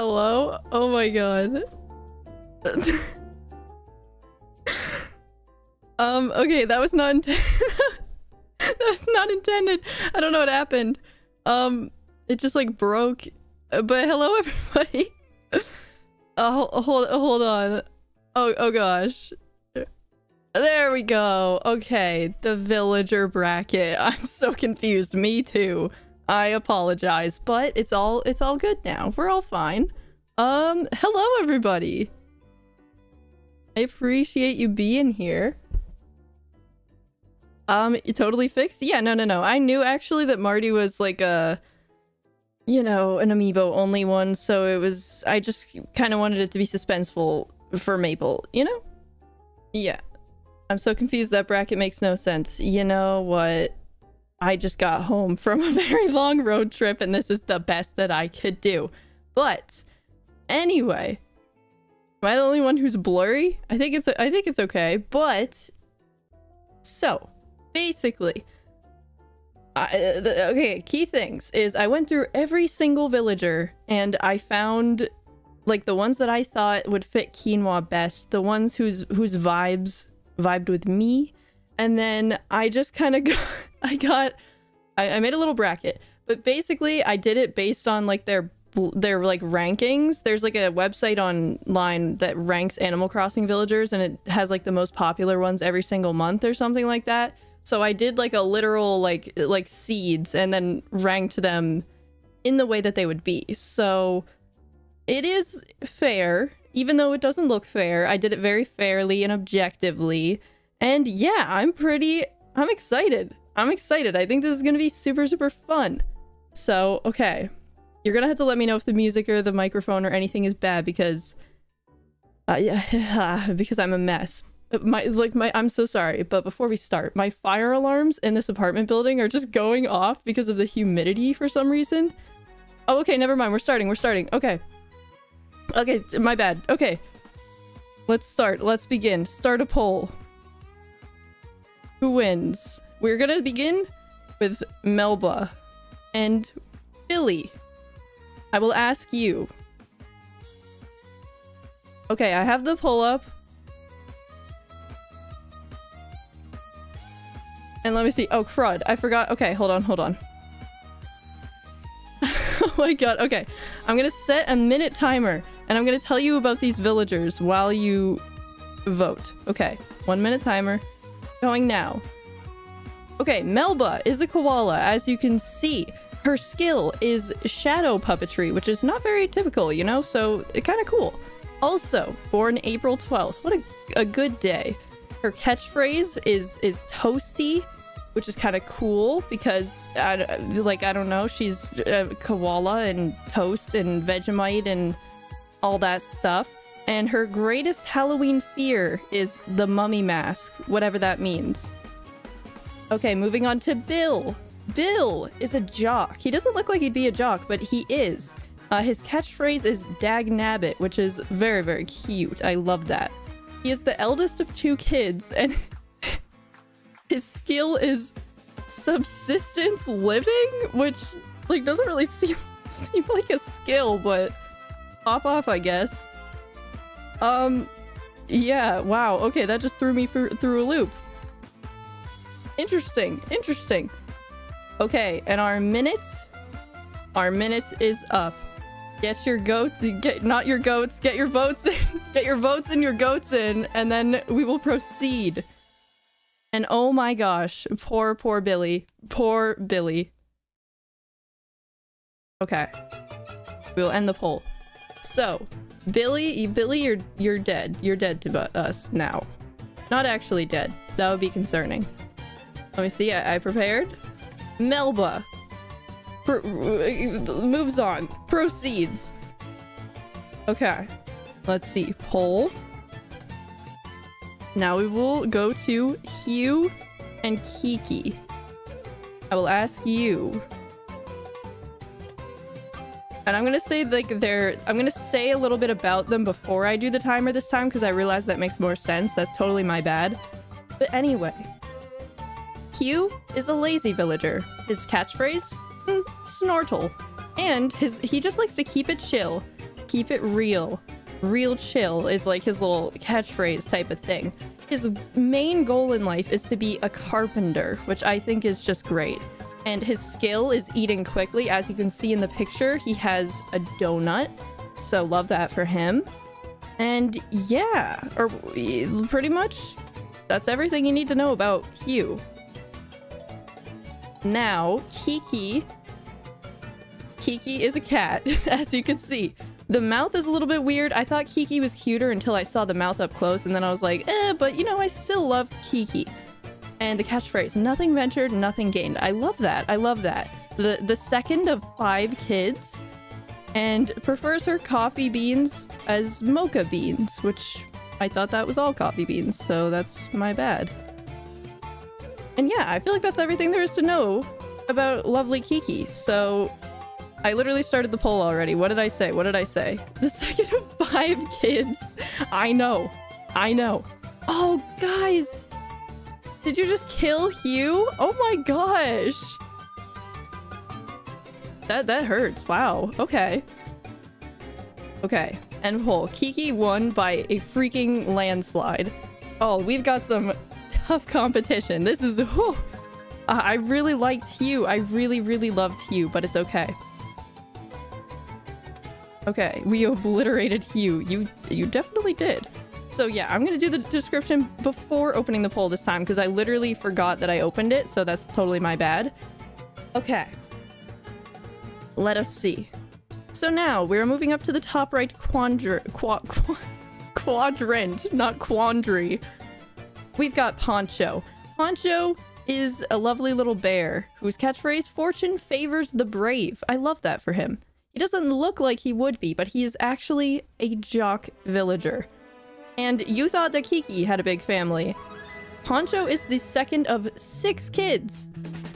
Hello? Oh my god. um, okay, that was not intended. That's not intended. I don't know what happened. Um, it just like broke. But hello everybody. uh, hold, hold, hold on. Oh, oh gosh. There we go. Okay, the villager bracket. I'm so confused. Me too. I apologize, but it's all it's all good now. We're all fine. Um, hello everybody. I appreciate you being here. Um, you totally fixed? Yeah, no, no, no. I knew actually that Marty was like a, you know, an amiibo only one, so it was, I just kind of wanted it to be suspenseful for Maple, you know? Yeah. I'm so confused that bracket makes no sense. You know what? I just got home from a very long road trip and this is the best that I could do. But anyway, am I the only one who's blurry? I think it's I think it's okay. But so basically, I, uh, the, okay, key things is I went through every single villager and I found like the ones that I thought would fit quinoa best, the ones whose whose vibes vibed with me, and then I just kind of got I got I, I made a little bracket, but basically I did it based on like their their like rankings. There's like a website online that ranks Animal Crossing villagers and it has like the most popular ones every single month or something like that. So I did like a literal like like seeds and then ranked them in the way that they would be. So it is fair, even though it doesn't look fair. I did it very fairly and objectively. And yeah, I'm pretty I'm excited. I'm excited. I think this is going to be super super fun. So, okay. You're going to have to let me know if the music or the microphone or anything is bad because uh, yeah, because I'm a mess. My like my i'm so sorry but before we start my fire alarms in this apartment building are just going off because of the humidity for some reason. Oh okay never mind. We're starting we're starting. Okay. Okay my bad. Okay. Let's start. Let's begin. Start a poll. Who wins we're gonna begin with melba and billy i will ask you okay i have the pull up. And let me see. Oh, crud. I forgot. Okay, hold on, hold on. oh my god. Okay. I'm gonna set a minute timer, and I'm gonna tell you about these villagers while you vote. Okay. One minute timer. Going now. Okay, Melba is a koala, as you can see. Her skill is shadow puppetry, which is not very typical, you know? So, kind of cool. Also, born April 12th. What a, a good day. Her catchphrase is is toasty, which is kind of cool because I, like I don't know, she's a koala and toast and Vegemite and all that stuff. And her greatest Halloween fear is the mummy mask, whatever that means. Okay, moving on to Bill. Bill is a jock. He doesn't look like he'd be a jock, but he is. Uh, his catchphrase is Dag Nabbit, which is very, very cute. I love that. He is the eldest of two kids, and his skill is subsistence living, which like doesn't really seem seem like a skill, but pop off, I guess. Um, yeah, wow, okay, that just threw me for, through a loop. Interesting, interesting. Okay, and our minute, our minute is up. Get your goats, get not your goats, get your votes in, get your votes and your goats in, and then we will proceed. And oh my gosh, poor, poor Billy. Poor Billy. Okay. We'll end the poll. So, Billy, Billy, you're you're dead. You're dead to us now. Not actually dead. That would be concerning. Let me see. I, I prepared. Melba, Pro moves on. Proceeds. Okay. Let's see. Poll. Now we will go to Hugh and Kiki. I will ask you. And I'm gonna say like they're I'm gonna say a little bit about them before I do the timer this time because I realize that makes more sense. That's totally my bad. But anyway. Hugh is a lazy villager. His catchphrase? Mm, snortle. And his he just likes to keep it chill. keep it real. Real chill is like his little catchphrase type of thing. His main goal in life is to be a carpenter, which I think is just great. And his skill is eating quickly. As you can see in the picture, he has a donut. So love that for him. And yeah, or pretty much that's everything you need to know about Hugh. Now, Kiki. Kiki is a cat, as you can see. The mouth is a little bit weird. I thought Kiki was cuter until I saw the mouth up close, and then I was like, eh, but you know, I still love Kiki. And the catchphrase, nothing ventured, nothing gained. I love that. I love that. The, the second of five kids and prefers her coffee beans as mocha beans, which I thought that was all coffee beans, so that's my bad. And yeah, I feel like that's everything there is to know about lovely Kiki, so I literally started the poll already. What did I say? What did I say? The second of five kids. I know. I know. Oh, guys. Did you just kill Hugh? Oh my gosh. That, that hurts. Wow. Okay. Okay. End poll. Kiki won by a freaking landslide. Oh, we've got some tough competition. This is... Whew. Uh, I really liked Hugh. I really, really loved Hugh, but it's okay. Okay, we obliterated Hugh. You you definitely did. So yeah, I'm gonna do the description before opening the poll this time because I literally forgot that I opened it, so that's totally my bad. Okay. Let us see. So now we're moving up to the top right quandr qu qu quadrant, not quandary. We've got Poncho. Poncho is a lovely little bear whose catchphrase, fortune favors the brave. I love that for him. He doesn't look like he would be, but he is actually a jock villager. And you thought that Kiki had a big family. Poncho is the second of six kids.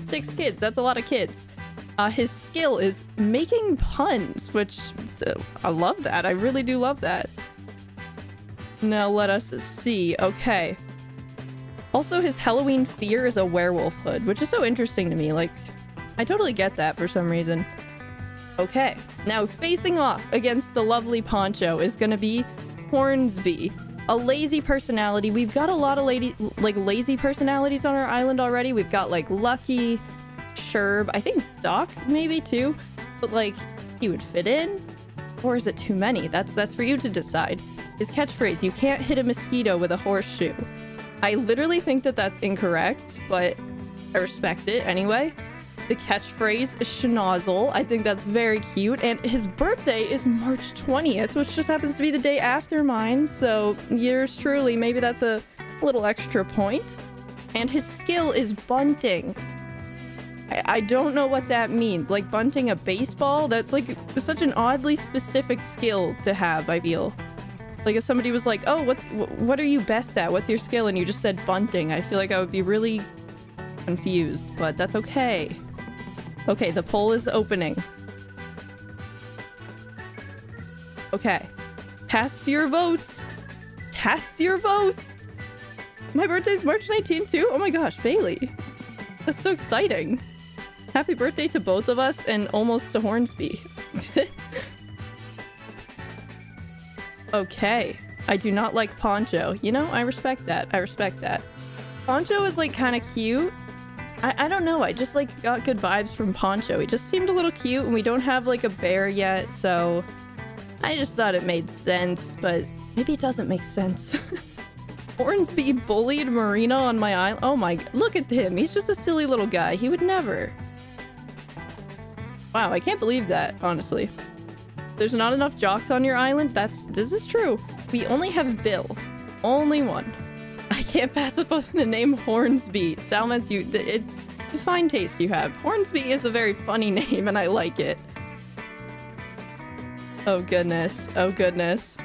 Six kids, that's a lot of kids. Uh, his skill is making puns, which uh, I love that. I really do love that. Now let us see. Okay. Also, his Halloween fear is a werewolf hood, which is so interesting to me. Like, I totally get that for some reason. Okay, now facing off against the lovely Poncho is gonna be Hornsby. A lazy personality. We've got a lot of lady like lazy personalities on our island already. We've got like Lucky, Sherb, I think Doc maybe too. But like he would fit in? Or is it too many? That's that's for you to decide. His catchphrase, you can't hit a mosquito with a horseshoe. I literally think that that's incorrect, but I respect it anyway the catchphrase is schnozzle. I think that's very cute. And his birthday is March 20th, which just happens to be the day after mine. So yours truly, maybe that's a little extra point. And his skill is bunting. I, I don't know what that means. Like bunting a baseball? That's like such an oddly specific skill to have, I feel. Like if somebody was like, oh, what's what are you best at? What's your skill? And you just said bunting. I feel like I would be really confused, but that's okay. Okay, the poll is opening. Okay. Cast your votes. Cast your votes. My birthday's March 19th too? Oh my gosh, Bailey. That's so exciting. Happy birthday to both of us and almost to Hornsby. okay. I do not like Poncho. You know, I respect that. I respect that. Poncho is like kind of cute, I, I don't know. I just like got good vibes from Poncho. He just seemed a little cute and we don't have like a bear yet, so I just thought it made sense, but maybe it doesn't make sense. Hornsby bullied Marina on my island. Oh my, look at him. He's just a silly little guy. He would never. Wow, I can't believe that, honestly. There's not enough jocks on your island? That's, this is true. We only have Bill. Only one. I can't pass up on the name Hornsby. Salmons, you, it's fine taste you have. Hornsby is a very funny name and I like it. Oh goodness, oh goodness.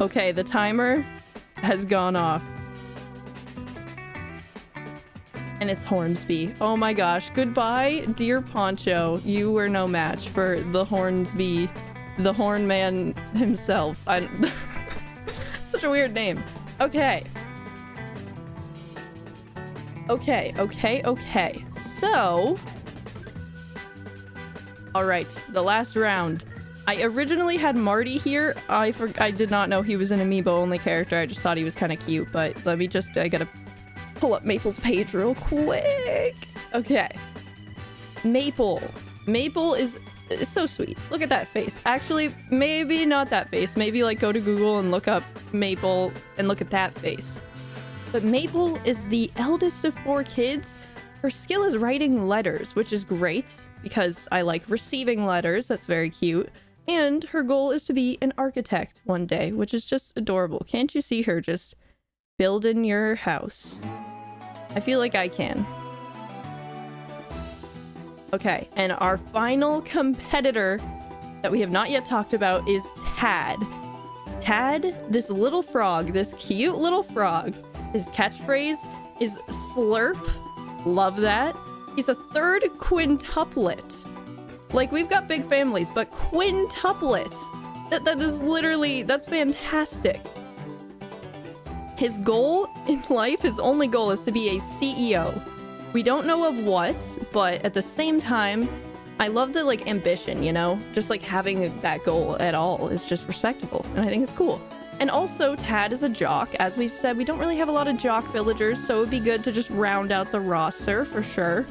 Okay, the timer has gone off. And it's Hornsby. Oh my gosh, goodbye, dear Poncho. You were no match for the Hornsby, the Horn Man himself. Such a weird name. Okay. Okay, okay, okay. So... Alright, the last round. I originally had Marty here. I for I did not know he was an amiibo only character. I just thought he was kind of cute, but let me just I gotta pull up Maple's page real quick. Okay. Maple. Maple is, is so sweet. Look at that face. Actually, maybe not that face. Maybe like go to Google and look up Maple and look at that face. But Maple is the eldest of four kids. Her skill is writing letters, which is great because I like receiving letters. That's very cute. And her goal is to be an architect one day, which is just adorable. Can't you see her just building your house? I feel like I can. Okay, and our final competitor that we have not yet talked about is Tad. Tad, this little frog, this cute little frog, his catchphrase is slurp. Love that. He's a third quintuplet. Like, we've got big families, but quintuplet. That, that is literally, that's fantastic. His goal in life, his only goal is to be a CEO. We don't know of what, but at the same time, I love the like ambition, you know? Just like having that goal at all is just respectable, and I think it's cool. And also, Tad is a jock. As we've said, we don't really have a lot of jock villagers, so it would be good to just round out the roster for sure.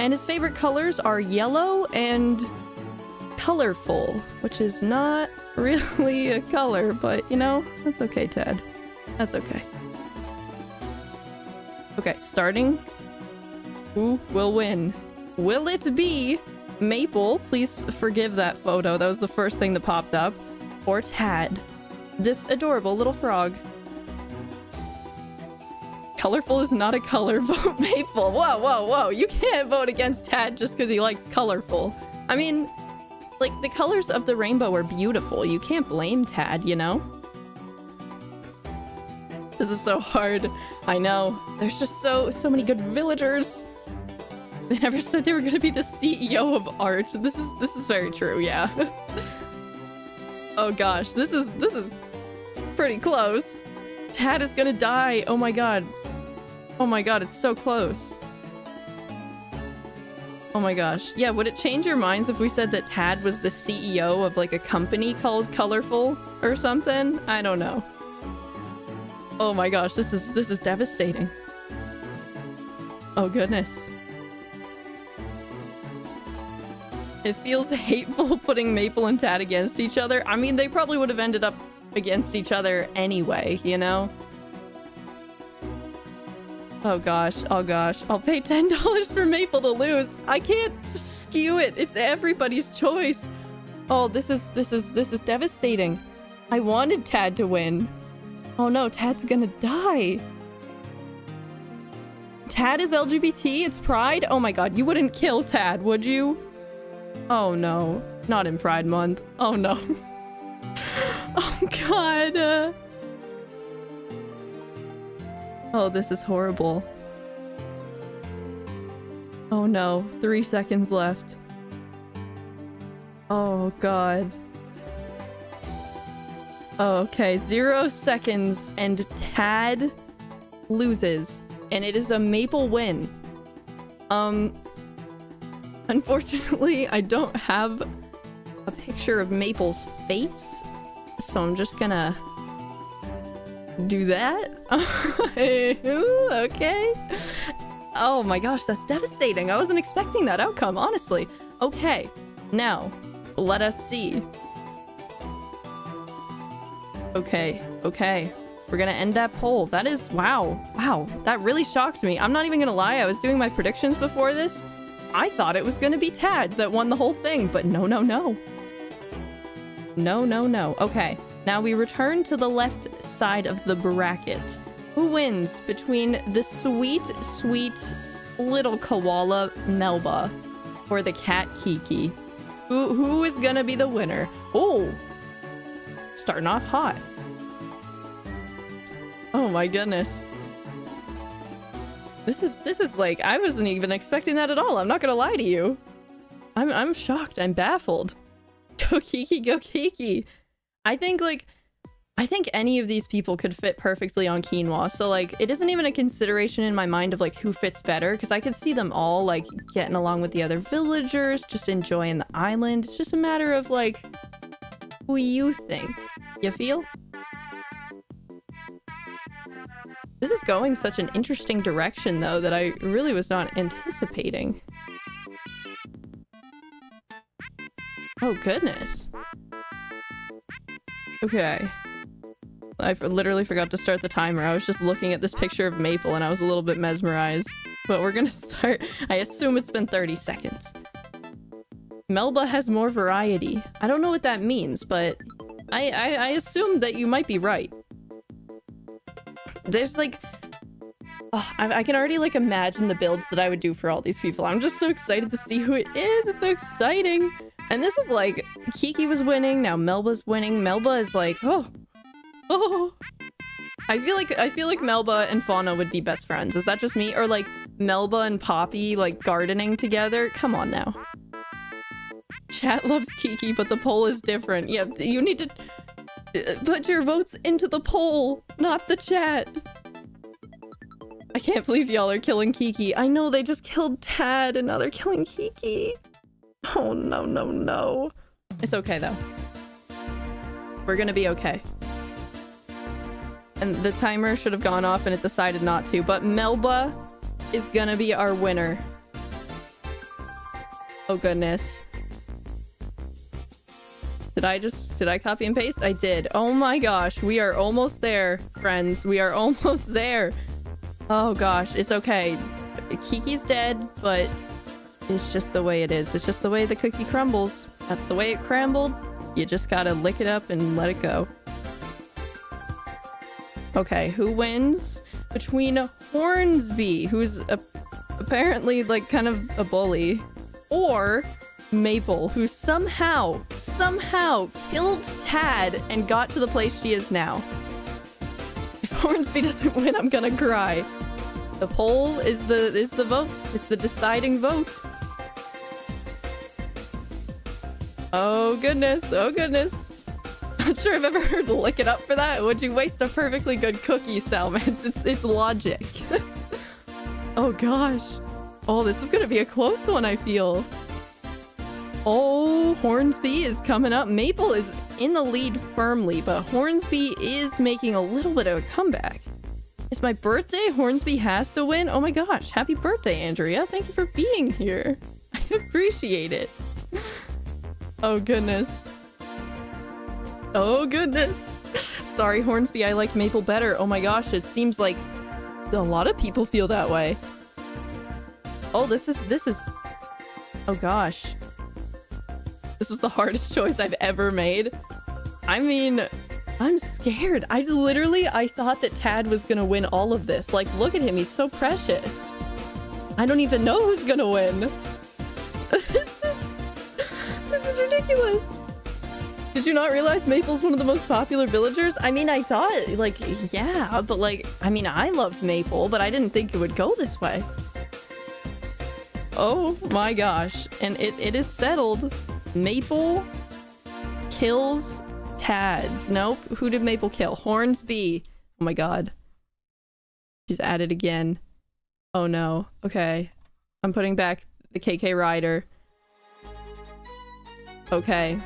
And his favorite colors are yellow and colorful, which is not really a color, but you know, that's okay, Tad. That's okay. Okay, starting. Who will win? Will it be Maple? Please forgive that photo. That was the first thing that popped up. Or Tad? This adorable little frog. Colorful is not a color. Vote Maple. Whoa, whoa, whoa. You can't vote against Tad just because he likes colorful. I mean, like, the colors of the rainbow are beautiful. You can't blame Tad, you know? This is so hard. I know. There's just so, so many good villagers. They never said they were gonna be the CEO of art. This is, this is very true, yeah. oh gosh, this is, this is pretty close. Tad is gonna die. Oh my god. Oh my god, it's so close. Oh my gosh. Yeah, would it change your minds if we said that Tad was the CEO of like a company called Colorful or something? I don't know. Oh my gosh, this is this is devastating. Oh goodness. It feels hateful putting Maple and Tad against each other. I mean, they probably would have ended up against each other anyway, you know? Oh gosh, oh gosh. I'll pay $10 for Maple to lose. I can't skew it. It's everybody's choice. Oh, this is, this is, this is devastating. I wanted Tad to win. Oh no, Tad's gonna die. Tad is LGBT? It's Pride? Oh my god, you wouldn't kill Tad, would you? Oh no, not in Pride Month. Oh no. oh god. Uh... Oh, this is horrible. Oh no, three seconds left. Oh god. Okay, zero seconds and Tad loses. And it is a maple win. Um, unfortunately, I don't have a picture of Maple's face. So I'm just gonna do that. okay. Oh my gosh, that's devastating. I wasn't expecting that outcome, honestly. Okay, now, let us see. Okay, okay. We're gonna end that poll. That is, wow, wow. That really shocked me. I'm not even gonna lie, I was doing my predictions before this. I thought it was gonna be Tad that won the whole thing, but no, no, no. No, no, no. Okay, now we return to the left side of the bracket. Who wins between the sweet, sweet little koala Melba or the cat Kiki? Who, who is gonna be the winner? Oh, starting off hot. Oh my goodness. This is this is like I wasn't even expecting that at all. I'm not gonna lie to you. I'm I'm shocked. I'm baffled. Go Kiki, go Kiki. I think like I think any of these people could fit perfectly on quinoa. So like it isn't even a consideration in my mind of like who fits better because I could see them all like getting along with the other villagers, just enjoying the island. It's just a matter of like who you think. You feel? This is going such an interesting direction, though, that I really was not anticipating. Oh, goodness. Okay. I literally forgot to start the timer. I was just looking at this picture of Maple and I was a little bit mesmerized. But we're gonna start. I assume it's been 30 seconds. Melba has more variety. I don't know what that means, but I, I, I assume that you might be right. There's like... Oh, I, I can already like imagine the builds that I would do for all these people. I'm just so excited to see who it is. It's so exciting. And this is like, Kiki was winning, now Melba's winning. Melba is like, oh, oh. I feel like I feel like Melba and Fauna would be best friends. Is that just me? Or like Melba and Poppy like gardening together? Come on now. Chat loves Kiki, but the poll is different. Yeah, you need to uh, put your votes into the poll, not the chat. I can't believe y'all are killing Kiki. I know they just killed Tad and now they're killing Kiki. Oh no, no, no. It's okay though. We're gonna be okay. And the timer should have gone off and it decided not to, but Melba is gonna be our winner. Oh goodness. Did I just, did I copy and paste? I did. Oh my gosh, we are almost there, friends. We are almost there. Oh gosh, it's okay. Kiki's dead, but it's just the way it is. It's just the way the cookie crumbles. That's the way it crumbled. You just gotta lick it up and let it go. Okay, who wins? Between Hornsby, who's a apparently like kind of a bully, or Maple, who somehow, somehow killed Tad and got to the place she is now. If Hornsby doesn't win, I'm gonna cry. The poll is the is the vote. It's the deciding vote. Oh goodness, oh goodness. Not sure I've ever heard lick it up for that. Would you waste a perfectly good cookie, Salmons? It's it's logic. oh gosh. Oh, this is gonna be a close one, I feel. Oh, Hornsby is coming up. Maple is in the lead firmly, but Hornsby is making a little bit of a comeback. It's my birthday. Hornsby has to win. Oh my gosh. Happy birthday, Andrea. Thank you for being here. I appreciate it. Oh goodness. Oh goodness. Sorry, Hornsby. I like Maple better. Oh my gosh. It seems like a lot of people feel that way. Oh, this is... This is... Oh gosh. This was the hardest choice I've ever made. I mean, I'm scared. I literally, I thought that Tad was gonna win all of this. Like, look at him, he's so precious. I don't even know who's gonna win. this is, this is ridiculous. Did you not realize Maple's one of the most popular villagers? I mean, I thought, like, yeah, but like, I mean, I loved Maple, but I didn't think it would go this way. Oh my gosh. And it, it is settled. Maple kills Tad. Nope. Who did Maple kill? Hornsby. Oh my god. She's at it again. Oh no. Okay. I'm putting back the KK rider. Okay.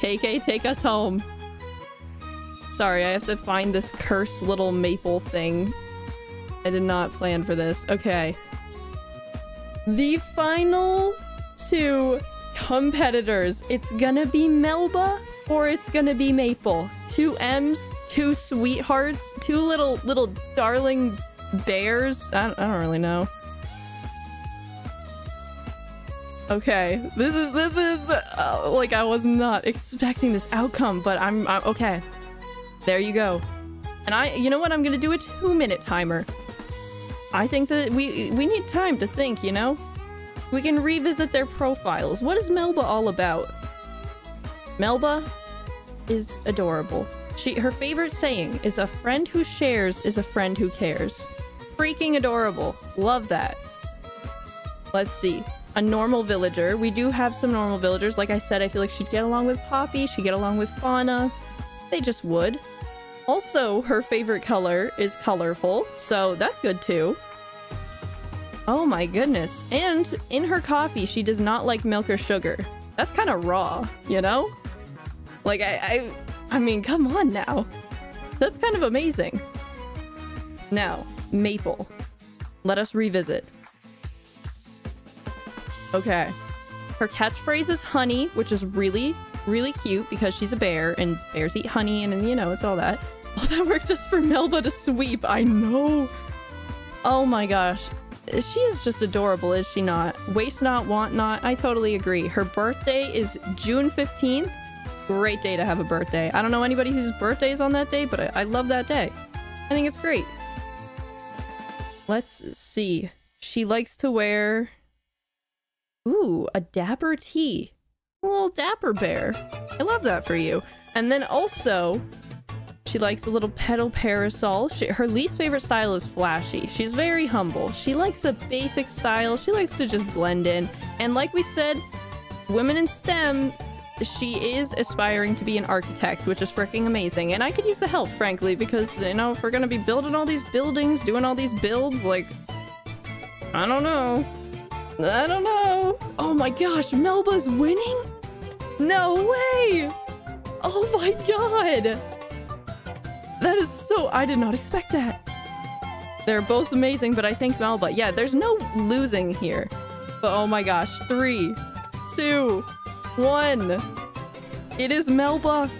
KK, take us home. Sorry, I have to find this cursed little maple thing. I did not plan for this. Okay. The final two competitors. It's gonna be Melba or it's gonna be Maple. Two M's, two sweethearts, two little little darling bears. I don't, I don't really know. Okay, this is this is uh, like I was not expecting this outcome, but I'm, I'm okay. There you go. And I, you know what? I'm gonna do a two minute timer. I think that we we need time to think, you know. We can revisit their profiles. What is Melba all about? Melba is adorable. She her favorite saying is a friend who shares is a friend who cares. Freaking adorable. Love that. Let's see. A normal villager. We do have some normal villagers. Like I said, I feel like she'd get along with Poppy. She'd get along with Fauna. They just would. Also, her favorite color is colorful, so that's good too. Oh my goodness. And in her coffee, she does not like milk or sugar. That's kind of raw, you know? Like, I, I, I mean, come on now. That's kind of amazing. Now, Maple. Let us revisit. Okay. Her catchphrase is honey, which is really, really cute because she's a bear and bears eat honey and, you know, it's all that. Oh, that worked just for Melba to sweep. I know. Oh my gosh. She is just adorable, is she not? Waste not, want not. I totally agree. Her birthday is June 15th. Great day to have a birthday. I don't know anybody whose birthday is on that day, but I, I love that day. I think it's great. Let's see. She likes to wear... Ooh, a dapper tee. A little dapper bear. I love that for you. And then also, she likes a little petal parasol. She, her least favorite style is flashy. She's very humble. She likes a basic style. She likes to just blend in. And like we said, women in STEM, she is aspiring to be an architect, which is freaking amazing. And I could use the help, frankly, because, you know, if we're gonna be building all these buildings, doing all these builds, like, I don't know. I don't know. Oh my gosh, Melba's winning? No way! Oh my god! That is so... I did not expect that. They're both amazing, but I think Melba... Yeah, there's no losing here. But oh my gosh. Three, two, one. It is Melba.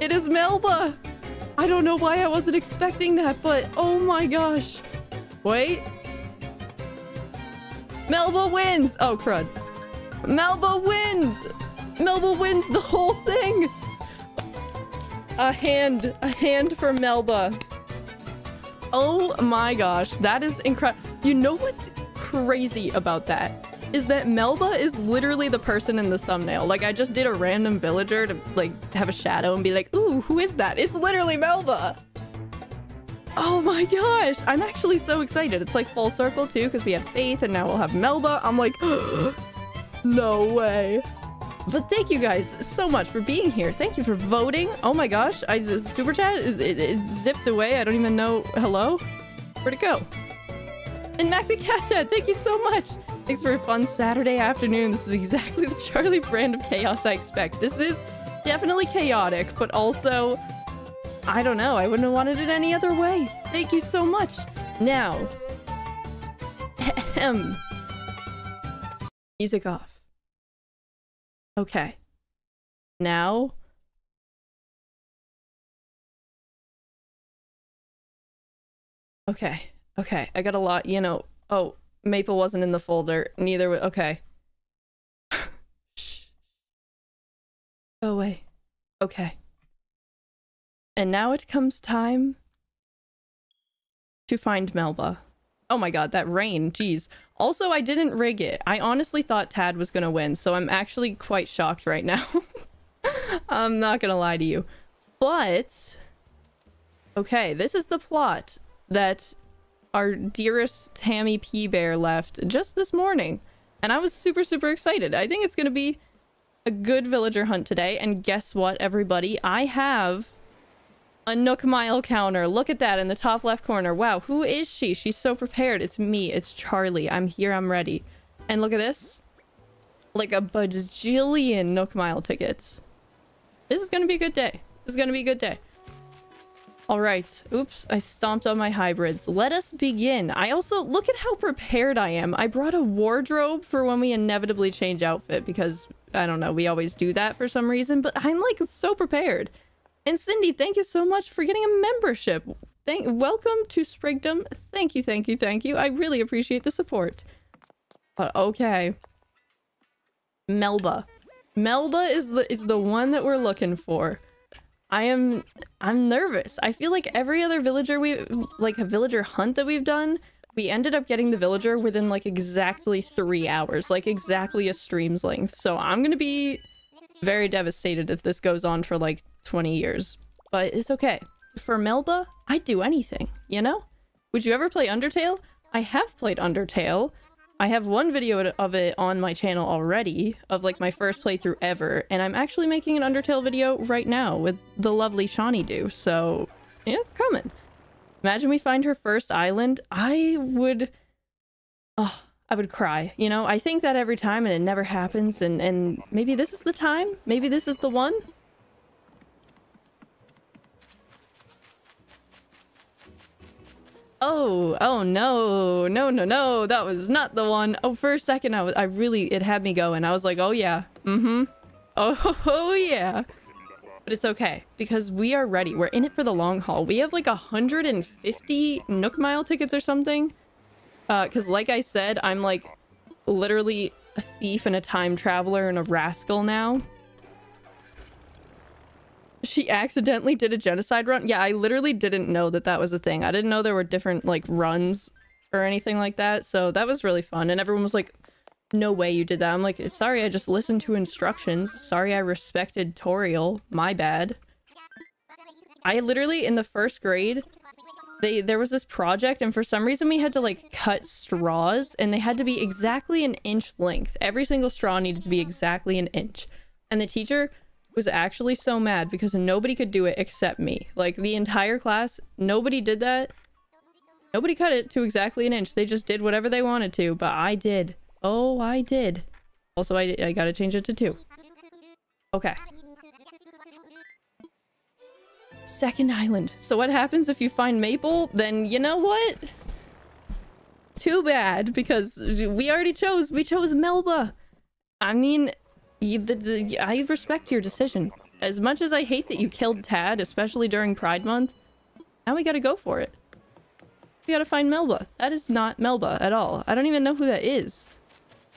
It is Melba. I don't know why I wasn't expecting that, but oh my gosh. Wait. Melba wins. Oh, crud. Melba wins. Melba wins the whole thing. A hand. A hand for Melba. Oh my gosh. That is incredible. You know what's crazy about that? Is that Melba is literally the person in the thumbnail. Like, I just did a random villager to, like, have a shadow and be like, ooh, who is that? It's literally Melba! Oh my gosh! I'm actually so excited. It's like full circle, too, because we have Faith, and now we'll have Melba. I'm like, no way. But thank you guys so much for being here. Thank you for voting. Oh my gosh, I just, super chat it, it, it zipped away. I don't even know. Hello, where'd it go? And Mac the Cat Dad, thank you so much. Thanks for a fun Saturday afternoon. This is exactly the Charlie brand of chaos I expect. This is definitely chaotic, but also, I don't know. I wouldn't have wanted it any other way. Thank you so much. Now. Music off. Okay. Now... Okay. Okay. I got a lot, you know... Oh, Maple wasn't in the folder. Neither was... Okay. Shh. Go away. Okay. And now it comes time to find Melba. Oh my god, that rain. Jeez. Also, I didn't rig it. I honestly thought Tad was gonna win, so I'm actually quite shocked right now. I'm not gonna lie to you. But... Okay, this is the plot that our dearest Tammy P. Bear left just this morning. And I was super, super excited. I think it's gonna be a good villager hunt today. And guess what, everybody? I have a Nook Mile counter. Look at that in the top left corner. Wow, who is she? She's so prepared. It's me. It's Charlie. I'm here. I'm ready. And look at this. Like a bajillion Nook Mile tickets. This is going to be a good day. This is going to be a good day. All right. Oops, I stomped on my hybrids. Let us begin. I also, look at how prepared I am. I brought a wardrobe for when we inevitably change outfit because, I don't know, we always do that for some reason, but I'm like so prepared. And Cindy, thank you so much for getting a membership. Thank welcome to Sprigdom. Thank you, thank you, thank you. I really appreciate the support. But okay. Melba. Melba is the is the one that we're looking for. I am I'm nervous. I feel like every other villager we like a villager hunt that we've done, we ended up getting the villager within like exactly 3 hours, like exactly a stream's length. So I'm going to be very devastated if this goes on for like 20 years. But it's okay. For Melba, I'd do anything, you know? Would you ever play Undertale? I have played Undertale. I have one video of it on my channel already, of like my first playthrough ever, and I'm actually making an Undertale video right now with the lovely Shawnee do, so yeah, it's coming. Imagine we find her first island. I would... Oh, I would cry. You know, I think that every time and it never happens and, and maybe this is the time? Maybe this is the one? Oh, oh no, no, no, no, that was not the one. Oh, for a second, I was, I really, it had me going. I was like, oh yeah, mm-hmm. Oh, oh yeah. But it's okay, because we are ready. We're in it for the long haul. We have like 150 Nook Mile tickets or something. Uh, because like I said, I'm like literally a thief and a time traveler and a rascal now. She accidentally did a genocide run? Yeah, I literally didn't know that that was a thing. I didn't know there were different, like, runs or anything like that. So that was really fun. And everyone was like, no way you did that. I'm like, sorry, I just listened to instructions. Sorry, I respected Toriel. My bad. I literally, in the first grade, they there was this project and for some reason we had to like cut straws and they had to be exactly an inch length. Every single straw needed to be exactly an inch. And the teacher was actually so mad because nobody could do it except me. Like the entire class, nobody did that. Nobody cut it to exactly an inch. They just did whatever they wanted to, but I did. Oh, I did. Also, I, I gotta change it to two. Okay. Second island. So what happens if you find Maple? Then you know what? Too bad, because we already chose. We chose Melba. I mean, you, the, the, I respect your decision. As much as I hate that you killed Tad, especially during Pride Month, now we gotta go for it. We gotta find Melba. That is not Melba at all. I don't even know who that is.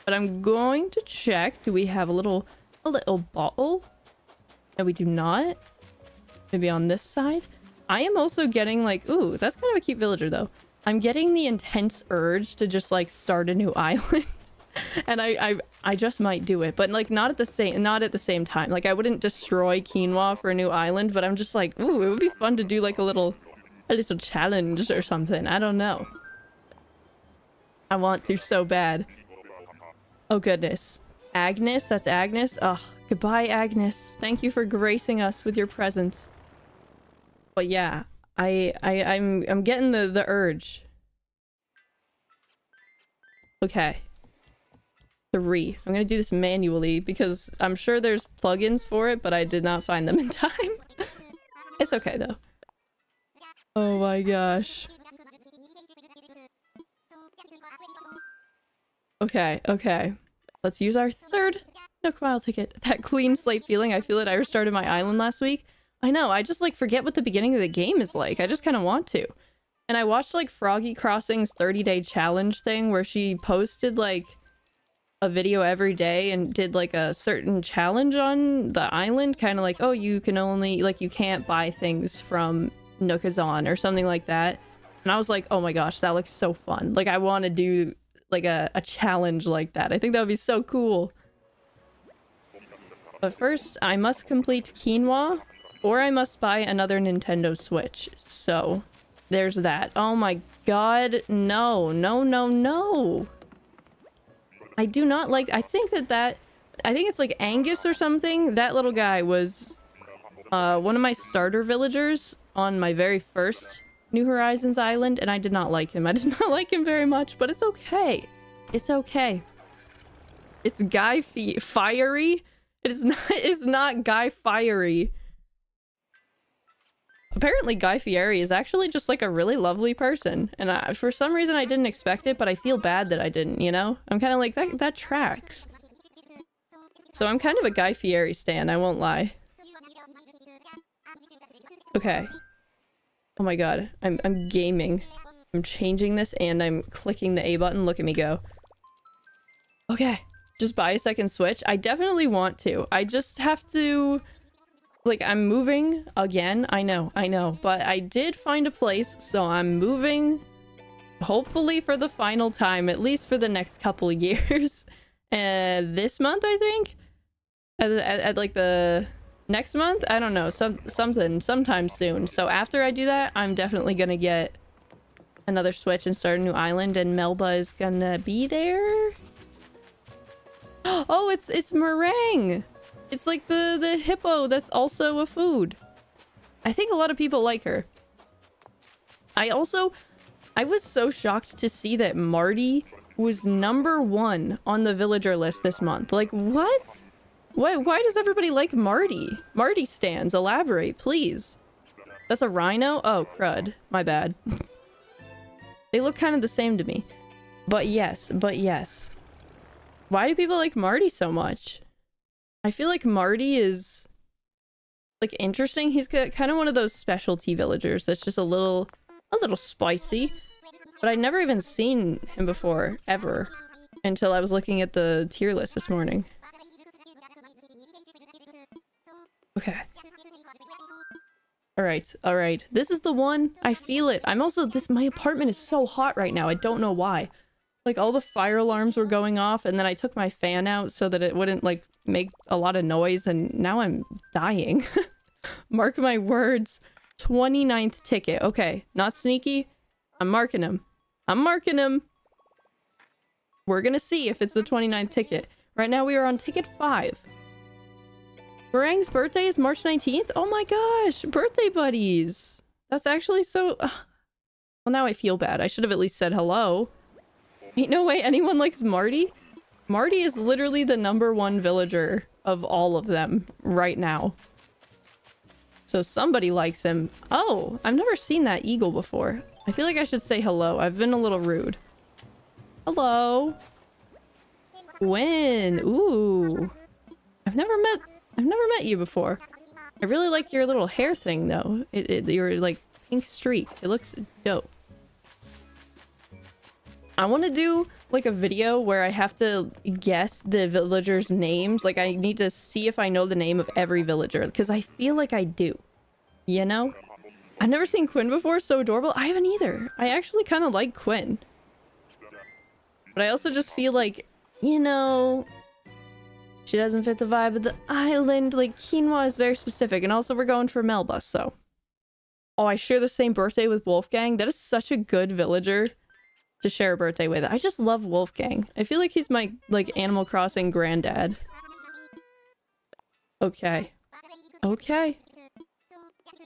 But I'm going to check. Do we have a little, a little bottle? No, we do not. Maybe on this side? I am also getting like, ooh, that's kind of a cute villager though. I'm getting the intense urge to just like start a new island. and I, I I just might do it, but like not at the same not at the same time. Like I wouldn't destroy quinoa for a new island, but I'm just like, ooh, it would be fun to do like a little a little challenge or something. I don't know. I want to so bad. Oh goodness. Agnes, that's Agnes. Oh, goodbye Agnes. Thank you for gracing us with your presence. But yeah, I I I'm I'm getting the the urge. Okay three. I'm gonna do this manually because I'm sure there's plugins for it, but I did not find them in time. it's okay though. Oh my gosh. Okay, okay. Let's use our third Nook Mile ticket. That clean slate feeling, I feel it. I restarted my island last week. I know, I just like forget what the beginning of the game is like. I just kind of want to. And I watched like Froggy Crossing's 30 day challenge thing where she posted like a video every day and did like a certain challenge on the island kind of like oh you can only like you can't buy things from Nookazon or something like that and I was like oh my gosh that looks so fun like I want to do like a, a challenge like that I think that would be so cool but first I must complete quinoa or I must buy another Nintendo Switch so there's that oh my god no no no no I do not like... I think that that... I think it's like Angus or something. That little guy was uh, one of my starter villagers on my very first New Horizons island, and I did not like him. I did not like him very much, but it's okay. It's okay. It's Guy Fieri. It is not. It's not Guy Fieri. Apparently Guy Fieri is actually just like a really lovely person. And I, for some reason I didn't expect it, but I feel bad that I didn't, you know? I'm kind of like, that, that tracks. So I'm kind of a Guy Fieri stan, I won't lie. Okay. Oh my god, I'm, I'm gaming. I'm changing this and I'm clicking the A button. Look at me go. Okay. Just buy a second Switch. I definitely want to. I just have to like, I'm moving again. I know, I know. But I did find a place, so I'm moving hopefully for the final time, at least for the next couple years. And this month, I think? At, at, at, like the next month? I don't know. Some Something, sometime soon. So after I do that, I'm definitely gonna get another Switch and start a new island, and Melba is gonna be there. Oh, it's it's meringue! It's like the, the hippo that's also a food. I think a lot of people like her. I also... I was so shocked to see that Marty was number one on the villager list this month. Like, what? Why, why does everybody like Marty? Marty stands. Elaborate, please. That's a rhino? Oh, crud. My bad. They look kind of the same to me. But yes, but yes. Why do people like Marty so much? I feel like Marty is like interesting. He's kind of one of those specialty villagers that's just a little a little spicy. But I'd never even seen him before, ever, until I was looking at the tier list this morning. Okay. Alright, alright. This is the one. I feel it. I'm also- this- my apartment is so hot right now. I don't know why. Like, all the fire alarms were going off, and then I took my fan out so that it wouldn't, like, make a lot of noise, and now I'm dying. Mark my words. 29th ticket. Okay, not sneaky. I'm marking him. I'm marking him. We're gonna see if it's the 29th ticket. Right now we are on ticket 5. Meringue's birthday is March 19th? Oh my gosh! Birthday buddies! That's actually so... Well, now I feel bad. I should have at least said hello. Ain't no way anyone likes Marty? Marty is literally the number one villager of all of them right now. So somebody likes him. Oh, I've never seen that eagle before. I feel like I should say hello. I've been a little rude. Hello. When? Ooh. I've never met I've never met you before. I really like your little hair thing though. It, it your like pink streak. It looks dope. I want to do like a video where I have to guess the villagers' names. Like I need to see if I know the name of every villager because I feel like I do. You know? I've never seen Quinn before, so adorable. I haven't either. I actually kind of like Quinn. But I also just feel like, you know, she doesn't fit the vibe of the island. Like, quinoa is very specific. And also, we're going for Melba, so. Oh, I share the same birthday with Wolfgang. That is such a good villager to share a birthday with. I just love Wolfgang. I feel like he's my, like, Animal Crossing granddad. Okay. Okay.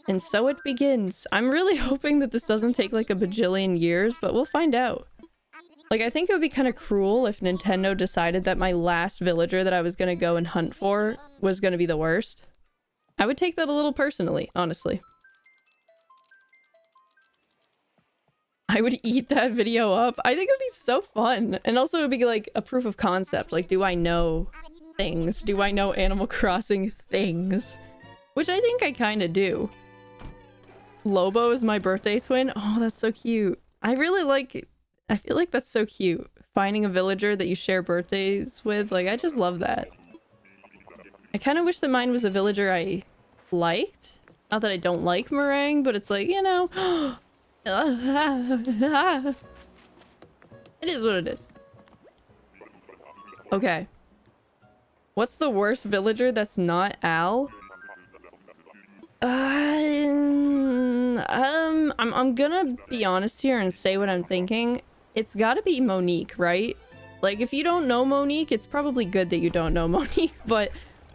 And so it begins. I'm really hoping that this doesn't take like a bajillion years, but we'll find out. Like, I think it would be kind of cruel if Nintendo decided that my last villager that I was going to go and hunt for was going to be the worst. I would take that a little personally, honestly. I would eat that video up. I think it would be so fun. And also it would be like a proof of concept. Like, do I know things? Do I know Animal Crossing things? Which I think I kind of do. Lobo is my birthday twin. Oh, that's so cute. I really like... I feel like that's so cute. Finding a villager that you share birthdays with. Like, I just love that. I kind of wish that mine was a villager I liked. Not that I don't like meringue, but it's like, you know... it is what it is. Okay. What's the worst villager that's not Al? Um, um, I'm, I'm gonna be honest here and say what I'm thinking. It's gotta be Monique, right? Like, if you don't know Monique, it's probably good that you don't know Monique, but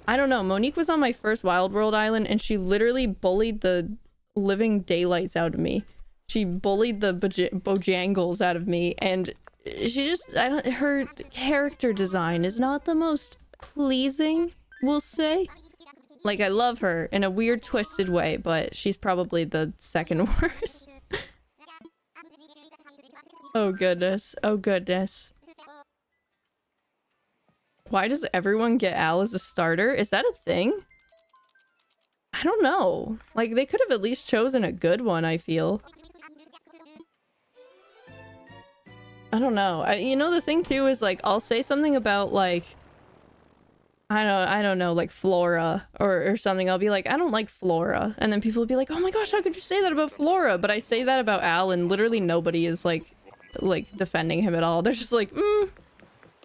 I don't know. Monique was on my first Wild World island and she literally bullied the living daylights out of me. She bullied the Boj Bojangles out of me and she just, I don't, her character design is not the most pleasing, we'll say. Like, I love her in a weird, twisted way, but she's probably the second worst. oh goodness. Oh goodness. Why does everyone get Al as a starter? Is that a thing? I don't know. Like, they could have at least chosen a good one, I feel. I don't know. I, you know, the thing too is, like, I'll say something about, like, I don't I don't know, like Flora or, or something. I'll be like, I don't like Flora. And then people will be like, oh my gosh, how could you say that about Flora? But I say that about Al and literally nobody is like like defending him at all. They're just like, mm,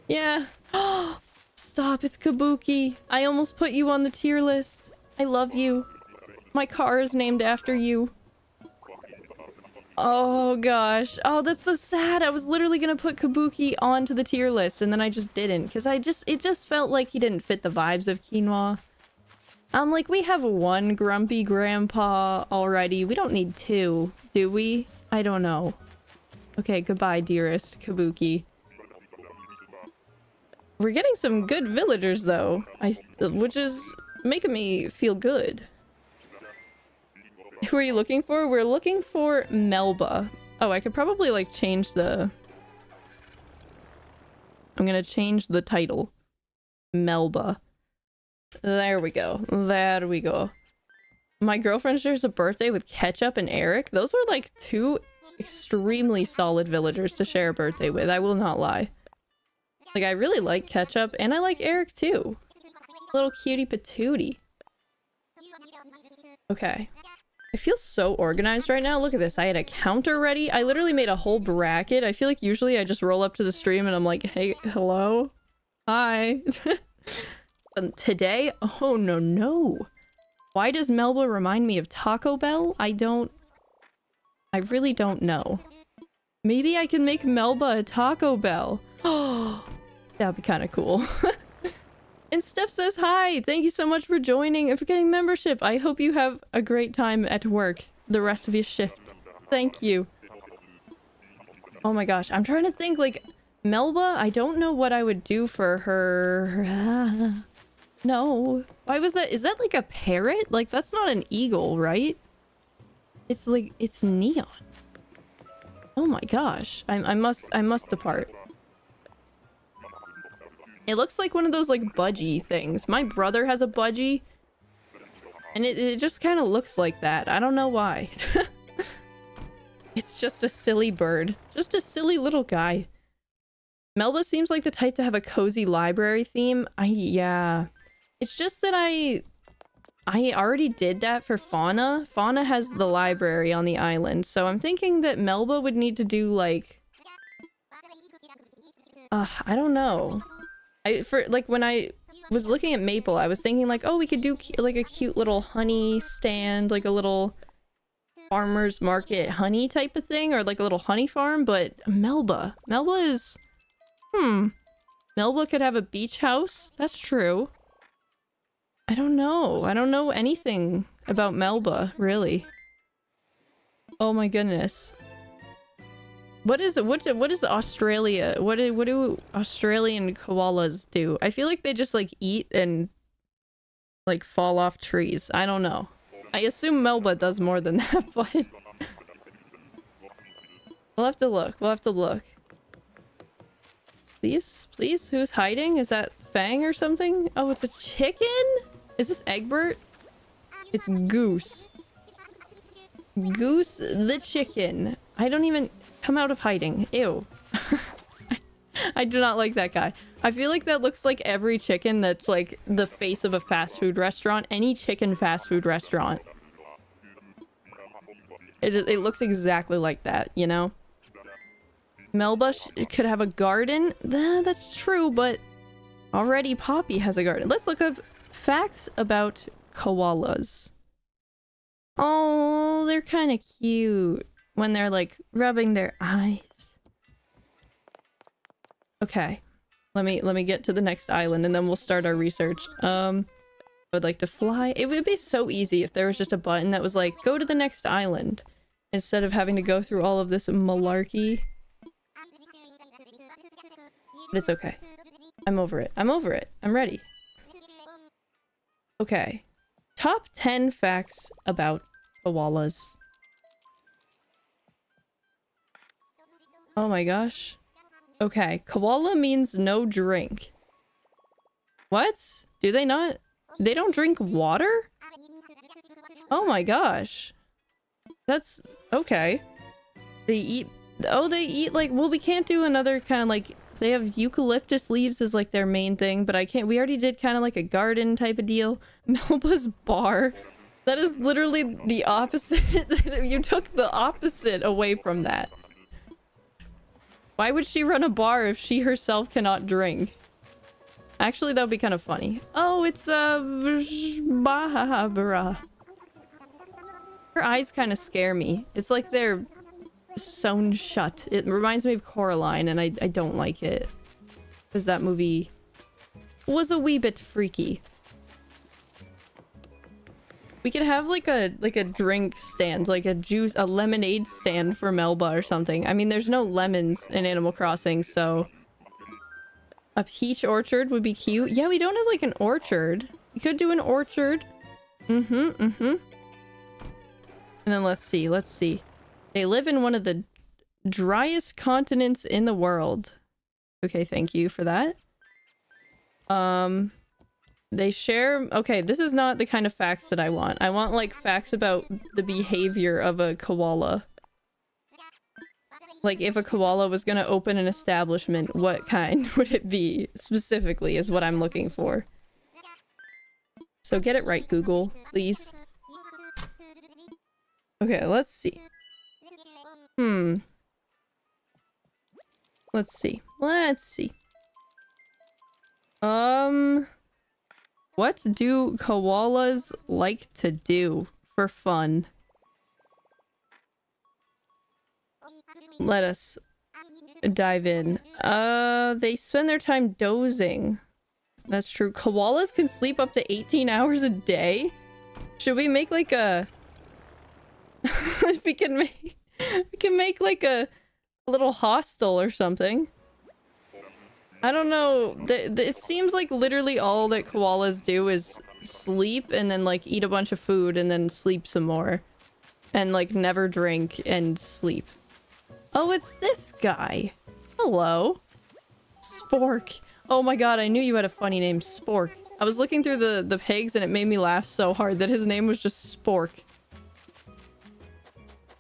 yeah. Stop, it's Kabuki. I almost put you on the tier list. I love you. My car is named after you. Oh gosh. Oh, that's so sad. I was literally gonna put Kabuki onto the tier list and then I just didn't. Because I just- it just felt like he didn't fit the vibes of Quinoa. I'm like, we have one grumpy grandpa already. We don't need two, do we? I don't know. Okay, goodbye, dearest Kabuki. We're getting some good villagers, though, I, which is making me feel good. Who are you looking for? We're looking for Melba. Oh, I could probably like change the... I'm gonna change the title. Melba. There we go. There we go. My girlfriend shares a birthday with Ketchup and Eric. Those are like two extremely solid villagers to share a birthday with. I will not lie. Like, I really like Ketchup, and I like Eric too. Little cutie patootie. Okay. I feel so organized right now. Look at this. I had a counter ready. I literally made a whole bracket. I feel like usually I just roll up to the stream and I'm like, hey, hello? Hi. um, today? Oh, no, no. Why does Melba remind me of Taco Bell? I don't... I really don't know. Maybe I can make Melba a Taco Bell. Oh, that'd be kind of cool. and Steph says hi. Thank you so much for joining and for getting membership. I hope you have a great time at work the rest of your shift. Thank you. Oh my gosh. I'm trying to think like Melba, I don't know what I would do for her. no. Why was that? Is that like a parrot? Like that's not an eagle, right? It's like, it's neon. Oh my gosh. I, I must, I must depart. It looks like one of those like budgie things. My brother has a budgie. And it, it just kind of looks like that. I don't know why. it's just a silly bird. Just a silly little guy. Melba seems like the type to have a cozy library theme. I, yeah. It's just that I... I already did that for Fauna. Fauna has the library on the island. So I'm thinking that Melba would need to do like... Uh, I don't know. I for like when I was looking at Maple, I was thinking like, oh, we could do like a cute little honey stand, like a little farmer's market honey type of thing, or like a little honey farm. But Melba, Melba is, hmm, Melba could have a beach house. That's true. I don't know. I don't know anything about Melba, really. Oh my goodness. What is what what is Australia? What do what do Australian koalas do? I feel like they just like eat and like fall off trees. I don't know. I assume Melba does more than that, but we'll have to look. We'll have to look. Please, please, who's hiding? Is that Fang or something? Oh, it's a chicken? Is this Egbert? It's Goose. Goose the chicken. I don't even... Come out of hiding. Ew. I do not like that guy. I feel like that looks like every chicken that's like the face of a fast food restaurant. Any chicken fast food restaurant. It, it looks exactly like that, you know? Melba could have a garden. that's true, but already Poppy has a garden. Let's look up facts about koalas. Oh, they're kind of cute when they're like rubbing their eyes. Okay. Let me let me get to the next island and then we'll start our research. Um I would like to fly. It would be so easy if there was just a button that was like go to the next island instead of having to go through all of this malarkey. But it's okay. I'm over it. I'm over it. I'm ready. Okay. Top 10 facts about koalas. Oh my gosh. Okay, koala means no drink. What? Do they not? They don't drink water? Oh my gosh. That's... okay. They eat... Oh, they eat like... Well, we can't do another kind of like... They have eucalyptus leaves as like their main thing, but I can't... We already did kind of like a garden type of deal. Melba's bar. That is literally the opposite. you took the opposite away from that. Why would she run a bar if she herself cannot drink? Actually, that would be kind of funny. Oh, it's uh, Barbara. Her eyes kind of scare me. It's like they're sewn shut. It reminds me of Coraline, and I, I don't like it. Because that movie was a wee bit freaky. We could have like a like a drink stand, like a juice, a lemonade stand for Melba or something. I mean, there's no lemons in Animal Crossing, so a peach orchard would be cute. Yeah, we don't have like an orchard. We could do an orchard. Mm-hmm, mm-hmm. And then let's see, let's see. They live in one of the driest continents in the world. Okay, thank you for that. Um, they share... Okay, this is not the kind of facts that I want. I want, like, facts about the behavior of a koala. Like, if a koala was gonna open an establishment, what kind would it be? Specifically, is what I'm looking for. So get it right, Google, please. Okay, let's see. Hmm. Let's see. Let's see. Um... What do koalas like to do for fun? Let us dive in. Uh, they spend their time dozing. That's true. Koalas can sleep up to 18 hours a day? Should we make like a... we can make... We can make like a, a little hostel or something. I don't know. The, the, it seems like literally all that koalas do is sleep and then like eat a bunch of food and then sleep some more. And like never drink and sleep. Oh, it's this guy. Hello. Spork. Oh my god, I knew you had a funny name, Spork. I was looking through the, the pigs and it made me laugh so hard that his name was just Spork.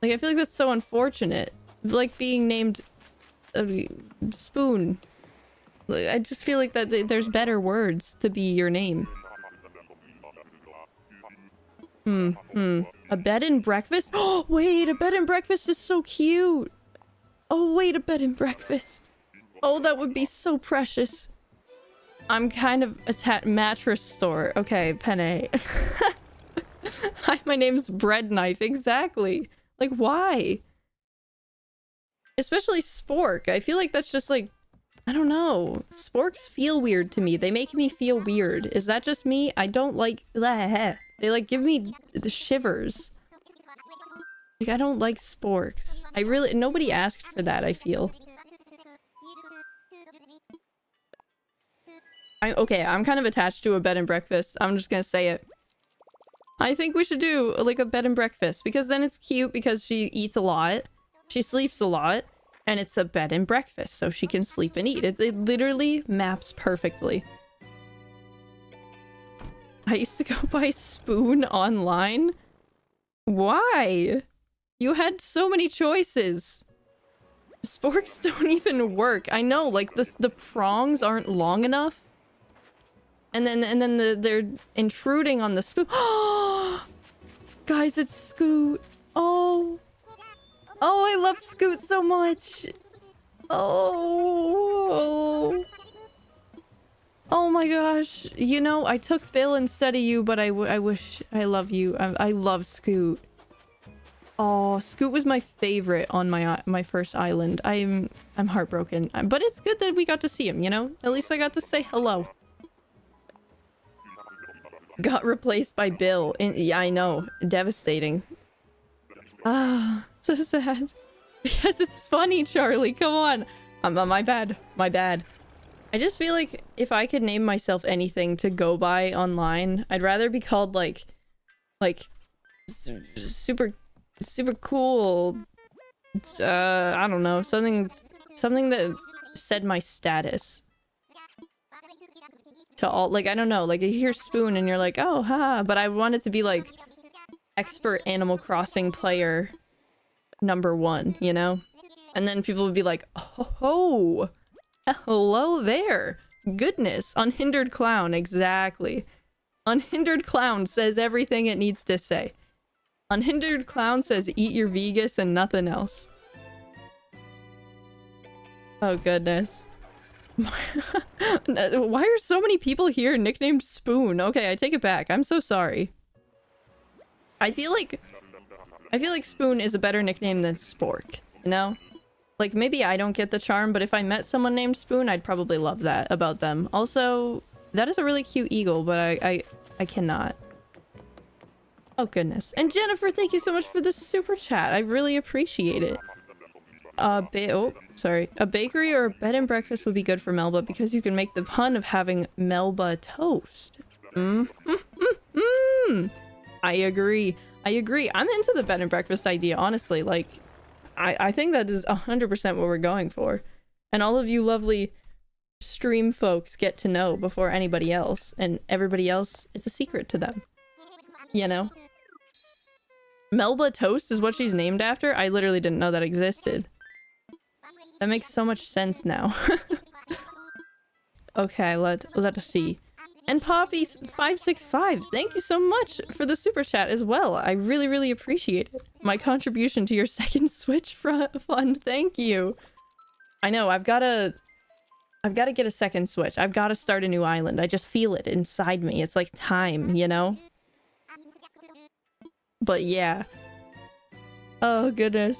Like, I feel like that's so unfortunate. Like being named... Uh, Spoon. I just feel like that there's better words to be your name. Hmm, hmm. A bed and breakfast? Oh, wait, a bed and breakfast is so cute! Oh, wait, a bed and breakfast. Oh, that would be so precious. I'm kind of a mattress store. Okay, Penne. Hi, my name's Bread Knife. Exactly. Like, why? Especially Spork. I feel like that's just like... I don't know. Sporks feel weird to me. They make me feel weird. Is that just me? I don't like... They like give me the shivers. Like, I don't like sporks. I really- nobody asked for that, I feel. I- okay, I'm kind of attached to a bed and breakfast. I'm just gonna say it. I think we should do, like, a bed and breakfast, because then it's cute because she eats a lot, she sleeps a lot, and it's a bed and breakfast, so she can sleep and eat. It, it literally maps perfectly. I used to go buy Spoon online. Why? You had so many choices. Sporks don't even work. I know, like the the prongs aren't long enough. And then and then the, they're intruding on the spoon. Guys, it's Scoot. Oh. Oh, I love Scoot so much. Oh. Oh my gosh. You know, I took Bill instead of you, but I, I wish I love you. I, I love Scoot. Oh, Scoot was my favorite on my my first island. I'm I'm heartbroken, but it's good that we got to see him. You know, at least I got to say hello. Got replaced by Bill. In, yeah, I know, devastating. Ah, so sad. Yes, it's funny, Charlie. Come on. Um, uh, my bad. My bad. I just feel like if I could name myself anything to go by online, I'd rather be called like, like, super super cool. Uh, I don't know, something, something that said my status. To all, like, I don't know, like, you hear Spoon and you're like, oh, ha, but I want it to be, like, expert Animal Crossing player number one, you know? And then people would be like, oh, hello there. Goodness, Unhindered Clown, exactly. Unhindered Clown says everything it needs to say. Unhindered Clown says eat your Vegas and nothing else. Oh goodness. Why are so many people here nicknamed Spoon? Okay, I take it back. I'm so sorry. I feel like... I feel like Spoon is a better nickname than Spork, you know? Like, maybe I don't get the charm, but if I met someone named Spoon, I'd probably love that about them. Also, that is a really cute eagle, but I, I, I cannot. Oh, goodness. And Jennifer, thank you so much for the super chat. I really appreciate it. Uh, ba oh, sorry. A bakery or a bed and breakfast would be good for Melba because you can make the pun of having Melba toast. Mm, mm, mm, mm. I agree. I agree. I'm into the bed and breakfast idea, honestly. Like, I, I think that is 100% what we're going for. And all of you lovely stream folks get to know before anybody else. And everybody else, it's a secret to them. You know? Melba Toast is what she's named after? I literally didn't know that existed. That makes so much sense now. okay, let, let us see. And Poppy565, thank you so much for the super chat as well. I really, really appreciate it. My contribution to your second Switch fund, thank you. I know, I've got to... I've got to get a second Switch. I've got to start a new island. I just feel it inside me. It's like time, you know? But yeah. Oh, goodness.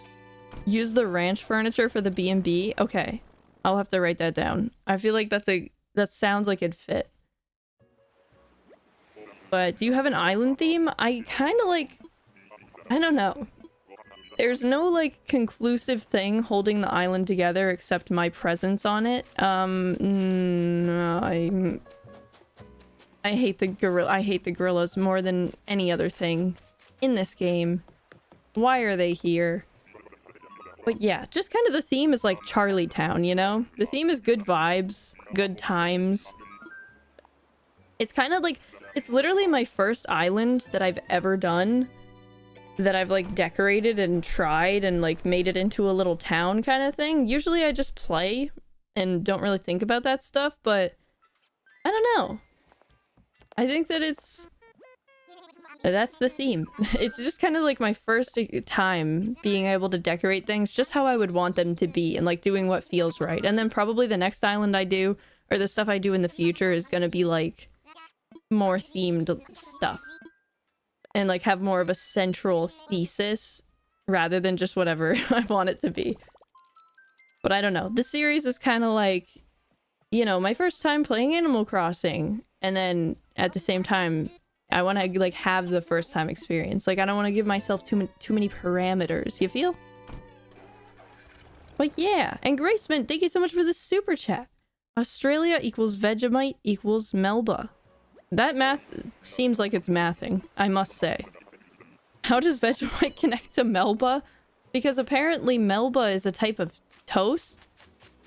Use the ranch furniture for the B&B? Okay. I'll have to write that down. I feel like that's a... That sounds like it'd fit. But do you have an island theme? I kind of like... I don't know. There's no, like, conclusive thing holding the island together except my presence on it. Um, no, I... I hate the gorilla. I hate the gorillas more than any other thing in this game. Why are they here? But yeah, just kind of the theme is like Charlie Town, you know? The theme is good vibes, good times. It's kind of like it's literally my first island that I've ever done that I've like decorated and tried and like made it into a little town kind of thing. Usually I just play and don't really think about that stuff, but I don't know. I think that it's that's the theme. It's just kind of like my first eh, time being able to decorate things just how I would want them to be and like doing what feels right. And then probably the next island I do or the stuff I do in the future is going to be like more themed stuff and like have more of a central thesis rather than just whatever I want it to be. But I don't know. The series is kind of like, you know, my first time playing Animal Crossing and then at the same time I want to like have the first time experience. Like I don't want to give myself too too many parameters. You feel? But yeah, and Gracement, thank you so much for the super chat. Australia equals Vegemite equals Melba. That math seems like it's mathing, I must say. How does Vegemite connect to Melba? Because apparently Melba is a type of toast.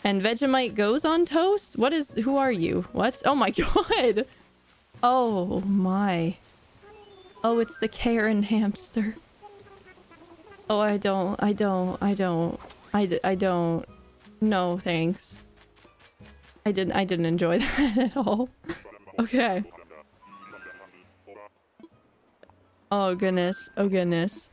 And Vegemite goes on toast? What is- who are you? What? Oh my god! Oh my. Oh, it's the Karen hamster. Oh, I don't, I don't, I don't, I, d I don't. No, thanks. I didn't, I didn't enjoy that at all. Okay. Oh goodness. Oh goodness.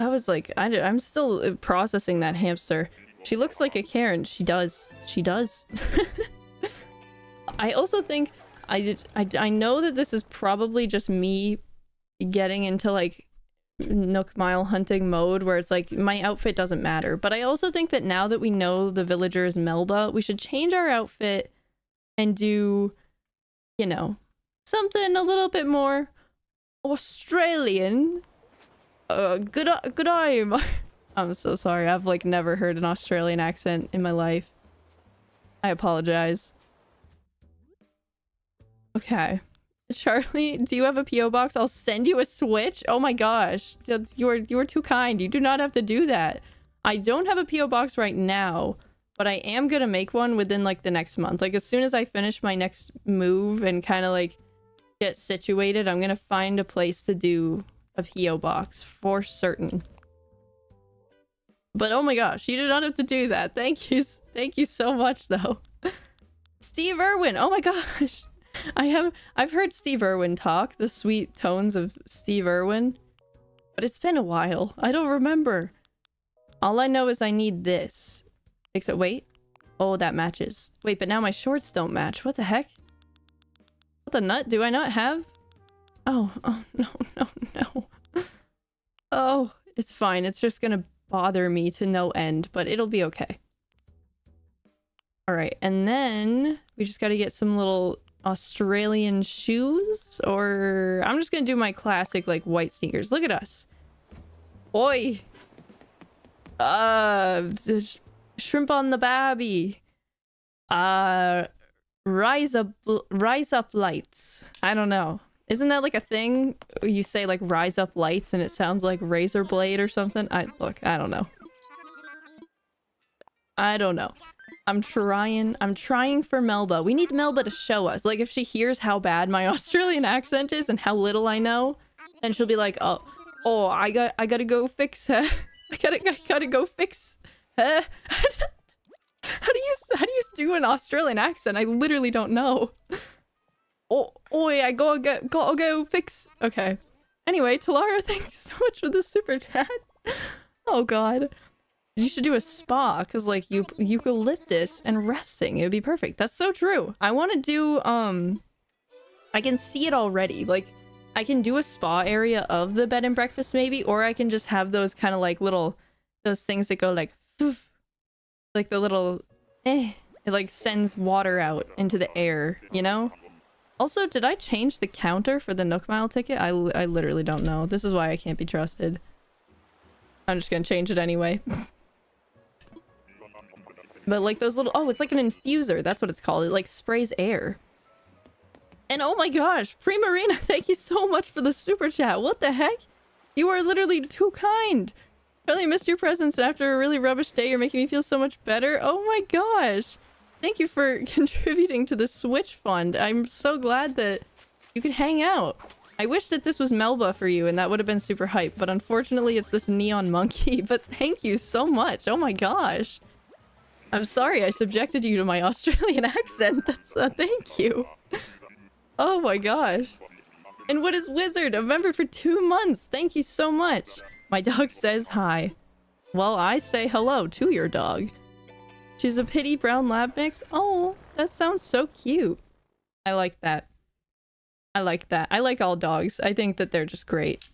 I was like, I, I'm still uh, processing that hamster. She looks like a Karen. She does. She does. I also think I, did, I I know that this is probably just me getting into like Nook Mile hunting mode where it's like my outfit doesn't matter. But I also think that now that we know the villager is Melba, we should change our outfit and do, you know, something a little bit more Australian. Uh, good, good eye. I'm so sorry. I've like never heard an Australian accent in my life. I apologize. Okay. Charlie, do you have a PO box? I'll send you a Switch. Oh my gosh, That's, you are you are too kind. You do not have to do that. I don't have a PO box right now, but I am gonna make one within like the next month. Like as soon as I finish my next move and kind of like get situated, I'm gonna find a place to do a PO box for certain. But oh my gosh, you did not have to do that. Thank you, thank you so much though. Steve Irwin, oh my gosh. I have I've heard Steve Irwin talk, the sweet tones of Steve Irwin. But it's been a while. I don't remember. All I know is I need this. Except wait. Oh, that matches. Wait, but now my shorts don't match. What the heck? The nut do I not have? Oh, oh, no, no, no. Oh, it's fine. It's just gonna bother me to no end, but it'll be okay. Alright, and then we just gotta get some little Australian shoes, or I'm just gonna do my classic, like, white sneakers. Look at us. Oi! Uh, shrimp on the babby. Uh, rise up, rise up lights. I don't know. Isn't that like a thing? You say like rise up lights and it sounds like razor blade or something? I look, I don't know. I don't know. I'm trying. I'm trying for Melba. We need Melba to show us. Like if she hears how bad my Australian accent is and how little I know, then she'll be like, "Oh, oh, I got I got to go fix her. I got to I got to go fix her." how do you how do you do an Australian accent? I literally don't know. Oh, oi, I gotta go, go fix. Okay. Anyway, Talara, thanks so much for the super chat. Oh god. You should do a spa, because, like, you eucalyptus and resting. It would be perfect. That's so true. I want to do, um... I can see it already. Like, I can do a spa area of the bed and breakfast, maybe, or I can just have those kind of, like, little... Those things that go, like... Like, the little... Eh... It, like, sends water out into the air, you know? Also, did I change the counter for the Nook Mile ticket? I, I literally don't know. This is why I can't be trusted. I'm just gonna change it anyway. but like those little- oh, it's like an infuser. That's what it's called. It like sprays air. And oh my gosh, Primarina, thank you so much for the super chat. What the heck? You are literally too kind. Really missed your presence and after a really rubbish day, you're making me feel so much better. Oh my gosh. Thank you for contributing to the Switch Fund. I'm so glad that you could hang out. I wish that this was Melba for you and that would have been super hype, but unfortunately it's this neon monkey. But thank you so much. Oh my gosh. I'm sorry I subjected you to my Australian accent. That's uh, thank you. Oh my gosh. And what is Wizard? A member for two months. Thank you so much. My dog says hi. Well, I say hello to your dog. She's a pity brown lab mix. Oh, that sounds so cute. I like that. I like that. I like all dogs. I think that they're just great.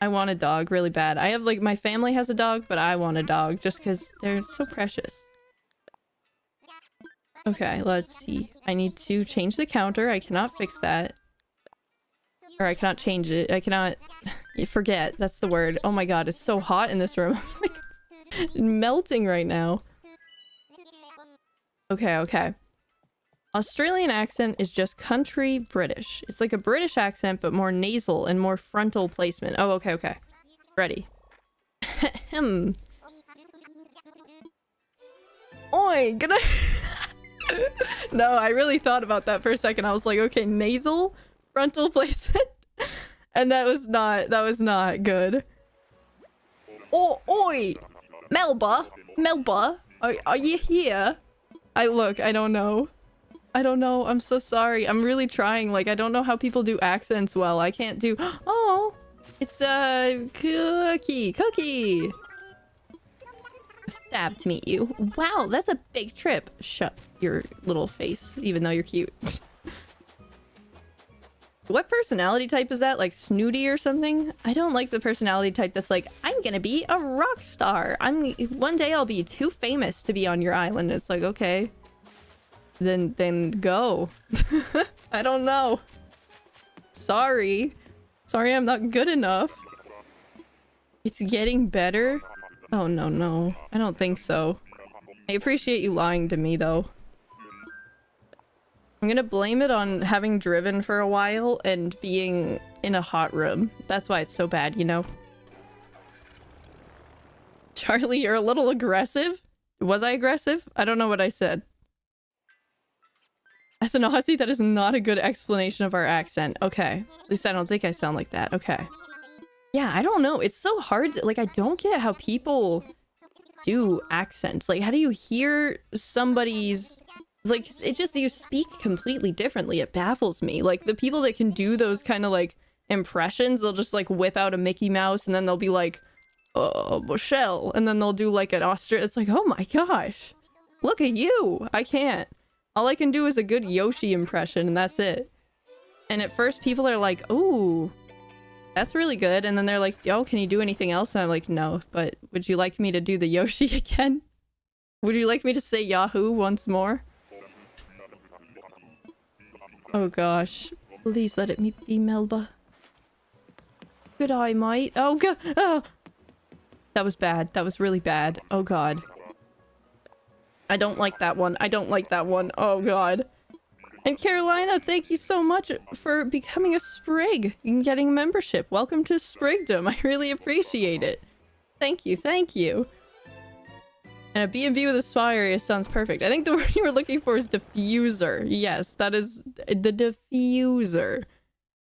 I want a dog really bad. I have like my family has a dog, but I want a dog just because they're so precious. Okay, let's see. I need to change the counter. I cannot fix that. Or I cannot change it. I cannot... forget. That's the word. Oh my god, it's so hot in this room. like melting right now. Okay, okay. Australian accent is just country British. It's like a British accent, but more nasal and more frontal placement. Oh, okay, okay. Ready. Hmm. Oi, gonna... no, I really thought about that for a second. I was like, okay, nasal, frontal placement. and that was not, that was not good. Oh, oi! Melba! Melba! Are, are you here? I look, I don't know. I don't know. I'm so sorry. I'm really trying. Like, I don't know how people do accents well. I can't do... Oh! It's a uh, cookie. Cookie! Fab to meet you. Wow, that's a big trip. Shut your little face, even though you're cute. what personality type is that? Like snooty or something? I don't like the personality type that's like, I'm gonna be a rock star. I'm one day I'll be too famous to be on your island. It's like, okay. Then then go. I don't know. Sorry. Sorry I'm not good enough. It's getting better? Oh no no. I don't think so. I appreciate you lying to me though. I'm gonna blame it on having driven for a while and being in a hot room. That's why it's so bad, you know? Charlie, you're a little aggressive? Was I aggressive? I don't know what I said. As an Aussie, that is not a good explanation of our accent. Okay. At least I don't think I sound like that. Okay. Yeah, I don't know. It's so hard to- like, I don't get how people do accents. Like, how do you hear somebody's like it just you speak completely differently. It baffles me. Like the people that can do those kind of like impressions they'll just like whip out a mickey mouse and then they'll be like oh michelle. And then they'll do like an ostrich it's like oh my gosh. Look at you. I can't. All i can do is a good yoshi impression and that's it. And at first people are like oh that's really good. And then they're like oh can you do anything else? And i'm like no but would you like me to do the yoshi again? Would you like me to say yahoo once more Oh gosh. Please let it be Melba. Good eye, mate. Oh god. Oh. That was bad. That was really bad. Oh god. I don't like that one. I don't like that one. Oh god. And Carolina, thank you so much for becoming a Sprig and getting membership. Welcome to Sprigdom. I really appreciate it. Thank you, thank you. And a B&B with a spa area sounds perfect. I think the word you were looking for is diffuser. Yes, that is the diffuser.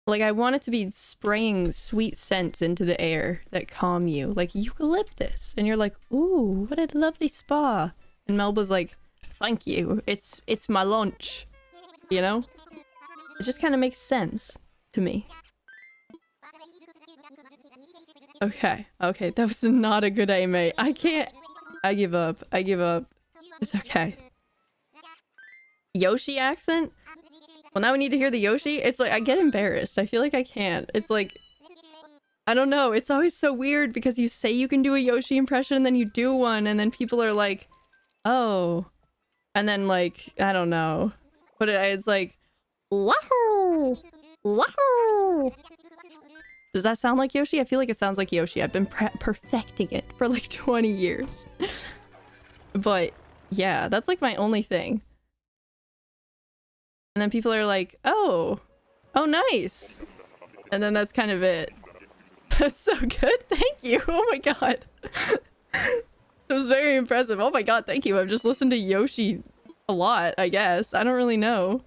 Like, I want it to be spraying sweet scents into the air that calm you. Like eucalyptus. And you're like, ooh, what a lovely spa. And Melba's like, thank you. It's, it's my lunch. You know? It just kind of makes sense to me. Okay, okay, that was not a good aim. I can't... I give up. I give up. It's okay. Yoshi accent? Well, now we need to hear the Yoshi? It's like, I get embarrassed. I feel like I can't. It's like... I don't know. It's always so weird because you say you can do a Yoshi impression and then you do one and then people are like, oh. And then like, I don't know. But it's like, Wahoo! Wahoo! Does that sound like Yoshi? I feel like it sounds like Yoshi. I've been perfecting it for like 20 years. but yeah, that's like my only thing. And then people are like, oh, oh, nice. And then that's kind of it. That's so good. Thank you. Oh my god. it was very impressive. Oh my god, thank you. I've just listened to Yoshi a lot, I guess. I don't really know.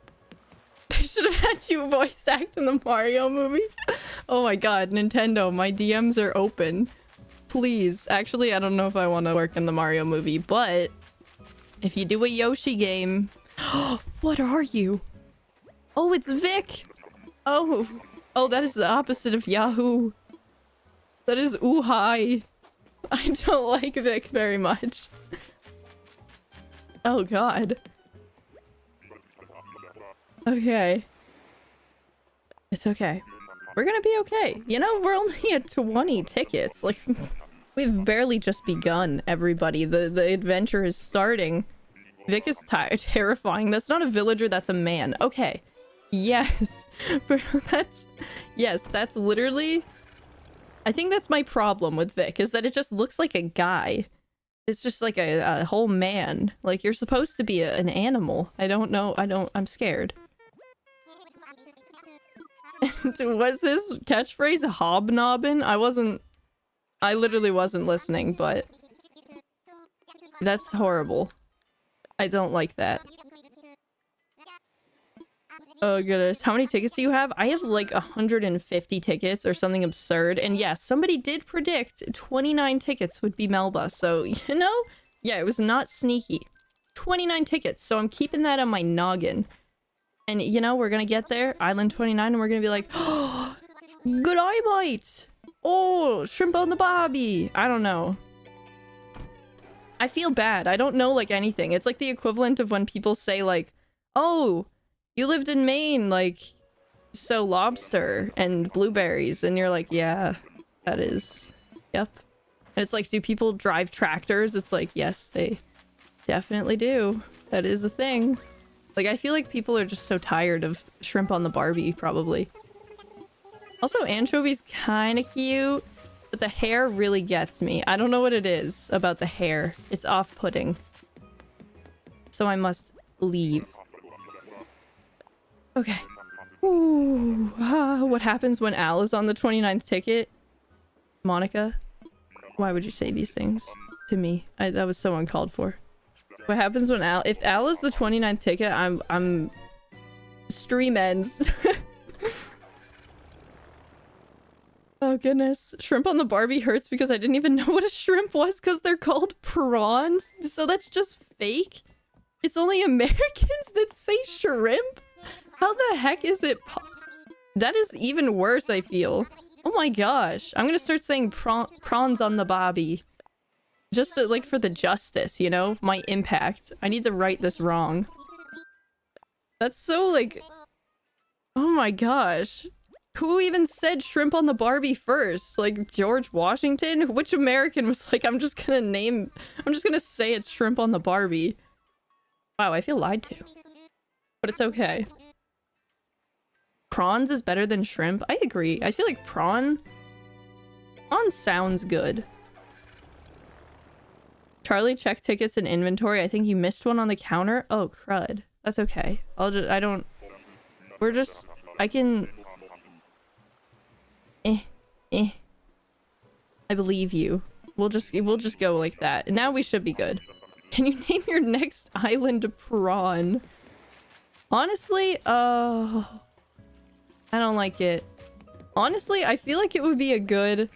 They should have had you voice act in the Mario movie. oh my god, Nintendo, my DMs are open. Please. Actually, I don't know if I want to work in the Mario movie, but if you do a Yoshi game... what are you? Oh, it's Vic! Oh. Oh, that is the opposite of Yahoo. That is ooh hi. I don't like Vic very much. Oh god. Okay. It's okay. We're gonna be okay. You know, we're only at 20 tickets. Like, we've barely just begun, everybody. The, the adventure is starting. Vic is terrifying. That's not a villager, that's a man. Okay. Yes. that's... Yes, that's literally... I think that's my problem with Vic, is that it just looks like a guy. It's just like a, a whole man. Like, you're supposed to be a, an animal. I don't know. I don't... I'm scared. What's his catchphrase? Hobnobbing? I wasn't... I literally wasn't listening, but... That's horrible. I don't like that. Oh goodness. How many tickets do you have? I have like 150 tickets or something absurd. And yes, yeah, somebody did predict 29 tickets would be Melba. So, you know, yeah, it was not sneaky. 29 tickets. So I'm keeping that on my noggin. And you know, we're gonna get there, Island 29, and we're gonna be like, oh, good eye bite! Oh, shrimp on the bobby! I don't know. I feel bad. I don't know like anything. It's like the equivalent of when people say like, oh, you lived in Maine, like, so lobster and blueberries. And you're like, yeah, that is, yep. And it's like, do people drive tractors? It's like, yes, they definitely do. That is a thing. Like, I feel like people are just so tired of shrimp on the Barbie, probably. Also, anchovy's kind of cute, but the hair really gets me. I don't know what it is about the hair. It's off-putting. So I must leave. Okay. Ooh, ah, what happens when Al is on the 29th ticket? Monica? Why would you say these things to me? I, that was so uncalled for. What happens when Al- if Al is the 29th ticket, I'm- I'm- stream ends. oh goodness. Shrimp on the Barbie hurts because I didn't even know what a shrimp was because they're called prawns. So that's just fake? It's only Americans that say shrimp? How the heck is it That is even worse, I feel. Oh my gosh. I'm gonna start saying prawns on the Bobby. Just to, like for the justice, you know? My impact. I need to right this wrong. That's so like... Oh my gosh. Who even said shrimp on the Barbie first? Like George Washington? Which American was like, I'm just gonna name... I'm just gonna say it's shrimp on the Barbie. Wow, I feel lied to. But it's okay. Prawns is better than shrimp? I agree. I feel like prawn... Prawn sounds good. Charlie, check tickets and inventory. I think you missed one on the counter. Oh, crud. That's okay. I'll just- I don't- We're just... I can... Eh. Eh. I believe you. We'll just we'll just go like that. Now we should be good. Can you name your next island prawn? Honestly, uh... I don't like it. Honestly, I feel like it would be a good...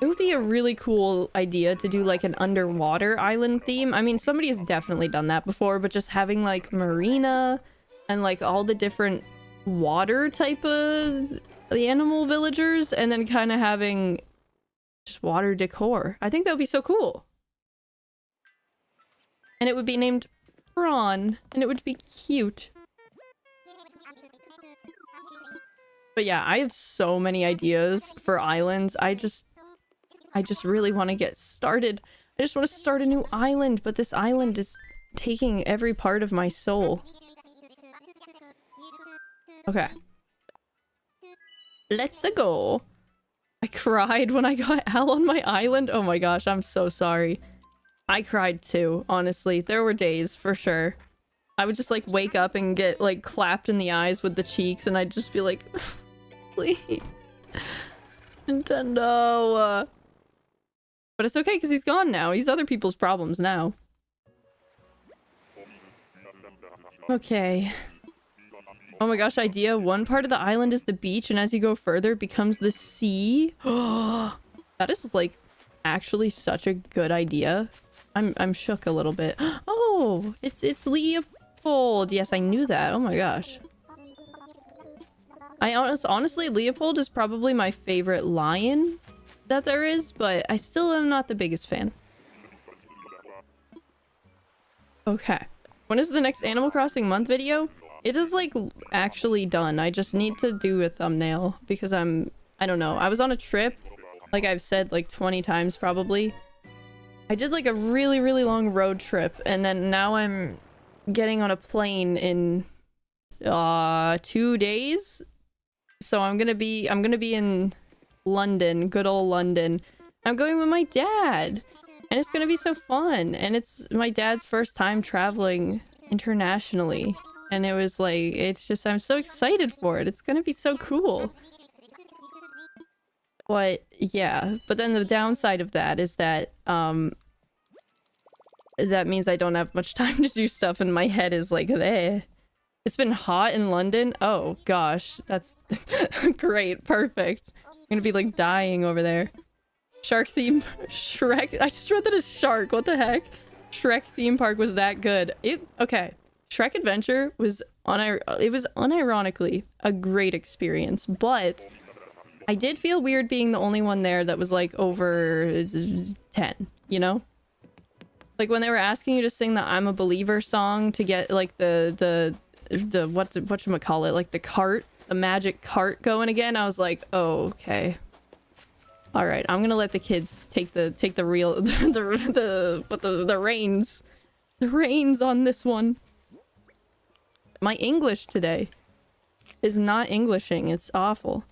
It would be a really cool idea to do like an underwater island theme. I mean, somebody has definitely done that before, but just having like marina and like all the different water type of the animal villagers and then kind of having just water decor. I think that would be so cool. And it would be named Prawn and it would be cute. But yeah, I have so many ideas for islands. I just I just really want to get started. I just want to start a new island, but this island is taking every part of my soul. Okay. Let's go. I cried when I got Al on my island. Oh my gosh, I'm so sorry. I cried too, honestly. There were days, for sure. I would just like wake up and get like clapped in the eyes with the cheeks and I'd just be like, please. Nintendo. But it's okay because he's gone now. He's other people's problems now. Okay. Oh my gosh, idea. One part of the island is the beach, and as you go further, it becomes the sea. that is, like, actually such a good idea. I'm I'm shook a little bit. Oh, it's it's Leopold. Yes, I knew that. Oh my gosh. I honest, honestly, Leopold is probably my favorite lion that there is, but I still am not the biggest fan. Okay. When is the next Animal Crossing month video? It is like actually done. I just need to do a thumbnail because I'm, I don't know. I was on a trip, like I've said like 20 times probably. I did like a really, really long road trip and then now I'm getting on a plane in uh two days. So I'm gonna be, I'm gonna be in London, good old London. I'm going with my dad. And it's gonna be so fun. And it's my dad's first time traveling internationally. And it was like, it's just, I'm so excited for it. It's gonna be so cool. But yeah, but then the downside of that is that, um, that means I don't have much time to do stuff and my head is like there. It's been hot in London. Oh gosh, that's great. Perfect. Gonna be like dying over there. Shark theme Shrek. I just read that as shark. What the heck? Shrek theme park was that good. It okay. Shrek Adventure was on it was unironically a great experience, but I did feel weird being the only one there that was like over 10, you know? Like when they were asking you to sing the I'm a believer song to get like the the the what what you call it like the cart the magic cart going again, I was like, oh, okay. All right, I'm gonna let the kids take the take the real the the but the the reins, the reins on this one. My English today is not Englishing. It's awful.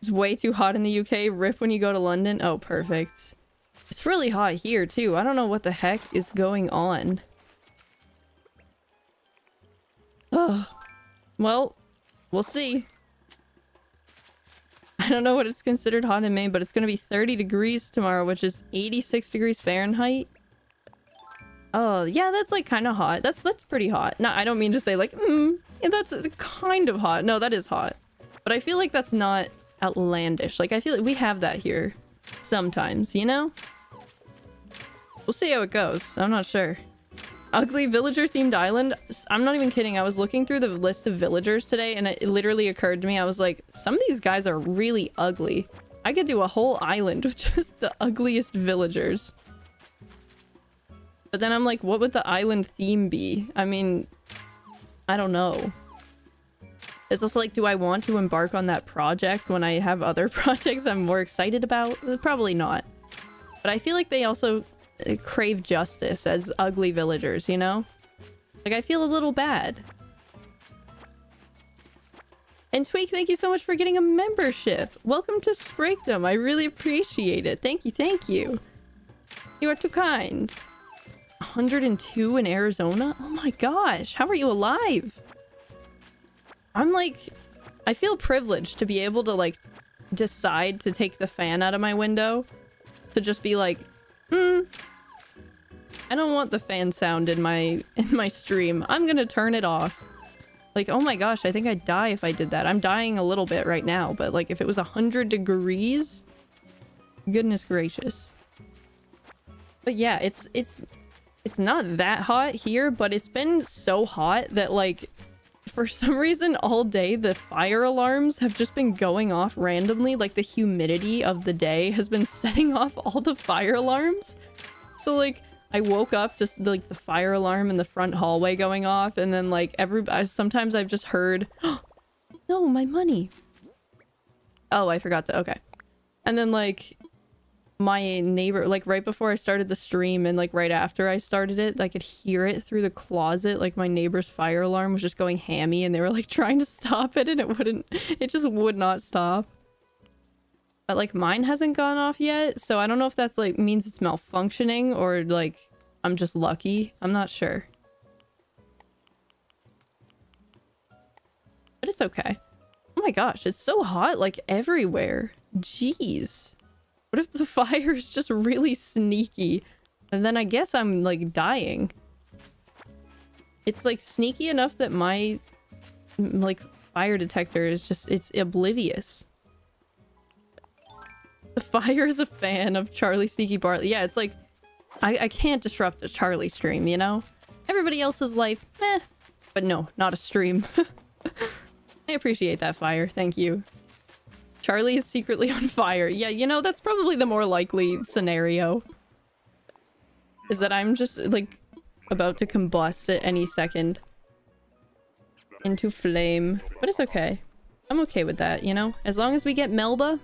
It's way too hot in the UK. Rip when you go to London. Oh, perfect. It's really hot here too. I don't know what the heck is going on. Oh, well, We'll see. I don't know what it's considered hot in Maine, but it's going to be 30 degrees tomorrow, which is 86 degrees Fahrenheit. Oh, yeah, that's like kind of hot. That's that's pretty hot. No, I don't mean to say like, mm, that's kind of hot. No, that is hot. But I feel like that's not outlandish. Like, I feel like we have that here sometimes, you know? We'll see how it goes. I'm not sure. Ugly villager themed island. I'm not even kidding. I was looking through the list of villagers today and it literally occurred to me. I was like, some of these guys are really ugly. I could do a whole island of just the ugliest villagers. But then I'm like, what would the island theme be? I mean, I don't know. It's also like, do I want to embark on that project when I have other projects I'm more excited about? Probably not. But I feel like they also crave justice as ugly villagers, you know? Like, I feel a little bad. And Tweak, thank you so much for getting a membership. Welcome to Sprigdom. I really appreciate it. Thank you, thank you. You are too kind. 102 in Arizona? Oh my gosh, how are you alive? I'm like, I feel privileged to be able to like decide to take the fan out of my window. To just be like, hmm, I don't want the fan sound in my in my stream. I'm gonna turn it off. Like, oh my gosh, I think I'd die if I did that. I'm dying a little bit right now, but like if it was 100 degrees, goodness gracious. But yeah, it's it's it's not that hot here, but it's been so hot that like for some reason all day the fire alarms have just been going off randomly like the humidity of the day has been setting off all the fire alarms so like i woke up just like the fire alarm in the front hallway going off and then like every sometimes i've just heard no my money. Oh i forgot to okay. And then like my neighbor like right before i started the stream and like right after i started it i could hear it through the closet like my neighbor's fire alarm was just going hammy and they were like trying to stop it and it wouldn't it just would not stop but like mine hasn't gone off yet so i don't know if that's like means it's malfunctioning or like i'm just lucky i'm not sure but it's okay oh my gosh it's so hot like everywhere jeez what if the fire is just really sneaky? And then I guess I'm, like, dying. It's, like, sneaky enough that my, like, fire detector is just, it's oblivious. The fire is a fan of Charlie Sneaky Barley. Yeah, it's like, I, I can't disrupt a Charlie stream, you know? Everybody else's life, eh. But no, not a stream. I appreciate that fire, thank you. Charlie is secretly on fire. Yeah, you know, that's probably the more likely scenario. Is that I'm just, like, about to combust at any second. Into flame. But it's okay. I'm okay with that, you know? As long as we get Melba,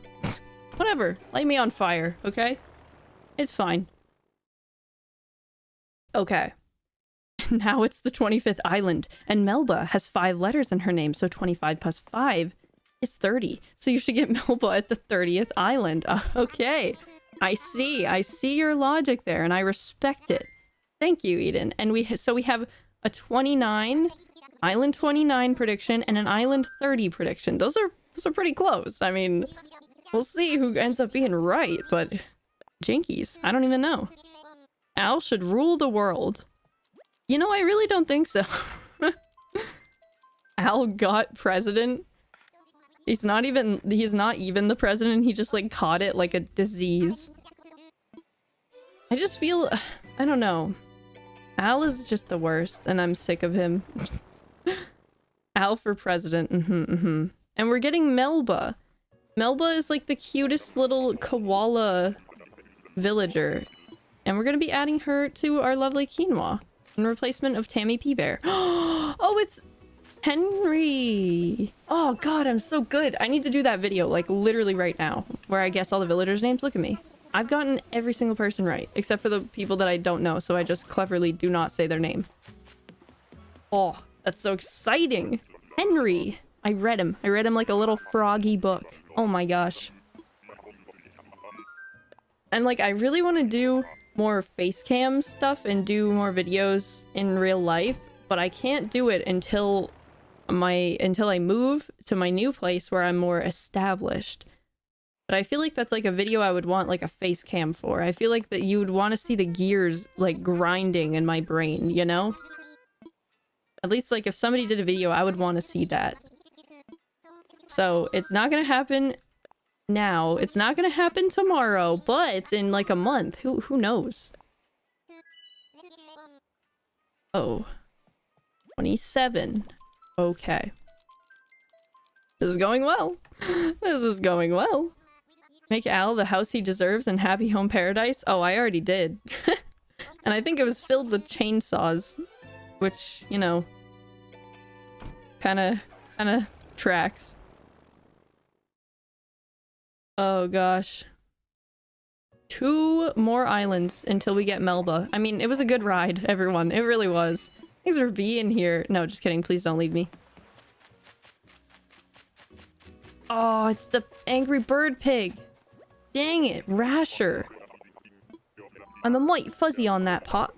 whatever. Light me on fire, okay? It's fine. Okay. Now it's the 25th island, and Melba has five letters in her name, so 25 plus 5 is 30. So you should get Melba at the 30th island. Uh, okay. I see. I see your logic there, and I respect it. Thank you, Eden. And we so we have a 29, island 29 prediction, and an island 30 prediction. Those are those are pretty close. I mean, we'll see who ends up being right, but jinkies, I don't even know. Al should rule the world. You know, I really don't think so. Al got president He's not even- he's not even the president, he just like caught it like a disease. I just feel- I don't know. Al is just the worst, and I'm sick of him. Al for president, mm -hmm, mm -hmm. And we're getting Melba. Melba is like the cutest little koala villager. And we're gonna be adding her to our lovely quinoa. In replacement of Tammy P. Bear. oh, it's Henry! Oh god, I'm so good. I need to do that video, like, literally right now. Where I guess all the villagers' names. Look at me. I've gotten every single person right. Except for the people that I don't know, so I just cleverly do not say their name. Oh, that's so exciting! Henry! I read him. I read him like a little froggy book. Oh my gosh. And like, I really want to do more face cam stuff and do more videos in real life, but I can't do it until my until I move to my new place where I'm more established. But I feel like that's like a video I would want like a face cam for. I feel like that you would want to see the gears like grinding in my brain, you know? At least like if somebody did a video, I would want to see that. So it's not gonna happen now. It's not gonna happen tomorrow, but it's in like a month. Who who knows? Oh. 27. Okay. This is going well. This is going well. Make Al the house he deserves and Happy Home Paradise? Oh, I already did. and I think it was filled with chainsaws. Which, you know... Kinda... Kinda tracks. Oh gosh. Two more islands until we get Melba. I mean, it was a good ride, everyone. It really was. Thanks for being here. No, just kidding. Please don't leave me. Oh, it's the angry bird pig. Dang it, Rasher. I'm a mite fuzzy on that pot.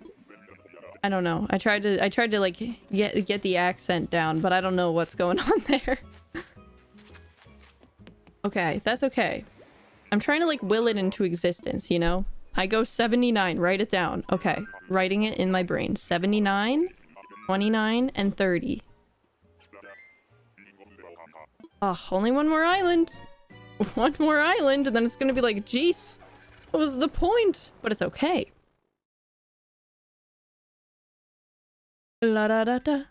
I don't know. I tried to I tried to like get get the accent down, but I don't know what's going on there. Okay, that's okay. I'm trying to like will it into existence, you know? I go 79, write it down. Okay, writing it in my brain. 79, 29, and 30. Oh, only one more island. One more island, and then it's gonna be like, jeez, what was the point? But it's okay. La da da da.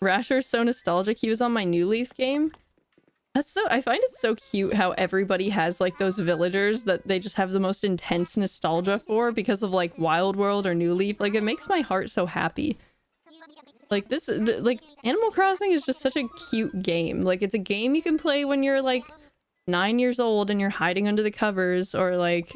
Rasher's so nostalgic. He was on my New Leaf game. That's so- I find it so cute how everybody has like those villagers that they just have the most intense nostalgia for because of like Wild World or New Leaf. Like it makes my heart so happy. Like this- like Animal Crossing is just such a cute game. Like it's a game you can play when you're like nine years old and you're hiding under the covers or like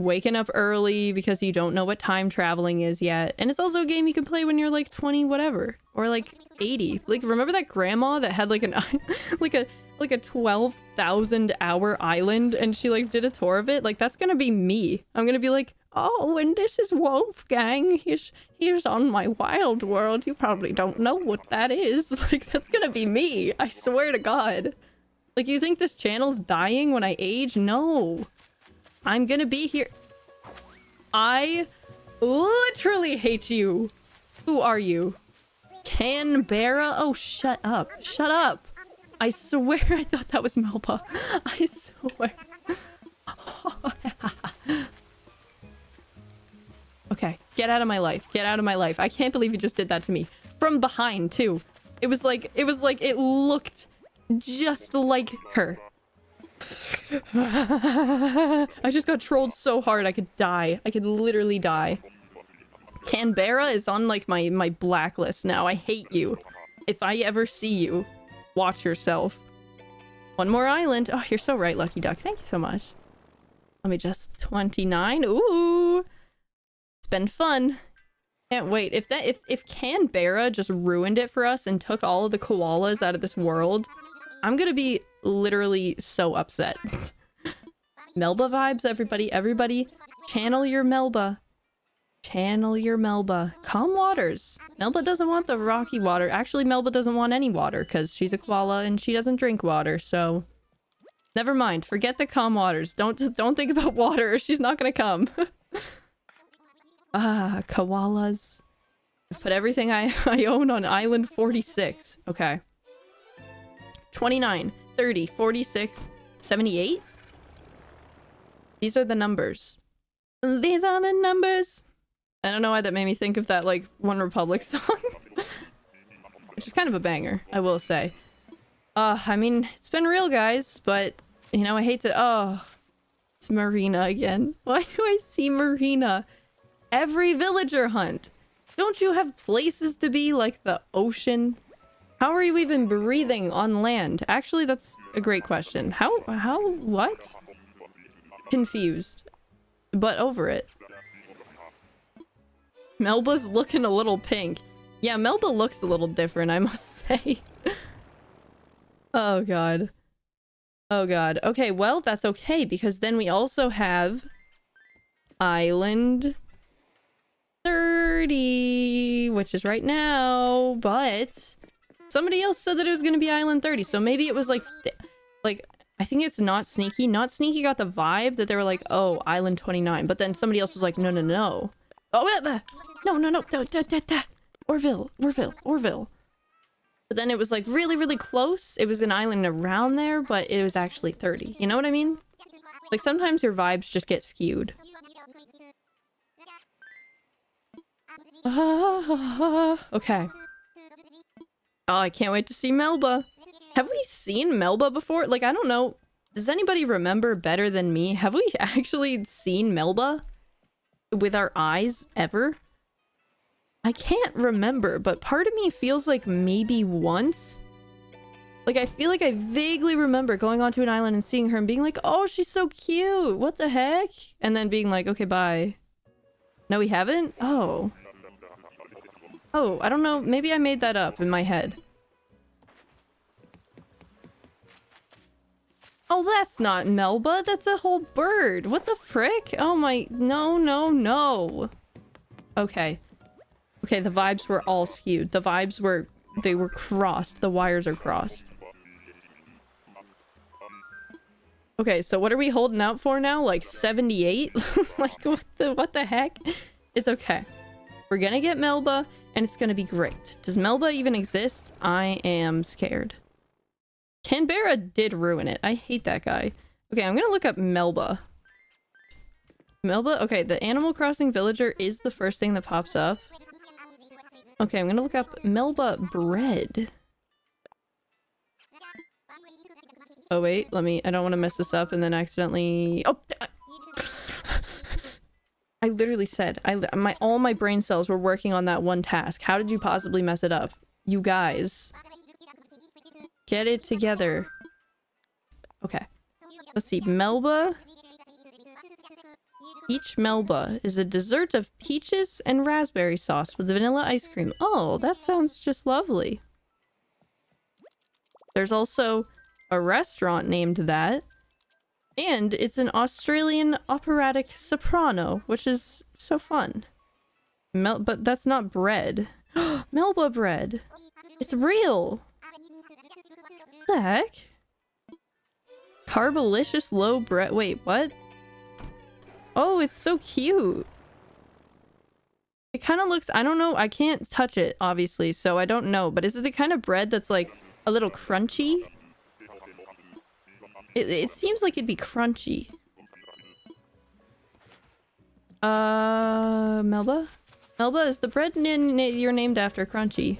waking up early because you don't know what time traveling is yet. And it's also a game you can play when you're like 20 whatever or like 80. Like remember that grandma that had like an like a like a 12,000 hour island and she like did a tour of it? Like that's to be me. I'm to be like, "Oh, and this is Wolfgang. He's he's on my wild world. You probably don't know what that is." Like that's to be me. I swear to god. Like you think this channel's dying when I age? No. I'm gonna be here. I literally hate you. Who are you? Canberra? Oh, shut up. Shut up. I swear I thought that was Melba. I swear. okay, get out of my life. Get out of my life. I can't believe you just did that to me. From behind, too. It was like, it was like, it looked just like her. I just got trolled so hard I could die. I could literally die. Canberra is on like my, my blacklist now. I hate you. If I ever see you, watch yourself. One more island. Oh, you're so right, Lucky Duck. Thank you so much. Let me just 29. Ooh. It's been fun. Can't wait. If that if if Canberra just ruined it for us and took all of the koalas out of this world, I'm gonna be literally so upset. Melba vibes, everybody. Everybody, channel your Melba. Channel your Melba. Calm waters. Melba doesn't want the rocky water. Actually, Melba doesn't want any water because she's a koala and she doesn't drink water, so... Never mind. Forget the calm waters. Don't don't think about water. She's not gonna come. ah, koalas. I've put everything I, I own on island 46. Okay. 29, 30, 46, 78? These are the numbers. These are the numbers. I don't know why that made me think of that, like, OneRepublic song. Which is kind of a banger, I will say. Uh, I mean, it's been real, guys, but, you know, I hate to- oh. It's Marina again. Why do I see Marina? Every villager hunt. Don't you have places to be, like the ocean? How are you even breathing on land? Actually, that's a great question. How- how- what? Confused. But over it. Melba's looking a little pink. Yeah, Melba looks a little different, I must say. oh god. Oh god. Okay, well, that's okay, because then we also have... Island... 30, which is right now, but... Somebody else said that it was going to be Island 30, so maybe it was like... Like, I think it's not Sneaky. Not Sneaky got the vibe that they were like, oh, Island 29, but then somebody else was like, no, no, no. Oh, no, no, no, da, da, da, da. Orville, Orville, Orville. But then it was like really, really close. It was an island around there, but it was actually 30. You know what I mean? Like sometimes your vibes just get skewed. okay. Oh, I can't wait to see Melba. Have we seen Melba before? Like, I don't know. Does anybody remember better than me? Have we actually seen Melba? With our eyes, ever? I can't remember, but part of me feels like maybe once. Like, I feel like I vaguely remember going onto an island and seeing her and being like, oh, she's so cute. What the heck? And then being like, okay, bye. No, we haven't? Oh. Oh, I don't know. Maybe I made that up in my head. Oh, that's not Melba. That's a whole bird. What the frick? Oh my... No, no, no. Okay. Okay, the vibes were all skewed. The vibes were... They were crossed. The wires are crossed. Okay, so what are we holding out for now? Like 78? like, what the, what the heck? It's okay. We're gonna get Melba, and it's gonna be great. Does Melba even exist? I am scared. Canberra did ruin it. I hate that guy. Okay, I'm gonna look up Melba. Melba? Okay, the Animal Crossing villager is the first thing that pops up. Okay, I'm gonna look up Melba bread. Oh wait, let me- I don't want to mess this up and then accidentally- Oh! I literally said, I my all my brain cells were working on that one task. How did you possibly mess it up? You guys. Get it together. Okay. Let's see, Melba. Peach Melba is a dessert of peaches and raspberry sauce with vanilla ice cream. Oh, that sounds just lovely. There's also a restaurant named that. And it's an Australian operatic soprano, which is so fun. Mel but that's not bread. Melba bread. It's real. The heck? Carbolicious low bread. Wait, what? Oh, it's so cute. It kind of looks, I don't know, I can't touch it, obviously, so I don't know. But is it the kind of bread that's like a little crunchy? It, it seems like it'd be crunchy. Uh, Melba? Melba, is the bread you're named after crunchy?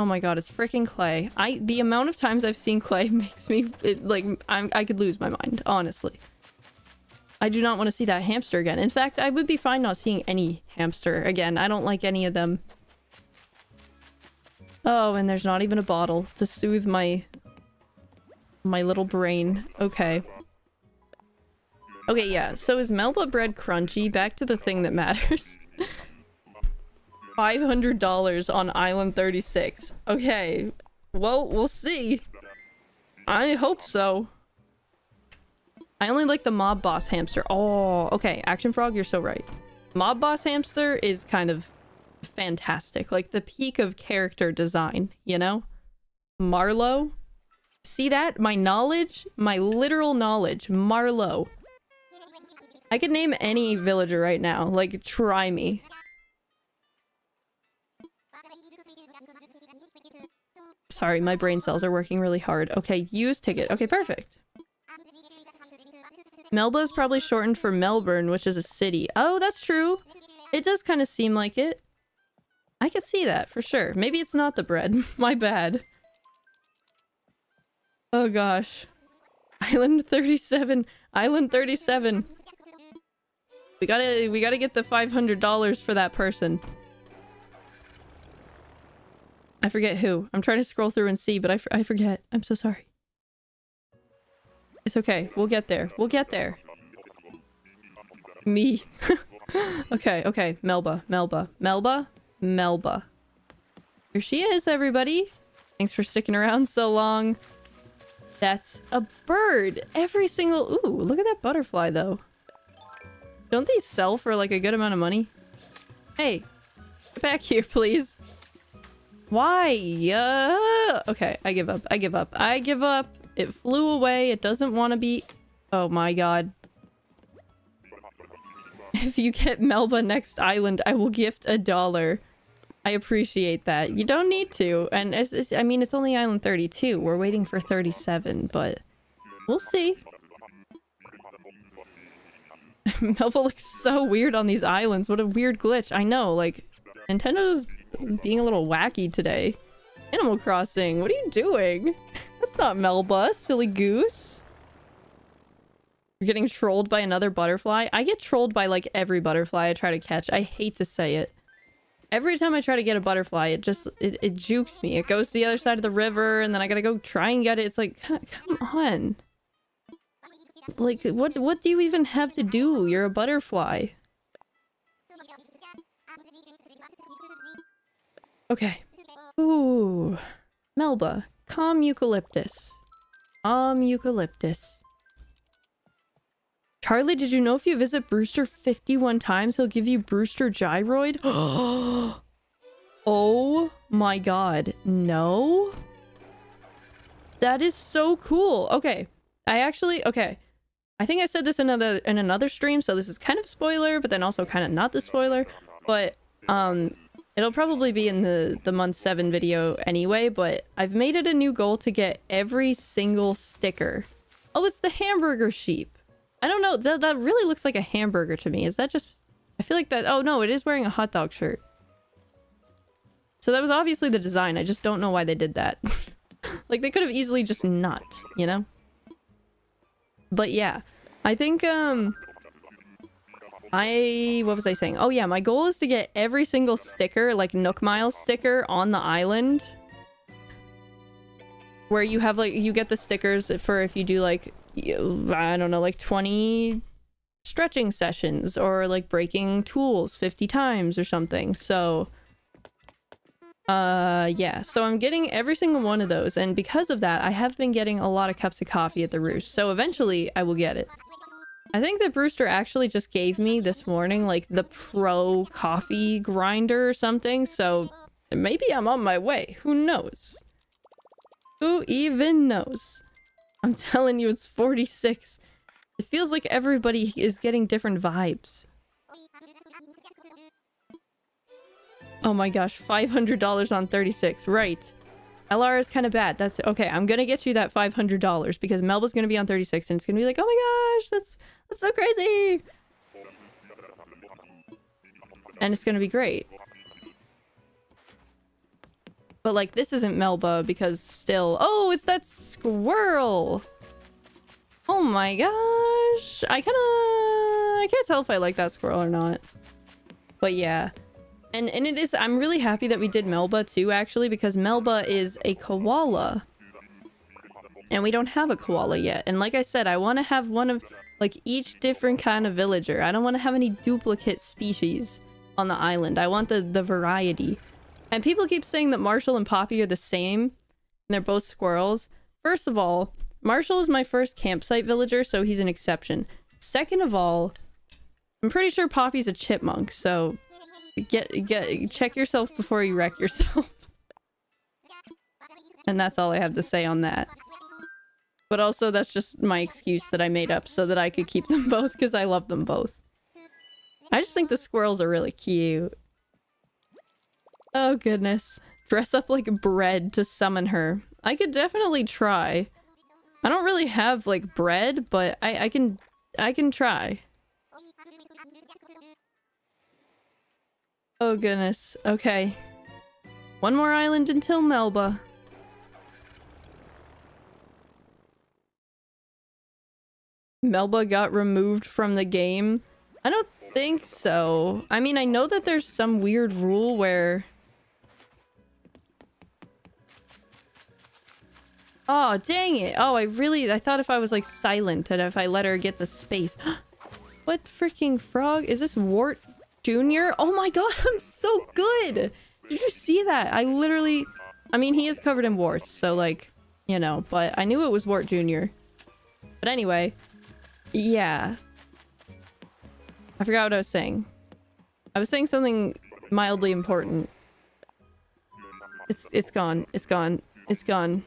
Oh my god, it's freaking clay. I the amount of times I've seen clay makes me it, like I'm I could lose my mind, honestly. I do not want to see that hamster again. In fact, I would be fine not seeing any hamster again. I don't like any of them. Oh, and there's not even a bottle to soothe my my little brain. Okay. Okay, yeah. So is Melba bread crunchy? Back to the thing that matters. $500 on Island 36. Okay. Well, we'll see. I hope so. I only like the mob boss hamster. Oh, okay. Action Frog, you're so right. Mob boss hamster is kind of fantastic. Like the peak of character design, you know? Marlo? See that? My knowledge? My literal knowledge. Marlo. I could name any villager right now. Like, try me. Sorry, my brain cells are working really hard. Okay, use ticket. Okay, perfect. Melba is probably shortened for Melbourne, which is a city. Oh, that's true. It does kind of seem like it. I can see that, for sure. Maybe it's not the bread. my bad. Oh gosh. Island 37. Island 37. We gotta, we gotta get the $500 for that person. I forget who. I'm trying to scroll through and see, but I, I forget. I'm so sorry. It's okay. We'll get there. We'll get there. Me. okay, okay. Melba. Melba. Melba? Melba. Here she is, everybody. Thanks for sticking around so long. That's a bird. Every single... Ooh, look at that butterfly, though. Don't these sell for, like, a good amount of money? Hey, get back here, please. Why? Uh, okay, I give up. I give up. I give up. It flew away. It doesn't want to be... Oh my god. If you get Melba next island, I will gift a dollar. I appreciate that. You don't need to. And it's, it's, I mean, it's only island 32. We're waiting for 37, but we'll see. Melba looks so weird on these islands. What a weird glitch. I know, like, Nintendo's being a little wacky today. Animal Crossing, what are you doing? That's not Melba, silly goose. You're getting trolled by another butterfly? I get trolled by like every butterfly I try to catch. I hate to say it. Every time I try to get a butterfly, it just, it, it jukes me. It goes to the other side of the river and then I gotta go try and get it. It's like, come on. Like, what, what do you even have to do? You're a butterfly. Okay. Ooh. Melba. Calm eucalyptus. Calm eucalyptus. Charlie, did you know if you visit Brewster 51 times, he'll give you Brewster Gyroid? Oh my god. No? That is so cool. Okay. I actually okay. I think I said this in another in another stream, so this is kind of spoiler, but then also kind of not the spoiler. But um it'll probably be in the the month 7 video anyway, but I've made it a new goal to get every single sticker. Oh, it's the hamburger sheep. I don't know. That that really looks like a hamburger to me. Is that just I feel like that Oh no, it is wearing a hot dog shirt. So that was obviously the design. I just don't know why they did that. like they could have easily just not, you know? But yeah, I think, um, I, what was I saying? Oh yeah, my goal is to get every single sticker, like Nook Miles sticker on the island. Where you have like, you get the stickers for if you do like, I don't know, like 20 stretching sessions or like breaking tools 50 times or something. So uh, yeah, so I'm getting every single one of those, and because of that, I have been getting a lot of cups of coffee at the Roost, so eventually I will get it. I think that Brewster actually just gave me this morning, like, the pro coffee grinder or something, so maybe I'm on my way. Who knows? Who even knows? I'm telling you, it's 46. It feels like everybody is getting different vibes. Oh my gosh, $500 on 36. Right. LR is kind of bad. That's okay. I'm gonna get you that $500 because Melba's gonna be on 36 and it's gonna be like, oh my gosh, that's that's so crazy. And it's gonna be great. But like, this isn't Melba because still, oh, it's that squirrel. Oh my gosh. I kind of, I can't tell if I like that squirrel or not. But yeah. And and it is I'm really happy that we did Melba too actually because Melba is a koala. And we don't have a koala yet. And like I said, I want to have one of like each different kind of villager. I don't want to have any duplicate species on the island. I want the the variety. And people keep saying that Marshall and Poppy are the same. And they're both squirrels. First of all, Marshall is my first campsite villager, so he's an exception. Second of all, I'm pretty sure Poppy's a chipmunk, so Get get check yourself before you wreck yourself. and that's all I have to say on that. But also that's just my excuse that I made up so that I could keep them both because I love them both. I just think the squirrels are really cute. Oh goodness. Dress up like bread to summon her. I could definitely try. I don't really have like bread, but I, I can I can try. Oh goodness. Okay. One more island until Melba. Melba got removed from the game? I don't think so. I mean, I know that there's some weird rule where... Oh, dang it. Oh, I really... I thought if I was, like, silent and if I let her get the space... what freaking frog? Is this Wart Junior? Oh my god, I'm so good! Did you see that? I literally... I mean, he is covered in warts, so like, you know, but I knew it was Wart Junior. But anyway, yeah. I forgot what I was saying. I was saying something mildly important. It's it's gone. It's gone. It's gone.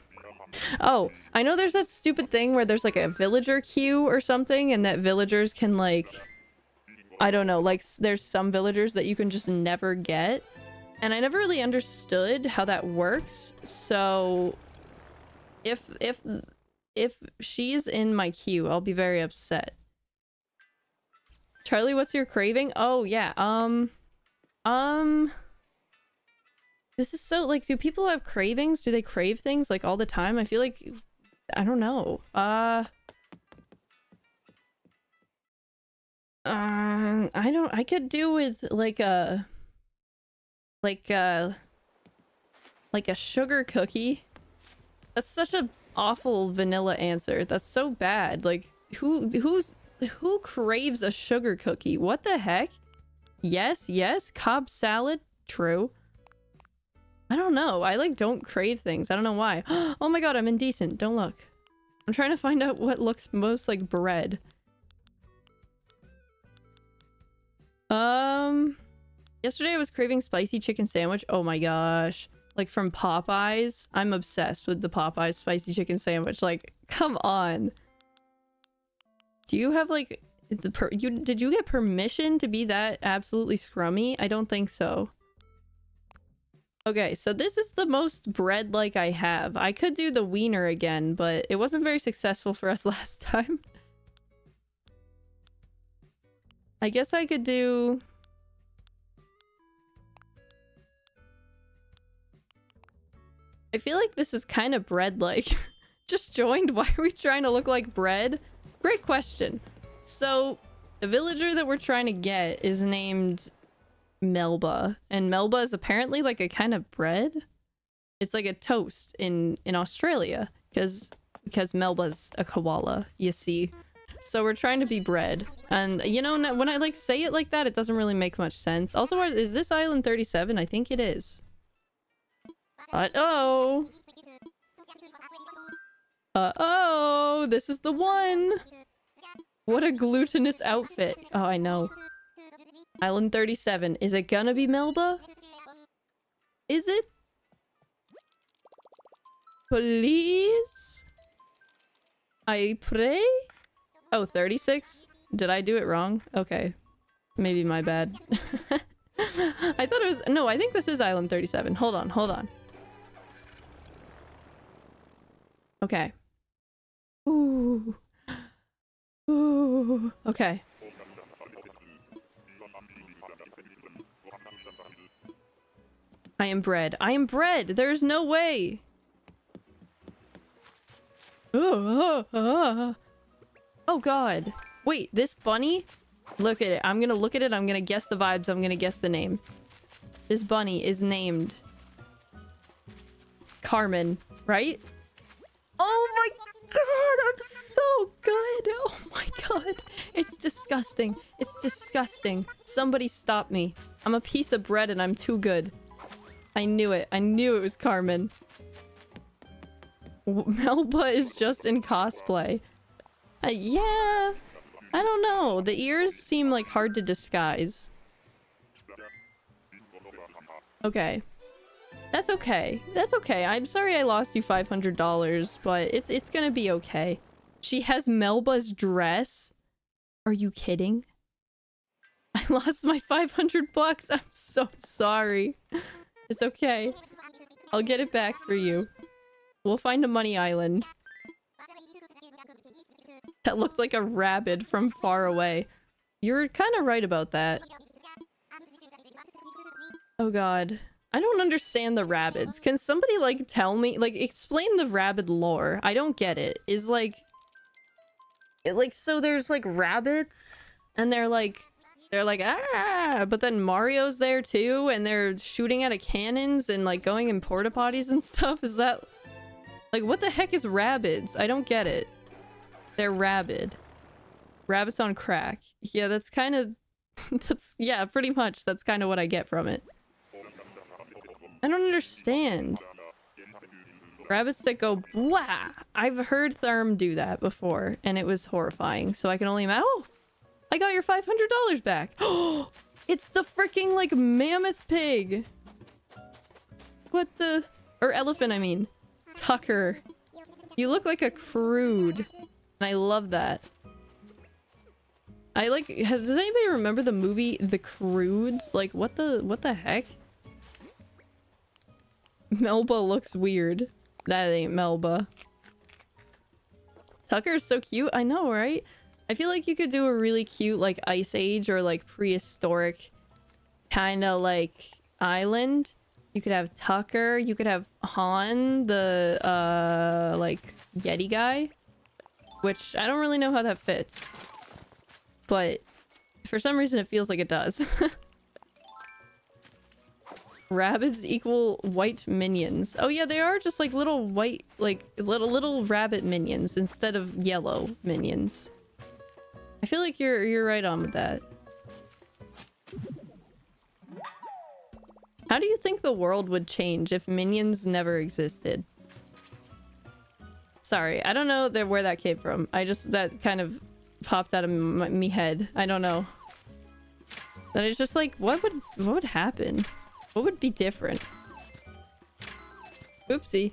Oh, I know there's that stupid thing where there's like a villager queue or something and that villagers can like I don't know, like there's some villagers that you can just never get. And I never really understood how that works. So if if if she's in my queue, I'll be very upset. Charlie, what's your craving? Oh, yeah. Um um This is so like do people have cravings? Do they crave things like all the time? I feel like I don't know. Uh Um, I don't. I could do with like a, like a, like a sugar cookie. That's such a awful vanilla answer. That's so bad. Like, who, who's, who craves a sugar cookie? What the heck? Yes, yes. Cobb salad. True. I don't know. I like don't crave things. I don't know why. oh my god, I'm indecent. Don't look. I'm trying to find out what looks most like bread. Um, Yesterday I was craving spicy chicken sandwich. Oh my gosh. Like from Popeyes. I'm obsessed with the Popeyes spicy chicken sandwich. Like, come on. Do you have like the per you did you get permission to be that absolutely scrummy? I don't think so. Okay, so this is the most bread like I have. I could do the wiener again, but it wasn't very successful for us last time. I guess I could do I feel like this is kind of bread-like. Just joined? Why are we trying to look like bread? Great question. So, the villager that we're trying to get is named Melba. And Melba is apparently like a kind of bread. It's like a toast in, in Australia. Because because Melba's a koala, you see. So we're trying to be bread. And, you know, when I, like, say it like that, it doesn't really make much sense. Also, is this Island 37? I think it is. Uh-oh. Uh-oh, this is the one. What a glutinous outfit. Oh, I know. Island 37. Is it gonna be Melba? Is it? Please? I pray? Oh, 36? Did I do it wrong? Okay. Maybe my bad. I thought it was... No, I think this is Island 37. Hold on, hold on. Okay. Ooh. Ooh. Okay. I am bread. I am bread. There's no way. Oh, oh, oh god. Wait, this bunny? Look at it. I'm gonna look at it. I'm gonna guess the vibes. I'm gonna guess the name. This bunny is named Carmen, right? Oh my god, I'm so good. Oh my god. It's disgusting. It's disgusting. Somebody stop me. I'm a piece of bread and I'm too good. I knew it. I knew it was Carmen. Melba is just in cosplay. Uh, yeah. I don't know. The ears seem like hard to disguise. Okay. That's okay. That's okay. I'm sorry I lost you $500, but it's it's gonna be okay. She has Melba's dress? Are you kidding? I lost my 500 bucks. I'm so sorry. It's okay. I'll get it back for you. We'll find a money island. That looked like a rabbit from far away. You're kind of right about that. Oh god. I don't understand the rabbits. Can somebody, like, tell me? Like, explain the rabbit lore. I don't get it. Is, like... It, like, so there's, like, rabbits? And they're, like... They're like, ah! But then Mario's there, too? And they're shooting out of cannons and, like, going in porta potties and stuff? Is that... Like, what the heck is rabbits? I don't get it. They're rabid. Rabbits on crack. Yeah, that's kind of... that's... Yeah, pretty much. That's kind of what I get from it. I don't understand. Rabbits that go wah. I've heard Therm do that before, and it was horrifying. So I can only imagine. Oh, I got your five hundred dollars back. Oh, it's the freaking like mammoth pig. What the? Or elephant, I mean. Tucker. You look like a Crood. And I love that. I like has does anybody remember the movie The Croods? Like what the what the heck? Melba looks weird. That ain't Melba. Tucker's so cute. I know, right? I feel like you could do a really cute, like, Ice Age or, like, prehistoric kind of, like, island. You could have Tucker. You could have Han, the, uh, like, Yeti guy. Which, I don't really know how that fits. But, for some reason, it feels like it does. Rabbits equal white minions. Oh yeah, they are just like little white, like little little rabbit minions instead of yellow minions. I feel like you're you're right on with that. How do you think the world would change if minions never existed? Sorry, I don't know where that came from. I just that kind of popped out of my, me head. I don't know. That is just like, what would what would happen? What would be different? Oopsie.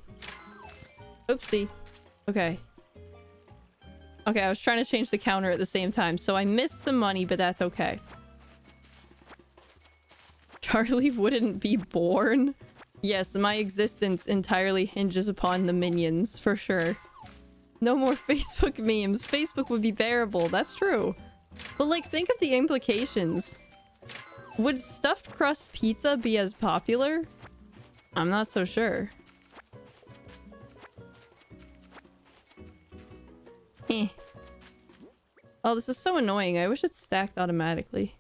Oopsie. Okay. Okay, I was trying to change the counter at the same time, so I missed some money, but that's okay. Charlie wouldn't be born? Yes, my existence entirely hinges upon the minions, for sure. No more Facebook memes. Facebook would be bearable. That's true. But, like, think of the implications. Would stuffed crust pizza be as popular? I'm not so sure. Eh. Oh, this is so annoying. I wish it stacked automatically.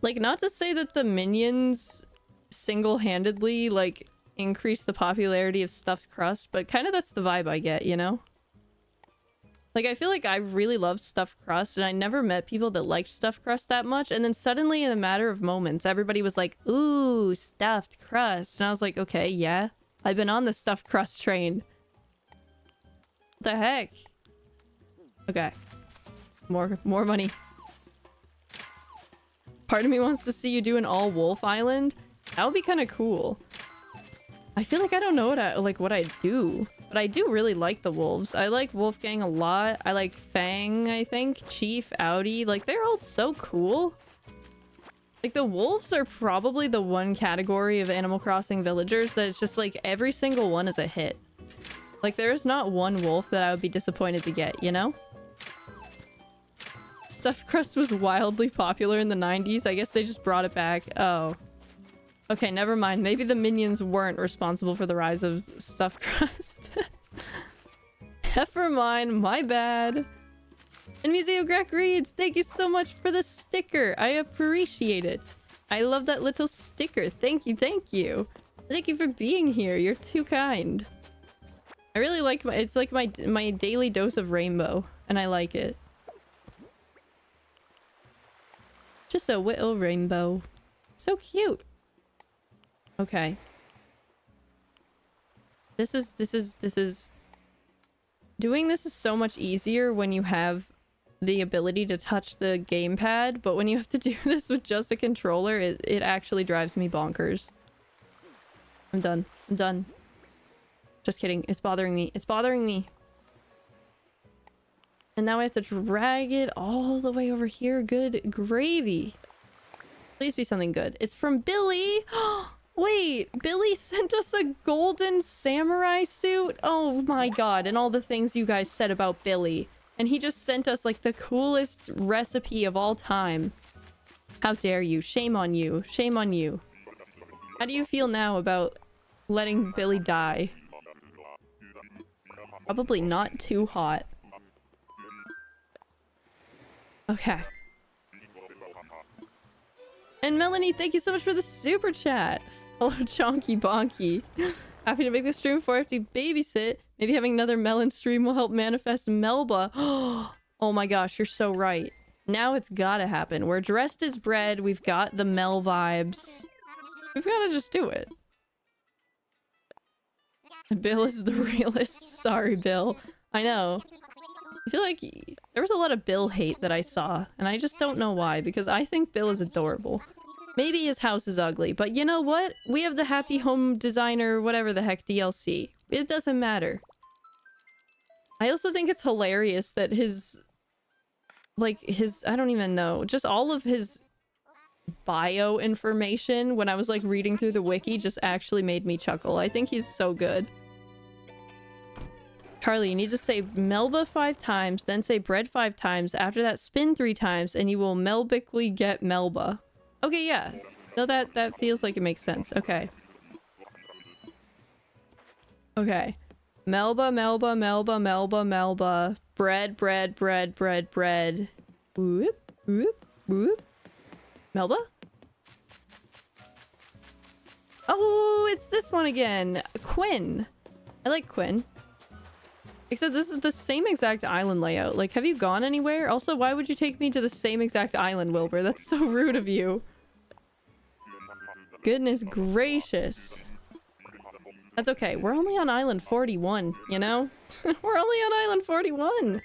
Like, not to say that the minions single-handedly, like, increase the popularity of stuffed crust, but kind of that's the vibe I get, you know? Like, I feel like I really loved stuffed crust, and I never met people that liked stuffed crust that much, and then suddenly, in a matter of moments, everybody was like, ooh, stuffed crust. And I was like, okay, yeah. I've been on the stuffed crust train. What the heck? Okay. More, more money. Part of me wants to see you do an all-wolf island. That would be kind of cool. I feel like I don't know what I like what I do, but I do really like the wolves. I like Wolfgang a lot. I like Fang, I think, Chief, Audie. Like they're all so cool. Like the wolves are probably the one category of Animal Crossing villagers that it's just like every single one is a hit. Like there is not one wolf that I would be disappointed to get, you know? Stuffed crust was wildly popular in the 90s. I guess they just brought it back. Oh. Okay, never mind. Maybe the minions weren't responsible for the rise of stuffed crust. Never mind, my bad. And Museo Greg reads, thank you so much for the sticker. I appreciate it. I love that little sticker. Thank you, thank you. Thank you for being here. You're too kind. I really like my, it's like my my daily dose of rainbow, and I like it. Just a little rainbow. So cute. Okay. This is, this is, this is... Doing this is so much easier when you have the ability to touch the gamepad, but when you have to do this with just a controller, it, it actually drives me bonkers. I'm done. I'm done. Just kidding. It's bothering me. It's bothering me. And now I have to drag it all the way over here. Good gravy. Please be something good. It's from Billy. Oh, Wait, Billy sent us a golden samurai suit? Oh my god, and all the things you guys said about Billy. And he just sent us like the coolest recipe of all time. How dare you. Shame on you. Shame on you. How do you feel now about letting Billy die? Probably not too hot. Okay. And Melanie, thank you so much for the super chat. Hello, Chonky Bonky. Happy to make the stream for FT babysit. Maybe having another melon stream will help manifest Melba. oh my gosh, you're so right. Now it's gotta happen. We're dressed as bread. We've got the Mel vibes. We've gotta just do it. Bill is the realist. Sorry, Bill. I know. I feel like there was a lot of Bill hate that I saw, and I just don't know why, because I think Bill is adorable. Maybe his house is ugly, but you know what? We have the Happy Home Designer, whatever the heck, DLC. It doesn't matter. I also think it's hilarious that his... Like, his... I don't even know. Just all of his bio information when I was, like, reading through the wiki just actually made me chuckle. I think he's so good. Charlie, you need to say Melba five times, then say bread five times. After that, spin three times, and you will melbically get Melba. Okay, yeah. No, that, that feels like it makes sense. Okay. Okay. Melba, Melba, Melba, Melba, Melba. Bread, bread, bread, bread, bread. Whoop, whoop, whoop. Melba? Oh, it's this one again. Quinn. I like Quinn. Except this is the same exact island layout. Like, have you gone anywhere? Also, why would you take me to the same exact island, Wilbur? That's so rude of you. Goodness gracious. That's okay. We're only on island 41, you know? We're only on island 41!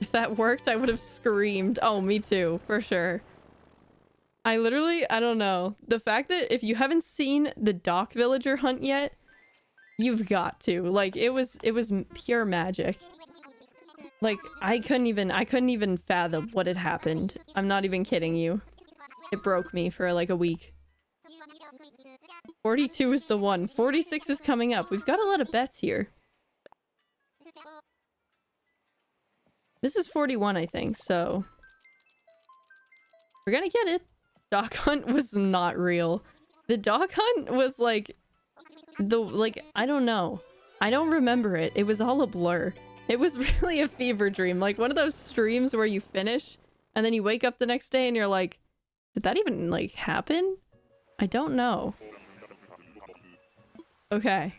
If that worked, I would have screamed. Oh, me too, for sure. I literally, I don't know. The fact that if you haven't seen the Doc Villager hunt yet, you've got to. Like, it was, it was pure magic. Like, I couldn't even, I couldn't even fathom what had happened. I'm not even kidding you. It broke me for like a week. 42 is the one. 46 is coming up. We've got a lot of bets here. This is 41, I think, so... We're gonna get it. Doc Hunt was not real. The Doc Hunt was like... The, like, I don't know. I don't remember it. It was all a blur. It was really a fever dream. Like, one of those streams where you finish, and then you wake up the next day and you're like, did that even, like, happen? I don't know. Okay.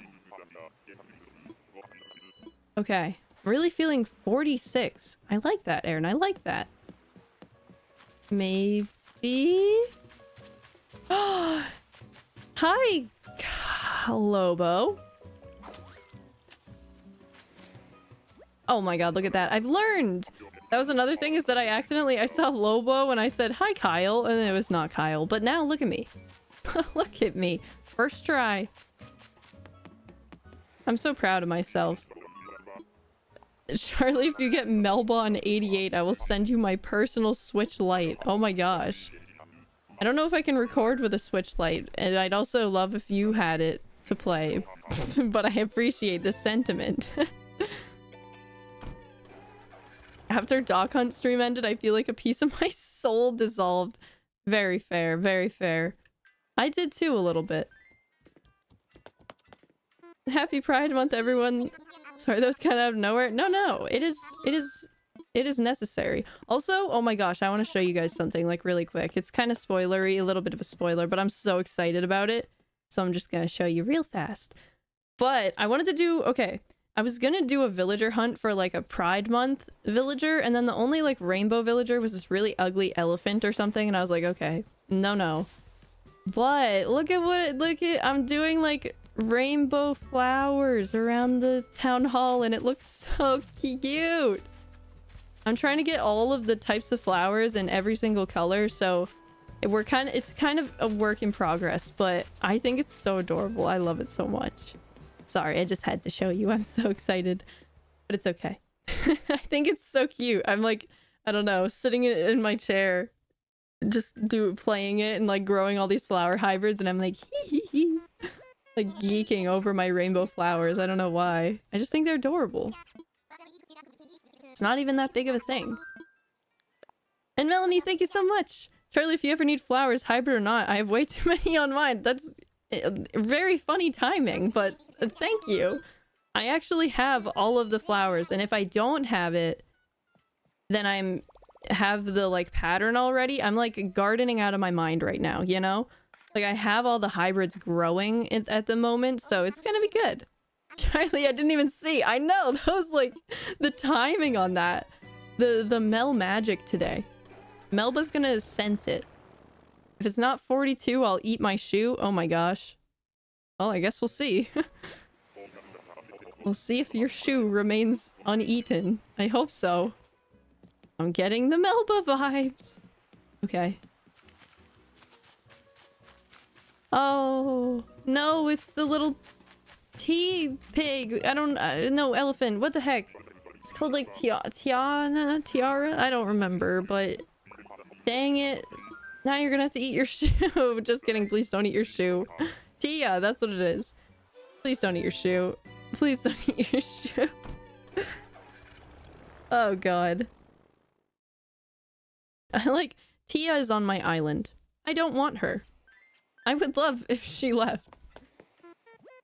Okay really feeling 46. I like that, Aaron. I like that. Maybe? Hi, Lobo. Oh my god, look at that. I've learned! That was another thing is that I accidentally- I saw Lobo and I said, Hi, Kyle, and it was not Kyle. But now, look at me. look at me. First try. I'm so proud of myself. Charlie, if you get Melba on 88, I will send you my personal Switch Lite. Oh my gosh. I don't know if I can record with a Switch Lite, and I'd also love if you had it to play. but I appreciate the sentiment. After Doc Hunt stream ended, I feel like a piece of my soul dissolved. Very fair, very fair. I did too a little bit. Happy Pride Month, everyone. Sorry, was kind of of nowhere. No, no, it is, it is, it is necessary. Also, oh my gosh, I want to show you guys something like really quick. It's kind of spoilery, a little bit of a spoiler, but I'm so excited about it. So I'm just going to show you real fast. But I wanted to do, okay, I was going to do a villager hunt for like a Pride Month villager. And then the only like rainbow villager was this really ugly elephant or something. And I was like, okay, no, no. But look at what, look at, I'm doing like rainbow flowers around the town hall and it looks so cute. I'm trying to get all of the types of flowers in every single color, so we're kind of it's kind of a work in progress, but I think it's so adorable. I love it so much. Sorry, I just had to show you. I'm so excited. But it's okay. I think it's so cute. I'm like, I don't know, sitting in my chair just do playing it and like growing all these flower hybrids and I'm like hee hee hee like geeking over my rainbow flowers. I don't know why. I just think they're adorable. It's not even that big of a thing. And Melanie, thank you so much! Charlie, if you ever need flowers, hybrid or not, I have way too many on mine. That's eh, very funny timing, but thank you. I actually have all of the flowers, and if I don't have it, then I'm have the like pattern already. I'm like gardening out of my mind right now, you know? Like, I have all the hybrids growing at the moment, so it's gonna be good. Charlie, I didn't even see. I know, that was like the timing on that. The, the Mel magic today. Melba's gonna sense it. If it's not 42, I'll eat my shoe. Oh my gosh. Well, I guess we'll see. we'll see if your shoe remains uneaten. I hope so. I'm getting the Melba vibes. Okay. Oh, no, it's the little tea pig. I don't uh, know, elephant. What the heck? It's called like Tia Tiana? Tiara? I don't remember, but dang it. Now you're gonna have to eat your shoe. Just kidding. Please don't eat your shoe. Tia, that's what it is. Please don't eat your shoe. Please don't eat your shoe. oh god. I like Tia is on my island. I don't want her. I would love if she left.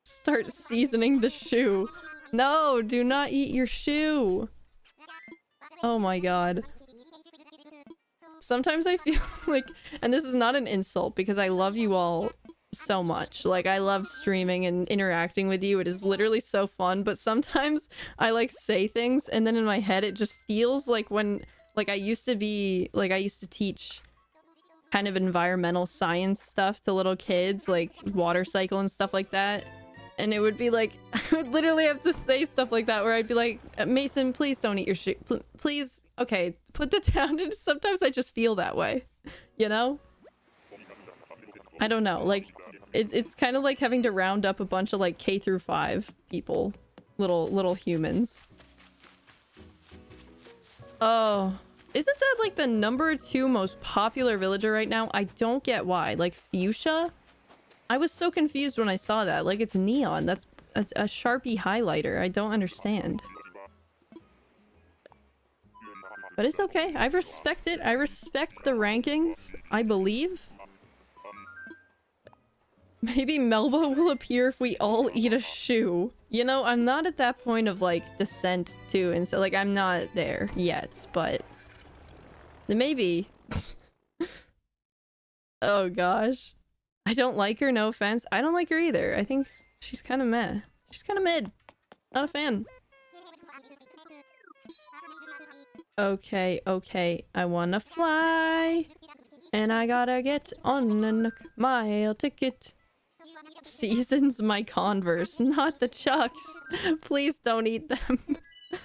Start seasoning the shoe. No, do not eat your shoe. Oh my god. Sometimes I feel like, and this is not an insult because I love you all so much. Like, I love streaming and interacting with you. It is literally so fun, but sometimes I like say things and then in my head it just feels like when, like I used to be, like I used to teach kind of environmental science stuff to little kids, like water cycle and stuff like that. and it would be like I would literally have to say stuff like that where I'd be like, uh, Mason, please don't eat your shoe. Please, okay, put it down. And sometimes I just feel that way, you know? I don't know. Like, it, it's kind of like having to round up a bunch of like K through five people, little little humans. Oh, isn't that like the number two most popular villager right now? I don't get why. Like fuchsia I was so confused when I saw that. Like, it's neon. That's a, a Sharpie highlighter. I don't understand. But it's okay. I respect it. I respect the rankings. I believe. Maybe Melba will appear if we all eat a shoe. You know, I'm not at that point of, like, descent, too. And so, like, I'm not there yet. But... Maybe. oh, gosh. I don't like her, no offense. I don't like her either. I think she's kind of meh. She's kind of mid. Not a fan. Okay, okay. I wanna fly. And I gotta get on a Nook Mile ticket. Seasons my Converse, not the Chucks. Please don't eat them.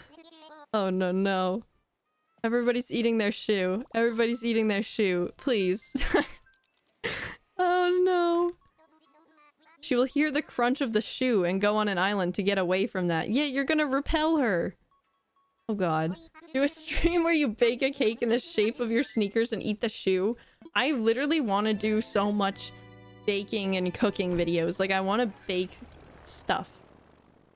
oh no, no. Everybody's eating their shoe. Everybody's eating their shoe. Please. Oh no. She will hear the crunch of the shoe and go on an island to get away from that. Yeah, you're gonna repel her. Oh god. Do a stream where you bake a cake in the shape of your sneakers and eat the shoe. I literally want to do so much baking and cooking videos. Like, I want to bake stuff.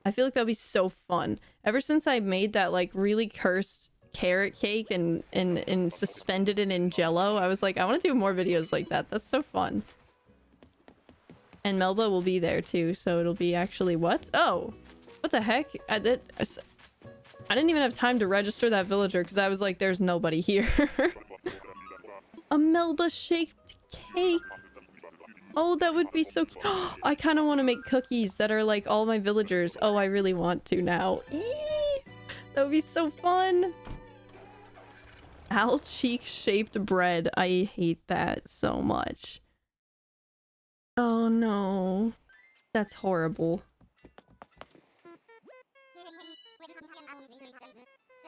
I feel like that'll be so fun. Ever since I made that, like, really cursed carrot cake and, and, and suspended it in jello. I was like, I want to do more videos like that. That's so fun. And Melba will be there too, so it'll be actually what? Oh! What the heck? I, did, I didn't even have time to register that villager because I was like, there's nobody here. A Melba-shaped cake! Oh, that would be so cute. I kind of want to make cookies that are like all my villagers. Oh, I really want to now. Eee! That would be so fun! Owl cheek shaped bread. I hate that so much. Oh no. That's horrible.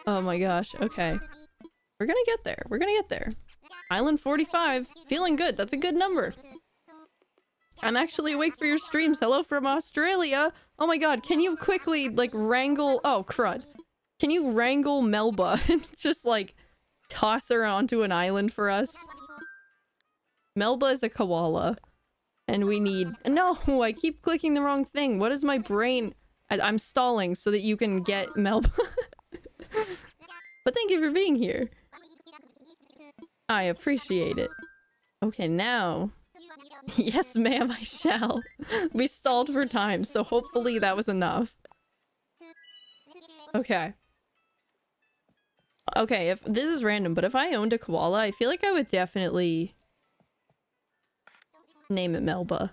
Oh my gosh, okay. We're gonna get there. We're gonna get there. Island 45. Feeling good. That's a good number. I'm actually awake for your streams. Hello from Australia. Oh my god, can you quickly, like, wrangle- Oh, crud. Can you wrangle Melba and just, like, toss her onto an island for us? Melba is a koala. And we need- No! I keep clicking the wrong thing. What is my brain- I am stalling so that you can get Melba. but thank you for being here. I appreciate it. Okay, now... yes, ma'am, I shall. we stalled for time, so hopefully that was enough. Okay. Okay, if this is random, but if I owned a koala, I feel like I would definitely name it Melba.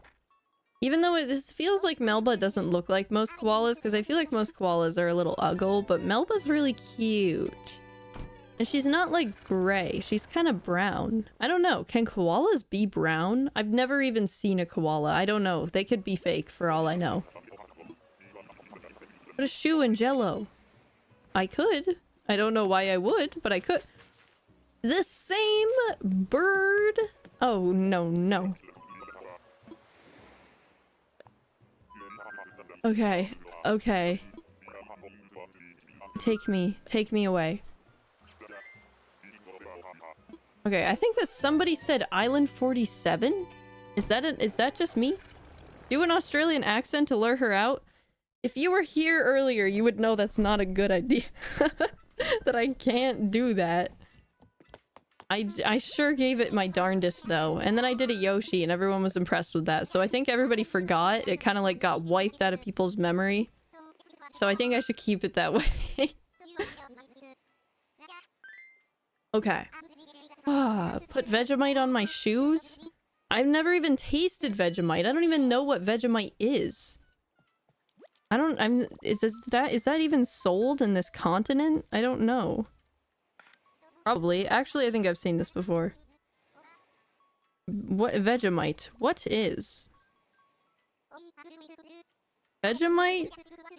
Even though it this feels like Melba doesn't look like most koalas, because I feel like most koalas are a little ugly, but Melba's really cute. And she's not like gray, she's kind of brown. I don't know, can koalas be brown? I've never even seen a koala, I don't know. They could be fake for all I know. Put a shoe and jello. I could. I don't know why I would, but I could. The same bird? Oh, no, no. Okay, okay. Take me, take me away. Okay, I think that somebody said Island 47? Is that an, is that just me? Do an Australian accent to lure her out? If you were here earlier, you would know that's not a good idea. that I can't do that. I, I sure gave it my darndest though. And then I did a Yoshi and everyone was impressed with that. So I think everybody forgot. It kind of like got wiped out of people's memory. So I think I should keep it that way. okay. Ah, put Vegemite on my shoes? I've never even tasted Vegemite. I don't even know what Vegemite is. I don't- I'm- is this, that- is that even sold in this continent? I don't know. Probably. Actually, I think I've seen this before. What- Vegemite. What is? Vegemite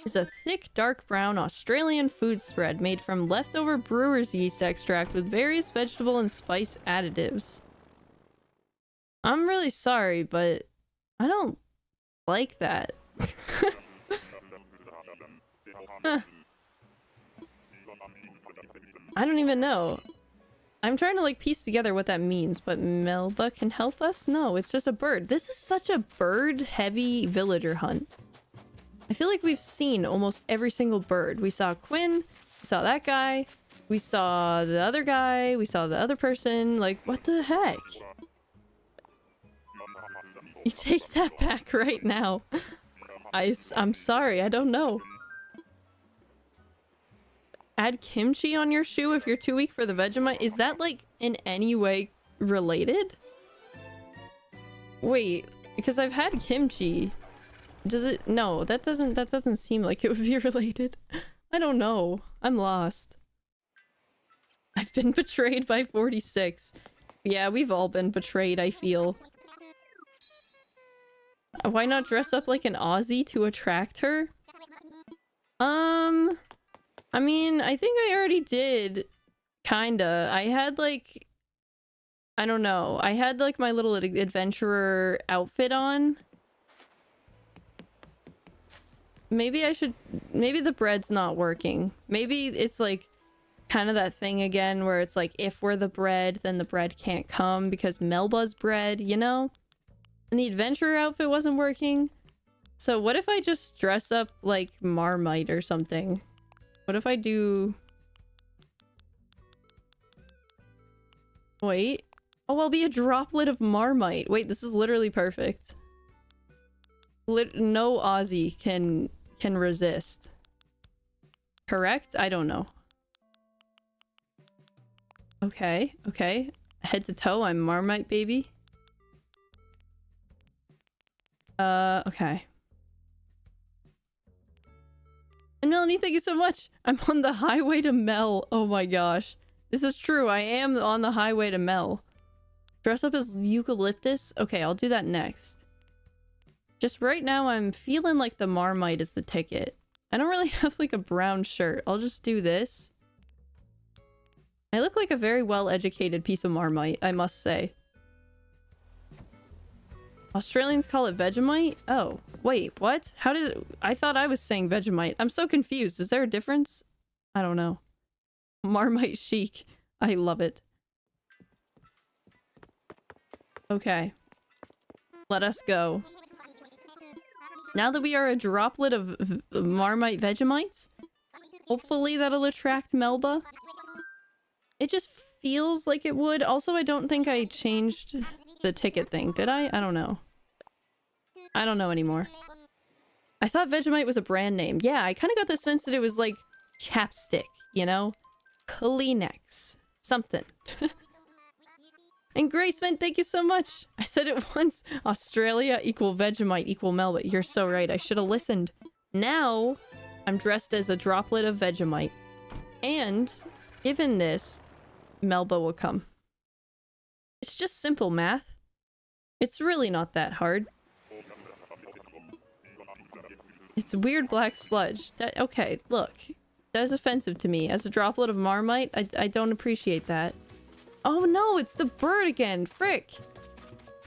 is a thick, dark brown Australian food spread made from leftover brewer's yeast extract with various vegetable and spice additives. I'm really sorry, but I don't like that. I don't even know. I'm trying to like piece together what that means, but Melba can help us? No, it's just a bird. This is such a bird heavy villager hunt. I feel like we've seen almost every single bird. We saw Quinn, we saw that guy, we saw the other guy, we saw the other person. Like, what the heck? You take that back right now. I, I'm sorry, I don't know. Add kimchi on your shoe if you're too weak for the Vegemite? Is that, like, in any way related? Wait, because I've had kimchi. Does it? No, that doesn't, that doesn't seem like it would be related. I don't know. I'm lost. I've been betrayed by 46. Yeah, we've all been betrayed, I feel. Why not dress up like an Aussie to attract her? Um... I mean, I think I already did. Kinda. I had like... I don't know. I had like my little adventurer outfit on. Maybe I should... Maybe the bread's not working. Maybe it's like kind of that thing again where it's like if we're the bread, then the bread can't come because Melba's bread, you know? And the adventurer outfit wasn't working. So what if I just dress up like Marmite or something? What if I do... Wait. Oh, I'll be a droplet of Marmite. Wait, this is literally perfect. Lit no Aussie can can resist. Correct? I don't know. Okay, okay. Head to toe, I'm Marmite baby. Uh, okay. And Melanie, thank you so much. I'm on the highway to Mel. Oh my gosh. This is true. I am on the highway to Mel. Dress up as eucalyptus? Okay, I'll do that next. Just right now, I'm feeling like the Marmite is the ticket. I don't really have like a brown shirt. I'll just do this. I look like a very well-educated piece of Marmite, I must say. Australians call it Vegemite? Oh, wait, what? How did. I thought I was saying Vegemite. I'm so confused. Is there a difference? I don't know. Marmite chic. I love it. Okay. Let us go. Now that we are a droplet of Marmite Vegemites, hopefully that'll attract Melba. It just feels like it would. Also, I don't think I changed the ticket thing. Did I? I don't know. I don't know anymore. I thought Vegemite was a brand name. Yeah, I kind of got the sense that it was like chapstick, you know? Kleenex. Something. and Graceman, thank you so much. I said it once. Australia equal Vegemite equal Melba. You're so right. I should have listened. Now, I'm dressed as a droplet of Vegemite. And, given this, Melba will come. It's just simple math. It's really not that hard. It's weird black sludge. That, okay, look. That is offensive to me. As a droplet of Marmite, I, I don't appreciate that. Oh no, it's the bird again. Frick.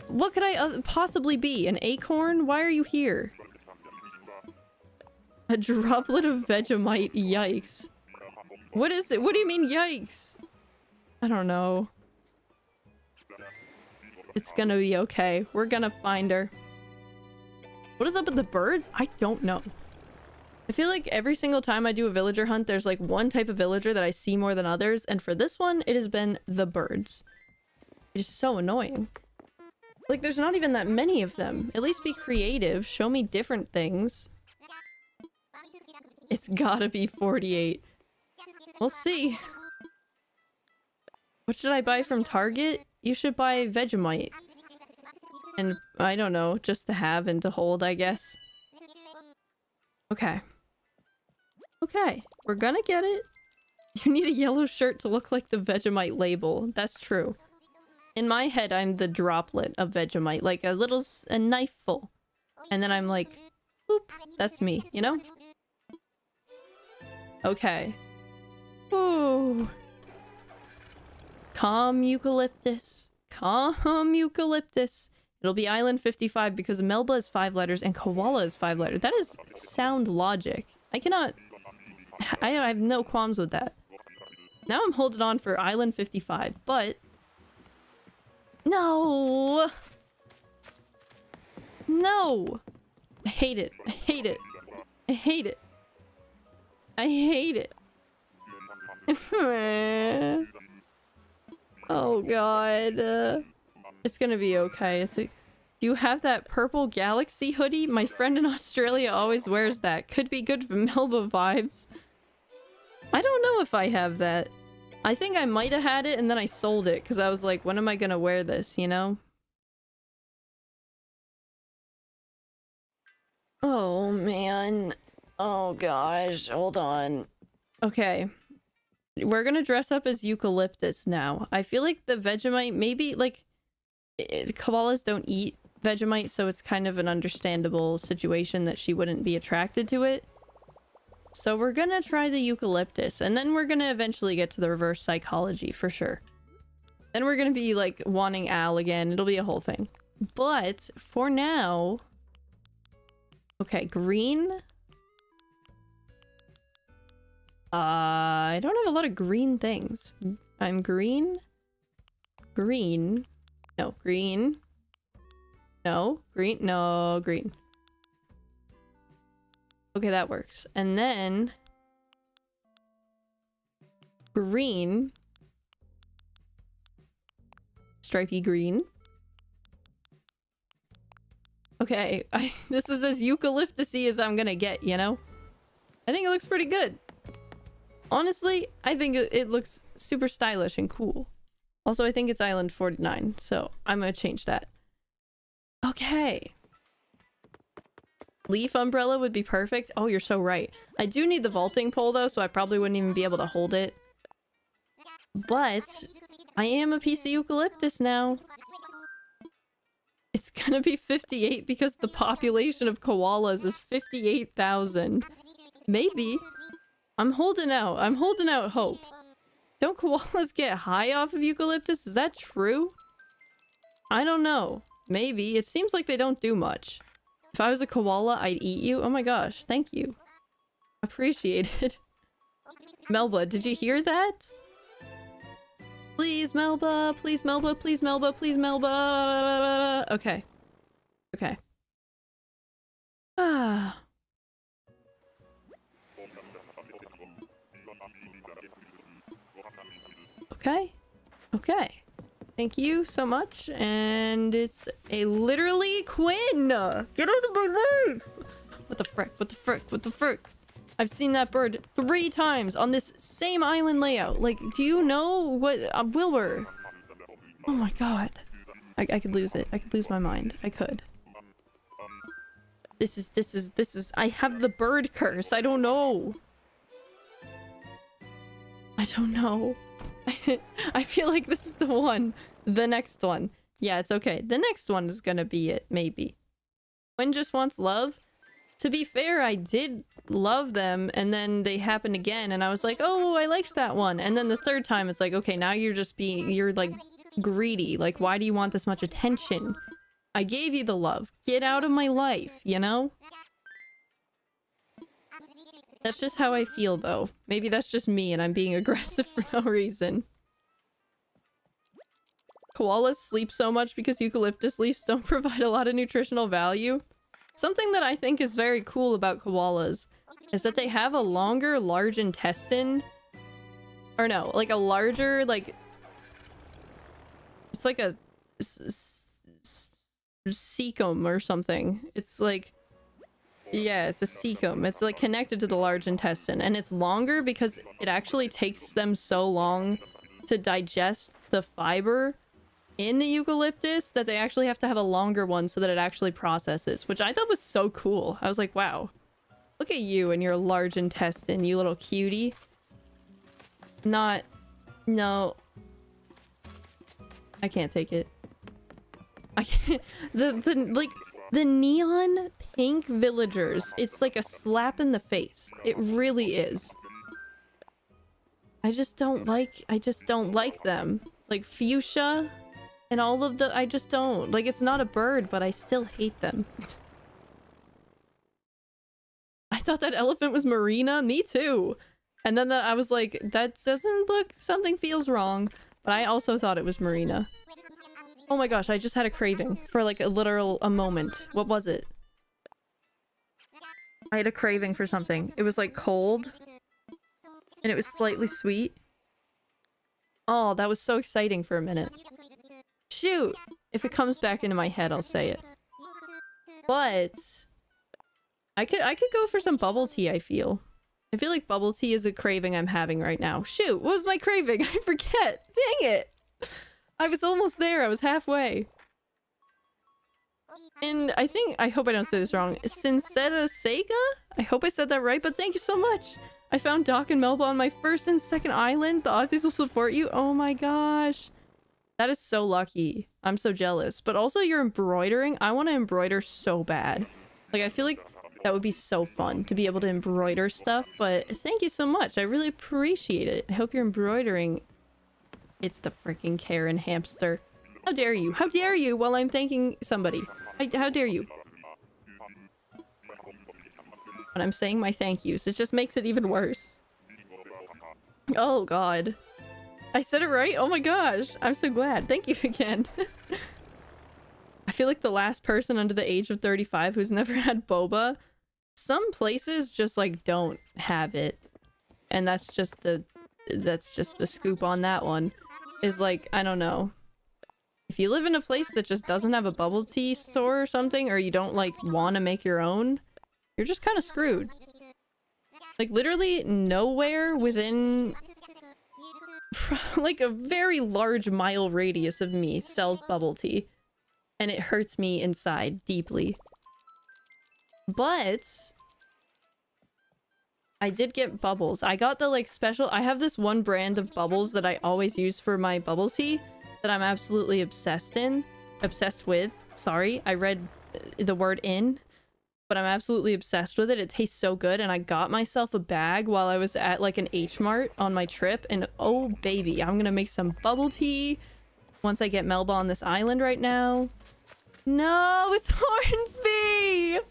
What could I uh, possibly be? An acorn? Why are you here? A droplet of Vegemite. Yikes. What is it? What do you mean, yikes? I don't know. It's gonna be okay. We're gonna find her. What is up with the birds? I don't know. I feel like every single time I do a villager hunt, there's like one type of villager that I see more than others. And for this one, it has been the birds. It is so annoying. Like, there's not even that many of them. At least be creative. Show me different things. It's gotta be 48. We'll see. What should I buy from Target? You should buy Vegemite. And, I don't know, just to have and to hold, I guess. Okay. Okay, we're gonna get it. You need a yellow shirt to look like the Vegemite label. That's true. In my head, I'm the droplet of Vegemite, like a little, a knife full. And then I'm like, boop. That's me, you know? Okay. Ooh. Calm eucalyptus. Calm eucalyptus. It'll be Island 55 because Melba is five letters and Koala is five letters. That is sound logic. I cannot... I have no qualms with that. Now I'm holding on for Island 55, but... No! No! I hate it. I hate it. I hate it. I hate it. oh god. Uh, it's gonna be okay. It's like, do you have that purple galaxy hoodie? My friend in Australia always wears that. Could be good for Melba vibes. I don't know if I have that. I think I might have had it and then I sold it because I was like, when am I gonna wear this, you know? Oh man. Oh gosh, hold on. Okay. We're gonna dress up as eucalyptus now. I feel like the Vegemite, maybe like it, koalas don't eat Vegemite, so it's kind of an understandable situation that she wouldn't be attracted to it. So we're gonna try the eucalyptus, and then we're gonna eventually get to the reverse psychology for sure. Then we're gonna be like wanting Al again. It'll be a whole thing. But for now, okay, green. Uh, I don't have a lot of green things. I'm green. Green. No, green. No, green. No, green. Okay, that works. And then... Green. Stripey green. Okay, I, this is as eucalyptusy as I'm gonna get, you know? I think it looks pretty good. Honestly, I think it, looks super stylish and cool. Also, I think it's Island 49, so I'm gonna change that. Okay. Leaf umbrella would be perfect. Oh, you're so right. I do need the vaulting pole though, so I probably wouldn't even be able to hold it. But I am a piece of eucalyptus now. It's gonna be 58 because the population of koalas is 58,000. Maybe. I'm holding out. I'm holding out hope. Don't koalas get high off of eucalyptus? Is that true? I don't know. Maybe. It seems like they don't do much. If I was a koala, I'd eat you. Oh my gosh, thank you. Appreciate it. Melba, did you hear that? Please, Melba. Please, Melba. Please, Melba. Please, Melba. Okay. Okay. Ah. Okay. Okay. Thank you so much. And it's a literally Quinn! Get out of my life! What the frick? What the frick? What the frick? I've seen that bird three times on this same island layout. Like, do you know what... Uh, Wilbur! Oh my god. I, I could lose it. I could lose my mind. I could. This is... This is... This is... I have the bird curse. I don't know. I don't know. I feel like this is the one. The next one. Yeah, it's okay. The next one is gonna be it, maybe. When just wants love. To be fair, I did love them, and then they happened again, and I was like, oh, I liked that one. And then the third time, it's like, okay, now you're just being, you're like greedy. Like, why do you want this much attention? I gave you the love. Get out of my life, you know? That's just how I feel, though. Maybe that's just me and I'm being aggressive for no reason. Koalas sleep so much because eucalyptus leaves don't provide a lot of nutritional value. Something that I think is very cool about koalas is that they have a longer, large intestine. Or no, like a larger, like... It's like a... Cecum or something. It's like yeah, it's a cecum. It's like connected to the large intestine and it's longer because it actually takes them so long to digest the fiber in the eucalyptus that they actually have to have a longer one so that it actually processes, which I thought was so cool. I was like, wow, look at you and your large intestine, you little cutie. Not, no, I can't take it. I can't, the, the, like, The neon pink villagers. It's like a slap in the face. It really is. I just don't like... I just don't like them. Like fuchsia and all of the... I just don't. Like, it's not a bird, but I still hate them. I thought that elephant was Marina. Me too. And then that I was like, that doesn't look... Something feels wrong. But I also thought it was Marina. Oh my gosh, I just had a craving for like a literal a moment. What was it? I had a craving for something. It was like cold. And it was slightly sweet. Oh, that was so exciting for a minute. Shoot! If it comes back into my head, I'll say it. But... I could I could go for some bubble tea, I feel. I feel like bubble tea is a craving I'm having right now. Shoot, what was my craving? I forget. Dang it! I was almost there. I was halfway. And I think, I hope I don't say this wrong, Sincera Sega? I hope I said that right, but thank you so much! I found Doc and Melba on my first and second island. The Aussies will support you. Oh my gosh. That is so lucky. I'm so jealous. But also you're embroidering. I want to embroider so bad. Like, I feel like that would be so fun to be able to embroider stuff. But thank you so much. I really appreciate it. I hope you're embroidering it's the freaking Karen hamster. How dare you? How dare you while I'm thanking somebody? How, how dare you? When I'm saying my thank yous, it just makes it even worse. Oh god. I said it right? Oh my gosh. I'm so glad. Thank you again. I feel like the last person under the age of 35 who's never had boba. Some places just like don't have it. And that's just the that's just the scoop on that one is like, I don't know. If you live in a place that just doesn't have a bubble tea store or something, or you don't like want to make your own, you're just kind of screwed. Like literally nowhere within like a very large mile radius of me sells bubble tea. And it hurts me inside deeply. But I did get bubbles. I got the like special- I have this one brand of bubbles that I always use for my bubble tea that I'm absolutely obsessed in. Obsessed with. Sorry, I read uh, the word in. But I'm absolutely obsessed with it. It tastes so good and I got myself a bag while I was at like an H-Mart on my trip and oh baby, I'm gonna make some bubble tea once I get Melba on this island right now. No, it's Hornsby!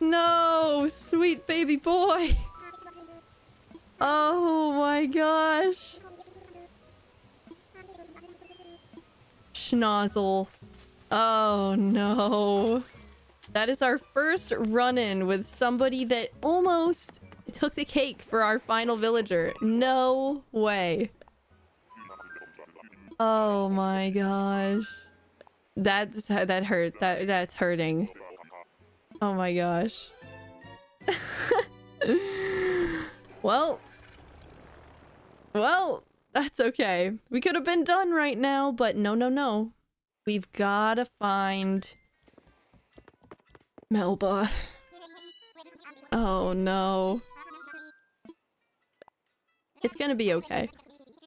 No, sweet baby boy. Oh my gosh. Schnozzle. Oh no. That is our first run-in with somebody that almost took the cake for our final villager. No way. Oh my gosh. That's that hurt. That that's hurting. Oh my gosh. well. Well, that's okay. We could have been done right now, but no, no, no. We've gotta find... Melba. Oh no. It's gonna be okay.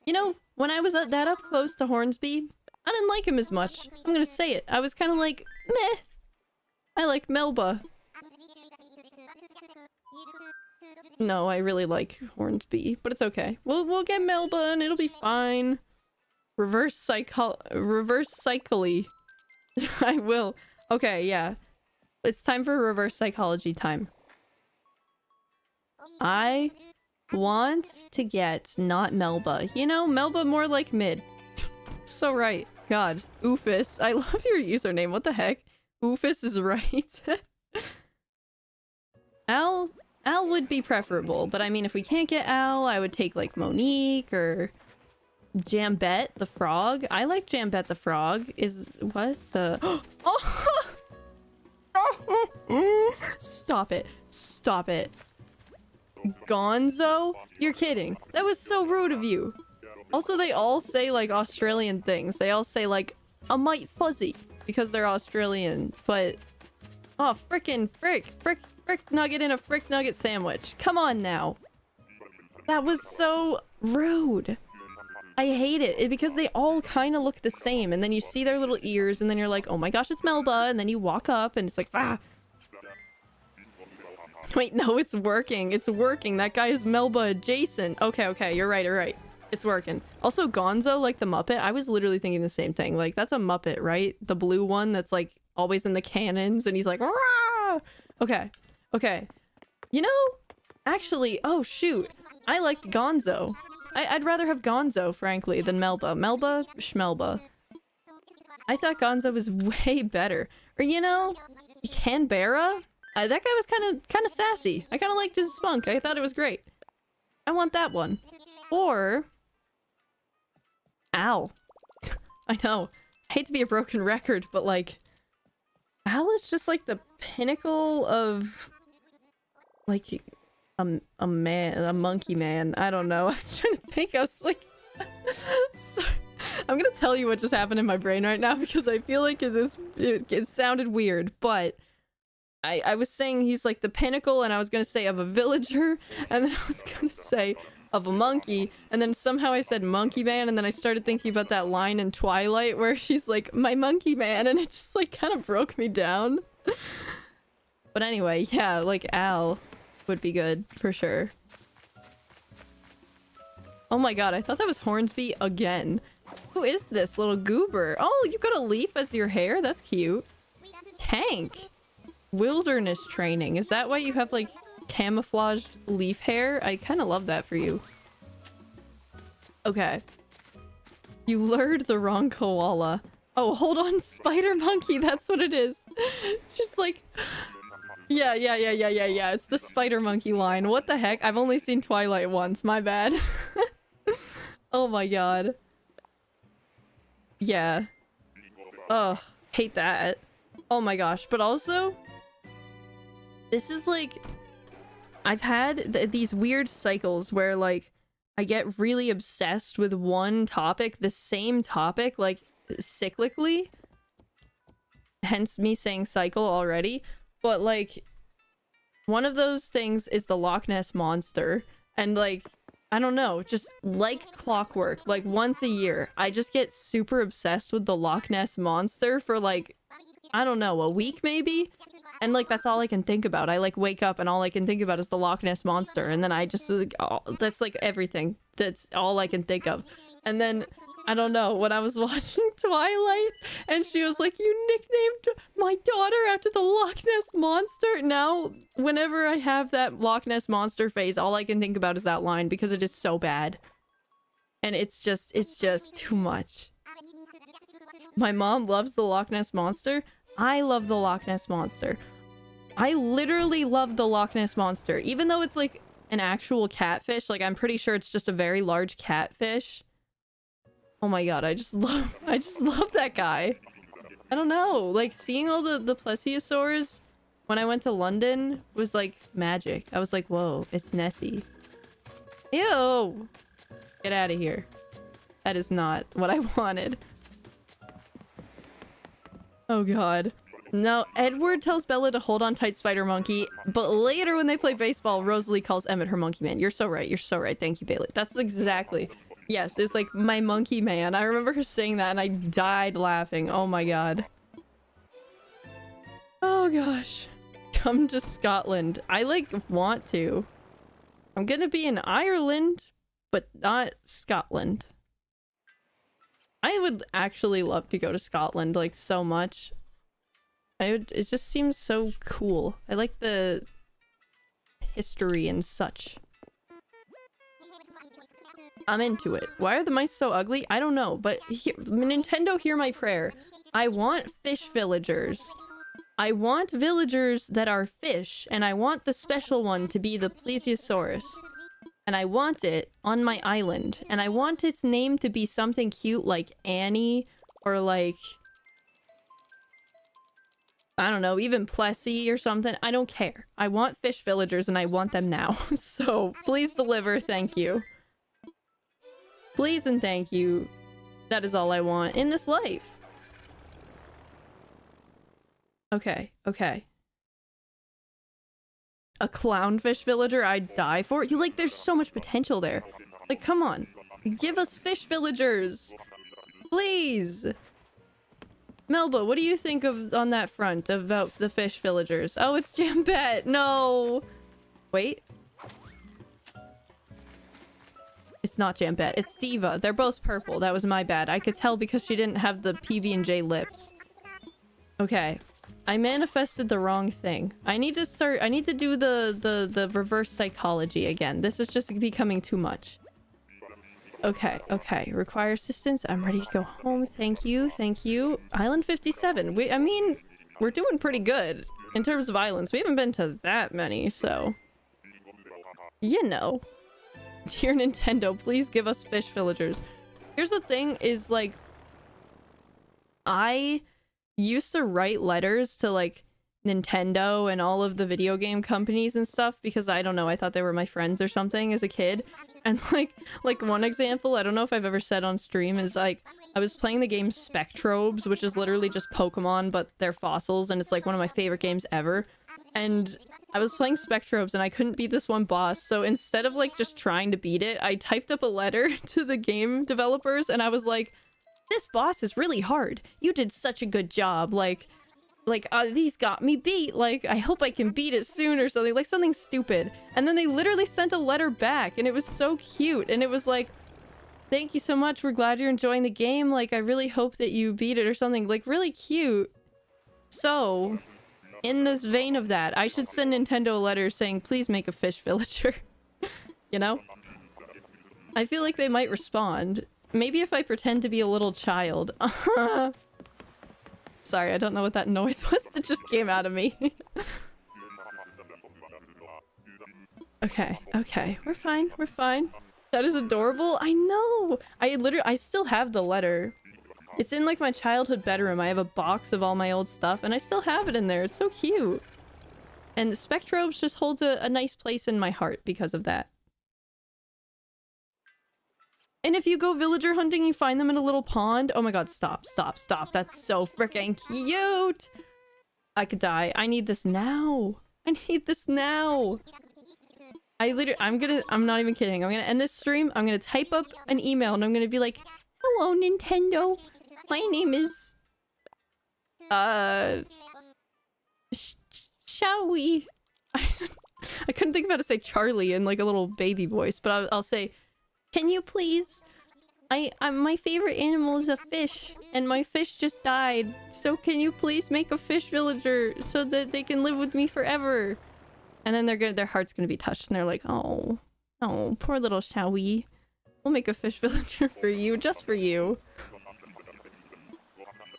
You know, when I was that up close to Hornsby, I didn't like him as much. I'm gonna say it. I was kind of like, meh. I like Melba. No, I really like Hornsby, but it's okay. We'll we'll get Melba and it'll be fine. Reverse cycle reverse cycly. I will. Okay, yeah. It's time for reverse psychology time. I want to get not Melba. You know, Melba more like mid. so right. God. Oofus. I love your username. What the heck? Oofus is right. Al Al would be preferable, but I mean, if we can't get Al, I would take like Monique or Jambette the frog. I like Jambette the frog. Is what the? oh! Stop it! Stop it! Gonzo? You're kidding. That was so rude of you. Also, they all say like Australian things. They all say like a mite fuzzy because they're Australian, but... Oh, frickin' frick, frick, frick nugget in a frick nugget sandwich. Come on now. That was so rude. I hate it, it because they all kind of look the same, and then you see their little ears, and then you're like, oh my gosh, it's Melba, and then you walk up, and it's like, ah. Wait, no, it's working. It's working. That guy is Melba adjacent. Okay, okay, you're right, you're right. It's working. Also, Gonzo, like the Muppet, I was literally thinking the same thing. Like, that's a Muppet, right? The blue one that's like always in the cannons, and he's like, Rah! okay, okay. You know, actually, oh shoot, I liked Gonzo. I would rather have Gonzo, frankly, than Melba. Melba, Schmelba. I thought Gonzo was way better. Or, you know, Canberra? Uh, that guy was kind of kind of sassy. I kind of liked his spunk. I thought it was great. I want that one. Or... Al. I know. I hate to be a broken record, but like... Al is just like the pinnacle of... Like a, a man, a monkey man. I don't know. I was trying to think. I was like. I'm gonna tell you what just happened in my brain right now because I feel like it is. It, it sounded weird, but I I was saying he's like the pinnacle, and I was gonna say of a villager, and then I was gonna say of a monkey, and then somehow I said monkey man, and then I started thinking about that line in Twilight where she's like my monkey man, and it just like kind of broke me down. but anyway, yeah, like Al would be good for sure. Oh my god, I thought that was Hornsby again. Who is this little goober? Oh, you got a leaf as your hair? That's cute. Tank. Wilderness training. Is that why you have like camouflaged leaf hair? I kind of love that for you. Okay. You lured the wrong koala. Oh, hold on, spider monkey. That's what it is. Just like yeah, yeah, yeah, yeah, yeah, yeah. It's the spider monkey line. What the heck? I've only seen Twilight once. My bad. oh my god. Yeah. Oh, hate that. Oh my gosh. But also, this is like... I've had th these weird cycles where like I get really obsessed with one topic, the same topic, like cyclically. Hence me saying cycle already. But like, one of those things is the Loch Ness Monster. And like, I don't know, just like clockwork, like once a year, I just get super obsessed with the Loch Ness Monster for like, I don't know, a week maybe? And like, that's all I can think about. I like wake up and all I can think about is the Loch Ness Monster. And then I just, like, oh, that's like everything. That's all I can think of. And then I don't know, when I was watching Twilight and she was like, you nicknamed my daughter after the Loch Ness Monster. Now, whenever I have that Loch Ness Monster phase, all I can think about is that line because it is so bad. And it's just, it's just too much. My mom loves the Loch Ness Monster. I love the Loch Ness Monster. I literally love the Loch Ness Monster. Even though it's like an actual catfish, like I'm pretty sure it's just a very large catfish. Oh my god, I just love I just love that guy. I don't know, like seeing all the the plesiosaurs when I went to London was like magic. I was like, whoa, it's Nessie. Ew! Get out of here. That is not what I wanted. Oh god. No, Edward tells Bella to hold on tight, Spider Monkey, but later when they play baseball, Rosalie calls Emmett her Monkey Man. You're so right, you're so right. Thank you, Bailey. That's exactly Yes, it's like my monkey man. I remember her saying that and I died laughing. Oh my god. Oh gosh. Come to Scotland. I like want to. I'm gonna be in Ireland, but not Scotland. I would actually love to go to Scotland like so much. I would it just seems so cool. I like the history and such. I'm into it. Why are the mice so ugly? I don't know, but he Nintendo, hear my prayer. I want fish villagers. I want villagers that are fish, and I want the special one to be the Plesiosaurus. And I want it on my island. And I want its name to be something cute like Annie, or like... I don't know, even Plessy or something. I don't care. I want fish villagers and I want them now. so please deliver, thank you. Please and thank you. That is all I want in this life. Okay, okay. A clownfish villager I'd die for? You like, there's so much potential there. Like, come on. Give us fish villagers! Please! Melba, what do you think of on that front about the fish villagers? Oh, it's Jambette! No! Wait. It's not Jambette. It's Diva. They're both purple. That was my bad. I could tell because she didn't have the PB&J lips. Okay. I manifested the wrong thing. I need to start- I need to do the, the, the reverse psychology again. This is just becoming too much. Okay, okay. Require assistance. I'm ready to go home. Thank you, thank you. Island 57. We- I mean, we're doing pretty good in terms of islands. We haven't been to that many, so... You know. Dear Nintendo, please give us fish villagers. Here's the thing is like I used to write letters to like Nintendo and all of the video game companies and stuff because I don't know, I thought they were my friends or something as a kid. And like like one example, I don't know if I've ever said on stream is like I was playing the game Spectrobes, which is literally just Pokemon but they're fossils and it's like one of my favorite games ever. And I was playing Spectrobes and I couldn't beat this one boss, so instead of like just trying to beat it, I typed up a letter to the game developers and I was like, this boss is really hard. You did such a good job. Like, like, uh, these got me beat. Like, I hope I can beat it soon or something. Like, something stupid. And then they literally sent a letter back and it was so cute. And it was like, thank you so much. We're glad you're enjoying the game. Like, I really hope that you beat it or something. Like, really cute. So, in this vein of that, I should send Nintendo a letter saying, please make a fish villager. you know? I feel like they might respond. Maybe if I pretend to be a little child. Sorry, I don't know what that noise was that just came out of me. okay, okay. We're fine, we're fine. That is adorable. I know! I literally- I still have the letter. It's in like my childhood bedroom. I have a box of all my old stuff and I still have it in there. It's so cute. And the Spectrobes just holds a, a nice place in my heart because of that. And if you go villager hunting, you find them in a little pond. Oh my god, stop, stop, stop. That's so freaking cute. I could die. I need this now. I need this now. I literally, I'm gonna, I'm not even kidding. I'm gonna end this stream. I'm gonna type up an email and I'm gonna be like, Hello, Nintendo. My name is... Uh... Sh shall we? I couldn't think of how to say Charlie in like a little baby voice, but I'll, I'll say, can you please? I, I, my favorite animal is a fish, and my fish just died. So can you please make a fish villager so that they can live with me forever? And then they're gonna, their heart's gonna be touched, and they're like, oh, oh, poor little Shawi. We'll make a fish villager for you, just for you.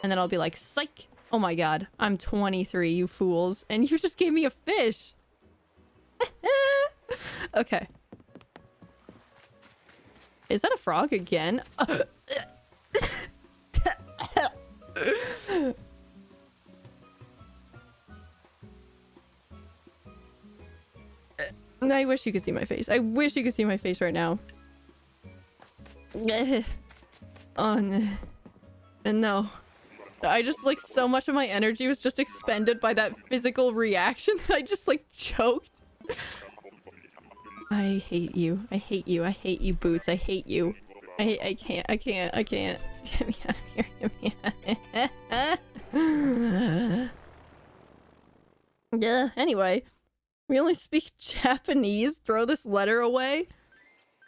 And then I'll be like, psych! Oh my god, I'm 23, you fools. And you just gave me a fish! okay. Is that a frog again? I wish you could see my face. I wish you could see my face right now. oh, no. no. I just, like, so much of my energy was just expended by that physical reaction that I just, like, choked. I hate you. I hate you. I hate you, Boots. I hate you. I I can't. I can't. I can't. Get me out of here. Get me out of here. yeah, anyway. We only speak Japanese. Throw this letter away?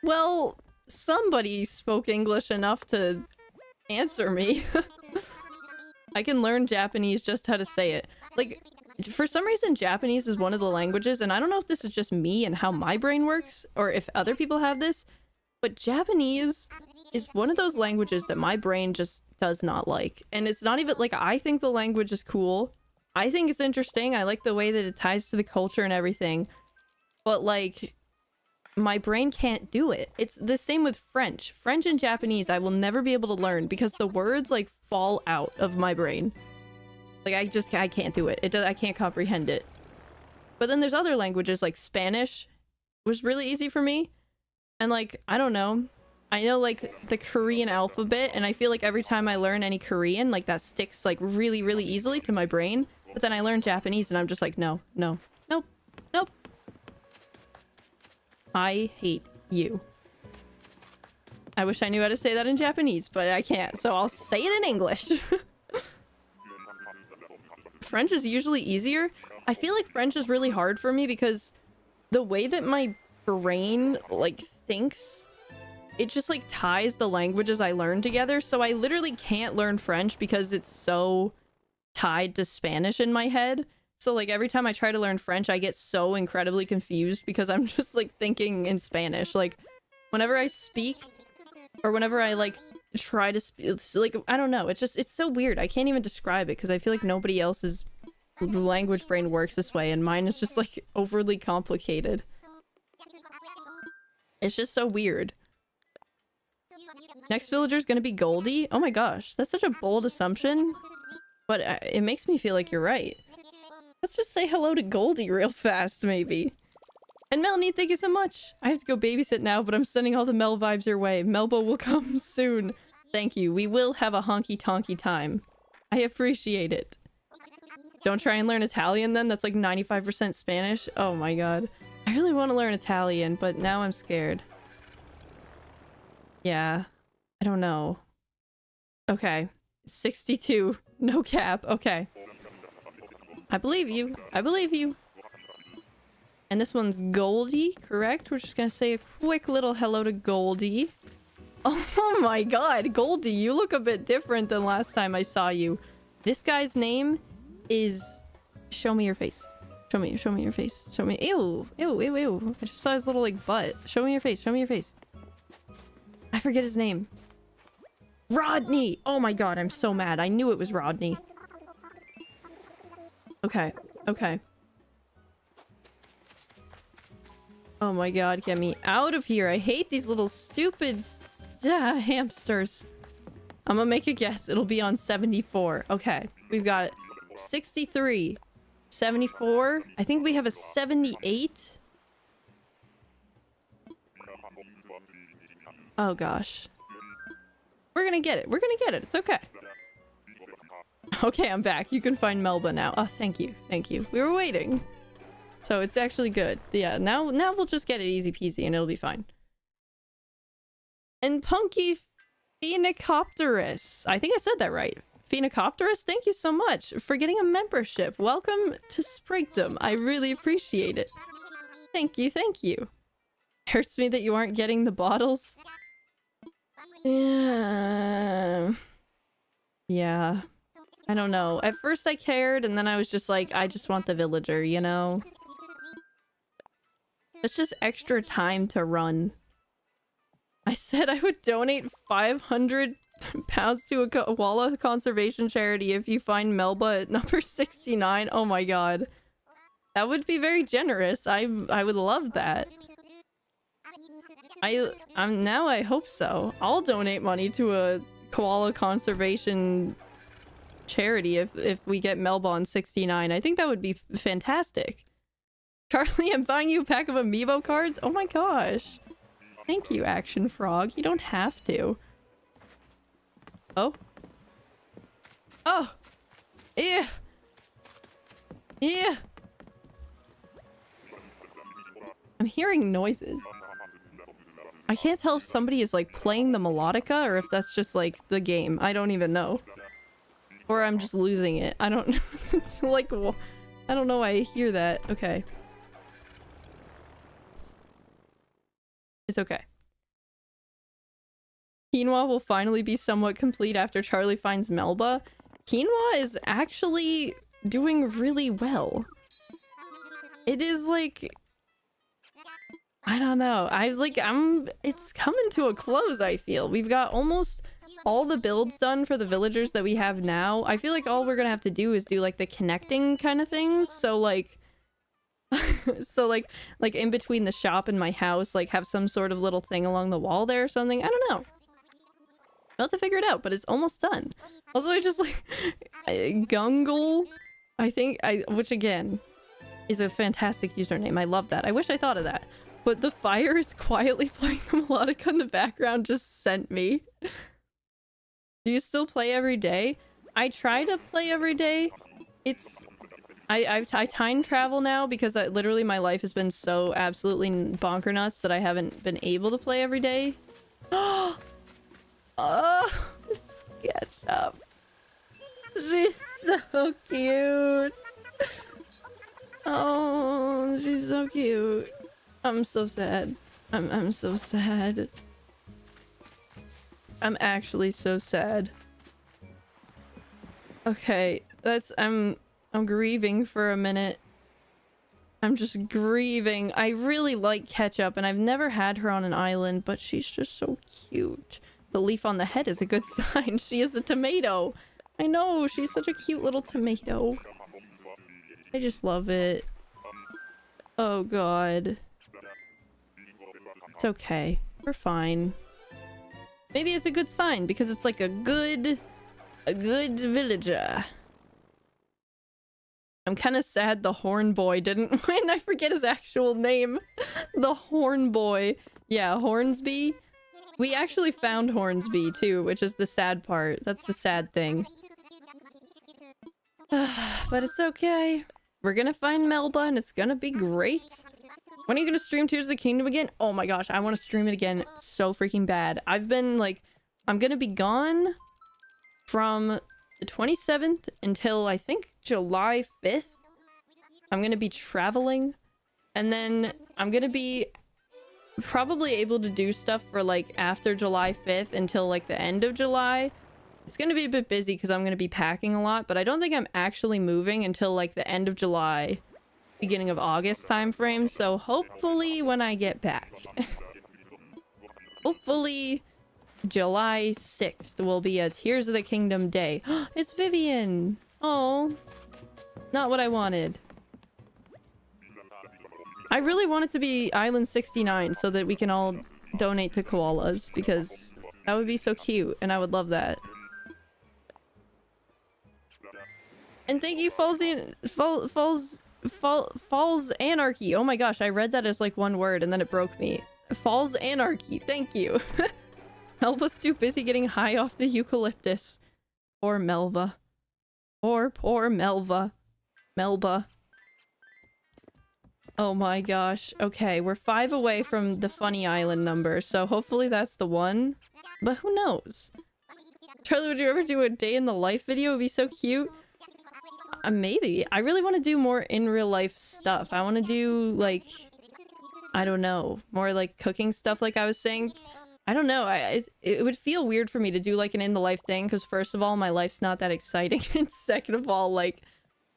Well, somebody spoke English enough to answer me. I can learn Japanese just how to say it. Like, for some reason, Japanese is one of the languages, and I don't know if this is just me and how my brain works, or if other people have this, but Japanese is one of those languages that my brain just does not like. And it's not even, like, I think the language is cool. I think it's interesting. I like the way that it ties to the culture and everything. But, like, my brain can't do it. It's the same with French. French and Japanese I will never be able to learn because the words like fall out of my brain. Like I just I can't do it. It does I can't comprehend it. But then there's other languages like Spanish was really easy for me. And like I don't know. I know like the Korean alphabet and I feel like every time I learn any Korean like that sticks like really really easily to my brain. But then I learn Japanese and I'm just like no, no. Nope. Nope. I hate you. I wish I knew how to say that in Japanese, but I can't, so I'll say it in English. French is usually easier. I feel like French is really hard for me because the way that my brain, like, thinks, it just, like, ties the languages I learn together. So I literally can't learn French because it's so tied to Spanish in my head. So, like, every time I try to learn French, I get so incredibly confused because I'm just, like, thinking in Spanish. Like, whenever I speak, or whenever I, like, try to speak, like, I don't know. It's just, it's so weird. I can't even describe it because I feel like nobody else's language brain works this way, and mine is just, like, overly complicated. It's just so weird. Next villager's gonna be Goldie? Oh my gosh, that's such a bold assumption. But uh, it makes me feel like you're right. Let's just say hello to Goldie real fast, maybe. And Melanie, thank you so much. I have to go babysit now, but I'm sending all the Mel vibes your way. Melbo will come soon. Thank you. We will have a honky-tonky time. I appreciate it. Don't try and learn Italian then? That's like 95% Spanish? Oh my god. I really want to learn Italian, but now I'm scared. Yeah. I don't know. Okay. 62. No cap. Okay. I believe you. I believe you. And this one's Goldie, correct? We're just gonna say a quick little hello to Goldie. Oh my god, Goldie, you look a bit different than last time I saw you. This guy's name is... Show me your face. Show me, show me your face. Show me- Ew! Ew, ew, ew. I just saw his little, like, butt. Show me your face, show me your face. I forget his name. Rodney! Oh my god, I'm so mad. I knew it was Rodney. Okay, okay. Oh my god, get me out of here. I hate these little stupid uh, hamsters. I'm gonna make a guess. It'll be on 74. Okay, we've got 63, 74. I think we have a 78. Oh gosh. We're gonna get it. We're gonna get it. It's okay. Okay, I'm back. You can find Melba now. Oh, thank you. Thank you. We were waiting. So it's actually good. Yeah, now now we'll just get it easy peasy and it'll be fine. And Punky Phoenicopterus. I think I said that right. Phoenicopterus, thank you so much for getting a membership. Welcome to Sprigdom. I really appreciate it. Thank you, thank you. Hurts me that you aren't getting the bottles. Yeah. Yeah. I don't know. At first I cared, and then I was just like, I just want the villager, you know? It's just extra time to run. I said I would donate 500 pounds to a koala conservation charity if you find Melba at number 69. Oh my god. That would be very generous. I I would love that. I I'm now I hope so. I'll donate money to a koala conservation charity if if we get Melba on 69. I think that would be fantastic. Charlie, I'm buying you a pack of amiibo cards. Oh my gosh. Thank you, Action Frog. You don't have to. Oh. Oh. Yeah. Yeah. I'm hearing noises. I can't tell if somebody is like playing the melodica or if that's just like the game. I don't even know. Or I'm just losing it. I don't know. it's like I don't know why I hear that. Okay. It's okay. Quinoa will finally be somewhat complete after Charlie finds Melba. Quinoa is actually doing really well. It is like I don't know. I like I'm it's coming to a close, I feel. We've got almost all the builds done for the villagers that we have now. I feel like all we're gonna have to do is do like the connecting kind of things. So like so like like in between the shop and my house, like have some sort of little thing along the wall there or something. I don't know. I'll have to figure it out, but it's almost done. Also, I just like Gungle, I think I which again is a fantastic username. I love that. I wish I thought of that. But the fire is quietly playing the melodica in the background just sent me. Do you still play every day? I try to play every day. It's... I, I, I time travel now because I, literally my life has been so absolutely bonker nuts that I haven't been able to play every day. Oh, it's ketchup. She's so cute. Oh, she's so cute. I'm so sad. I'm I'm so sad. I'm actually so sad. Okay, that's I'm um, I'm grieving for a minute. I'm just grieving. I really like Ketchup and I've never had her on an island, but she's just so cute. The leaf on the head is a good sign. She is a tomato. I know, she's such a cute little tomato. I just love it. Oh god. It's okay. We're fine. Maybe it's a good sign because it's like a good... A good villager. I'm kind of sad the Horn Boy didn't win. I forget his actual name. the Horn Boy. Yeah, Hornsby. We actually found Hornsby too, which is the sad part. That's the sad thing. but it's okay. We're gonna find Melba and it's gonna be great. When are you gonna stream Tears of the Kingdom again? Oh my gosh, I want to stream it again so freaking bad. I've been like, I'm gonna be gone from the 27th until I think July 5th. I'm gonna be traveling and then I'm gonna be probably able to do stuff for like after July 5th until like the end of July. It's going to be a bit busy because I'm going to be packing a lot, but I don't think I'm actually moving until like the end of July, beginning of August time frame. So hopefully when I get back, hopefully July 6th will be a Tears of the Kingdom day. it's Vivian! Oh, not what I wanted. I really want it to be Island 69 so that we can all donate to koalas because that would be so cute and I would love that. And thank you, Falls, Fall, Falls, Fall, Falls Anarchy. Oh my gosh, I read that as like one word and then it broke me. Falls Anarchy, thank you. Melba's too busy getting high off the eucalyptus. Poor Melva. Poor, poor Melva. Melba. Oh my gosh. Okay, we're five away from the funny island number, so hopefully that's the one. But who knows? Charlie, would you ever do a day in the life video? It would be so cute. Uh, maybe. I really want to do more in real life stuff. I want to do like, I don't know, more like cooking stuff like I was saying. I don't know. I it, it would feel weird for me to do like an in the life thing because first of all, my life's not that exciting, and second of all, like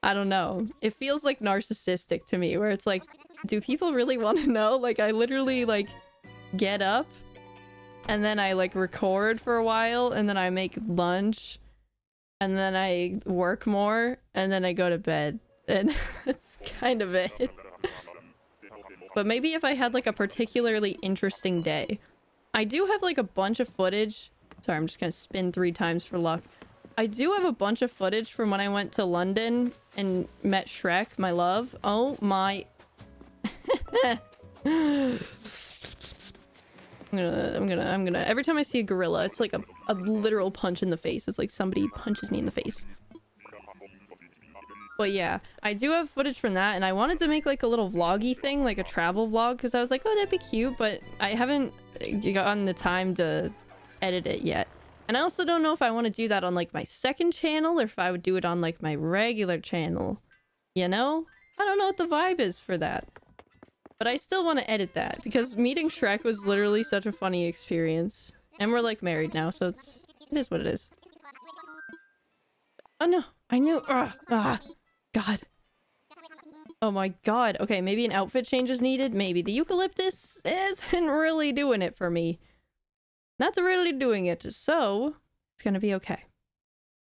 I don't know. It feels like narcissistic to me, where it's like, do people really want to know? Like I literally like get up, and then I like record for a while, and then I make lunch, and then I work more, and then I go to bed, and that's kind of it. but maybe if I had like a particularly interesting day. I do have like a bunch of footage. Sorry, I'm just gonna spin three times for luck. I do have a bunch of footage from when I went to London and met Shrek, my love. Oh my... I'm gonna, I'm gonna, I'm gonna... Every time I see a gorilla, it's like a, a literal punch in the face. It's like somebody punches me in the face. But yeah, I do have footage from that, and I wanted to make like a little vloggy thing, like a travel vlog, because I was like, oh, that'd be cute, but I haven't eh, gotten the time to edit it yet. And I also don't know if I want to do that on like my second channel, or if I would do it on like my regular channel. You know? I don't know what the vibe is for that. But I still want to edit that, because meeting Shrek was literally such a funny experience. And we're like married now, so it's... It is what it is. Oh no! I knew-! God. Oh my god. Okay, maybe an outfit change is needed. Maybe. The eucalyptus isn't really doing it for me. Not really doing it, so it's gonna be okay.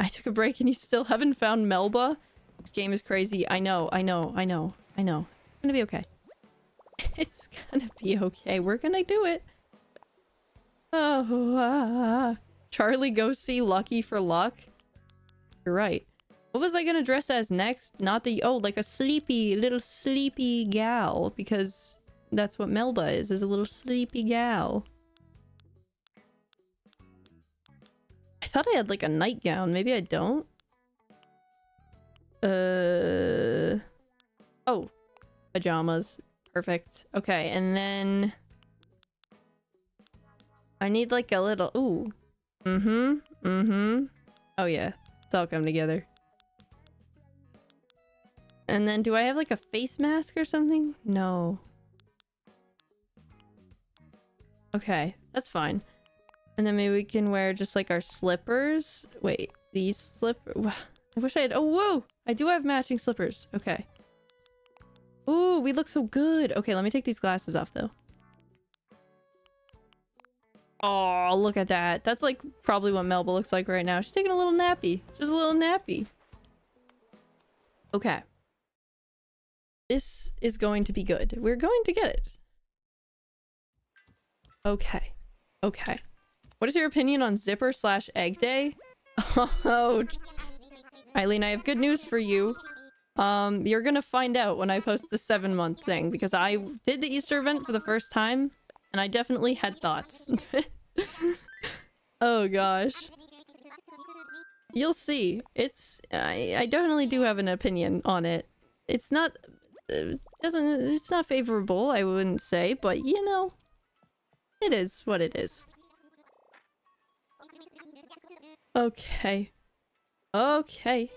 I took a break and you still haven't found Melba? This game is crazy. I know, I know, I know, I know. It's gonna be okay. It's gonna be okay. We're gonna do it. Oh, ah. Charlie, go see Lucky for luck. You're right. What was I gonna dress as next? Not the- oh, like a sleepy, little sleepy gal. Because that's what Melba is, is a little sleepy gal. I thought I had like a nightgown. Maybe I don't? Uh... Oh. Pajamas. Perfect. Okay, and then... I need like a little... Ooh. Mm-hmm. Mm-hmm. Oh yeah. It's all come together. And then do I have like a face mask or something? No. Okay, that's fine. And then maybe we can wear just like our slippers. Wait, these slippers. I wish I had. Oh, whoa! I do have matching slippers. Okay. Ooh, we look so good. Okay, let me take these glasses off though. Oh, look at that. That's like probably what Melba looks like right now. She's taking a little nappy. Just a little nappy. Okay. This is going to be good. We're going to get it. Okay. Okay. What is your opinion on zipper slash egg day? Oh, Eileen, I have good news for you. Um, you're gonna find out when I post the seven month thing because I did the Easter event for the first time and I definitely had thoughts. oh gosh. You'll see. It's I I definitely do have an opinion on it. It's not doesn't it's not favorable, I wouldn't say, but you know, it is what it is. Okay. Okay.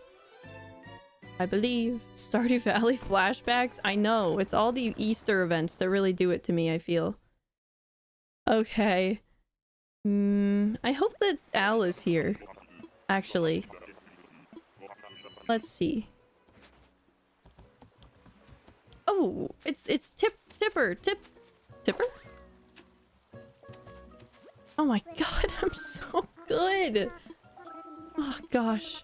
I believe. Stardew Valley flashbacks? I know. It's all the Easter events that really do it to me, I feel. Okay. Hmm. I hope that Al is here. Actually. Let's see. Oh, it's it's Tip Tipper. Tip Tipper? Oh my god, I'm so good. Oh gosh.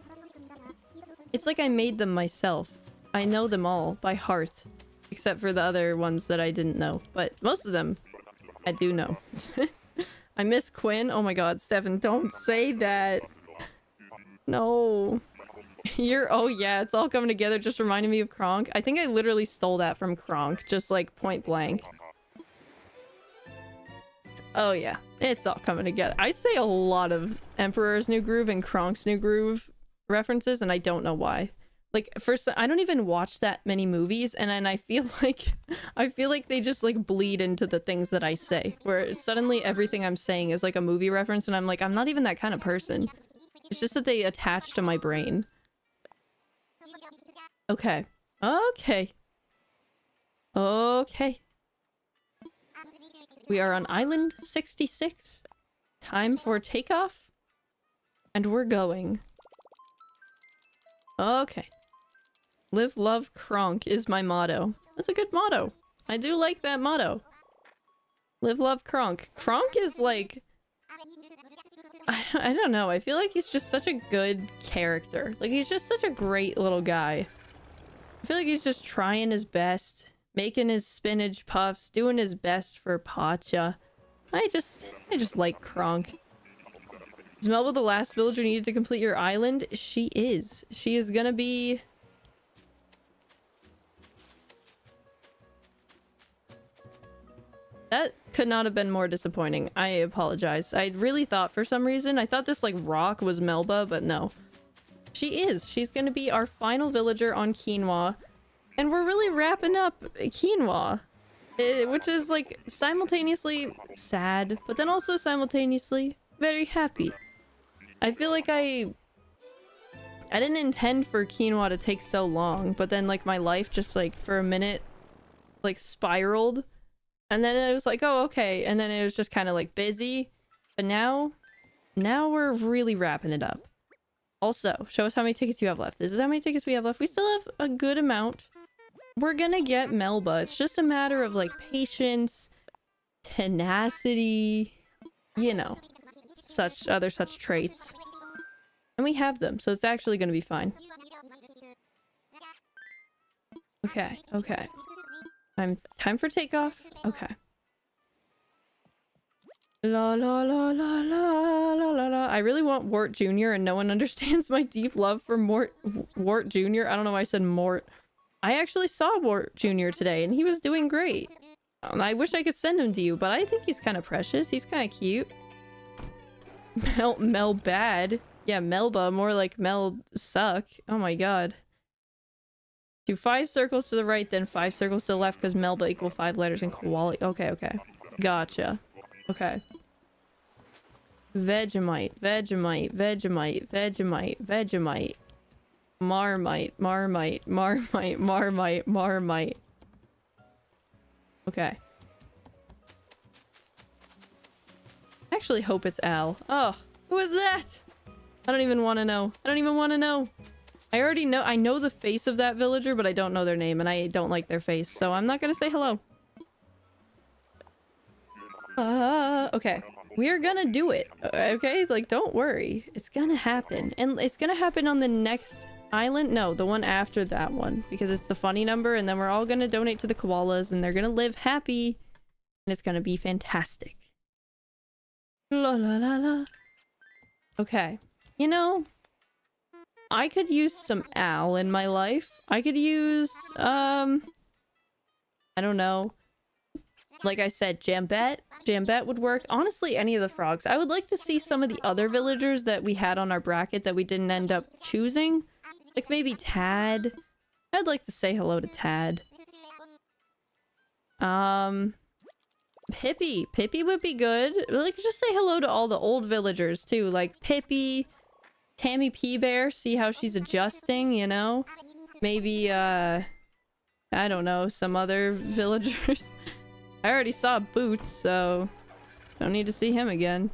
It's like I made them myself. I know them all by heart. Except for the other ones that I didn't know. But most of them, I do know. I miss Quinn. Oh my god, Stefan, don't say that. No. You're- oh yeah, it's all coming together just reminding me of Kronk. I think I literally stole that from Kronk, just like point blank. Oh yeah, it's all coming together. I say a lot of Emperor's New Groove and Kronk's New Groove references and I don't know why. Like first I don't even watch that many movies and then I feel like I feel like they just like bleed into the things that I say where suddenly everything I'm saying is like a movie reference and I'm like I'm not even that kind of person. It's just that they attach to my brain. Okay. Okay. Okay. We are on island 66. Time for takeoff. And we're going. Okay. Live, love, Kronk is my motto. That's a good motto. I do like that motto. Live, love, Kronk. Kronk is like... I, I don't know. I feel like he's just such a good character. Like, he's just such a great little guy. I feel like he's just trying his best. Making his spinach puffs. Doing his best for Pacha. I just... I just like Kronk. Is Melba the last villager needed to complete your island? She is. She is gonna be... That could not have been more disappointing. I apologize. I really thought for some reason, I thought this like rock was Melba, but no. She is. She's gonna be our final villager on Quinoa. And we're really wrapping up Quinoa. Eh, which is like simultaneously sad, but then also simultaneously very happy. I feel like I... I didn't intend for quinoa to take so long, but then like my life just like for a minute like spiraled. And then it was like, oh, okay. And then it was just kind of like busy. But now, now we're really wrapping it up. Also, show us how many tickets you have left. This is how many tickets we have left. We still have a good amount. We're gonna get Melba. It's just a matter of like patience, tenacity, you know such other such traits. And we have them, so it's actually to be fine. Okay, okay. Time, time for takeoff? Okay. La la la la la la la la. I really want Wart Jr. and no one understands my deep love for Mort Wart Jr. I don't know why I said Mort. I actually saw Wart Jr. today and he was doing great. Um, I wish I could send him to you, but I think he's kind of precious. He's kind of cute. Mel Mel bad. Yeah, Melba, more like Mel suck. Oh my god. Do five circles to the right, then five circles to the left, because Melba equal five letters in quality. Okay, okay. Gotcha. Okay. Vegemite, Vegemite, Vegemite, Vegemite, Vegemite. Marmite, Marmite, Marmite, Marmite, Marmite. Okay. I actually hope it's Al. Oh, who is that? I don't even want to know. I don't even want to know. I already know- I know the face of that villager, but I don't know their name, and I don't like their face, so I'm not gonna say hello. Uh, okay. We're gonna do it, okay? Like, don't worry. It's gonna happen. And it's gonna happen on the next island? No, the one after that one. Because it's the funny number, and then we're all gonna donate to the koalas, and they're gonna live happy. And it's gonna be fantastic. La la la la. Okay. You know, I could use some Al in my life. I could use, um... I don't know. Like I said, Jambette. Jambette would work. Honestly, any of the frogs. I would like to see some of the other villagers that we had on our bracket that we didn't end up choosing. Like maybe Tad. I'd like to say hello to Tad. Um... Pippi. Pippi would be good. Like, just say hello to all the old villagers, too. Like, Pippi, Tammy P. Bear, see how she's adjusting, you know? Maybe, uh... I don't know, some other villagers. I already saw Boots, so... Don't need to see him again.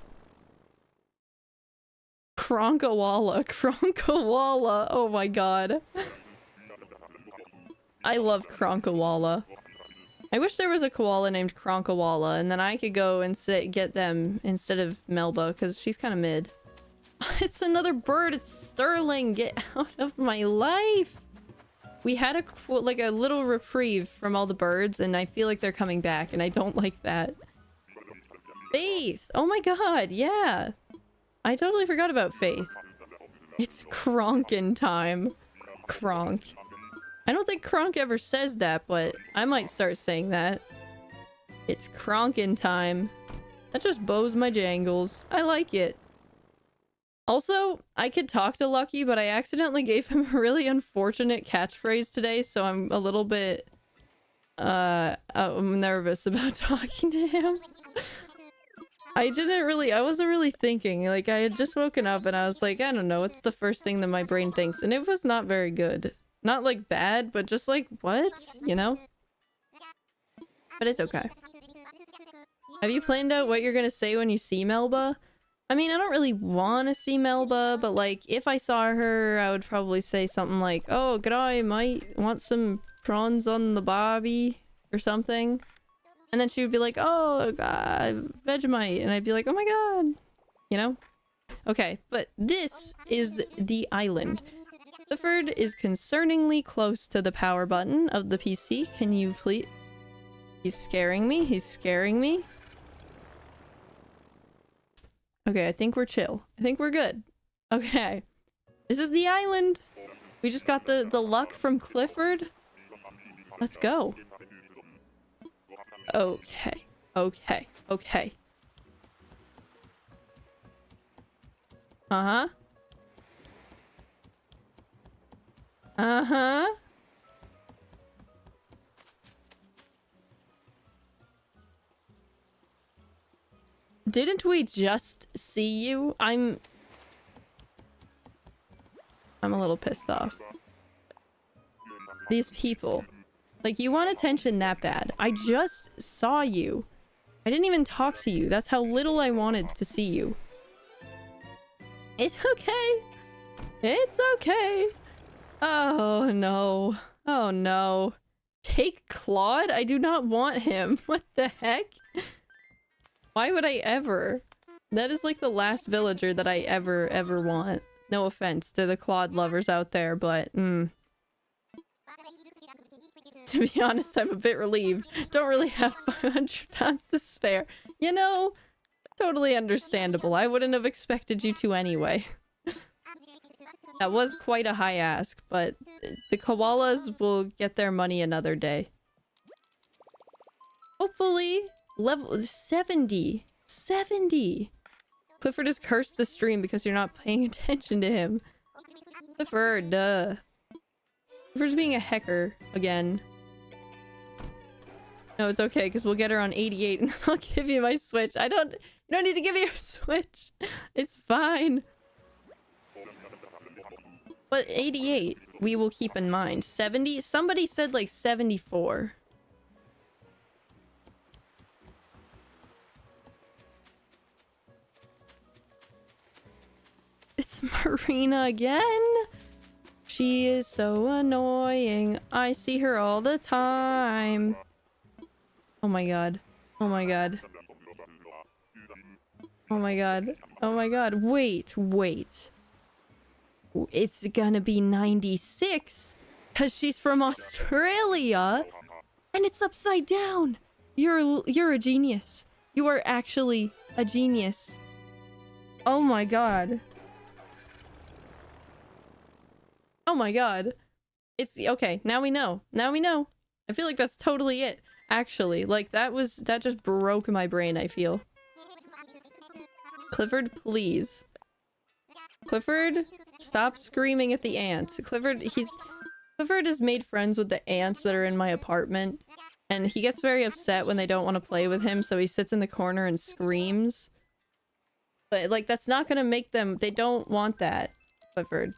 Kronkawalla. Kronkawalla. Oh my god. I love Kronkawalla. I wish there was a koala named Kronkawalla, and then I could go and sit, get them instead of Melba, because she's kind of mid. It's another bird! It's Sterling! Get out of my life! We had a like a little reprieve from all the birds, and I feel like they're coming back, and I don't like that. Faith! Oh my god, yeah! I totally forgot about Faith. It's Kronkin time. Kronk. I don't think Kronk ever says that, but I might start saying that. It's Kronkin time. That just bows my jangles. I like it. Also, I could talk to Lucky, but I accidentally gave him a really unfortunate catchphrase today, so I'm a little bit... Uh, I'm nervous about talking to him. I didn't really- I wasn't really thinking. Like, I had just woken up and I was like, I don't know, what's the first thing that my brain thinks? And it was not very good. Not like bad, but just like, what? You know? But it's okay. Have you planned out what you're gonna say when you see Melba? I mean, I don't really want to see Melba, but like, if I saw her, I would probably say something like, Oh, I might want some prawns on the bobby, or something. And then she would be like, Oh, God, Vegemite. And I'd be like, Oh my god. You know? Okay, but this is the island. Clifford is concerningly close to the power button of the PC. Can you please... He's scaring me. He's scaring me. Okay, I think we're chill. I think we're good. Okay. This is the island. We just got the, the luck from Clifford. Let's go. Okay. Okay. Okay. Uh-huh. Uh-huh. Didn't we just see you? I'm... I'm a little pissed off. These people. Like, you want attention that bad. I just saw you. I didn't even talk to you. That's how little I wanted to see you. It's okay. It's okay. Oh, no. Oh, no. Take Claude? I do not want him. What the heck? Why would I ever? That is like the last villager that I ever, ever want. No offense to the Claude lovers out there, but, mm. To be honest, I'm a bit relieved. Don't really have 500 pounds to spare. You know, totally understandable. I wouldn't have expected you to anyway. That was quite a high ask, but the koalas will get their money another day. Hopefully, level 70. 70! Clifford has cursed the stream because you're not paying attention to him. Clifford, duh. Clifford's being a hecker again. No, it's okay, because we'll get her on 88 and I'll give you my Switch. I don't... You don't need to give me your Switch. It's fine. But 88, we will keep in mind. 70, somebody said like 74. It's Marina again. She is so annoying. I see her all the time. Oh my god. Oh my god. Oh my god. Oh my god. Wait, wait. It's gonna be 96 because she's from Australia and it's upside down. You're you're a genius. You are actually a genius. Oh my god. Oh my god. It's okay. Now we know. Now we know. I feel like that's totally it. Actually, like that was that just broke my brain, I feel. Clifford, please. Clifford, stop screaming at the ants. Clifford, he's... Clifford has made friends with the ants that are in my apartment. And he gets very upset when they don't want to play with him, so he sits in the corner and screams. But, like, that's not gonna make them... They don't want that, Clifford.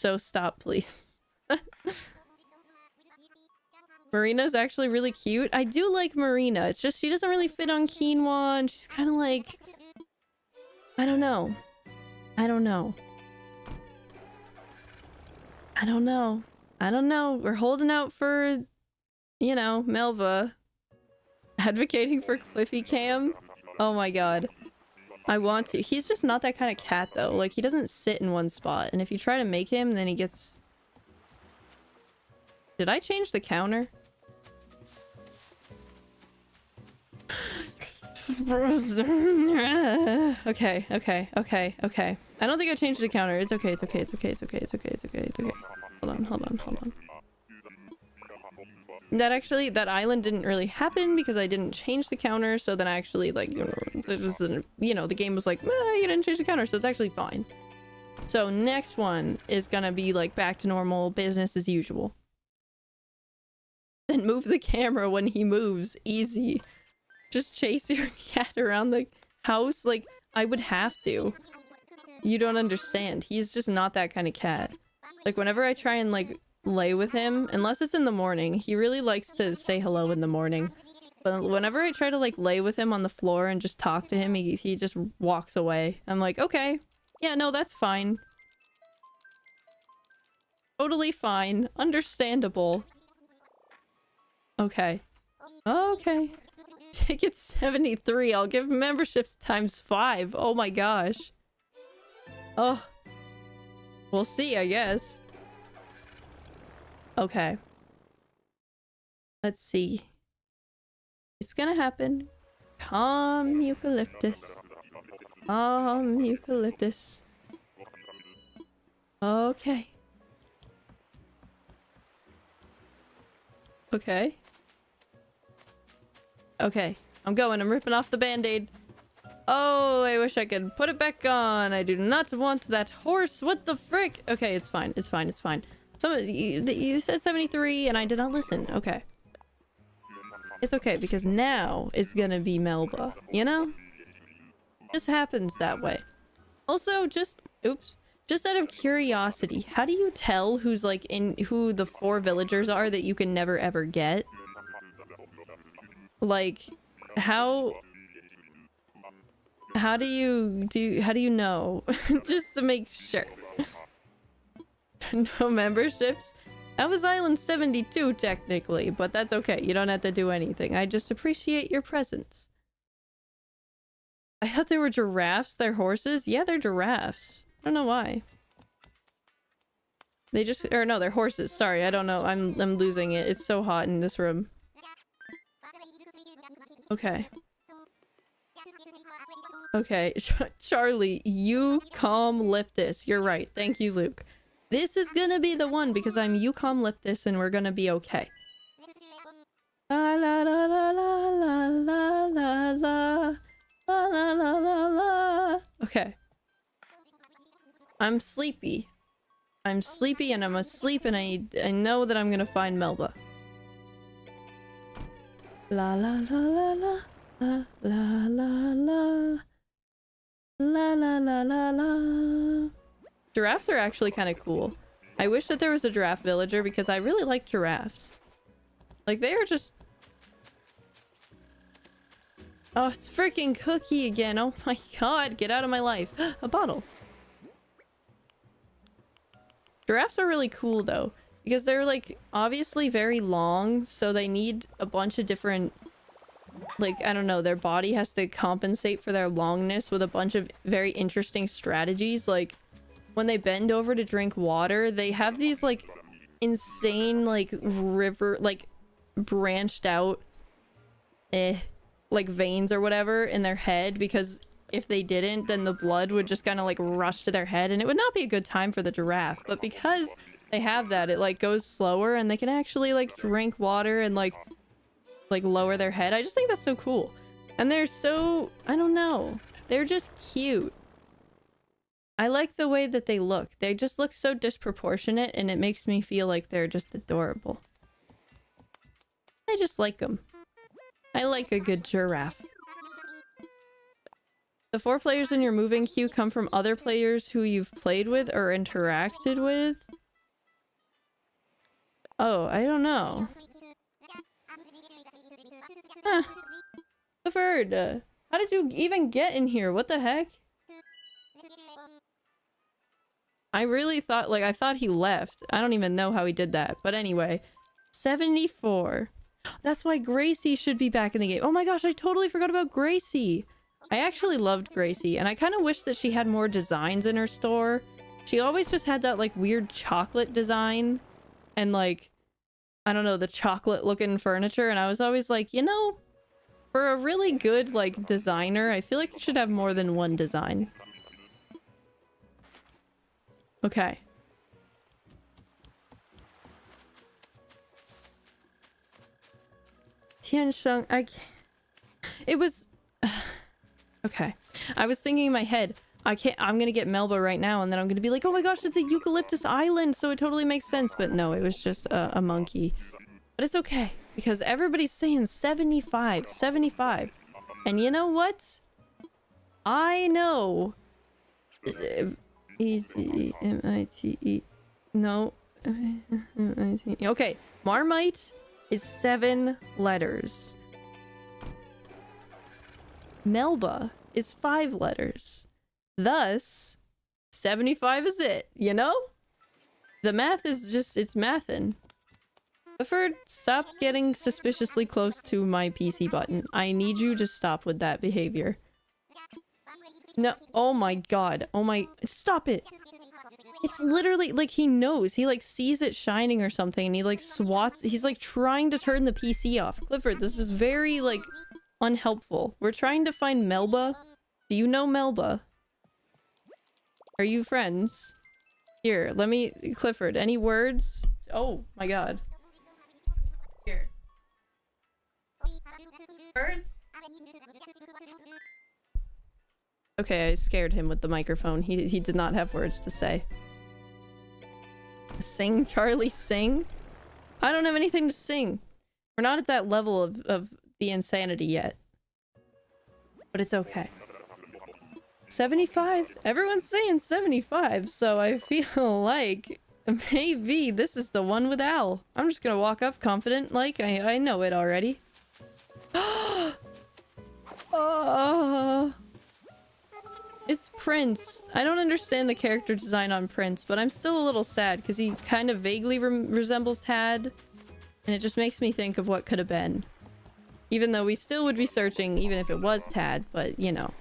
So stop, please. Marina's actually really cute. I do like Marina. It's just she doesn't really fit on Quinoa, and she's kind of like... I don't know. I don't know. I don't know. I don't know. We're holding out for, you know, Melba. Advocating for Cliffy Cam? Oh my god. I want to. He's just not that kind of cat, though. Like, he doesn't sit in one spot. And if you try to make him, then he gets... Did I change the counter? okay, okay, okay, okay. I don't think I changed the counter. It's okay, it's okay, it's okay, it's okay, it's okay, it's okay, it's okay. Hold on, hold on, hold on. That actually, that island didn't really happen because I didn't change the counter, so then I actually, like, you know, it was, you know, the game was like, eh, you didn't change the counter, so it's actually fine. So next one is gonna be, like, back to normal, business as usual. Then move the camera when he moves. Easy. Just chase your cat around the house? Like, I would have to. You don't understand. He's just not that kind of cat. Like, whenever I try and, like, lay with him, unless it's in the morning, he really likes to say hello in the morning. But whenever I try to, like, lay with him on the floor and just talk to him, he, he just walks away. I'm like, okay. Yeah, no, that's fine. Totally fine. Understandable. Okay. Okay. Ticket 73. I'll give memberships times 5. Oh my gosh. Oh. We'll see, I guess. Okay. Let's see. It's gonna happen. Calm eucalyptus. Calm eucalyptus. Okay. Okay. Okay, I'm going. I'm ripping off the band-aid. Oh, I wish I could put it back on. I do not want that horse. What the frick? Okay, it's fine. It's fine. It's fine. Some you, you said 73 and I did not listen. Okay. It's okay because now it's gonna be Melba. You know? Just happens that way. Also, just... Oops. Just out of curiosity, how do you tell who's like in... Who the four villagers are that you can never ever get? Like, how... How do you do? How do you know? Just to make sure. no memberships? That was Island 72 technically, but that's okay. You don't have to do anything. I just appreciate your presence. I thought they were giraffes. They're horses? Yeah, they're giraffes. I don't know why. They just- or no, they're horses. Sorry, I don't know. I'm- I'm losing it. It's so hot in this room. Okay. Okay, Charlie, you calm Leptis. You're right. Thank you, Luke. This is gonna be the one because I'm Yukon Leptis and we're gonna be okay. La la la la la la la la la la la la la Okay. I'm sleepy. I'm sleepy and I'm asleep and I I know that I'm gonna find Melba. La la la la la La la la la. La la la la la. Giraffes are actually kind of cool. I wish that there was a giraffe villager because I really like giraffes. Like they are just... Oh, it's freaking Cookie again. Oh my god, get out of my life. a bottle. Giraffes are really cool though. Because they're like obviously very long, so they need a bunch of different like I don't know, their body has to compensate for their longness with a bunch of very interesting strategies. Like when they bend over to drink water, they have these like insane like river like branched out eh like veins or whatever in their head because if they didn't then the blood would just kind of like rush to their head and it would not be a good time for the giraffe. But because they have that it like goes slower and they can actually like drink water and like like lower their head. I just think that's so cool. And they're so i don't know. They're just cute I like the way that they look. They just look so disproportionate and it makes me feel like they're just adorable. I just like them. I like a good giraffe. The four players in your moving queue come from other players who you've played with or interacted with? Oh, I don't know. Huh. Clifford, how did you even get in here? What the heck? I really thought, like, I thought he left. I don't even know how he did that. But anyway, 74. That's why Gracie should be back in the game. Oh my gosh, I totally forgot about Gracie. I actually loved Gracie, and I kind of wish that she had more designs in her store. She always just had that, like, weird chocolate design. And, like, I don't know, the chocolate-looking furniture. And I was always like, you know, for a really good, like, designer, I feel like you should have more than one design. Okay. Tiansheng, I. It was... okay. I was thinking in my head, I can't- I'm gonna get Melba right now and then I'm gonna be like, oh my gosh, it's a eucalyptus island, so it totally makes sense. But no, it was just a, a monkey. But it's okay, because everybody's saying 75, 75. And you know what? I know E T M I T E. No. Okay. Marmite is seven letters. Melba is five letters. Thus, 75 is it, you know? The math is just, it's mathin'. Clifford, stop getting suspiciously close to my PC button. I need you to stop with that behavior. No. Oh my god. Oh my. Stop it. It's literally like he knows. He like sees it shining or something and he like swats. He's like trying to turn the PC off. Clifford, this is very like unhelpful. We're trying to find Melba. Do you know Melba? Are you friends? Here, let me... Clifford, any words? Oh my god. Here. Words? Okay, I scared him with the microphone. He, he did not have words to say. Sing, Charlie, sing? I don't have anything to sing. We're not at that level of, of the insanity yet. But it's okay. 75? Everyone's saying 75, so I feel like maybe this is the one with Al. I'm just gonna walk up confident, like I, I know it already. oh... It's Prince. I don't understand the character design on Prince, but I'm still a little sad because he kind of vaguely re resembles Tad. And it just makes me think of what could have been. Even though we still would be searching even if it was Tad, but you know.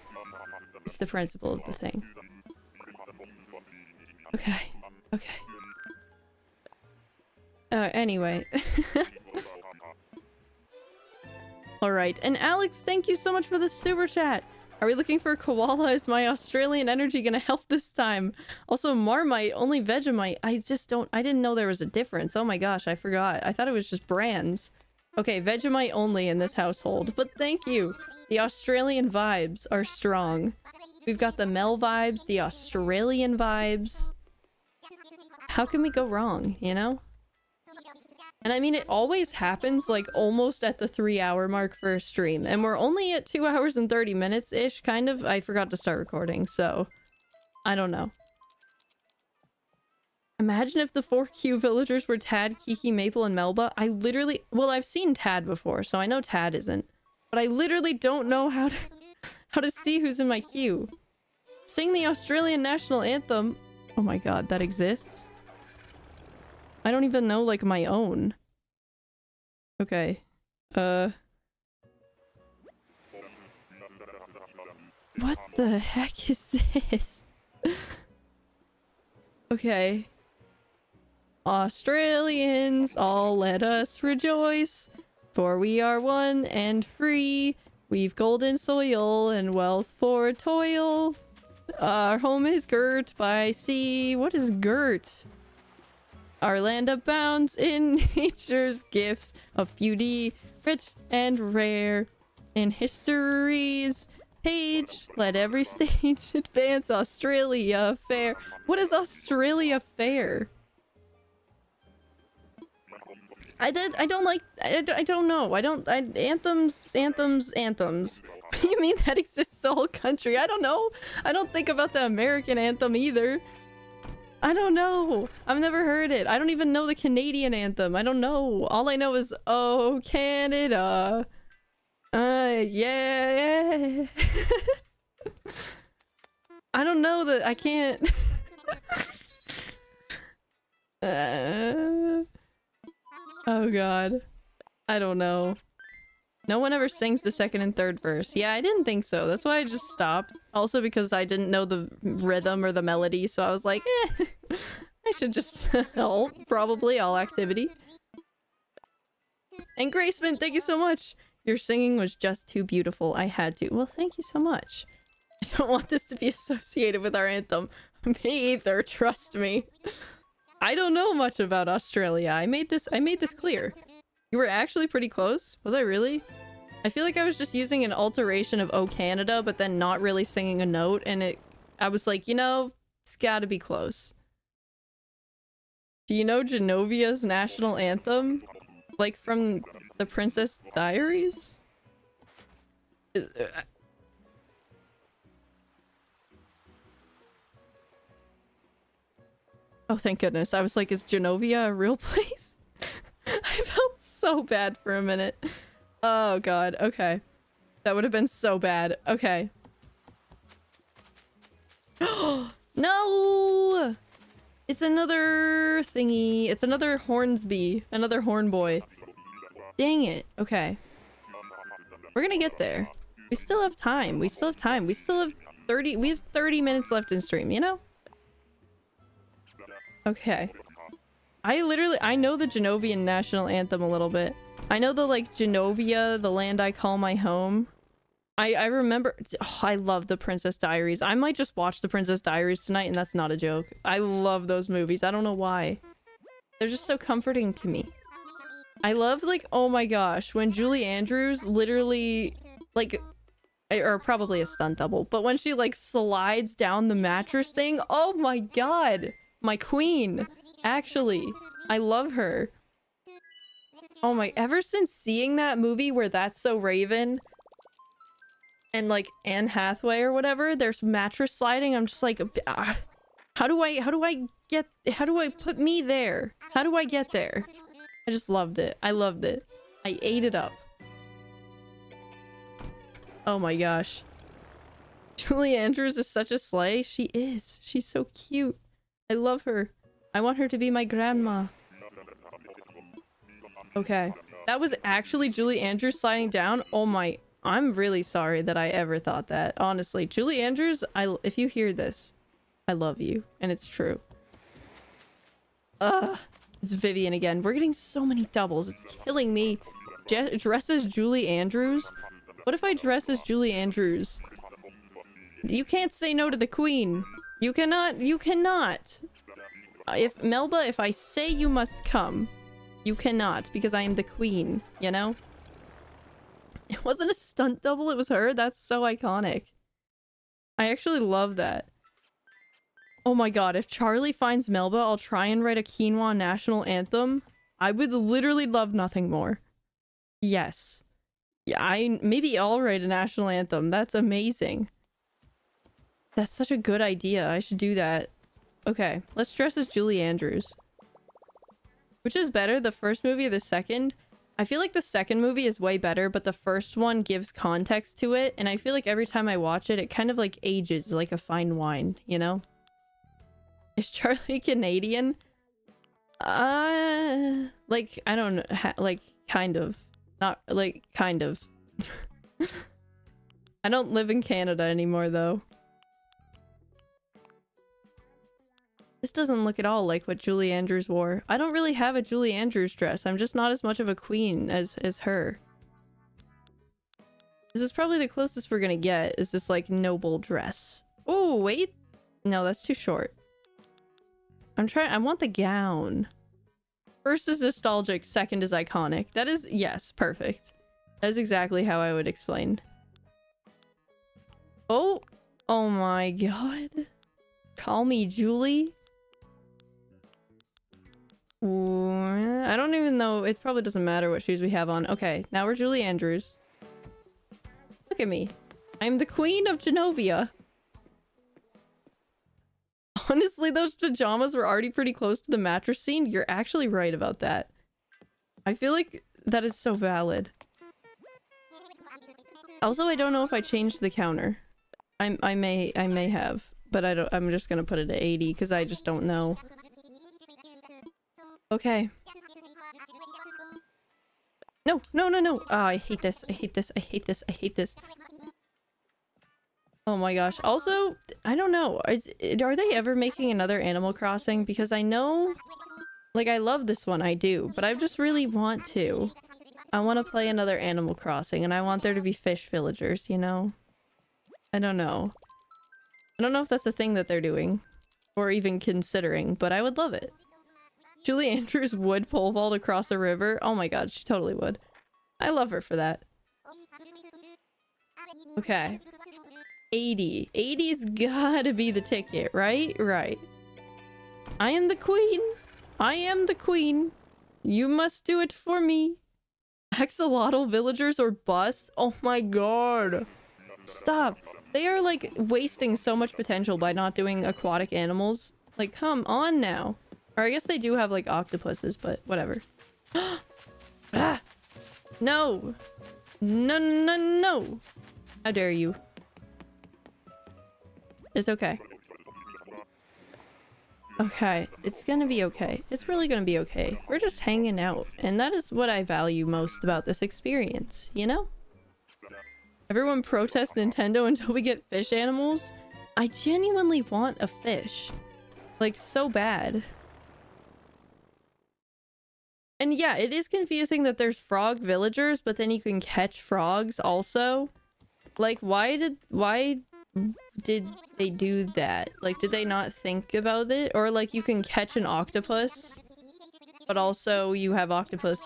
It's the principle of the thing. Okay. Okay. Uh, anyway. Alright, and Alex, thank you so much for the super chat! Are we looking for koala? Is my Australian energy gonna help this time? Also, Marmite, only Vegemite. I just don't- I didn't know there was a difference. Oh my gosh, I forgot. I thought it was just brands. Okay, Vegemite only in this household. But thank you! The Australian vibes are strong. We've got the Mel vibes, the Australian vibes. How can we go wrong, you know? And I mean, it always happens like almost at the three hour mark for a stream. And we're only at two hours and 30 minutes ish, kind of. I forgot to start recording, so I don't know. Imagine if the four Q villagers were Tad, Kiki, Maple, and Melba. I literally, well, I've seen Tad before, so I know Tad isn't. But I literally don't know how to, how to see who's in my queue. Sing the Australian national anthem. Oh my god, that exists? I don't even know, like, my own. Okay. Uh... What the heck is this? okay. Australians, all let us rejoice, for we are one and free. We've golden soil and wealth for toil. Our home is girt by sea. What is girt? Our land abounds in nature's gifts of beauty, rich and rare. In history's page, let every stage advance Australia fair. What is Australia fair? I. I don't like. I, I don't know. I don't. I, anthems, anthems, anthems. you mean that exists the whole country? I don't know. I don't think about the American anthem either. I don't know. I've never heard it. I don't even know the Canadian anthem. I don't know. All I know is, oh, Canada. Uh, yeah. I don't know that I can't. uh, oh god. I don't know. No one ever sings the second and third verse. Yeah, I didn't think so. That's why I just stopped. Also because I didn't know the rhythm or the melody, so I was like, eh, I should just alt, probably, all activity. And Graceman, thank you so much! Your singing was just too beautiful. I had to. Well, thank you so much. I don't want this to be associated with our anthem. Me either, trust me. I don't know much about Australia. I made this- I made this clear. You were actually pretty close? Was I really? I feel like I was just using an alteration of Oh Canada, but then not really singing a note, and it- I was like, you know, it's gotta be close. Do you know Genovia's national anthem? Like from the Princess Diaries? Oh, thank goodness. I was like, is Genovia a real place? I felt so bad for a minute. Oh god, okay. That would have been so bad. Okay. no! It's another thingy. It's another Hornsby. Another horn boy. Dang it. Okay. We're gonna get there. We still have time. We still have time. We still have 30- we have 30 minutes left in stream, you know? Okay. I literally- I know the Genovian national anthem a little bit. I know the, like, Genovia, the land I call my home. I- I remember- oh, I love the Princess Diaries. I might just watch the Princess Diaries tonight, and that's not a joke. I love those movies. I don't know why. They're just so comforting to me. I love, like, oh my gosh, when Julie Andrews literally, like, eh, or probably a stunt double, but when she, like, slides down the mattress thing, oh my god! My queen! Actually, I love her. Oh my, ever since seeing that movie where That's So Raven and like Anne Hathaway or whatever, there's mattress sliding, I'm just like, ah, how do I, how do I get, how do I put me there? How do I get there? I just loved it. I loved it. I ate it up. Oh my gosh. Julie Andrews is such a slay. She is. She's so cute. I love her. I want her to be my grandma. Okay. That was actually Julie Andrews sliding down. Oh my... I'm really sorry that I ever thought that. Honestly. Julie Andrews, I, if you hear this, I love you. And it's true. Ugh. It's Vivian again. We're getting so many doubles. It's killing me. Je dress as Julie Andrews? What if I dress as Julie Andrews? You can't say no to the queen. You cannot. You cannot. If Melba, if I say you must come, you cannot because I am the queen, you know? It wasn't a stunt double, it was her. That's so iconic. I actually love that. Oh my god, if Charlie finds Melba, I'll try and write a quinoa national anthem. I would literally love nothing more. Yes. Yeah, I maybe I'll write a national anthem. That's amazing. That's such a good idea. I should do that. Okay, let's dress as Julie Andrews. Which is better, the first movie or the second? I feel like the second movie is way better, but the first one gives context to it, and I feel like every time I watch it, it kind of like ages like a fine wine, you know? Is Charlie Canadian? Uh, like, I don't know, like, kind of. Not, like, kind of. I don't live in Canada anymore, though. This doesn't look at all like what Julie Andrews wore. I don't really have a Julie Andrews dress. I'm just not as much of a queen as, as her. This is probably the closest we're gonna get, is this, like, noble dress. Oh, wait. No, that's too short. I'm trying- I want the gown. First is nostalgic, second is iconic. That is- yes, perfect. That is exactly how I would explain. Oh! Oh my god. Call me Julie? I don't even know. It probably doesn't matter what shoes we have on. Okay, now we're Julie Andrews. Look at me. I'm the queen of Genovia. Honestly, those pajamas were already pretty close to the mattress scene. You're actually right about that. I feel like that is so valid. Also, I don't know if I changed the counter. I I may I may have, but I don't. I'm just gonna put it at 80 because I just don't know. Okay. No, no, no, no. Oh, I hate this. I hate this. I hate this. I hate this. Oh my gosh. Also, I don't know. Is, are they ever making another Animal Crossing? Because I know... Like, I love this one. I do. But I just really want to. I want to play another Animal Crossing. And I want there to be fish villagers, you know? I don't know. I don't know if that's a thing that they're doing. Or even considering. But I would love it. Julie Andrews would pole vault across a river. Oh my god, she totally would. I love her for that. Okay. 80. 80's gotta be the ticket, right? Right. I am the queen. I am the queen. You must do it for me. Axolotl villagers or bust? Oh my god. Stop. They are like wasting so much potential by not doing aquatic animals. Like, come on now. Or I guess they do have like octopuses, but whatever. ah! No! No, no, no! How dare you? It's okay. Okay, it's gonna be okay. It's really gonna be okay. We're just hanging out, and that is what I value most about this experience, you know? Everyone protests Nintendo until we get fish animals. I genuinely want a fish. Like, so bad. And yeah, it is confusing that there's frog villagers, but then you can catch frogs also. Like, why did- why did they do that? Like, did they not think about it? Or like, you can catch an octopus, but also you have octopus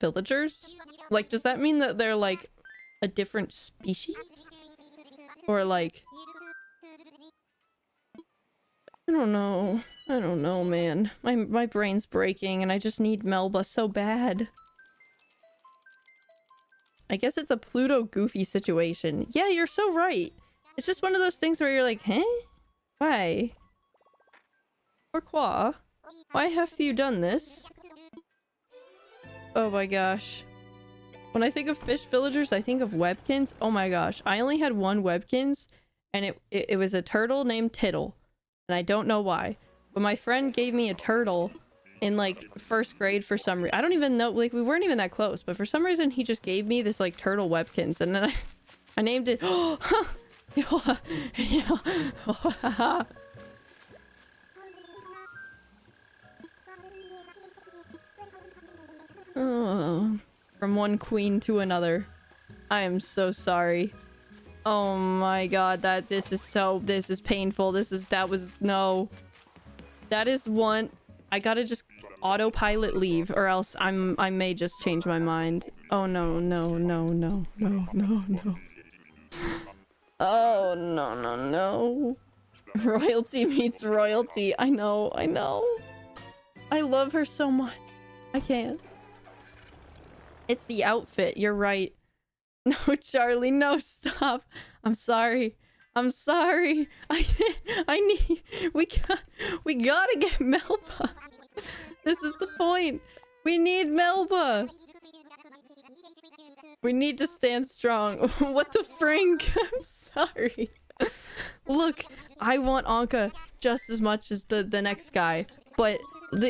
villagers? Like, does that mean that they're like a different species? Or like... I don't know. I don't know, man. My, my brain's breaking and I just need Melba so bad. I guess it's a Pluto Goofy situation. Yeah, you're so right. It's just one of those things where you're like, huh? Why? Pourquoi? Why have you done this? Oh my gosh. When I think of fish villagers, I think of Webkinz. Oh my gosh. I only had one Webkinz and it, it, it was a turtle named Tittle. And I don't know why. But my friend gave me a turtle in like first grade for some reason. I don't even know, like we weren't even that close, but for some reason he just gave me this like turtle Webkinz and then I, I named it. oh, from one queen to another. I am so sorry. Oh my god, that this is so this is painful. This is that was no. That is one I gotta just autopilot leave or else I'm I may just change my mind. Oh no, no, no, no, no, no, no. Oh no, no, no. Royalty meets royalty. I know, I know. I love her so much. I can't. It's the outfit. You're right. No, Charlie, no, stop. I'm sorry. I'm sorry. I I need we got we gotta get Melba. This is the point. We need Melba. We need to stand strong. what the frink? I'm sorry. Look, I want Anka just as much as the the next guy, but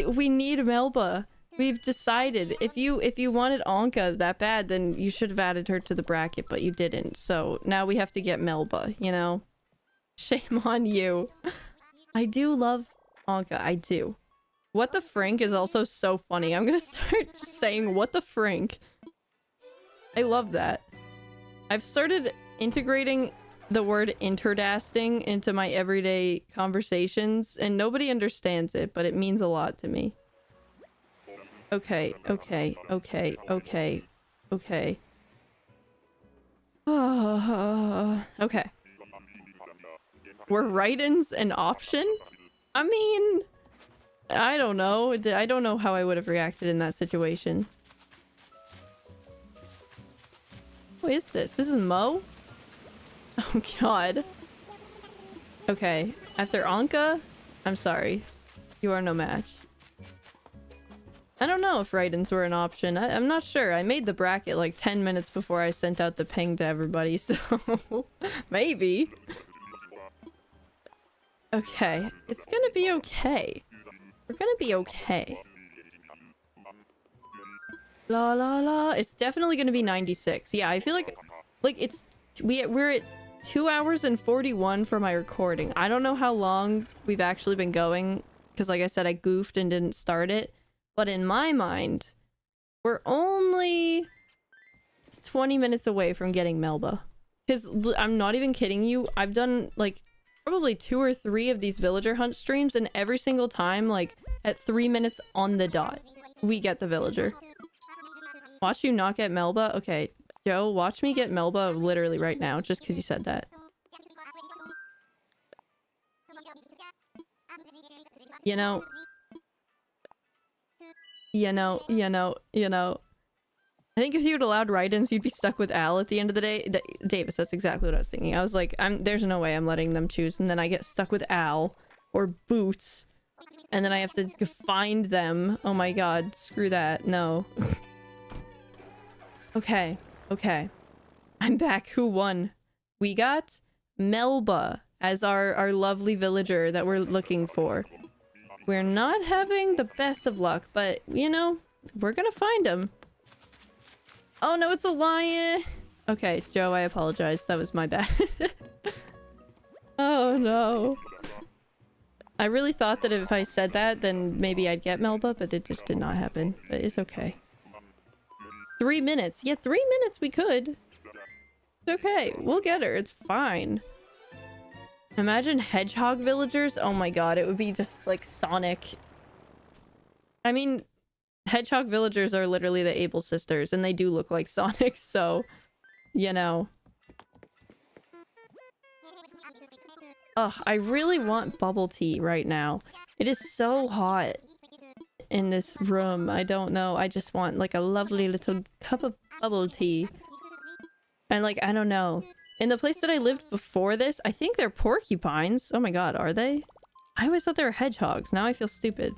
we need Melba. We've decided if you if you wanted Anka that bad, then you should have added her to the bracket, but you didn't. So now we have to get Melba, you know? Shame on you. I do love Anka, I do. What the Frink is also so funny. I'm gonna start saying what the Frink. I love that. I've started integrating the word interdasting into my everyday conversations, and nobody understands it, but it means a lot to me. Okay, okay, okay, okay, okay. okay. Were write-ins an option? I mean... I don't know. I don't know how I would have reacted in that situation. Who is this? This is Mo? Oh god. Okay. After Anka? I'm sorry. You are no match. I don't know if write-ins were an option. I am not sure. I made the bracket like 10 minutes before I sent out the ping to everybody, so... maybe. Okay. It's gonna be okay. We're gonna be okay. La la la. It's definitely gonna be 96. Yeah, I feel like... Like, it's... We, we're at 2 hours and 41 for my recording. I don't know how long we've actually been going. Because like I said, I goofed and didn't start it. But in my mind, we're only 20 minutes away from getting Melba. Because I'm not even kidding you. I've done like probably two or three of these villager hunt streams and every single time like at three minutes on the dot, we get the villager. Watch you not get Melba? Okay, Joe, watch me get Melba literally right now just because you said that. You know, you know, you know, you know. I think if you'd allowed write-ins, you'd be stuck with Al at the end of the day. D Davis, that's exactly what I was thinking. I was like, I'm there's no way I'm letting them choose. And then I get stuck with Al or Boots. And then I have to find them. Oh my god, screw that. No. okay, okay. I'm back. Who won? We got Melba as our, our lovely villager that we're looking for. We're not having the best of luck, but, you know, we're gonna find him. Oh no, it's a lion! Okay, Joe, I apologize. That was my bad. oh no. I really thought that if I said that, then maybe I'd get Melba, but it just did not happen. But it's okay. Three minutes. Yeah, three minutes we could. It's okay. We'll get her. It's fine. Imagine hedgehog villagers. Oh my god, it would be just like Sonic. I mean, hedgehog villagers are literally the Able sisters, and they do look like Sonic, so, you know. Ugh, I really want bubble tea right now. It is so hot in this room. I don't know. I just want like a lovely little cup of bubble tea. And like, I don't know. In the place that I lived before this, I think they're porcupines. Oh my god, are they? I always thought they were hedgehogs. Now I feel stupid.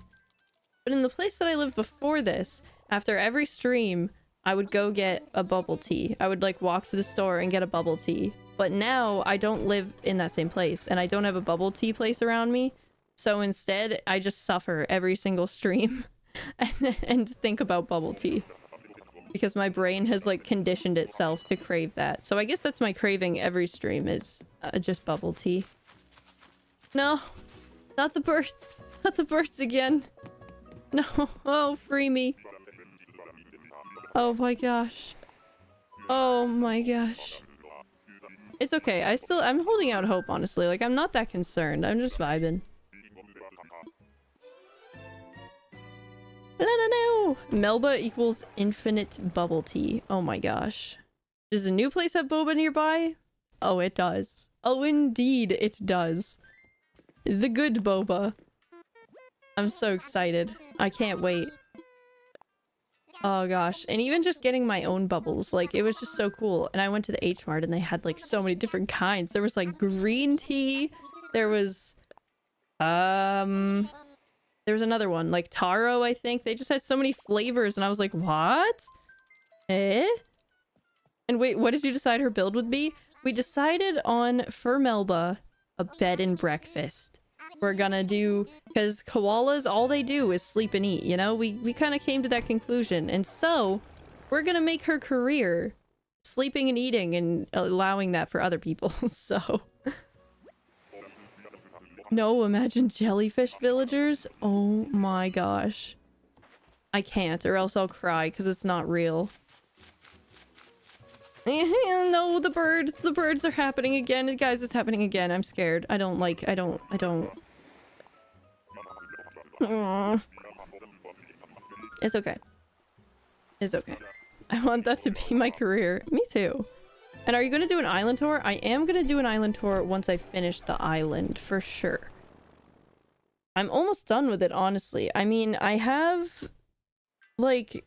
But in the place that I lived before this, after every stream, I would go get a bubble tea. I would like walk to the store and get a bubble tea. But now I don't live in that same place and I don't have a bubble tea place around me. So instead, I just suffer every single stream and, and think about bubble tea because my brain has like conditioned itself to crave that. So I guess that's my craving every stream is uh, just bubble tea. No, not the birds. Not the birds again. No, oh, free me. Oh my gosh. Oh my gosh. It's okay. I still- I'm holding out hope, honestly. Like, I'm not that concerned. I'm just vibing. No, no, no! Melba equals infinite bubble tea. Oh my gosh. Does the new place have boba nearby? Oh, it does. Oh, indeed, it does. The good boba. I'm so excited. I can't wait. Oh gosh. And even just getting my own bubbles, like it was just so cool. And I went to the H Mart and they had like so many different kinds. There was like green tea. There was um there was another one, like taro, I think. They just had so many flavors and I was like, "What?" Eh? And wait, what did you decide her build would be? We decided on for Melba a bed and breakfast we're gonna do because koalas all they do is sleep and eat you know we we kind of came to that conclusion and so we're gonna make her career sleeping and eating and allowing that for other people so no imagine jellyfish villagers oh my gosh i can't or else i'll cry because it's not real no the birds the birds are happening again guys it's happening again i'm scared i don't like i don't i don't it's okay. It's okay. I want that to be my career. Me too. And are you going to do an island tour? I am going to do an island tour once I finish the island, for sure. I'm almost done with it, honestly. I mean, I have... Like...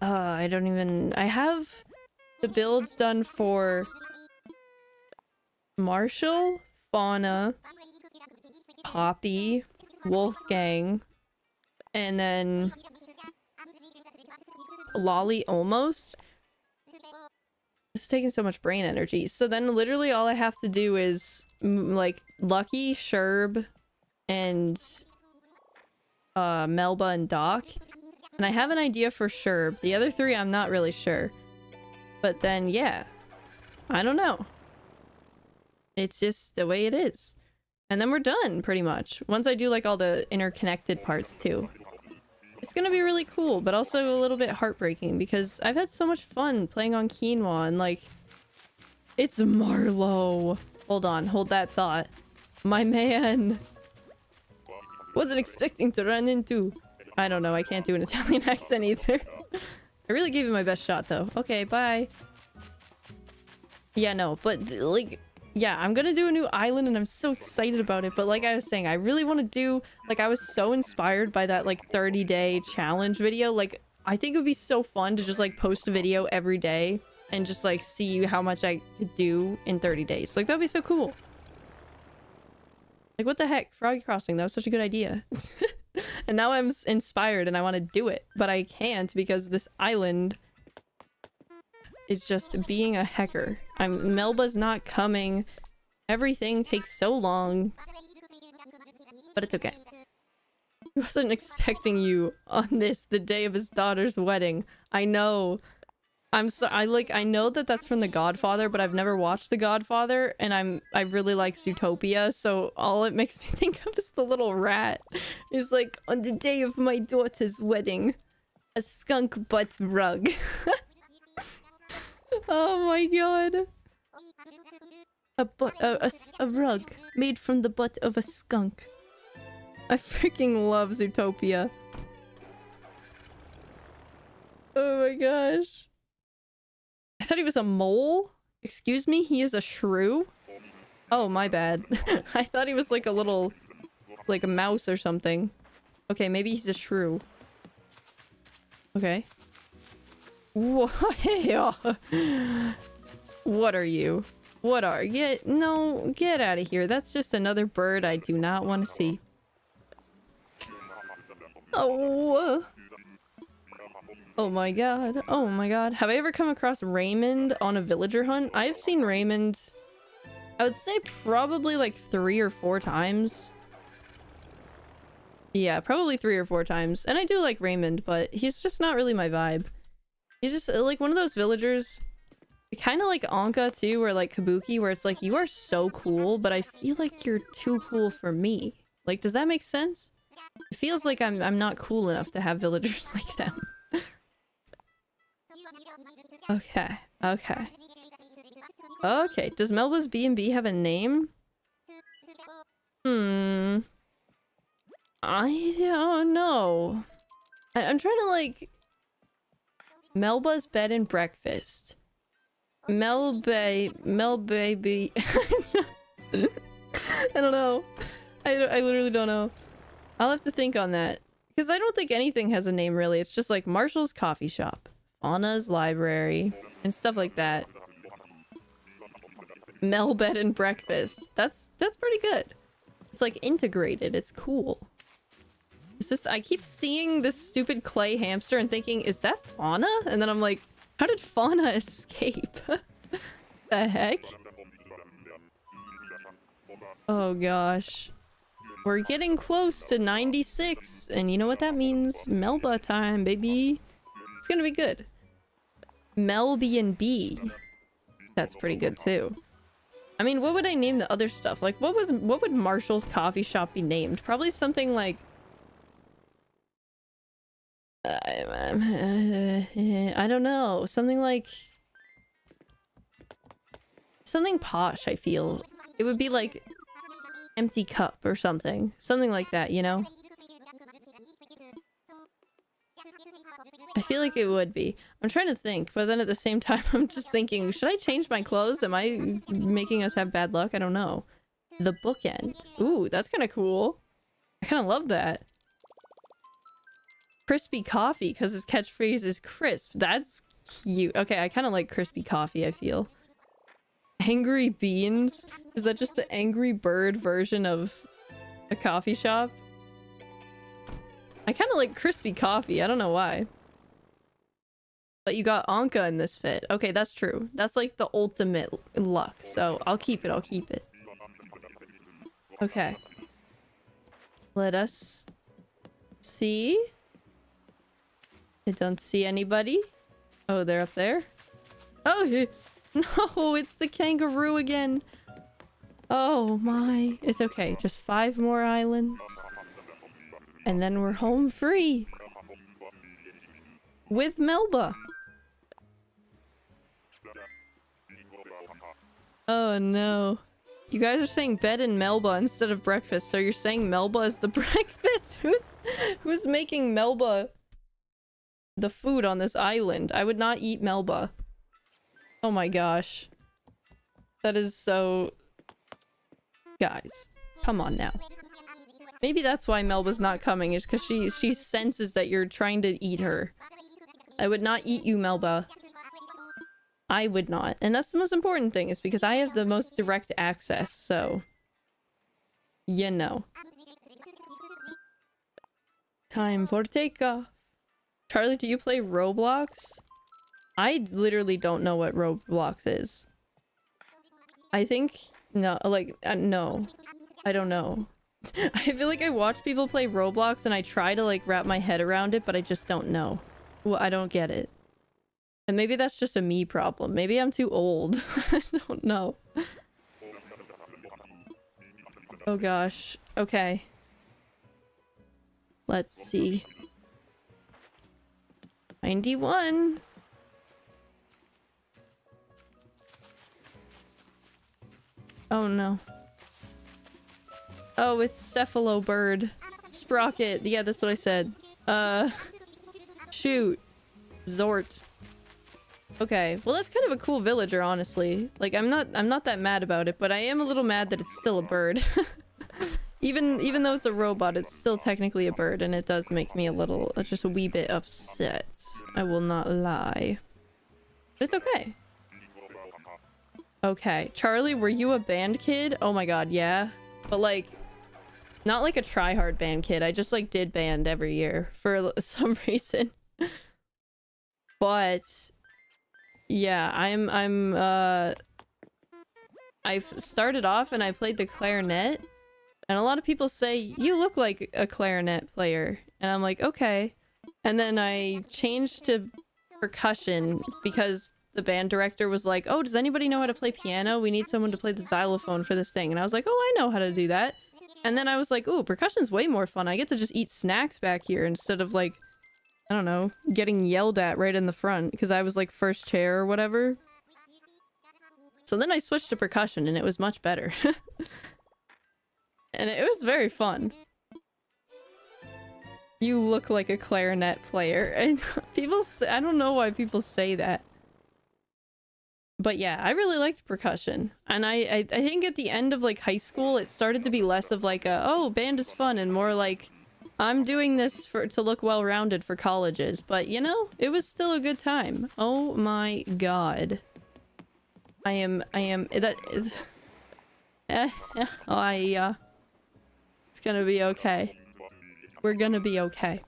Uh, I don't even... I have the builds done for... Marshall, Fauna, Poppy, Wolfgang, and then Lolly almost. Taking so much brain energy. So then literally all I have to do is like Lucky, Sherb, and uh, Melba and Doc. And I have an idea for Sherb. The other three I'm not really sure. But then yeah. I don't know. It's just the way it is. And then we're done, pretty much. Once I do, like, all the interconnected parts, too. It's gonna be really cool, but also a little bit heartbreaking, because I've had so much fun playing on Quinoa, and, like... It's Marlo! Hold on, hold that thought. My man! Wasn't expecting to run into... I don't know, I can't do an Italian accent either. I really gave it my best shot, though. Okay, bye. Yeah, no, but, like yeah, I'm gonna do a new island and I'm so excited about it. But like I was saying, I really want to do, like I was so inspired by that like 30 day challenge video. Like I think it would be so fun to just like post a video every day and just like see how much I could do in 30 days. Like that'd be so cool. Like what the heck, Froggy Crossing, that was such a good idea. and now I'm inspired and I want to do it, but I can't because this island is just being a hacker. I'm Melba's not coming. Everything takes so long. But it's okay. He wasn't expecting you on this, the day of his daughter's wedding. I know. I'm so I like I know that that's from The Godfather, but I've never watched The Godfather, and I'm I really like Zootopia, so all it makes me think of is the little rat. Is like on the day of my daughter's wedding, a skunk butt rug. oh my god. A a, a, a rug made from the butt of a skunk. I freaking love Zootopia. Oh my gosh. I thought he was a mole? Excuse me? He is a shrew? Oh, my bad. I thought he was like a little... Like a mouse or something. Okay, maybe he's a shrew. Okay. What? what are you? What are get no get out of here. That's just another bird I do not want to see. Oh. Oh my god. Oh my god. Have I ever come across Raymond on a villager hunt? I've seen Raymond I would say probably like three or four times. Yeah, probably three or four times. And I do like Raymond, but he's just not really my vibe. He's just uh, like one of those villagers. Kind of like Ankha too, or like Kabuki, where it's like, you are so cool, but I feel like you're too cool for me. Like, does that make sense? It feels like I'm, I'm not cool enough to have villagers like them. okay, okay. Okay, does Melba's B&B have a name? Hmm. I don't know. I I'm trying to like Melba's bed and breakfast. Melba, Melbaby. I don't know. I, I literally don't know. I'll have to think on that. Because I don't think anything has a name really. It's just like Marshall's coffee shop, Anna's library, and stuff like that. Mel bed and breakfast. That's that's pretty good. It's like integrated. It's cool. Is this I keep seeing this stupid clay hamster and thinking, is that fauna? And then I'm like, how did fauna escape? the heck? Oh gosh. We're getting close to 96, and you know what that means? Melba time, baby. It's gonna be good. Melby and B. That's pretty good too. I mean, what would I name the other stuff? Like, what was what would Marshall's coffee shop be named? Probably something like. I don't know. Something like. Something posh, I feel. It would be like empty cup or something. Something like that, you know? I feel like it would be. I'm trying to think, but then at the same time, I'm just thinking, should I change my clothes? Am I making us have bad luck? I don't know. The bookend. Ooh, that's kind of cool. I kind of love that. Crispy coffee, because his catchphrase is crisp. That's cute. Okay, I kind of like crispy coffee, I feel. Angry Beans? Is that just the Angry Bird version of a coffee shop? I kind of like crispy coffee. I don't know why. But you got Ankha in this fit. Okay, that's true. That's like the ultimate luck. So I'll keep it. I'll keep it. Okay. Let us see. I don't see anybody. Oh, they're up there. Oh, No, it's the kangaroo again. Oh my. It's okay. Just five more islands. And then we're home free. With Melba. Oh no. You guys are saying bed and Melba instead of breakfast, so you're saying Melba is the breakfast? Who's who's making Melba the food on this island? I would not eat Melba. Oh my gosh. That is so... Guys, come on now. Maybe that's why Melba's not coming, is because she, she senses that you're trying to eat her. I would not eat you, Melba. I would not. And that's the most important thing, is because I have the most direct access, so... You know. Time for takeoff. Charlie, do you play Roblox? I literally don't know what Roblox is. I think... No, like, uh, no. I don't know. I feel like I watch people play Roblox and I try to like wrap my head around it, but I just don't know. Well, I don't get it. And maybe that's just a me problem. Maybe I'm too old. I don't know. Oh gosh. Okay. Let's see. 91. Oh no. Oh, it's Cephalobot. Sprocket. Yeah, that's what I said. Uh, shoot. Zort. Okay, well that's kind of a cool villager, honestly. Like, I'm not- I'm not that mad about it, but I am a little mad that it's still a bird. even- even though it's a robot, it's still technically a bird, and it does make me a little- uh, just a wee bit upset. I will not lie. But it's okay. Okay. Charlie, were you a band kid? Oh my god, yeah. But like, not like a try-hard band kid. I just like did band every year for some reason. but yeah, I'm I'm uh I've started off and I played the clarinet. And a lot of people say, you look like a clarinet player. And I'm like, okay. And then I changed to percussion because the band director was like, oh, does anybody know how to play piano? We need someone to play the xylophone for this thing. And I was like, oh, I know how to do that. And then I was like, ooh, percussion's way more fun. I get to just eat snacks back here instead of like, I don't know, getting yelled at right in the front because I was like first chair or whatever. So then I switched to percussion and it was much better. and it was very fun. You look like a clarinet player. And people say, I don't know why people say that but yeah, I really liked percussion. And I, I, I think at the end of like high school, it started to be less of like a, oh, band is fun and more like, I'm doing this for to look well-rounded for colleges, but you know, it was still a good time. Oh my god. I am I am that is eh, eh, I uh gonna be okay. We're gonna be okay.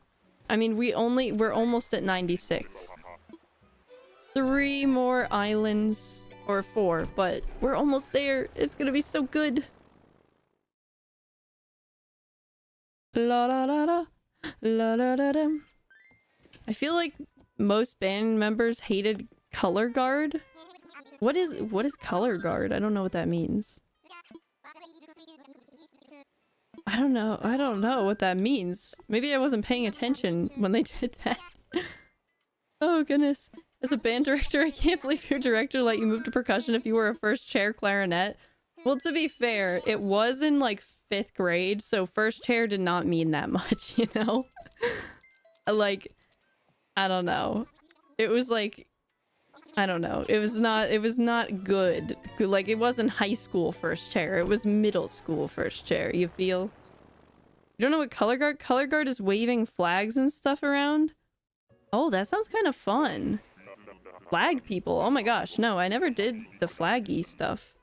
I mean, we only we're almost at 96. Three more islands or four, but we're almost there. It's gonna be so good. La la la la. La la la la. I feel like most band members hated color guard. What is what is color guard? I don't know what that means. I don't know. I don't know what that means. Maybe I wasn't paying attention when they did that. oh goodness. As a band director, I can't believe your director let you move to percussion if you were a first chair clarinet. Well, to be fair, it was in like fifth grade, so first chair did not mean that much, you know? like, I don't know. It was like, I don't know. It was not, it was not good. Like, it wasn't high school first chair. It was middle school first chair, you feel? You don't know what color guard? Color guard is waving flags and stuff around? Oh, that sounds kind of fun. Flag people. Oh my gosh. No, I never did the flaggy stuff.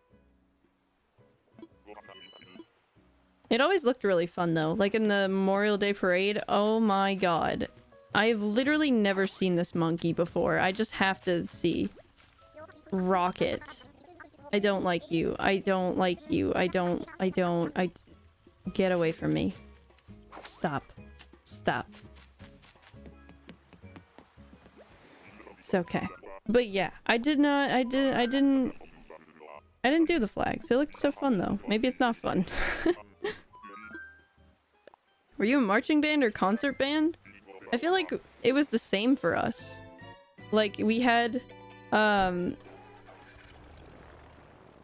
It always looked really fun though. Like in the Memorial Day parade. Oh my god. I've literally never seen this monkey before. I just have to see. Rocket. I don't like you. I don't like you. I don't. I don't. I... Get away from me. Stop. Stop. It's okay. But yeah, I did not, I did, I didn't, I didn't do the flags. It looked so fun though. Maybe it's not fun. Were you a marching band or concert band? I feel like it was the same for us. Like we had, um,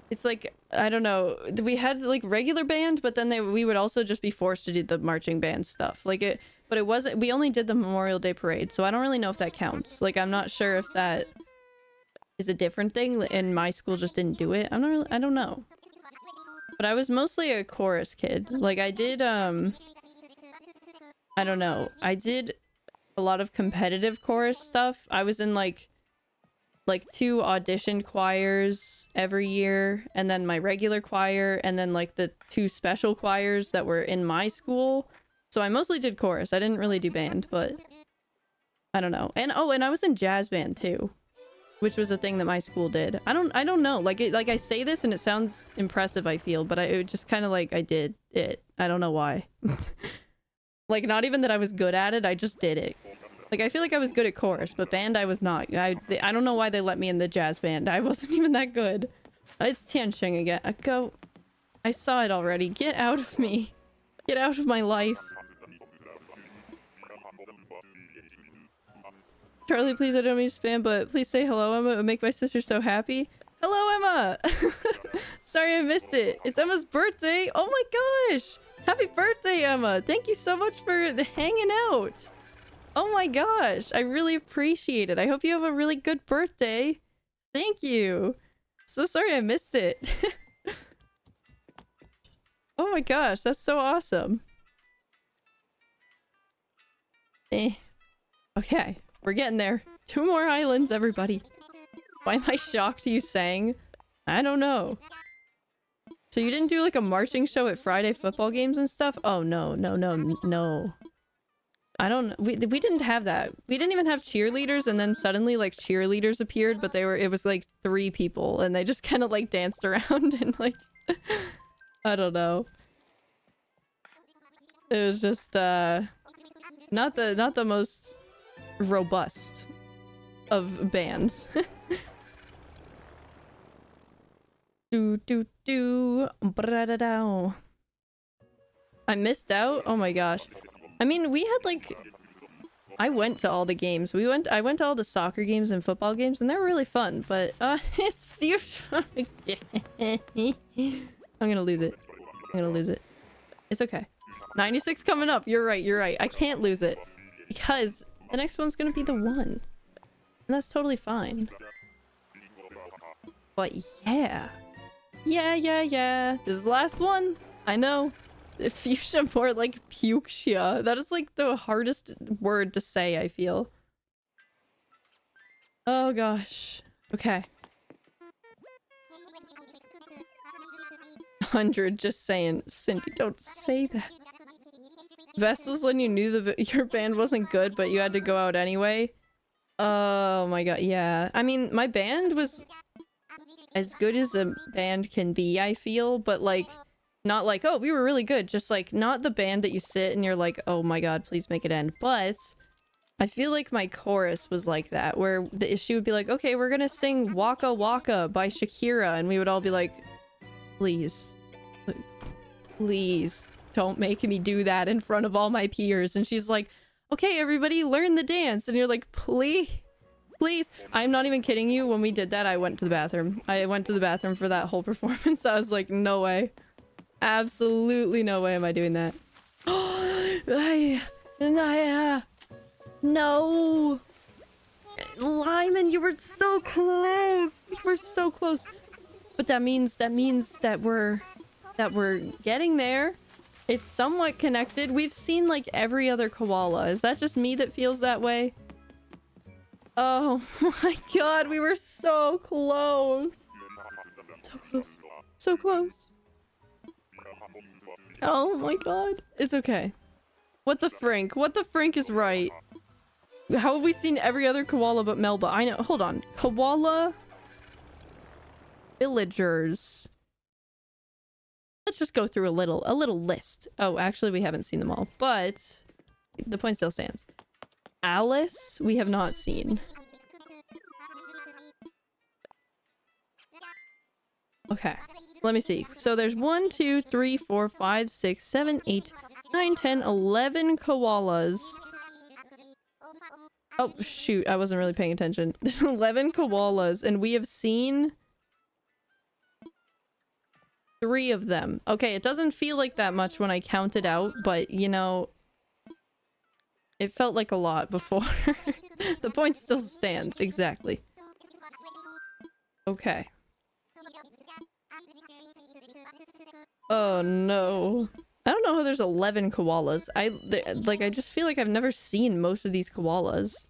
it's like, I don't know, we had like regular band, but then they, we would also just be forced to do the marching band stuff. Like it, but it wasn't, we only did the Memorial Day Parade, so I don't really know if that counts. Like, I'm not sure if that is a different thing, and my school just didn't do it. I'm not really, I don't know. But I was mostly a chorus kid. Like, I did, um... I don't know. I did a lot of competitive chorus stuff. I was in, like, like two audition choirs every year, and then my regular choir, and then, like, the two special choirs that were in my school so I mostly did chorus. I didn't really do band, but I don't know. And oh, and I was in jazz band too, which was a thing that my school did. I don't I don't know. Like it, like I say this and it sounds impressive, I feel, but I it just kind of like I did it. I don't know why. like not even that I was good at it, I just did it. Like I feel like I was good at chorus, but band I was not. I they, I don't know why they let me in the jazz band. I wasn't even that good. It's Tianqing again. I go. I saw it already. Get out of me. Get out of my life. Charlie, please, I don't mean to spam, but please say hello, Emma. It would make my sister so happy. Hello, Emma! Sorry I missed it. It's Emma's birthday. Oh my gosh! Happy birthday, Emma! Thank you so much for hanging out. Oh my gosh, I really appreciate it. I hope you have a really good birthday. Thank you. So sorry I missed it. oh my gosh, that's so awesome. Eh. Okay. We're getting there. Two more islands, everybody. Why am I shocked you sang? I don't know. So you didn't do like a marching show at Friday football games and stuff? Oh, no, no, no, no. I don't we we didn't have that. We didn't even have cheerleaders and then suddenly like cheerleaders appeared, but they were it was like three people and they just kind of like danced around and like I don't know. It was just uh not the not the most robust of bands. do do do I missed out? Oh my gosh. I mean, we had like I went to all the games. We went I went to all the soccer games and football games and they were really fun, but uh it's future. I'm gonna lose it. I'm gonna lose it. It's okay. 96 coming up. You're right, you're right. I can't lose it. Because the next one's gonna be the one. And that's totally fine. But yeah. Yeah, yeah, yeah. This is the last one. I know. Fuchsia more like Puxia. That is like the hardest word to say, I feel. Oh gosh. Okay. 100 just saying. Cindy, don't say that. Best was when you knew the your band wasn't good, but you had to go out anyway. Oh my god, yeah. I mean, my band was as good as a band can be, I feel, but like, not like, oh, we were really good. Just like, not the band that you sit and you're like, oh my god, please make it end. But I feel like my chorus was like that, where the issue would be like, okay, we're gonna sing Waka Waka by Shakira, and we would all be like, please, please don't make me do that in front of all my peers. And she's like, okay, everybody, learn the dance. And you're like, please, please. I'm not even kidding you. When we did that, I went to the bathroom. I went to the bathroom for that whole performance. I was like, no way. Absolutely no way am I doing that. No. Lyman, you were so close. You were so close. But that means that means that we're that we're getting there. It's somewhat connected. We've seen like every other koala. Is that just me that feels that way? Oh my god, we were so close. So close. So close. Oh my god. It's okay. What the frink? What the frink is right? How have we seen every other koala but Melba? I know. Hold on. Koala villagers. Let's just go through a little a little list. Oh, actually we haven't seen them all, but the point still stands. Alice, we have not seen. Okay, let me see. So there's one, two, three, four, five, six, seven, eight, nine, ten, eleven koalas. Oh, shoot. I wasn't really paying attention. 11 koalas, and we have seen three of them. Okay, it doesn't feel like that much when I count it out, but you know, it felt like a lot before. the point still stands, exactly. Okay. Oh no. I don't know how there's 11 koalas. I, like, I just feel like I've never seen most of these koalas.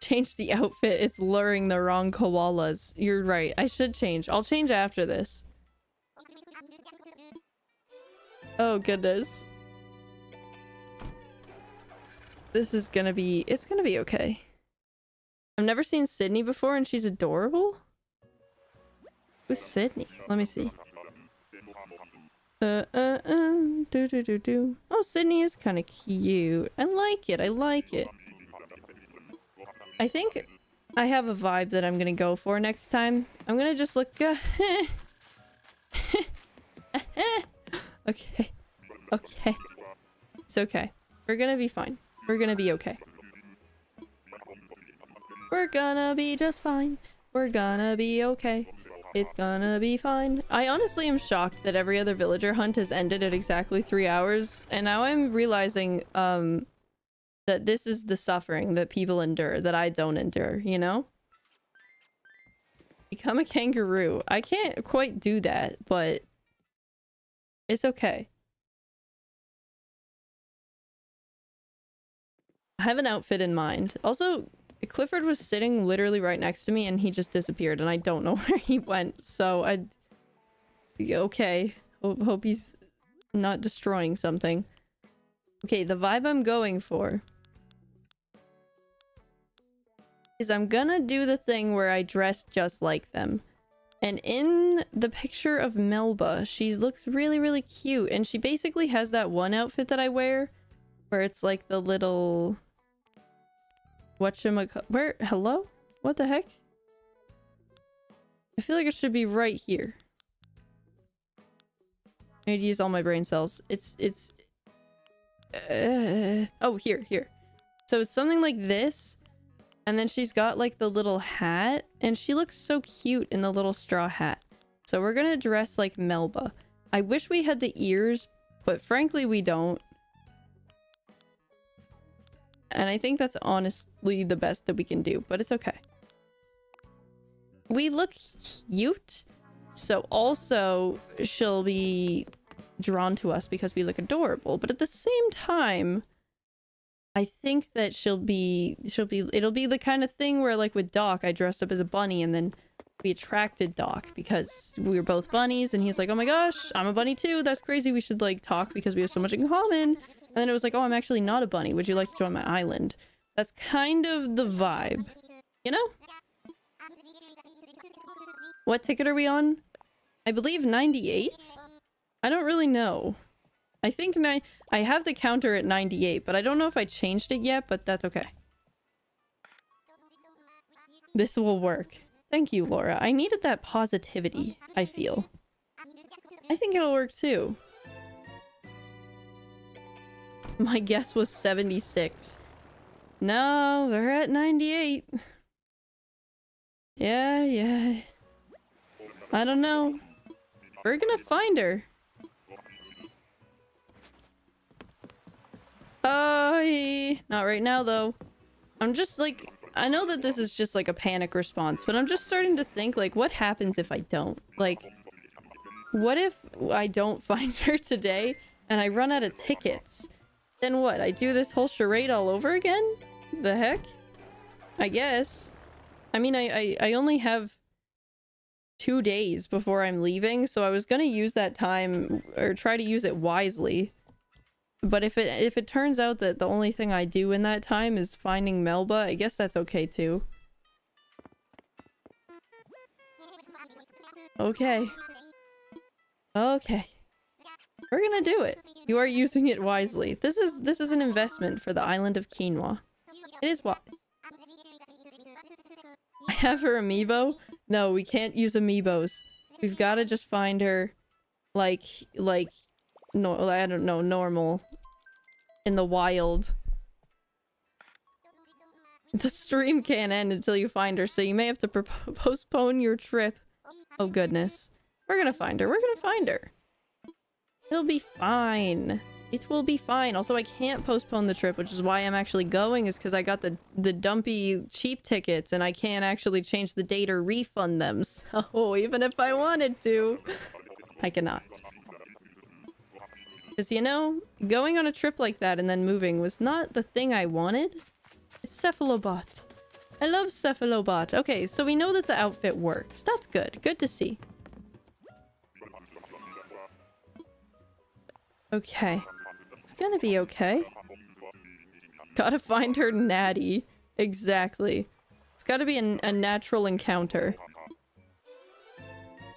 Change the outfit. It's luring the wrong koalas. You're right. I should change. I'll change after this. Oh goodness. This is gonna be- it's gonna be okay. I've never seen Sydney before and she's adorable? Who's Sydney? Let me see. Uh, uh, uh, do do do do. Oh, Sydney is kind of cute. I like it, I like it. I think I have a vibe that I'm gonna go for next time. I'm gonna just look- uh, okay. Okay. It's okay. We're gonna be fine. We're gonna be okay. We're gonna be just fine. We're gonna be okay. It's gonna be fine. I honestly am shocked that every other villager hunt has ended at exactly three hours. And now I'm realizing um, that this is the suffering that people endure that I don't endure, you know? Become a kangaroo. I can't quite do that, but it's okay. I have an outfit in mind. Also, Clifford was sitting literally right next to me and he just disappeared and I don't know where he went. So I... Okay. Hope, hope he's not destroying something. Okay, the vibe I'm going for is I'm gonna do the thing where I dress just like them. And in the picture of Melba, she looks really, really cute. And she basically has that one outfit that I wear where it's like the little Whatchamacall- where- hello? What the heck? I feel like it should be right here. I need to use all my brain cells. It's- it's... Uh, oh, here, here. So it's something like this. And then she's got like the little hat. And she looks so cute in the little straw hat. So we're gonna dress like Melba. I wish we had the ears, but frankly we don't. And I think that's honestly the best that we can do, but it's okay. We look cute. So also she'll be drawn to us because we look adorable. But at the same time, I think that she'll be she'll be it'll be the kind of thing where like with Doc, I dressed up as a bunny and then we attracted Doc because we were both bunnies and he's like, "Oh my gosh, I'm a bunny too. That's crazy. We should like talk because we have so much in common." And then it was like, "Oh, I'm actually not a bunny. Would you like to join my island?" That's kind of the vibe. You know? What ticket are we on? I believe 98? I don't really know. I think I have the counter at 98, but I don't know if I changed it yet, but that's okay. This will work. Thank you, Laura. I needed that positivity, I feel. I think it'll work too. My guess was 76. No, they're at 98. yeah, yeah. I don't know. We're gonna find her. Oh, not right now though. I'm just like, I know that this is just like a panic response, but I'm just starting to think like, what happens if I don't? Like, what if I don't find her today and I run out of tickets? Then what? I do this whole charade all over again? The heck? I guess. I mean, I, I, I only have two days before I'm leaving, so I was gonna use that time or try to use it wisely. But if it if it turns out that the only thing I do in that time is finding Melba, I guess that's okay too. Okay. Okay. We're gonna do it. You are using it wisely. This is this is an investment for the island of Quinoa. It is wise. I have her amiibo. No, we can't use amiibos. We've got to just find her, like, like, no, I don't know, normal, in the wild. The stream can't end until you find her, so you may have to postpone your trip. Oh goodness. We're gonna find her. We're gonna find her. It'll be fine. It will be fine. Also, I can't postpone the trip, which is why I'm actually going, is because I got the, the dumpy cheap tickets, and I can't actually change the date or refund them. So, even if I wanted to, I cannot. Because, you know, going on a trip like that and then moving was not the thing I wanted. It's Cephalobot. I love Cephalobot. Okay, so we know that the outfit works. That's good. Good to see. Okay. Um, it's gonna be okay. Gotta find her natty. Exactly. It's gotta be a, a natural encounter.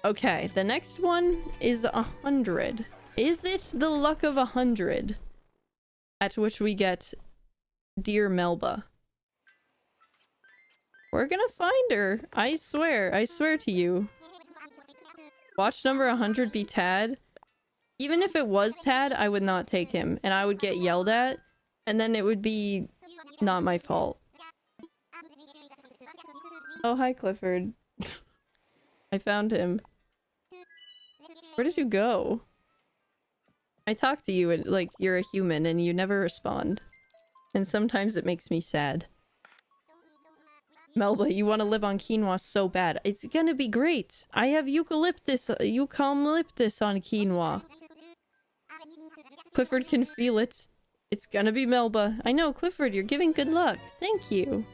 Okay, the next one is a hundred. Is it the luck of a hundred? At which we get Dear Melba. We're gonna find her. I swear. I swear to you. Watch number 100 be Tad. Even if it was Tad, I would not take him. And I would get yelled at. And then it would be not my fault. Oh, hi, Clifford. I found him. Where did you go? I talk to you and like you're a human and you never respond. And sometimes it makes me sad. Melba, you want to live on quinoa so bad. It's gonna be great. I have eucalyptus, eucalyptus on quinoa. Clifford can feel it. It's gonna be Melba. I know, Clifford, you're giving good luck. Thank you.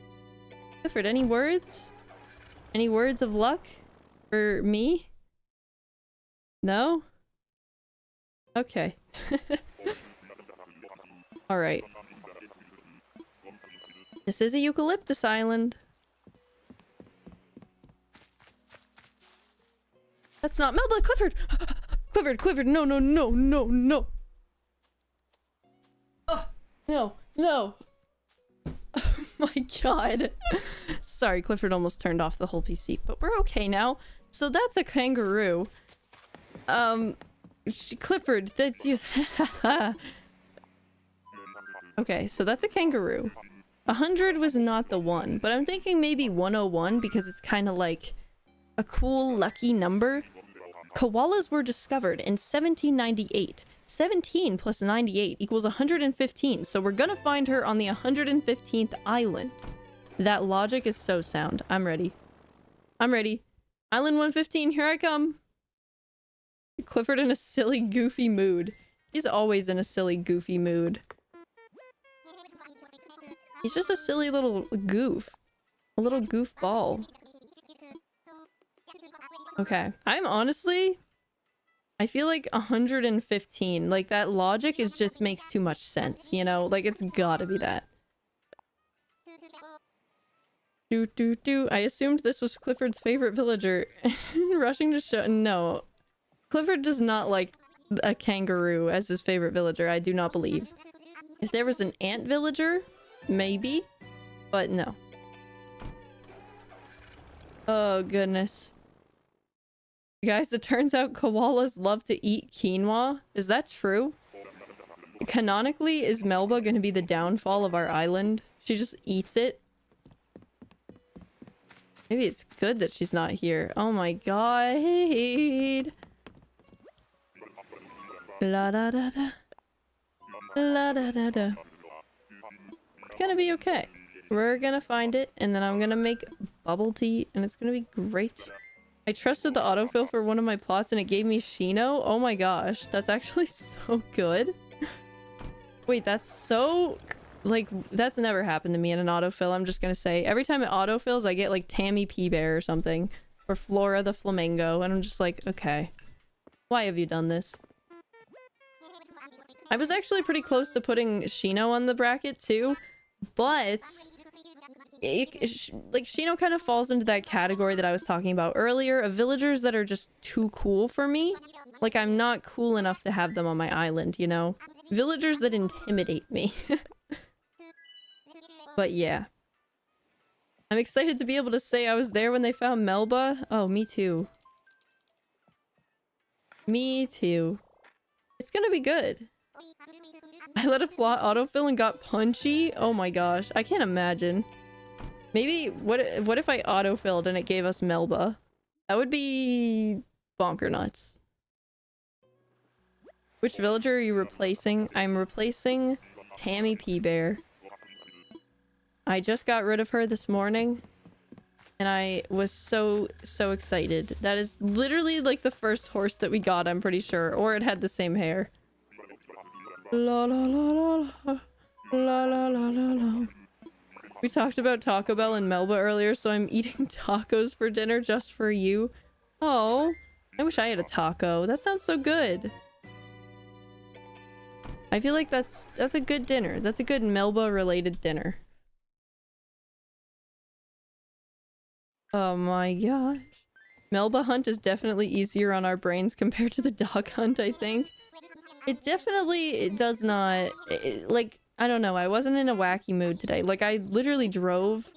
Clifford, any words? Any words of luck? For me? No? Okay. Alright. This is a eucalyptus island. That's not Melba! Clifford! Clifford, Clifford, no, no, no, no, no! No, no! Oh my god. Sorry, Clifford almost turned off the whole PC, but we're okay now. So that's a kangaroo. Um, Clifford, that's you. okay, so that's a kangaroo. 100 was not the one, but I'm thinking maybe 101 because it's kind of like a cool lucky number. Koalas were discovered in 1798. 17 plus 98 equals 115, so we're gonna find her on the 115th island. That logic is so sound. I'm ready. I'm ready. Island 115, here I come. Clifford in a silly, goofy mood. He's always in a silly, goofy mood. He's just a silly little goof. A little goofball. Okay. I'm honestly... I feel like 115. Like, that logic is just makes too much sense, you know? Like, it's gotta be that. Do do do. I assumed this was Clifford's favorite villager. Rushing to show- no. Clifford does not like a kangaroo as his favorite villager, I do not believe. If there was an ant villager, maybe, but no. Oh goodness. Guys, it turns out koalas love to eat quinoa. Is that true? Canonically, is Melba gonna be the downfall of our island? She just eats it? Maybe it's good that she's not here. Oh my god. La da da da. La da da da. It's gonna be okay. We're gonna find it, and then I'm gonna make bubble tea, and it's gonna be great. I trusted the autofill for one of my plots, and it gave me Shino. Oh my gosh, that's actually so good. Wait, that's so... Like, that's never happened to me in an autofill, I'm just gonna say. Every time it autofills, I get like Tammy P. Bear or something. Or Flora the Flamingo, and I'm just like, okay. Why have you done this? I was actually pretty close to putting Shino on the bracket too, but it, like Shino kind of falls into that category that I was talking about earlier of villagers that are just too cool for me. Like I'm not cool enough to have them on my island, you know? Villagers that intimidate me. but yeah. I'm excited to be able to say I was there when they found Melba. Oh, me too. Me too. It's gonna be good. I let a plot autofill and got punchy? Oh my gosh, I can't imagine. Maybe, what, what if I autofilled and it gave us Melba? That would be bonker nuts. Which villager are you replacing? I'm replacing Tammy P. Bear. I just got rid of her this morning. And I was so, so excited. That is literally like the first horse that we got, I'm pretty sure. Or it had the same hair. La la la la la. La la la la la. We talked about Taco Bell in Melba earlier, so I'm eating tacos for dinner just for you. Oh, I wish I had a taco. That sounds so good. I feel like that's that's a good dinner. That's a good Melba related dinner. Oh my gosh. Melba hunt is definitely easier on our brains compared to the dog hunt, I think. It definitely it does not... It, like, I don't know. I wasn't in a wacky mood today. Like, I literally drove...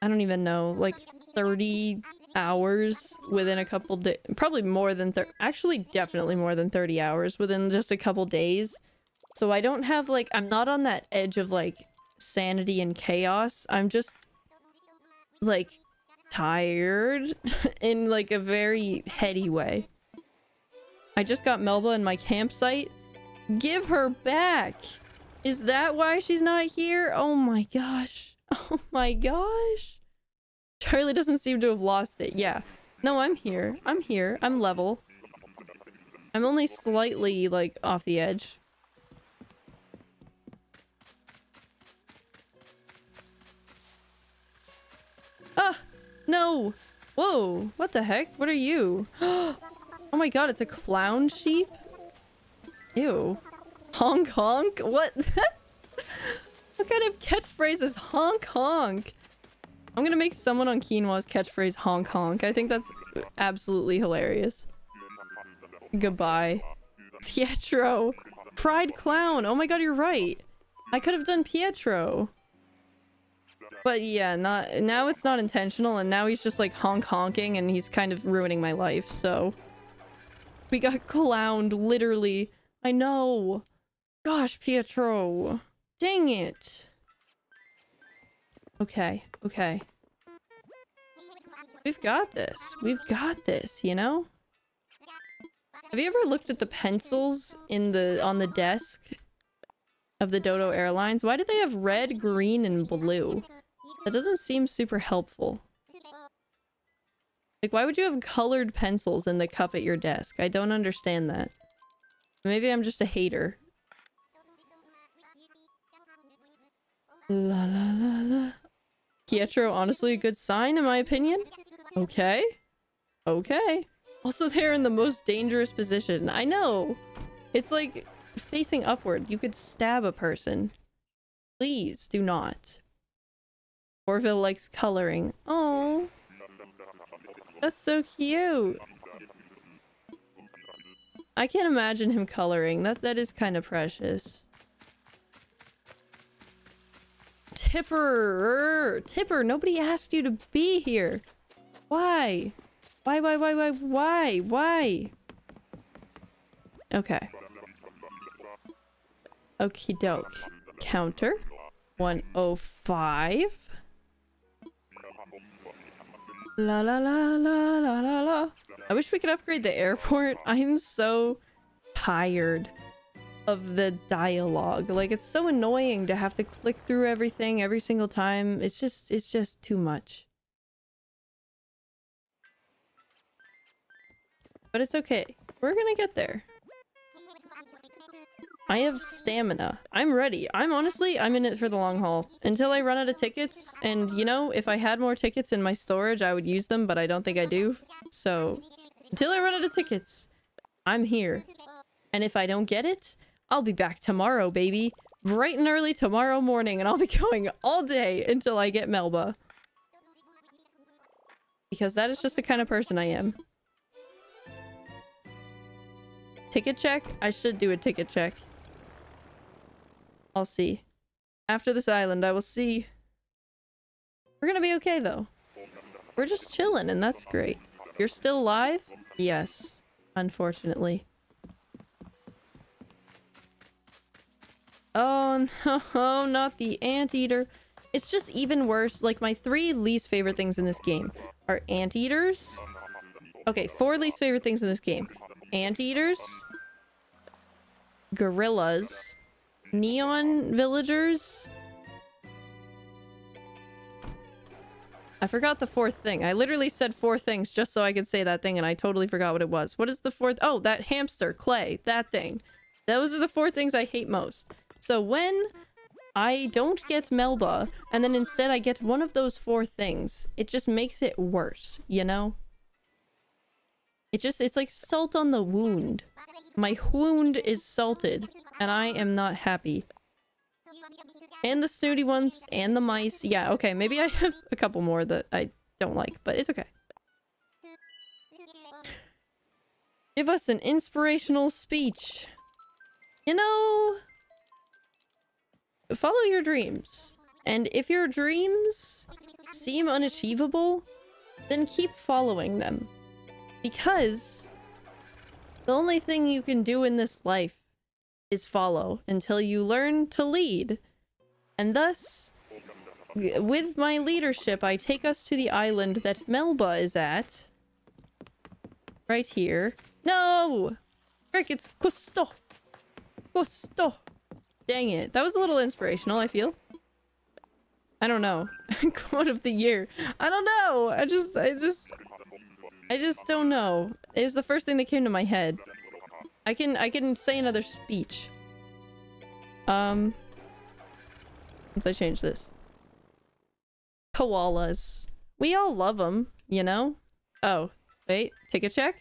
I don't even know. Like, 30 hours within a couple days. Probably more than... 30. Actually, definitely more than 30 hours within just a couple days. So I don't have, like... I'm not on that edge of, like, sanity and chaos. I'm just... Like, tired in, like, a very heady way. I just got Melba in my campsite. Give her back! Is that why she's not here? Oh my gosh. Oh my gosh. Charlie doesn't seem to have lost it. Yeah. No, I'm here. I'm here. I'm level. I'm only slightly, like, off the edge. Ah! No! Whoa! What the heck? What are you? Oh my god, it's a clown sheep? Ew. Honk honk? What? what kind of catchphrase is honk honk? I'm gonna make someone on Quinoa's catchphrase honk honk. I think that's absolutely hilarious. Goodbye. Pietro! Pride clown! Oh my god, you're right! I could have done Pietro. But yeah, not now it's not intentional and now he's just like honk honking and he's kind of ruining my life, so... We got clowned, literally. I know. Gosh, Pietro. Dang it. Okay, okay. We've got this. We've got this, you know? Have you ever looked at the pencils in the on the desk of the Dodo Airlines? Why do they have red, green, and blue? That doesn't seem super helpful. Like, why would you have colored pencils in the cup at your desk? I don't understand that. Maybe I'm just a hater. La la la la. Pietro, honestly, a good sign in my opinion. Okay. Okay. Also, they're in the most dangerous position. I know. It's like facing upward. You could stab a person. Please do not. Orville likes coloring. Oh. That's so cute. I can't imagine him coloring. That that is kind of precious. Tipper! Tipper, nobody asked you to be here. Why? Why, why, why, why, why, why? Okay. Okie doke. Counter. 105. La la la la la la la. I wish we could upgrade the airport. I'm so tired of the dialogue. Like, it's so annoying to have to click through everything every single time. It's just, it's just too much. But it's okay. We're gonna get there. I have stamina. I'm ready. I'm honestly, I'm in it for the long haul. Until I run out of tickets. And, you know, if I had more tickets in my storage, I would use them, but I don't think I do. So, until I run out of tickets, I'm here. And if I don't get it, I'll be back tomorrow, baby. Bright and early tomorrow morning, and I'll be going all day until I get Melba. Because that is just the kind of person I am. Ticket check? I should do a ticket check. I'll see. After this island, I will see. We're gonna be okay, though. We're just chilling, and that's great. You're still alive? Yes. Unfortunately. Oh no, oh, not the anteater. It's just even worse. Like, my three least favorite things in this game are anteaters. Okay, four least favorite things in this game. Anteaters. Gorillas neon villagers. I forgot the fourth thing. I literally said four things just so I could say that thing and I totally forgot what it was. What is the fourth? Oh, that hamster, clay, that thing. Those are the four things I hate most. So when I don't get Melba and then instead I get one of those four things, it just makes it worse, you know? It just, it's like salt on the wound. My wound is salted, and I am not happy. And the snooty ones, and the mice. Yeah, okay, maybe I have a couple more that I don't like, but it's okay. Give us an inspirational speech. You know... Follow your dreams. And if your dreams seem unachievable, then keep following them. Because the only thing you can do in this life is follow until you learn to lead. And thus, with my leadership, I take us to the island that Melba is at. Right here. No! Frick, it's Cousteau! Cousteau! Dang it. That was a little inspirational, I feel. I don't know. Quote of the year. I don't know! I just, I just... I just don't know. It was the first thing that came to my head. I can I can say another speech. Um once I change this. Koalas. We all love them, you know? Oh, wait, take a check.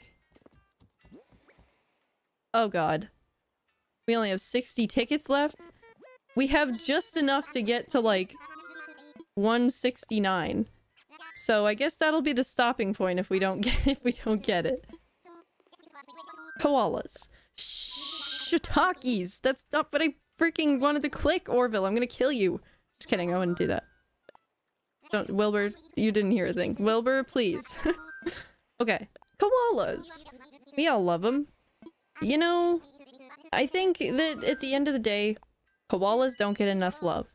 Oh god. We only have 60 tickets left. We have just enough to get to like 169. So I guess that'll be the stopping point if we don't get if we don't get it. Koalas. Shiitakes. That's not what I freaking wanted to click, Orville. I'm gonna kill you. Just kidding, I wouldn't do that. Don't Wilbur, you didn't hear a thing. Wilbur, please. okay. Koalas. We all love them. You know, I think that at the end of the day, koalas don't get enough love.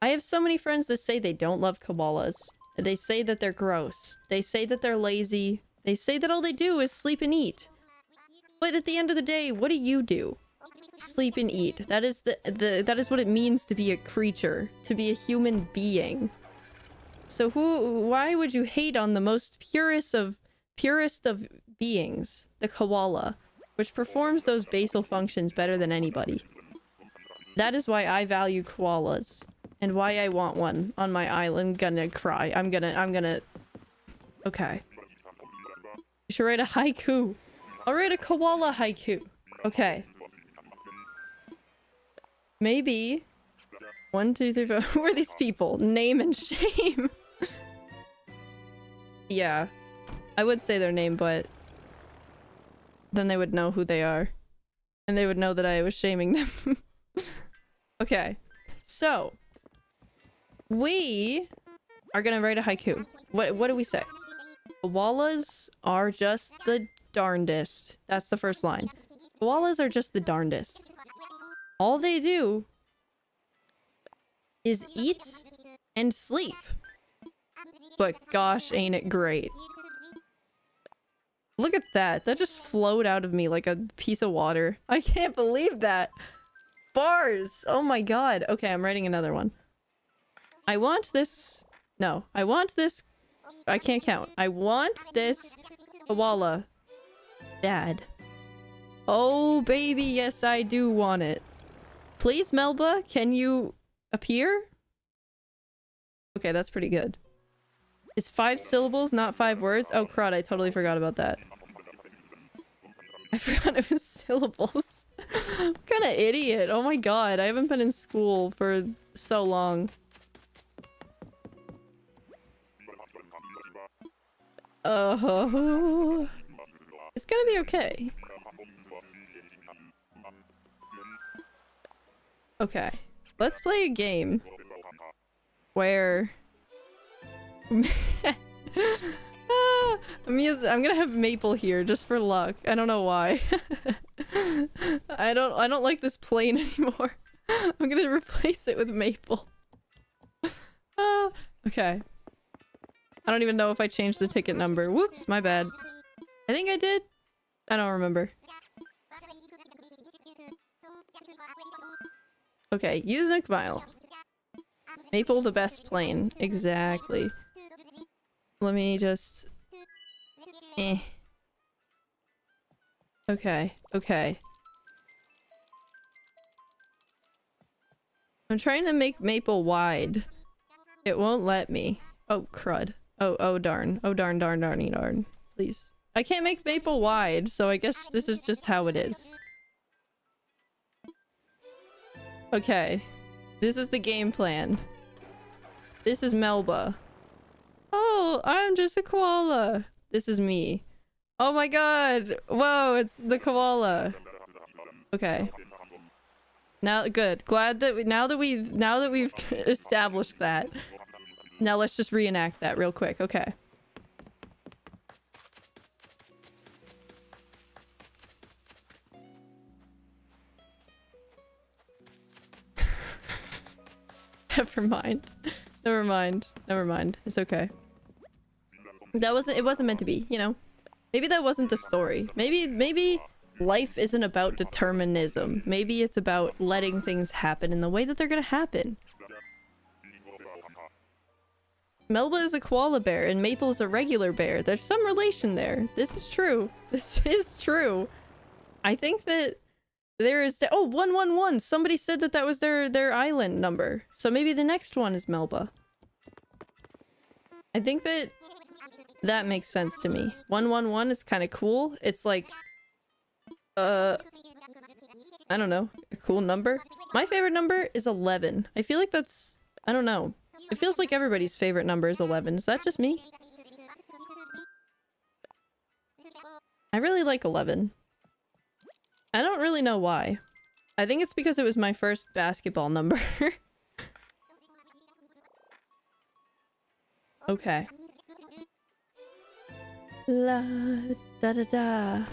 I have so many friends that say they don't love koalas. They say that they're gross. They say that they're lazy. They say that all they do is sleep and eat. But at the end of the day, what do you do? Sleep and eat. That is the, the that is what it means to be a creature, to be a human being. So who why would you hate on the most purest of purest of beings, the koala, which performs those basal functions better than anybody. That is why I value koalas and why I want one on my island. Gonna cry. I'm gonna, I'm gonna... Okay. You should write a haiku. I'll write a koala haiku. Okay. Maybe. One, two, three, four. Who are these people? Name and shame. yeah. I would say their name, but then they would know who they are. And they would know that I was shaming them. okay. So, we are gonna write a haiku. What what do we say? Koalas are just the darndest. That's the first line. Koalas are just the darndest. All they do is eat and sleep. But gosh, ain't it great. Look at that. That just flowed out of me like a piece of water. I can't believe that. Bars! Oh my god. Okay, I'm writing another one. I want this... No. I want this... I can't count. I want this koala. Dad. Oh, baby, yes, I do want it. Please, Melba, can you appear? Okay, that's pretty good. Is five syllables, not five words? Oh, crud, I totally forgot about that. I forgot it was syllables. what kind of idiot? Oh my god, I haven't been in school for so long. Oh, it's gonna be okay. Okay, let's play a game where ah, I'm gonna have Maple here just for luck. I don't know why. I don't I don't like this plane anymore. I'm gonna replace it with Maple. Uh, okay. I don't even know if I changed the ticket number. Whoops, my bad. I think I did. I don't remember. Okay, use Nook Mile. Maple the best plane. Exactly. Let me just... Eh. Okay, okay. I'm trying to make Maple wide. It won't let me. Oh, crud. Oh, oh darn. Oh darn, darn, darny darn. Please. I can't make Maple wide, so I guess this is just how it is. Okay. This is the game plan. This is Melba. Oh, I'm just a koala. This is me. Oh my god. Whoa, it's the koala. Okay. Now, good. Glad that we, now that we've now that we've established that. Now let's just reenact that real quick. Okay. Never mind. Never mind. Never mind. It's okay. That wasn't- it wasn't meant to be, you know? Maybe that wasn't the story. Maybe- maybe life isn't about determinism. Maybe it's about letting things happen in the way that they're gonna happen. Melba is a koala bear and Maple is a regular bear. There's some relation there. This is true. This is true. I think that there is... Oh, 111! Somebody said that that was their, their island number. So maybe the next one is Melba. I think that that makes sense to me. 111 is kind of cool. It's like... Uh... I don't know. A cool number. My favorite number is 11. I feel like that's... I don't know. It feels like everybody's favorite number is 11. Is that just me? I really like 11. I don't really know why. I think it's because it was my first basketball number. okay. La da da da.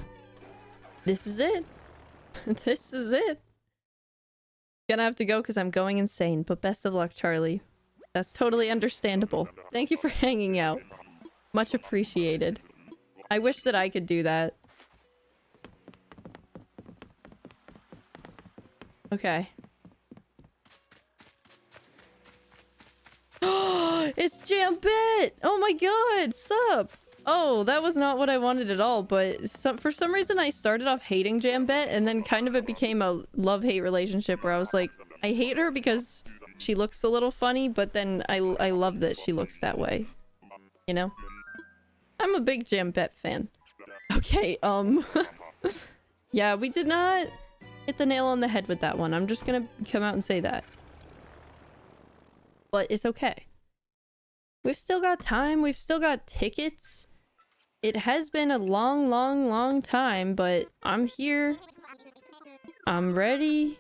This is it. this is it. Gonna have to go because I'm going insane, but best of luck, Charlie. That's totally understandable. Thank you for hanging out. Much appreciated. I wish that I could do that. Okay. it's Jambette! Oh my god, sup? oh, that was not what I wanted at all. But some, for some reason, I started off hating Jambette, and then kind of it became a love-hate relationship where I was like, I hate her because she looks a little funny, but then I, I love that she looks that way. You know? I'm a big Jambette fan. Okay, um... yeah, we did not hit the nail on the head with that one. I'm just gonna come out and say that. But it's okay. We've still got time. We've still got tickets. It has been a long, long, long time, but I'm here. I'm ready.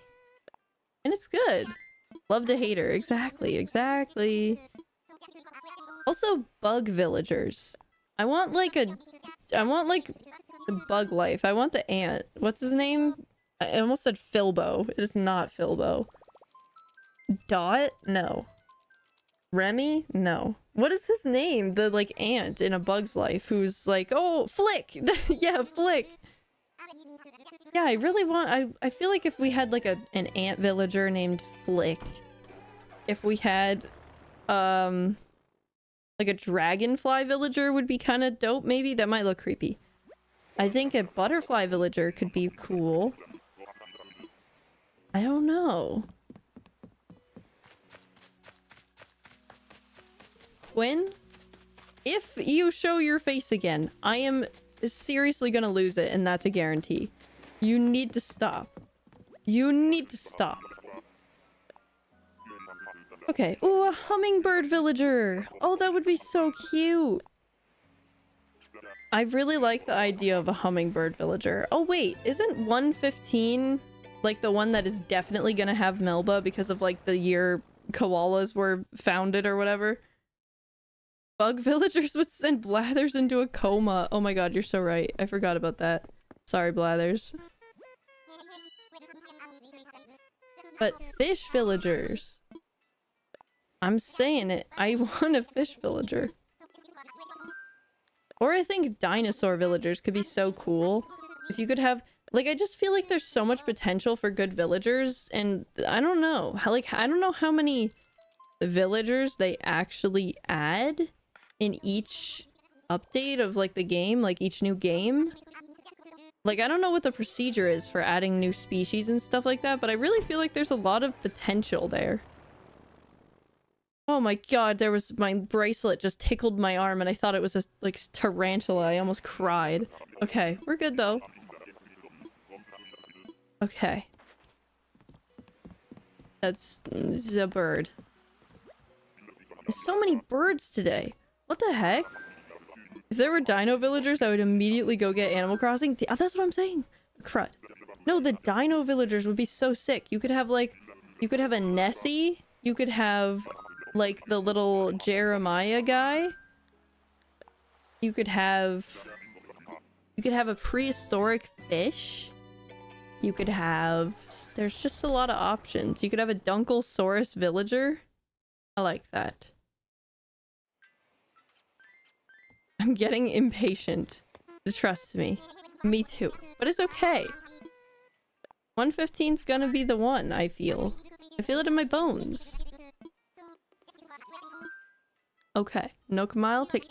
And it's good. Love to hate her. Exactly, exactly. Also, bug villagers. I want like a... I want like bug life. I want the ant. What's his name? I almost said Filbo. It is not Filbo. Dot? No. Remy? No. What is his name? The like ant in a bug's life who's like, oh, Flik! yeah, Flik! Yeah, I really want- I, I feel like if we had like a an ant villager named Flik, if we had, um, like a dragonfly villager would be kind of dope maybe? That might look creepy. I think a butterfly villager could be cool. I don't know. Quinn, if you show your face again, I am seriously gonna lose it, and that's a guarantee. You need to stop. You need to stop. Okay. Ooh, a hummingbird villager. Oh, that would be so cute. I really like the idea of a hummingbird villager. Oh, wait. Isn't 115 like the one that is definitely gonna have Melba because of like the year koalas were founded or whatever? Bug villagers would send Blathers into a coma. Oh my god, you're so right. I forgot about that. Sorry, Blathers. But fish villagers. I'm saying it. I want a fish villager. Or I think dinosaur villagers could be so cool. If you could have... Like, I just feel like there's so much potential for good villagers. And I don't know. How, like, I don't know how many villagers they actually add in each update of like the game, like each new game. Like, I don't know what the procedure is for adding new species and stuff like that, but I really feel like there's a lot of potential there. Oh my god, there was my bracelet just tickled my arm and I thought it was a like tarantula. I almost cried. Okay, we're good though. Okay. That's, mm, that's a bird. There's so many birds today. What the heck? If there were dino villagers, I would immediately go get Animal Crossing. Oh, that's what I'm saying. Crud. No, the dino villagers would be so sick. You could have like, you could have a Nessie. You could have like the little Jeremiah guy. You could have, you could have a prehistoric fish. You could have, there's just a lot of options. You could have a Dunkelsaurus villager. I like that. I'm getting impatient. Trust me. Me too. But it's okay. 115's gonna be the one, I feel. I feel it in my bones. Okay. Nook Mile, take...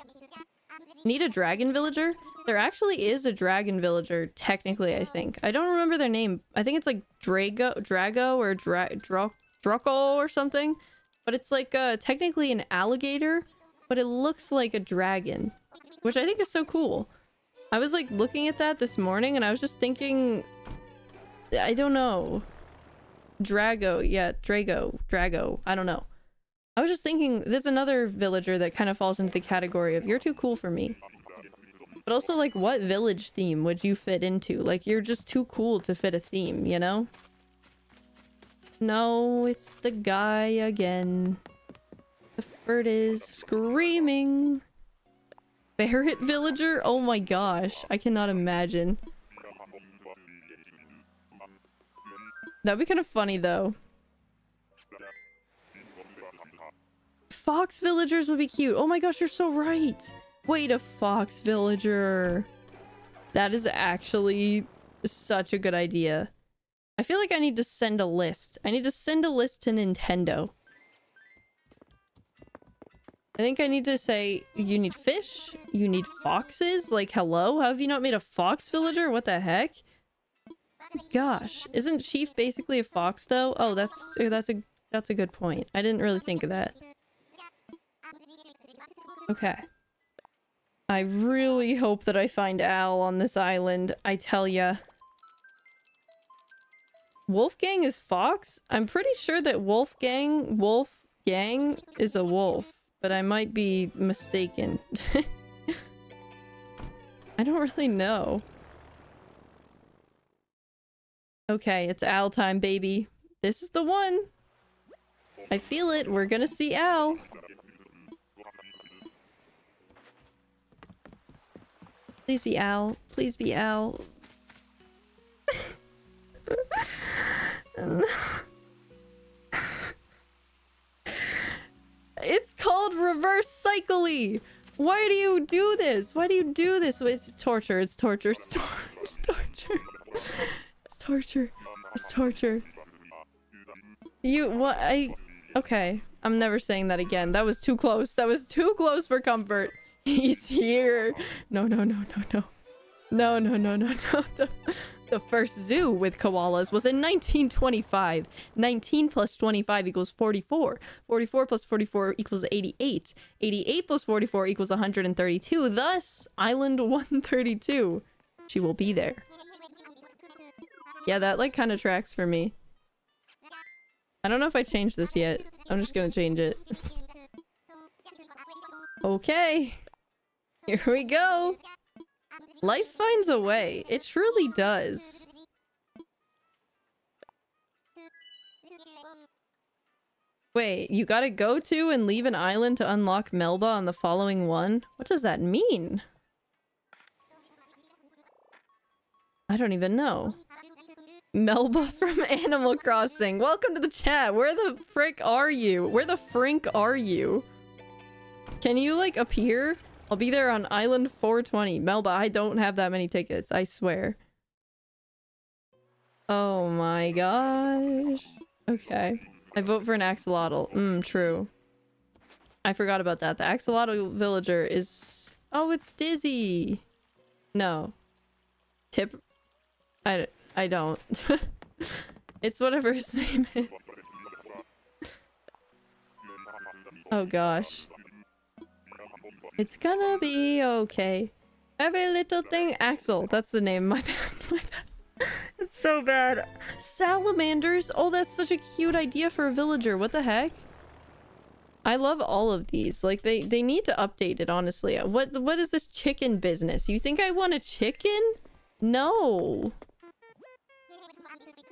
Need a dragon villager? There actually is a dragon villager, technically, I think. I don't remember their name. I think it's like Drago, Drago or Dra Dra Druckle or something. But it's like uh, technically an alligator, but it looks like a dragon. Which I think is so cool. I was like looking at that this morning and I was just thinking... I don't know. Drago, yeah, Drago, Drago, I don't know. I was just thinking, there's another villager that kind of falls into the category of you're too cool for me. But also, like, what village theme would you fit into? Like, you're just too cool to fit a theme, you know? No, it's the guy again. Bird is screaming. Ferret villager? Oh my gosh. I cannot imagine. That'd be kind of funny though. Fox villagers would be cute. Oh my gosh, you're so right. Wait, a fox villager. That is actually such a good idea. I feel like I need to send a list. I need to send a list to Nintendo. I think I need to say you need fish, you need foxes. Like, hello? How have you not made a fox villager? What the heck? Gosh, isn't Chief basically a fox though? Oh, that's eh, that's a that's a good point. I didn't really think of that. Okay. I really hope that I find Al on this island. I tell ya. Wolfgang is fox? I'm pretty sure that Wolfgang, Wolfgang is a wolf, but I might be mistaken. I don't really know. Okay, it's Al time, baby. This is the one. I feel it. We're gonna see Al. Please be Al. Please be Al. it's called reverse cycly. Why do you do this? Why do you do this? It's torture. It's torture. It's, tor it's torture. It's torture. It's torture. You what? I okay. I'm never saying that again. That was too close. That was too close for comfort. He's here. No, no, no, no, no. No, no, no, no, no. The, the first zoo with koalas was in 1925. 19 plus 25 equals 44. 44 plus 44 equals 88. 88 plus 44 equals 132. Thus, island 132. She will be there. Yeah, that like kind of tracks for me. I don't know if I changed this yet. I'm just gonna change it. okay. Here we go. Life finds a way. It truly does. Wait, you gotta go to and leave an island to unlock Melba on the following one? What does that mean? I don't even know. Melba from Animal Crossing. Welcome to the chat. Where the frick are you? Where the frink are you? Can you, like, appear? I'll be there on Island 420. Melba, I don't have that many tickets. I swear. Oh my gosh. Okay. I vote for an axolotl. Mmm, true. I forgot about that. The axolotl villager is... Oh, it's Dizzy. No. Tip... I, I don't. it's whatever his name is. oh gosh. It's gonna be okay. Every little thing, Axel. That's the name. My bad. My bad. It's so bad. Salamanders. Oh, that's such a cute idea for a villager. What the heck? I love all of these. Like they they need to update it. Honestly, what what is this chicken business? You think I want a chicken? No.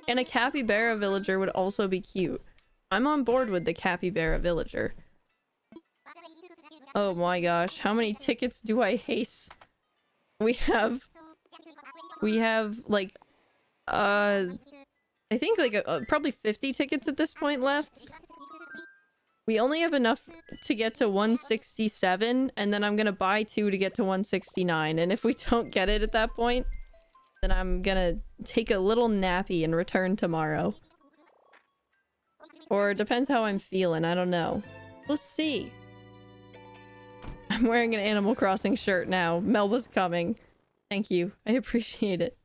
And a capybara villager would also be cute. I'm on board with the capybara villager. Oh my gosh, how many tickets do I haste? We have... We have, like... Uh... I think, like, uh, probably 50 tickets at this point left. We only have enough to get to 167, and then I'm gonna buy two to get to 169. And if we don't get it at that point, then I'm gonna take a little nappy and return tomorrow. Or depends how I'm feeling, I don't know. We'll see. I'm wearing an Animal Crossing shirt now. Melba's coming. Thank you. I appreciate it.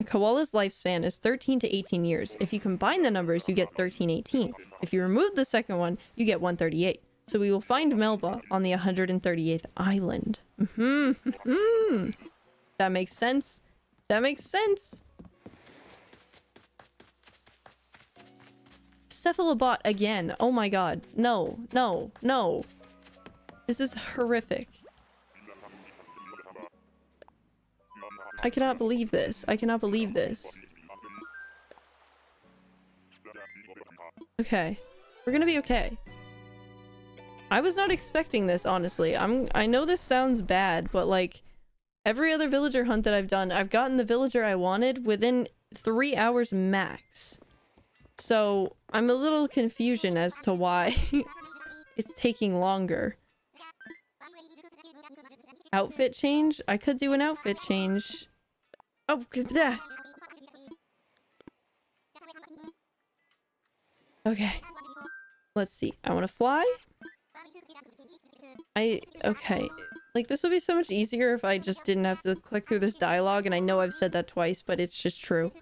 A koala's lifespan is 13 to 18 years. If you combine the numbers, you get 1318. If you remove the second one, you get 138. So we will find Melba on the 138th island. Mm -hmm. Mm -hmm. That makes sense. That makes sense. Cephalobot again. Oh my god. No, no, no. This is horrific. I cannot believe this. I cannot believe this. Okay. We're gonna be okay. I was not expecting this, honestly. I'm- I know this sounds bad, but like... Every other villager hunt that I've done, I've gotten the villager I wanted within three hours max. So, I'm a little confusion as to why it's taking longer. Outfit change? I could do an outfit change. Oh, yeah. Okay. Let's see. I want to fly. I... Okay. Like, this would be so much easier if I just didn't have to click through this dialogue, and I know I've said that twice, but it's just true.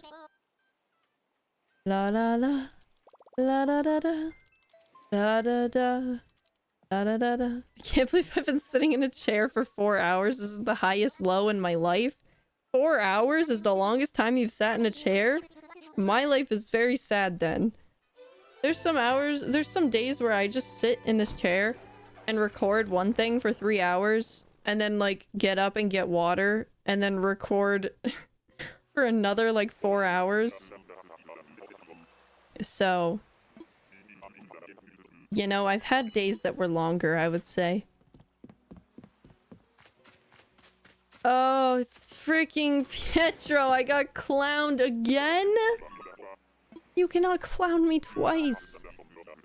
La la la. La da da da. Da da da. Da da da da. I can't believe I've been sitting in a chair for four hours. This is the highest low in my life. Four hours is the longest time you've sat in a chair? My life is very sad then. There's some hours, there's some days where I just sit in this chair and record one thing for three hours and then like get up and get water and then record for another like four hours. So, you know, I've had days that were longer, I would say. Oh, it's freaking Pietro. I got clowned again? You cannot clown me twice.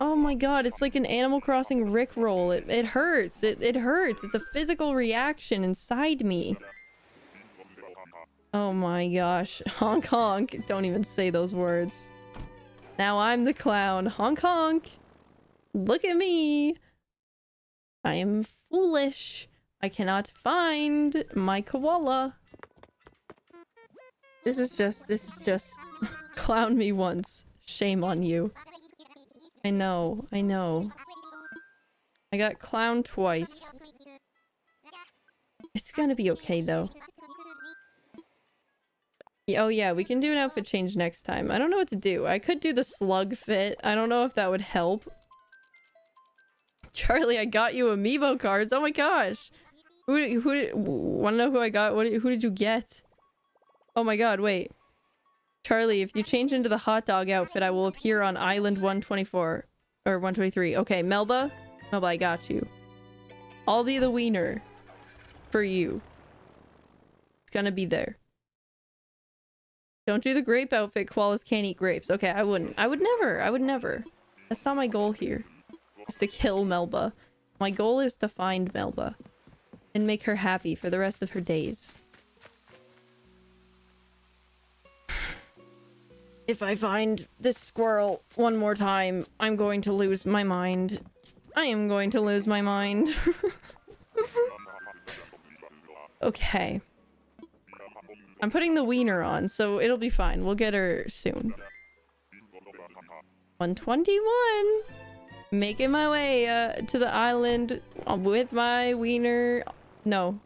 Oh my god, it's like an Animal Crossing Rickroll. It, it hurts. It, it hurts. It's a physical reaction inside me. Oh my gosh. Honk honk. Don't even say those words. Now I'm the clown. Honk honk. Look at me. I am foolish. I cannot find my koala. This is just, this is just, clown me once. Shame on you. I know, I know. I got clowned twice. It's gonna be okay though. Oh yeah, we can do an outfit change next time. I don't know what to do. I could do the slug fit. I don't know if that would help. Charlie, I got you amiibo cards. Oh my gosh. Who who want to know who I got? What who did you get? Oh my god, wait. Charlie, if you change into the hot dog outfit, I will appear on Island 124 or 123. Okay, Melba? Melba, I got you. I'll be the wiener for you. It's gonna be there. Don't do the grape outfit. Koalas can't eat grapes. Okay, I wouldn't. I would never. I would never. That's not my goal here. To kill Melba. My goal is to find Melba and make her happy for the rest of her days. If I find this squirrel one more time, I'm going to lose my mind. I am going to lose my mind. okay. I'm putting the wiener on, so it'll be fine. We'll get her soon. 121! Making my way uh, to the island with my wiener. No.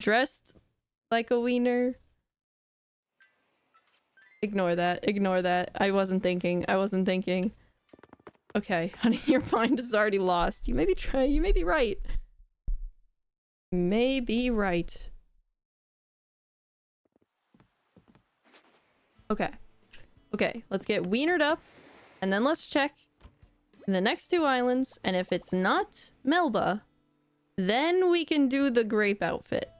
Dressed like a wiener. Ignore that. Ignore that. I wasn't thinking. I wasn't thinking. Okay, honey, your mind is already lost. You may be try you may be right. May be right. Okay. Okay, let's get wienered up. And then let's check the next two islands. And if it's not Melba, then we can do the grape outfit.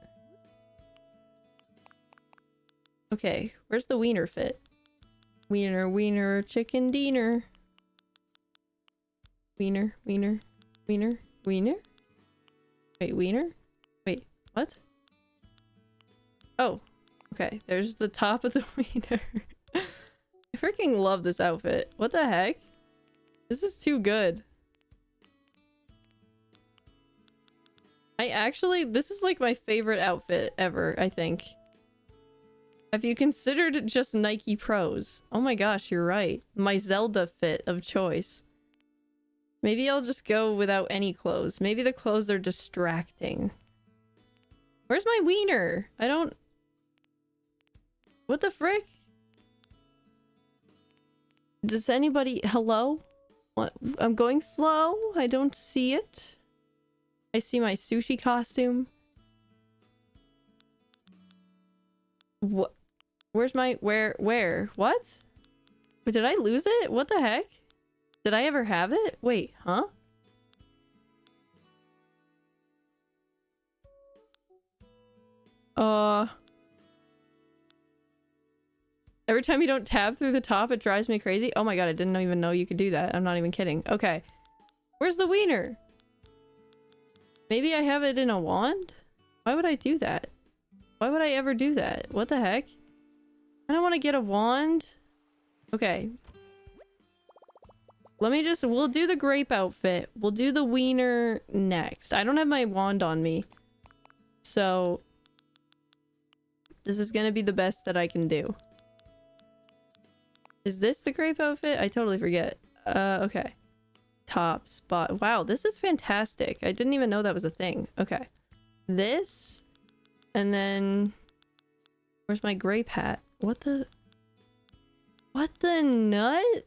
Okay, where's the wiener fit? Wiener, wiener, chicken diener. Wiener, wiener, wiener, wiener? Wait, wiener? Wait, what? Oh, okay. There's the top of the wiener. I freaking love this outfit. What the heck? This is too good. I actually, this is like my favorite outfit ever, I think. Have you considered just Nike Pros? Oh my gosh, you're right. My Zelda fit of choice. Maybe I'll just go without any clothes. Maybe the clothes are distracting. Where's my wiener? I don't... What the frick? Does anybody... Hello? What? I'm going slow. I don't see it. I see my sushi costume. What? Where's my... Where? Where? What? Did I lose it? What the heck? Did I ever have it? Wait, huh? Uh... Every time you don't tab through the top, it drives me crazy. Oh my god, I didn't even know you could do that. I'm not even kidding. Okay. Where's the wiener? Maybe I have it in a wand? Why would I do that? Why would I ever do that? What the heck? I don't want to get a wand. Okay. Let me just... We'll do the grape outfit. We'll do the wiener next. I don't have my wand on me. So... This is gonna be the best that I can do. Is this the grape outfit? I totally forget. Uh, okay. Top spot. Wow, this is fantastic. I didn't even know that was a thing. Okay. This. And then... Where's my grape hat? What the... What the nut?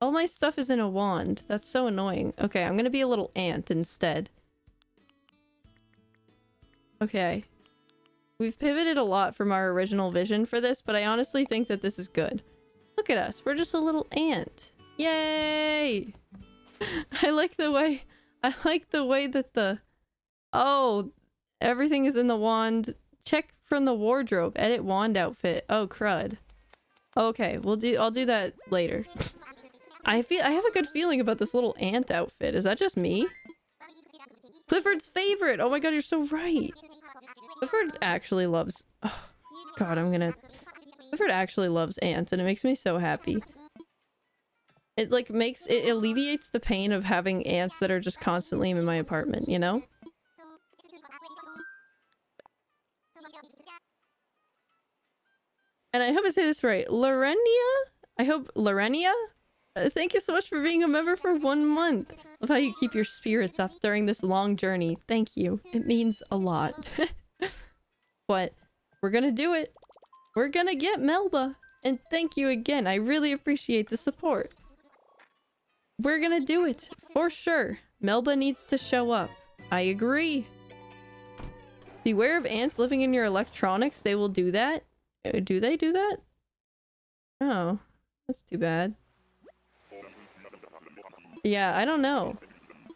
All my stuff is in a wand. That's so annoying. Okay, I'm gonna be a little ant instead. Okay. We've pivoted a lot from our original vision for this, but I honestly think that this is good. Look at us. We're just a little ant. Yay! I like the way... I like the way that the... Oh, everything is in the wand. Check from the wardrobe. Edit wand outfit. Oh, crud. Okay, we'll do- I'll do that later. I feel- I have a good feeling about this little ant outfit. Is that just me? Clifford's favorite! Oh my god, you're so right! Clifford actually loves- oh, God, I'm gonna- Clifford actually loves ants and it makes me so happy. It like makes- it alleviates the pain of having ants that are just constantly in my apartment, you know? And I hope I say this right. Lorenia? I hope Lorenia? Uh, thank you so much for being a member for one month. Love how you keep your spirits up during this long journey. Thank you. It means a lot. but we're gonna do it. We're gonna get Melba. And thank you again. I really appreciate the support. We're gonna do it. For sure. Melba needs to show up. I agree. Beware of ants living in your electronics. They will do that. Uh, Do they do that? Oh, that's too bad. Yeah, I don't know.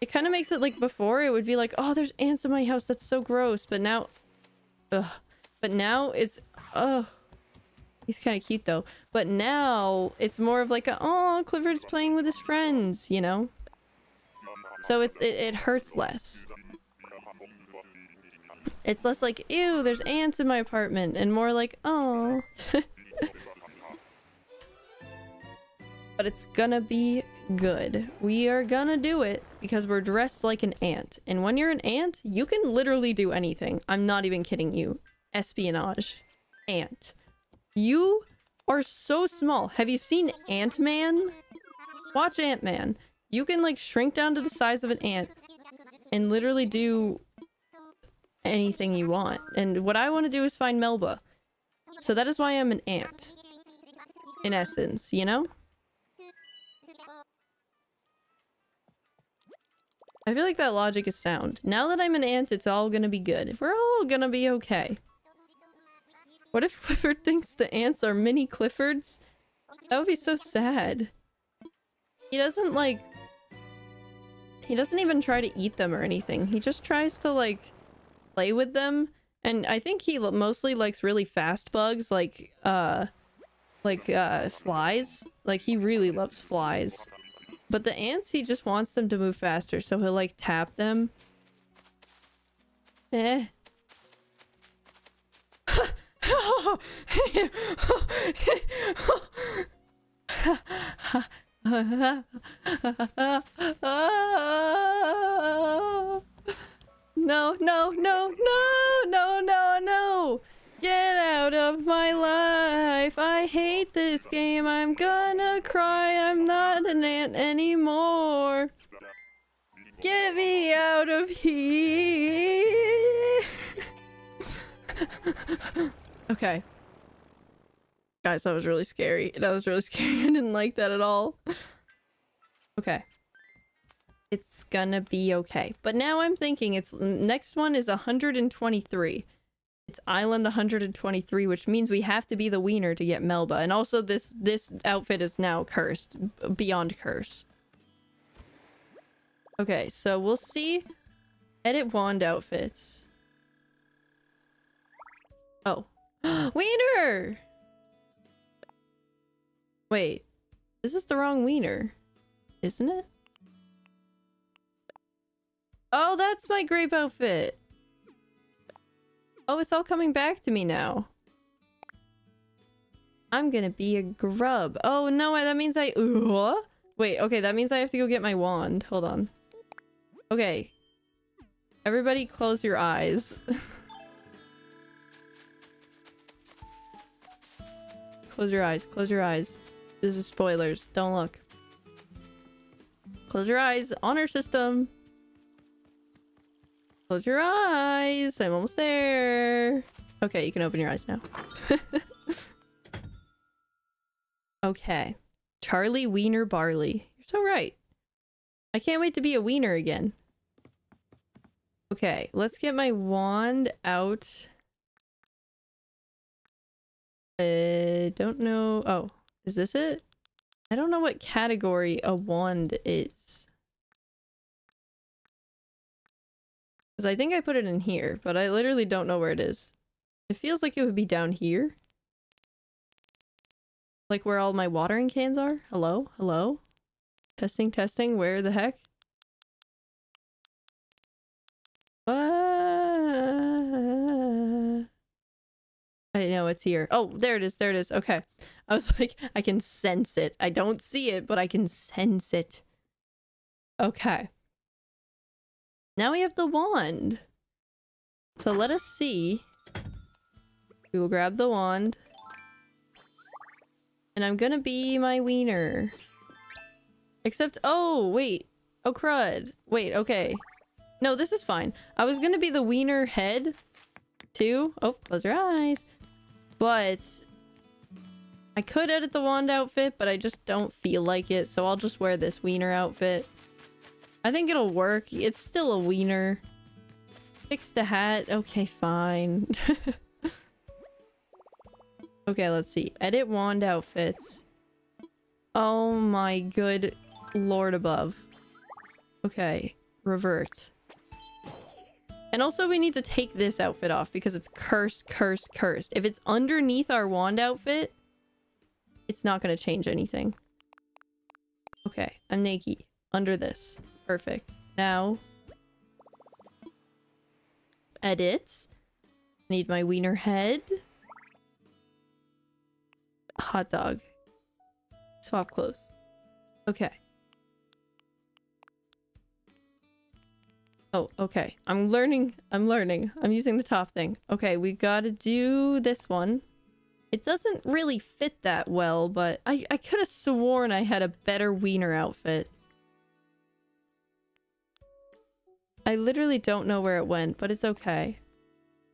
It kind of makes it like before it would be like, oh, there's ants in my house. That's so gross. But now, ugh. But now it's, oh, he's kind of cute though. But now it's more of like a, oh, Clifford's playing with his friends, you know? So it's, it, it hurts less. It's less like, ew, there's ants in my apartment, and more like, oh. but it's gonna be good. We are gonna do it because we're dressed like an ant. And when you're an ant, you can literally do anything. I'm not even kidding you. Espionage. Ant. You are so small. Have you seen Ant-Man? Watch Ant-Man. You can like shrink down to the size of an ant and literally do anything you want. And what I want to do is find Melba. So that is why I'm an ant. In essence, you know? I feel like that logic is sound. Now that I'm an ant, it's all gonna be good. We're all gonna be okay. What if Clifford thinks the ants are mini Cliffords? That would be so sad. He doesn't, like... He doesn't even try to eat them or anything. He just tries to, like, play with them. And I think he mostly likes really fast bugs, like, uh... Like, uh, flies. Like, he really loves flies. But the ants, he just wants them to move faster, so he'll, like, tap them. Eh. No, no, no, no, no, no, no! Get out of my life! I hate this game. I'm gonna cry. I'm not an ant anymore. Get me out of here! okay. Guys, that was really scary. That was really scary. I didn't like that at all. Okay. It's gonna be okay. But now I'm thinking it's next one is 123. It's island 123, which means we have to be the wiener to get Melba. And also this this outfit is now cursed. Beyond curse. Okay, so we'll see. Edit wand outfits. Oh. wiener! Wait. This is the wrong wiener. Isn't it? Oh, that's my grape outfit. Oh, it's all coming back to me now. I'm gonna be a grub. Oh, no, that means I... Uh, wait, okay, that means I have to go get my wand. Hold on. Okay. Everybody close your eyes. close your eyes. Close your eyes. This is spoilers. Don't look. Close your eyes. Honor system. Close your eyes. I'm almost there. Okay, you can open your eyes now. okay. Charlie Wiener Barley. You're so right. I can't wait to be a wiener again. Okay, let's get my wand out. I don't know. Oh, is this it? I don't know what category a wand is. Because I think I put it in here, but I literally don't know where it is. It feels like it would be down here. Like where all my watering cans are? Hello? Hello? Testing, testing, where the heck? Ah. I know it's here. Oh, there it is. There it is. Okay. I was like, I can sense it. I don't see it, but I can sense it. Okay. Now we have the wand. So let us see. We will grab the wand. And I'm gonna be my wiener. Except, oh, wait. Oh, crud. Wait, okay. No, this is fine. I was gonna be the wiener head, too. Oh, close your eyes. But I could edit the wand outfit, but I just don't feel like it, so I'll just wear this wiener outfit. I think it'll work. It's still a wiener. Fix the hat. Okay, fine. okay, let's see. Edit wand outfits. Oh my good lord above. Okay, revert. And also we need to take this outfit off because it's cursed, cursed, cursed. If it's underneath our wand outfit, it's not going to change anything. Okay, I'm naked. Under this. Perfect. Now, edit. Need my wiener head. Hot dog. Swap clothes. Okay. Oh, okay. I'm learning. I'm learning. I'm using the top thing. Okay, we gotta do this one. It doesn't really fit that well, but I, I could have sworn I had a better wiener outfit. I literally don't know where it went, but it's okay.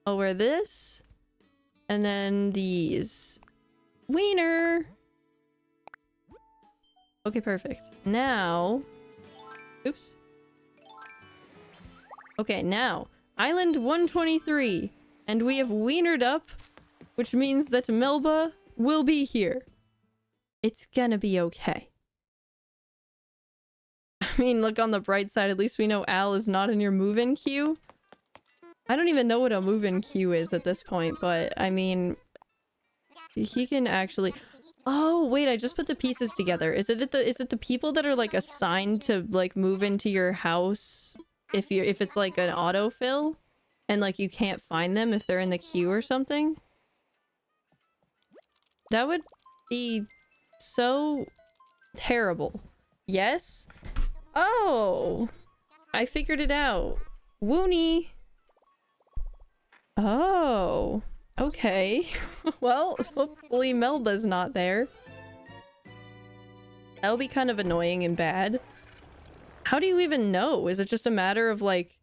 I'll wear this. And then these. Wiener! Okay, perfect. Now... Oops. Okay, now, Island 123. And we have wienered up, which means that Melba will be here. It's gonna be okay. I mean, look on the bright side, at least we know Al is not in your move-in queue. I don't even know what a move-in queue is at this point, but I mean... He can actually... Oh, wait, I just put the pieces together. Is it the is it the people that are like assigned to like move into your house if you're if it's like an autofill and like you can't find them if they're in the queue or something. That would be so terrible. Yes? Oh! I figured it out. Woony! Oh. Okay. well, hopefully Melba's not there. That would be kind of annoying and bad. How do you even know? Is it just a matter of like...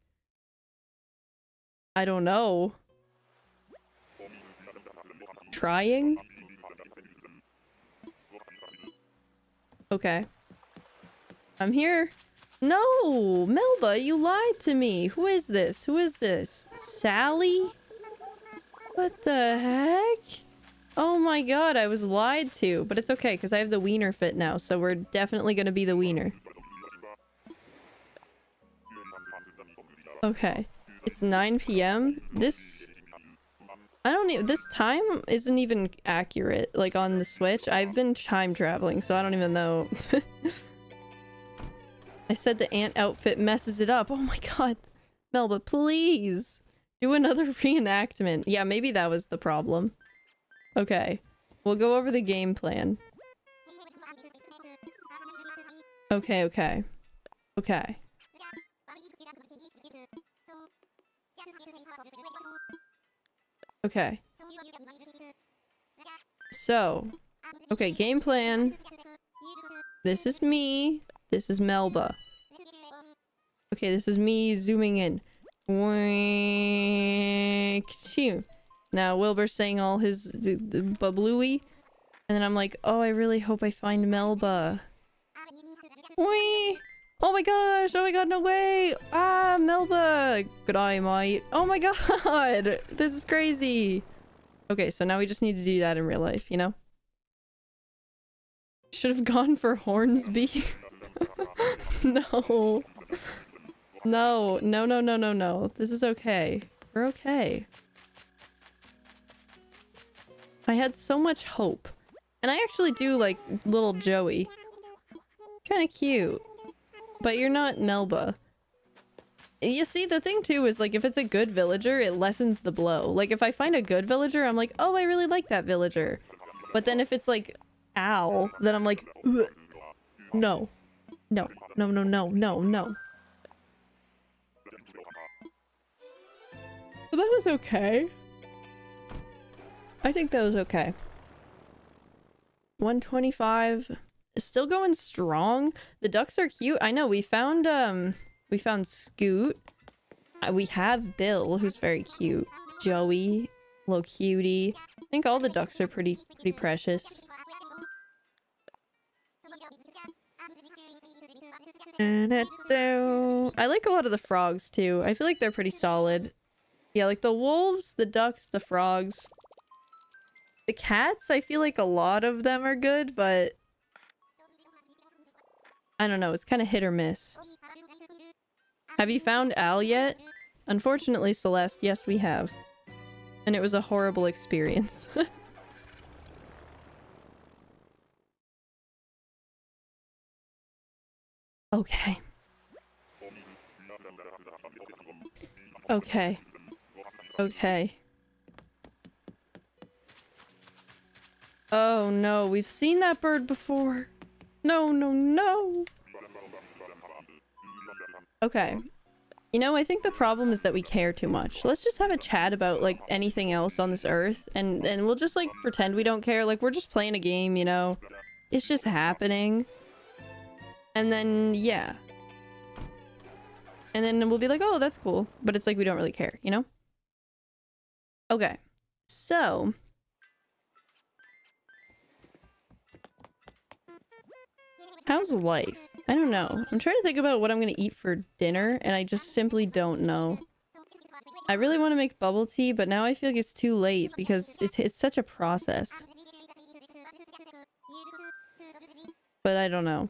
I don't know. Trying? Okay. I'm here. No! Melba, you lied to me! Who is this? Who is this? Sally? What the heck? Oh my god, I was lied to. But it's okay, because I have the wiener fit now, so we're definitely gonna be the wiener. Okay. It's 9 p.m. This... I don't even- this time isn't even accurate, like on the Switch. I've been time traveling, so I don't even know. I said the ant outfit messes it up. Oh my god. Melba, please! Do another reenactment. Yeah, maybe that was the problem. Okay. We'll go over the game plan. Okay, okay. Okay. Okay. So, okay, game plan. This is me. This is Melba. Okay, this is me zooming in. Now Wilbur's saying all his bublooey. And then I'm like, oh, I really hope I find Melba. Wee! Oh my gosh! Oh my god, no way! Ah, Melba! Good eye, mate. Oh my god! This is crazy! Okay, so now we just need to do that in real life, you know? Should have gone for Hornsby. no. No, no, no, no, no, no. This is okay. We're okay. I had so much hope. And I actually do like little Joey. Kind of cute. But you're not Melba. You see, the thing too is like if it's a good villager, it lessens the blow. Like if I find a good villager, I'm like, oh, I really like that villager. But then if it's like ow, then I'm like, no. No, no, no, no, no, no. But that was okay. I think that was okay. 125 is still going strong. The ducks are cute. I know we found um we found Scoot. Uh, we have Bill, who's very cute. Joey, little cutie. I think all the ducks are pretty pretty precious. I like a lot of the frogs too. I feel like they're pretty solid. Yeah, like the wolves, the ducks, the frogs. The cats, I feel like a lot of them are good, but... I don't know, it's kind of hit or miss. Have you found Al yet? Unfortunately, Celeste, yes we have. And it was a horrible experience. okay. Okay. Okay. Oh no, we've seen that bird before. No, no, no. Okay. You know, I think the problem is that we care too much. Let's just have a chat about, like, anything else on this earth. And, and we'll just, like, pretend we don't care. Like, we're just playing a game, you know? It's just happening. And then, yeah. And then we'll be like, oh, that's cool. But it's like we don't really care, you know? Okay. So... How's life? I don't know. I'm trying to think about what I'm gonna eat for dinner, and I just simply don't know. I really want to make bubble tea, but now I feel like it's too late because it's, it's such a process. But I don't know.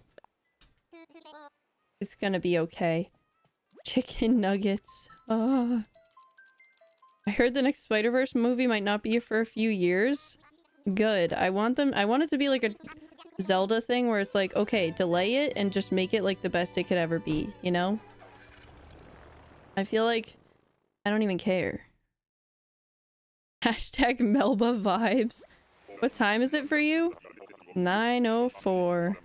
It's gonna be okay. Chicken nuggets. Oh. I heard the next Spider-Verse movie might not be for a few years. Good. I want them- I want it to be like a Zelda thing where it's like, okay, delay it and just make it like the best it could ever be, you know? I feel like I don't even care. Hashtag Melba vibes. What time is it for you? 9.04.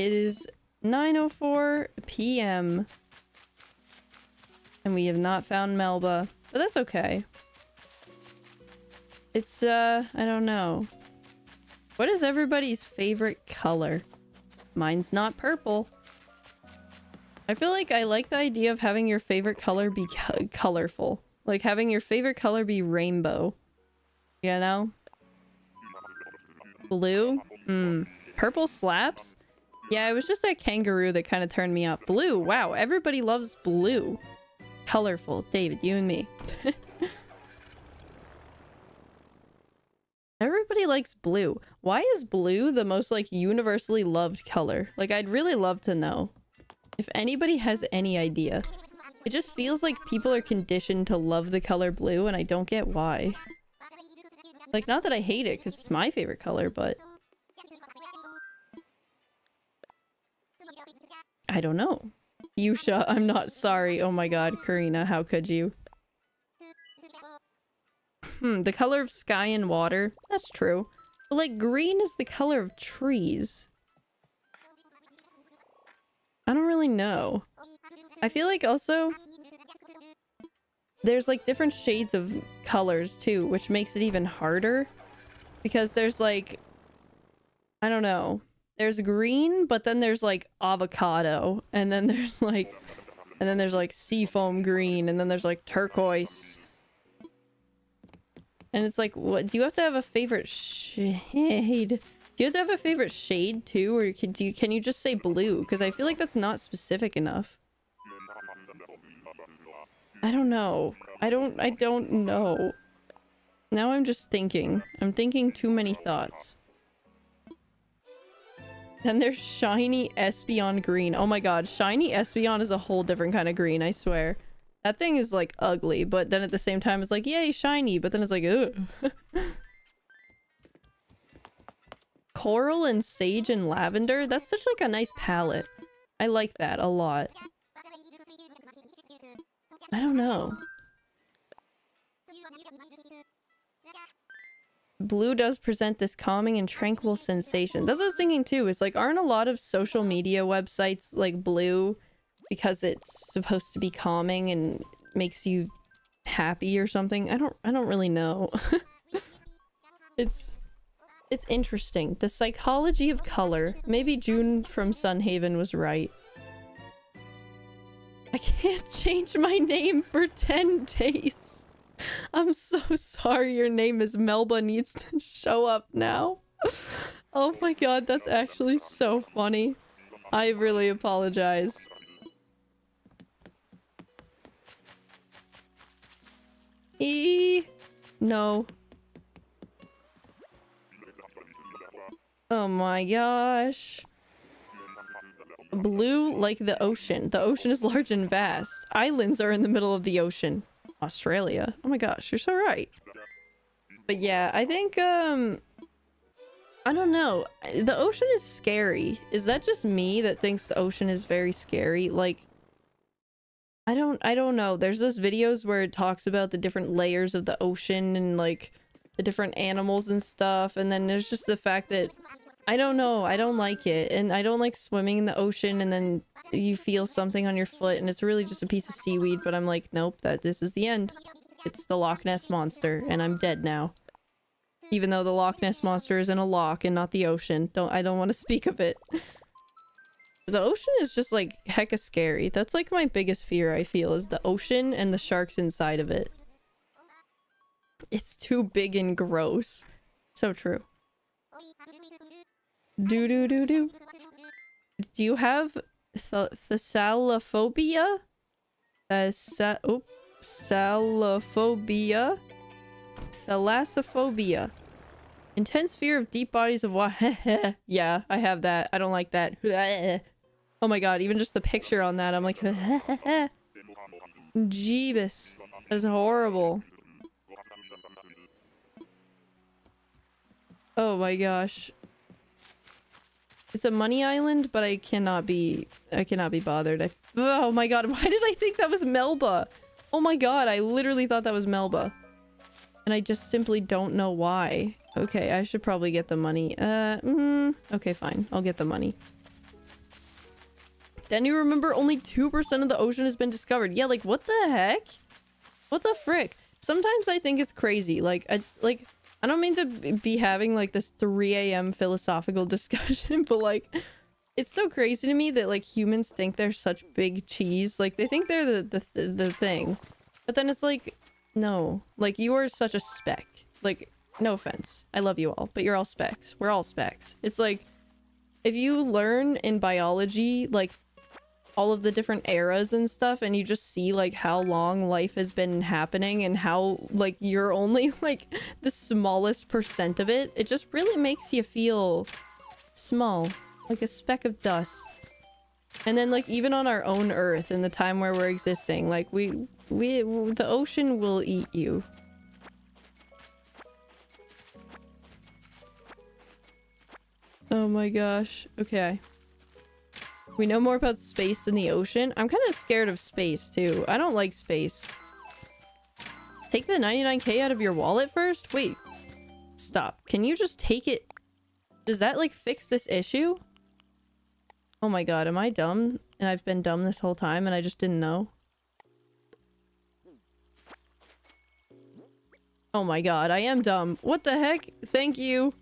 It is 9.04 p.m. And we have not found Melba. But that's okay. It's, uh, I don't know. What is everybody's favorite color? Mine's not purple. I feel like I like the idea of having your favorite color be co colorful. Like having your favorite color be rainbow. You know? Blue? Hmm. Purple slaps? Yeah, it was just that kangaroo that kind of turned me off. Blue, wow, everybody loves blue. Colorful. David, you and me. Everybody likes blue. Why is blue the most like universally loved color? Like I'd really love to know. If anybody has any idea. It just feels like people are conditioned to love the color blue and I don't get why. Like not that I hate it because it's my favorite color, but... I don't know. Yusha, I'm not sorry. Oh my god, Karina, how could you? hmm, the color of sky and water. That's true. But like green is the color of trees. I don't really know. I feel like also there's like different shades of colors too, which makes it even harder because there's like I don't know. There's green, but then there's like avocado, and then there's like and then there's like seafoam green, and then there's like turquoise. And it's like, what? Do you have to have a favorite shade? Do you have to have a favorite shade too, or can you can you just say blue? Because I feel like that's not specific enough. I don't know. I don't. I don't know. Now I'm just thinking. I'm thinking too many thoughts. Then there's shiny Espeon green. Oh my god, shiny Espeon is a whole different kind of green, I swear. That thing is like ugly, but then at the same time it's like, yay, shiny, but then it's like, ugh. Coral and sage and lavender? That's such like a nice palette. I like that a lot. I don't know. Blue does present this calming and tranquil sensation. That's what I was thinking too, is like, aren't a lot of social media websites like blue because it's supposed to be calming and makes you happy or something? I don't, I don't really know. it's, it's interesting. The psychology of color. Maybe June from Sunhaven was right. I can't change my name for 10 days. I'm so sorry your name is Melba needs to show up now. oh my god, that's actually so funny. I really apologize. E no. Oh my gosh. Blue like the ocean. The ocean is large and vast. Islands are in the middle of the ocean. Australia. Oh my gosh, you're so right. But yeah, I think, um... I don't know. The ocean is scary. Is that just me that thinks the ocean is very scary? Like, I don't, I don't know. There's those videos where it talks about the different layers of the ocean and like the different animals and stuff. And then there's just the fact that I don't know. I don't like it. And I don't like swimming in the ocean and then you feel something on your foot and it's really just a piece of seaweed. But I'm like, nope, that this is the end. It's the Loch Ness Monster and I'm dead now. Even though the Loch Ness Monster is in a loch and not the ocean. Don't I don't want to speak of it. the ocean is just like hecka scary. That's like my biggest fear I feel is the ocean and the sharks inside of it. It's too big and gross. So true. Do do do do. Do you have th thessalophobia? Sa oh? Thalassophobia. Intense fear of deep bodies of water. yeah, I have that. I don't like that. oh my god, even just the picture on that, I'm like, Jeebus. That is horrible. Oh my gosh. It's a money island, but I cannot be I cannot be bothered. I, oh my god, why did I think that was Melba? Oh my god, I literally thought that was Melba. And I just simply don't know why. Okay, I should probably get the money. Uh, mm, okay, fine. I'll get the money. Then you remember only 2% of the ocean has been discovered. Yeah, like, what the heck? What the frick? Sometimes I think it's crazy. Like, I, like, I don't mean to be having like this 3 a.m. philosophical discussion, but like it's so crazy to me that like humans think they're such big cheese. Like they think they're the the, the thing. But then it's like no, like you are such a speck. Like no offense. I love you all, but you're all specks. We're all specks. It's like if you learn in biology like all of the different eras and stuff and you just see like how long life has been happening and how like you're only like the smallest percent of it it just really makes you feel small like a speck of dust. And then like even on our own earth in the time where we're existing like we we the ocean will eat you. Oh my gosh. Okay we know more about space than the ocean. I'm kind of scared of space, too. I don't like space. Take the 99k out of your wallet first? Wait. Stop. Can you just take it? Does that like fix this issue? Oh my god, am I dumb? And I've been dumb this whole time and I just didn't know? Oh my god, I am dumb. What the heck? Thank you.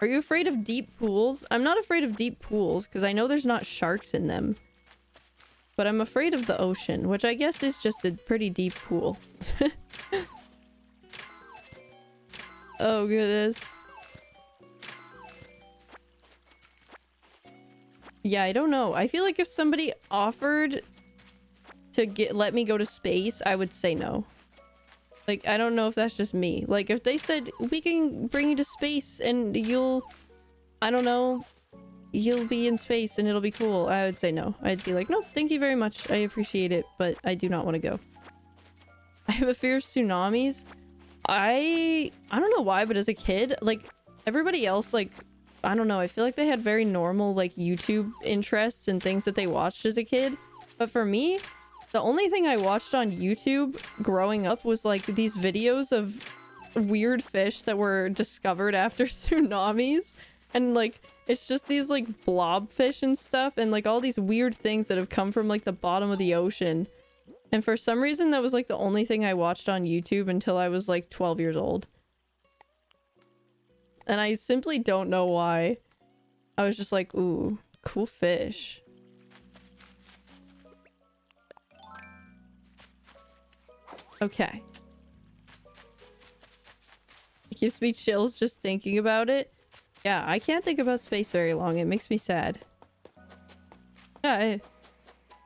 Are you afraid of deep pools? I'm not afraid of deep pools because I know there's not sharks in them. But I'm afraid of the ocean, which I guess is just a pretty deep pool. oh goodness. Yeah, I don't know. I feel like if somebody offered to get let me go to space, I would say no. Like, I don't know if that's just me. Like, if they said, we can bring you to space and you'll... I don't know. You'll be in space and it'll be cool. I would say no. I'd be like, no, thank you very much. I appreciate it, but I do not want to go. I have a fear of tsunamis. I... I don't know why, but as a kid, like, everybody else, like, I don't know. I feel like they had very normal, like, YouTube interests and things that they watched as a kid. But for me, the only thing I watched on YouTube growing up was like these videos of weird fish that were discovered after tsunamis. And like, it's just these like blobfish and stuff and like all these weird things that have come from like the bottom of the ocean. And for some reason that was like the only thing I watched on YouTube until I was like 12 years old. And I simply don't know why. I was just like, ooh, cool fish. Okay. It gives me chills just thinking about it. Yeah, I can't think about space very long. It makes me sad. Yeah, I, I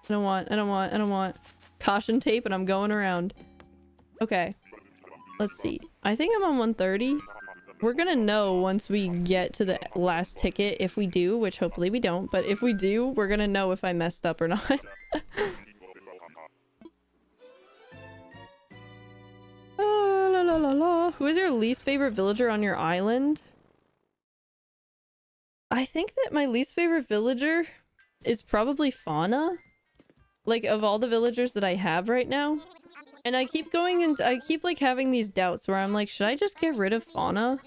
don't want, I don't want, I don't want caution tape and I'm going around. Okay. Let's see. I think I'm on 130. We're gonna know once we get to the last ticket if we do, which hopefully we don't, but if we do, we're gonna know if I messed up or not. Uh, la, la, la, la. Who is your least favorite villager on your island? I think that my least favorite villager is probably Fauna. Like, of all the villagers that I have right now. And I keep going and I keep, like, having these doubts where I'm like, should I just get rid of Fauna?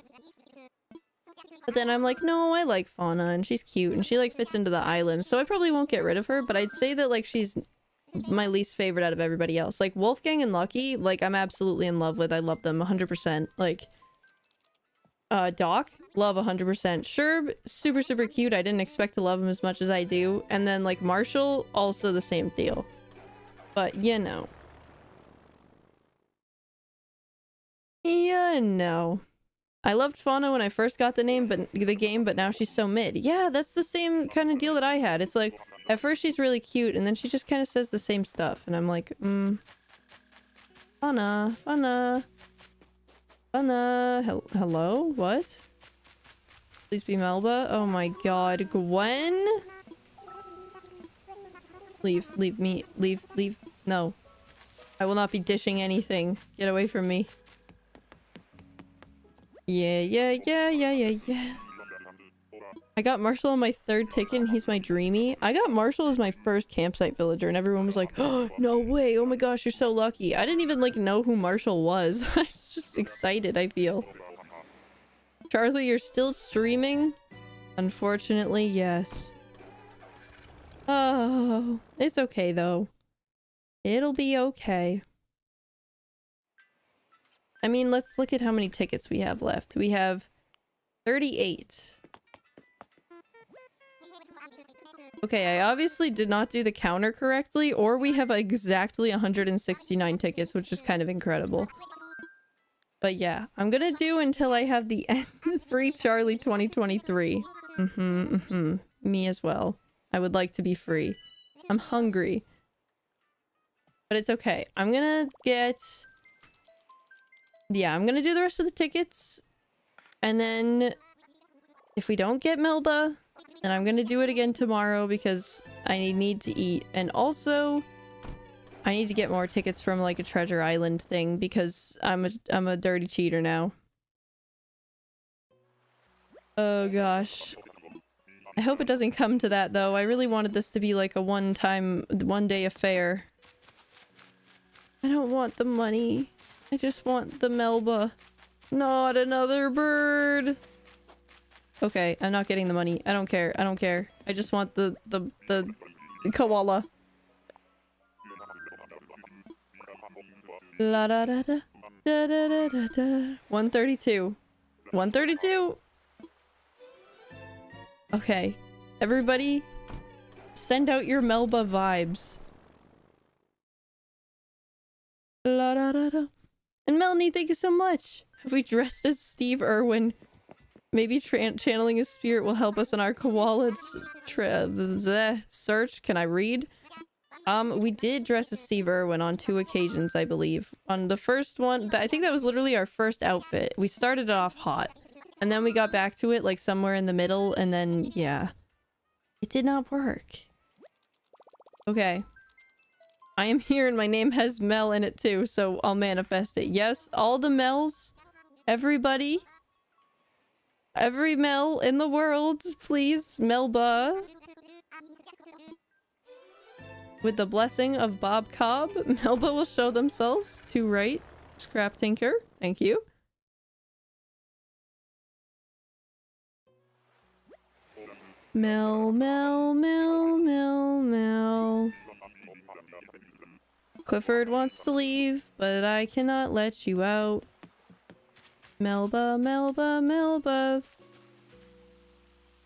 But then I'm like, no, I like Fauna and she's cute and she, like, fits into the island. So I probably won't get rid of her, but I'd say that, like, she's my least favorite out of everybody else. Like Wolfgang and Lucky, like I'm absolutely in love with. I love them 100%. Like uh Doc, love 100%. Sherb, super super cute. I didn't expect to love him as much as I do. And then like Marshall, also the same deal. But you know. Yeah, no. I loved Fauna when I first got the name, but the game, but now she's so mid. Yeah, that's the same kind of deal that I had. It's like at first she's really cute, and then she just kind of says the same stuff, and I'm like, mm. Fauna, Fauna, Fauna, Hel hello? What? Please be Melba. Oh my god, Gwen? Leave, leave me, leave, leave. No. I will not be dishing anything. Get away from me. Yeah, yeah, yeah, yeah, yeah, yeah. I got Marshall on my third ticket and he's my dreamy. I got Marshall as my first campsite villager and everyone was like, oh, no way. Oh my gosh, you're so lucky. I didn't even like know who Marshall was. I was just excited, I feel. Charlie, you're still streaming? Unfortunately, yes. Oh, it's okay though. It'll be okay. I mean, let's look at how many tickets we have left. We have 38. Okay, I obviously did not do the counter correctly, or we have exactly 169 tickets, which is kind of incredible. But yeah, I'm gonna do until I have the end free Charlie 2023. Mm-hmm, mm-hmm. Me as well. I would like to be free. I'm hungry. But it's okay. I'm gonna get... Yeah, I'm gonna do the rest of the tickets. And then... If we don't get Melba, and I'm gonna do it again tomorrow because I need to eat. And also, I need to get more tickets from like a Treasure Island thing because I'm a, I'm a dirty cheater now. Oh gosh. I hope it doesn't come to that though. I really wanted this to be like a one-time, one-day affair. I don't want the money. I just want the Melba. Not another bird. Okay, I'm not getting the money. I don't care. I don't care. I just want the the the, the koala. La da da da da da da da da. 132. 132. Okay. Everybody, send out your Melba vibes. La da da da. And Melanie, thank you so much. Have we dressed as Steve Irwin? Maybe channeling his spirit will help us in our koala search. Can I read? Um, we did dress as Steve Irwin on two occasions, I believe. On the first one, I think that was literally our first outfit. We started it off hot. And then we got back to it, like, somewhere in the middle, and then, yeah. It did not work. Okay. I am here and my name has Mel in it too, so I'll manifest it. Yes, all the Mels, everybody, every Mel in the world, please, Melba. With the blessing of Bob Cobb, Melba will show themselves to right. Scrap Tinker, thank you. Mel, Mel, Mel, Mel, Mel. Clifford wants to leave, but I cannot let you out. Melba, Melba, Melba.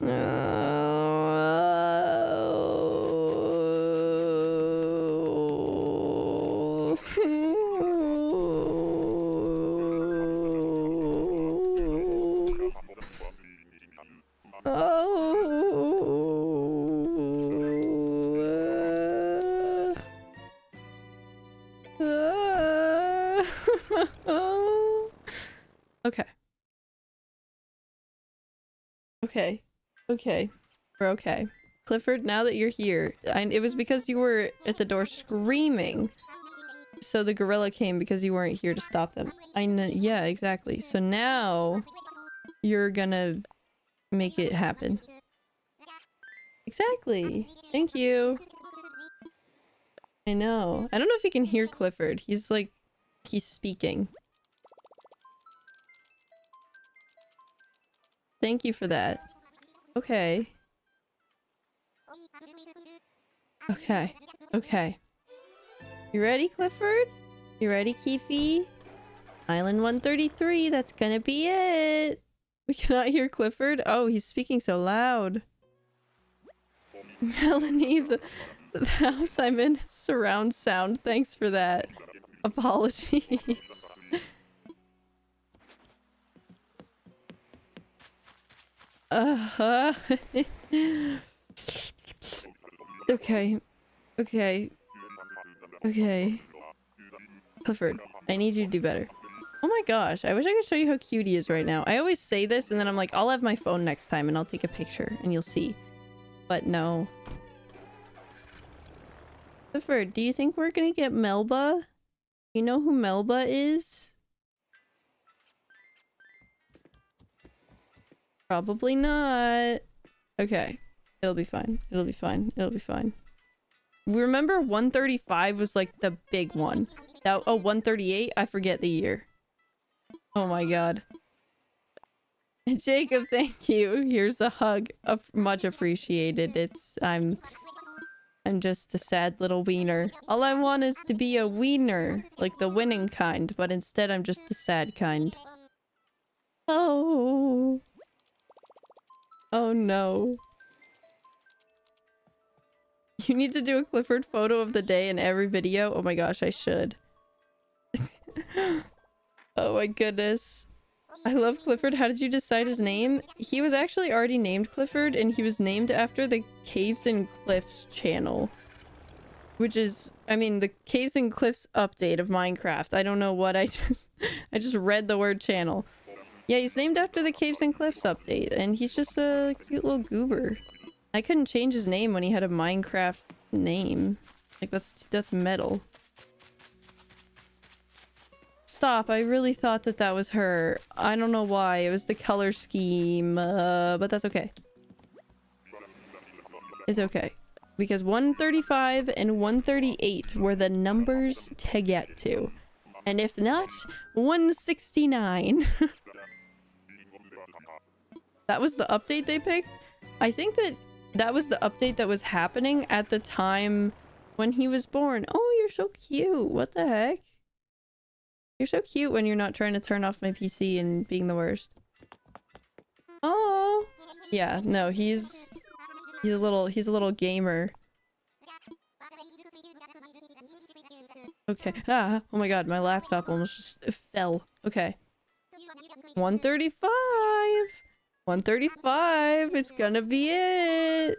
Okay. Okay. We're okay. Clifford, now that you're here, I, it was because you were at the door screaming. So the gorilla came because you weren't here to stop them. I know. Yeah, exactly. So now you're gonna make it happen. Exactly. Thank you. I know. I don't know if you can hear Clifford. He's like, he's speaking. Thank you for that. Okay. Okay. Okay. You ready, Clifford? You ready, Keefe? Island 133, that's gonna be it! We cannot hear Clifford? Oh, he's speaking so loud. Melanie, the, the house I'm in surround sound. Thanks for that. Apologies. Uh-huh. okay. Okay. Okay. Clifford, I need you to do better. Oh my gosh, I wish I could show you how cute he is right now. I always say this and then I'm like, I'll have my phone next time and I'll take a picture and you'll see. But no. Clifford, do you think we're gonna get Melba? You know who Melba is? Probably not. Okay. It'll be fine. It'll be fine. It'll be fine. We remember 135 was like the big one. That oh 138? I forget the year. Oh my god. Jacob, thank you. Here's a hug. Uh, much appreciated. It's I'm I'm just a sad little wiener. All I want is to be a wiener, like the winning kind, but instead I'm just the sad kind. Oh. Oh no. You need to do a Clifford photo of the day in every video? Oh my gosh, I should. oh my goodness. I love Clifford. How did you decide his name? He was actually already named Clifford and he was named after the Caves and Cliffs channel. Which is, I mean, the Caves and Cliffs update of Minecraft. I don't know what I just... I just read the word channel. Yeah, he's named after the Caves and Cliffs update, and he's just a cute little goober. I couldn't change his name when he had a Minecraft name. Like, that's that's metal. Stop, I really thought that that was her. I don't know why. It was the color scheme, uh, but that's okay. It's okay. Because 135 and 138 were the numbers to get to. And if not, 169. that was the update they picked? I think that that was the update that was happening at the time when he was born. Oh, you're so cute. What the heck? You're so cute when you're not trying to turn off my PC and being the worst. Oh. Yeah, no, he's he's a little he's a little gamer. Okay. Ah, oh my god, my laptop almost just fell. Okay. 135. 135. It's gonna be it.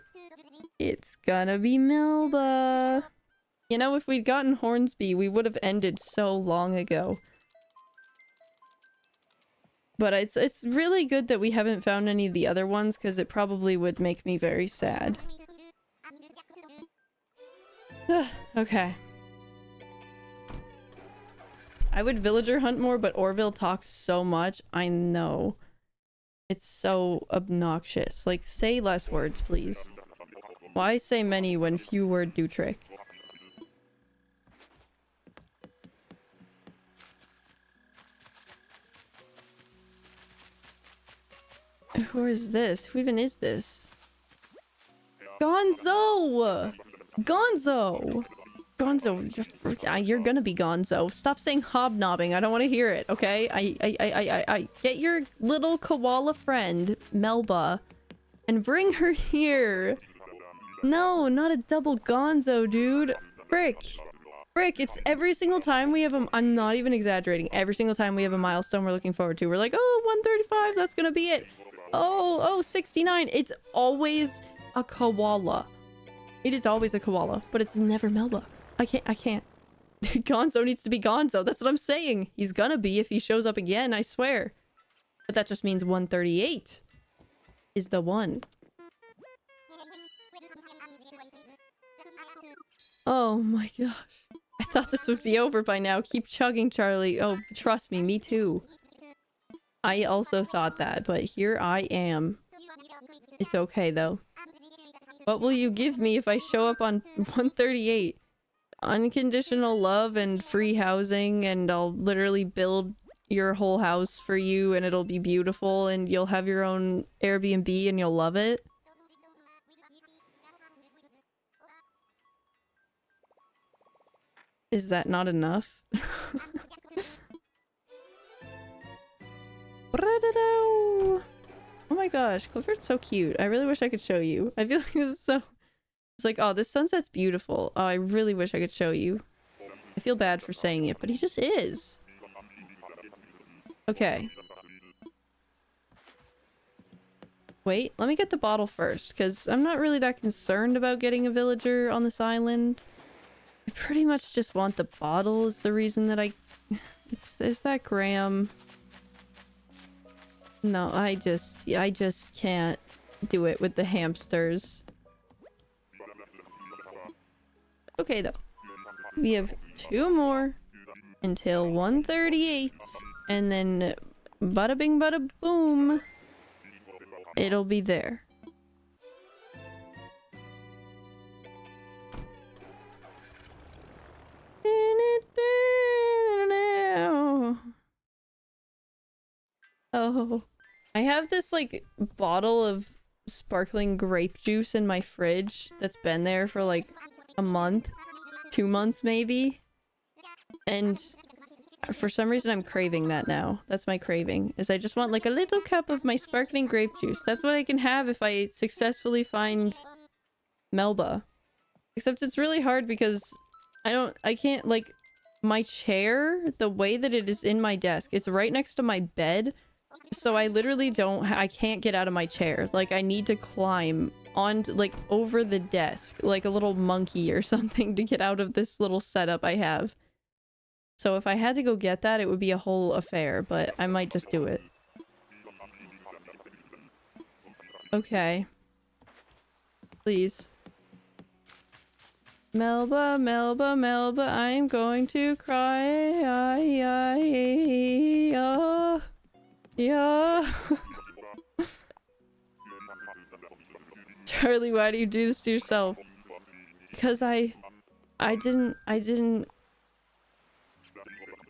It's gonna be Melba. You know, if we'd gotten Hornsby, we would have ended so long ago. But it's it's really good that we haven't found any of the other ones because it probably would make me very sad. okay. I would villager hunt more, but Orville talks so much. I know. It's so obnoxious. Like, say less words, please. Why say many when few words do trick? Who is this? Who even is this? Gonzo! Gonzo! Gonzo, you're, uh, you're gonna be Gonzo. Stop saying hobnobbing. I don't want to hear it, okay? I, I, I, I, I, get your little koala friend, Melba, and bring her here. No, not a double Gonzo, dude. Frick. Frick, it's every single time we have a- I'm not even exaggerating. Every single time we have a milestone we're looking forward to. We're like, oh, 135, that's gonna be it. Oh, oh, 69. It's always a koala. It is always a koala, but it's never Melba. I can't, I can't. Gonzo needs to be Gonzo. That's what I'm saying. He's gonna be if he shows up again, I swear. But that just means 138 is the one. Oh my gosh. I thought this would be over by now. Keep chugging, Charlie. Oh, trust me, me too. I also thought that, but here I am. It's okay, though. What will you give me if I show up on 138? Unconditional love and free housing, and I'll literally build your whole house for you, and it'll be beautiful, and you'll have your own Airbnb, and you'll love it. Is that not enough? Oh my gosh, Clifford's so cute. I really wish I could show you. I feel like this is so... It's like, oh, this sunset's beautiful. Oh, I really wish I could show you. I feel bad for saying it, but he just is. Okay. Wait, let me get the bottle first, because I'm not really that concerned about getting a villager on this island. I pretty much just want the bottle is the reason that I... It's, it's that Graham... No, I just, I just can't do it with the hamsters. Okay, though. We have two more until 138, and then bada bing bada boom, it'll be there. Oh. I have this like bottle of sparkling grape juice in my fridge that's been there for like a month, two months maybe. And for some reason I'm craving that now. That's my craving. Is I just want like a little cup of my sparkling grape juice. That's what I can have if I successfully find Melba. Except it's really hard because I don't I can't like my chair, the way that it is in my desk, it's right next to my bed. So I literally don't, I can't get out of my chair. Like I need to climb on, like over the desk, like a little monkey or something to get out of this little setup I have. So if I had to go get that, it would be a whole affair, but I might just do it. Okay. Please. Melba, Melba, Melba, I'm going to cry. I, I, uh. Yeah. Charlie, why do you do this to yourself? Because I... I didn't... I didn't...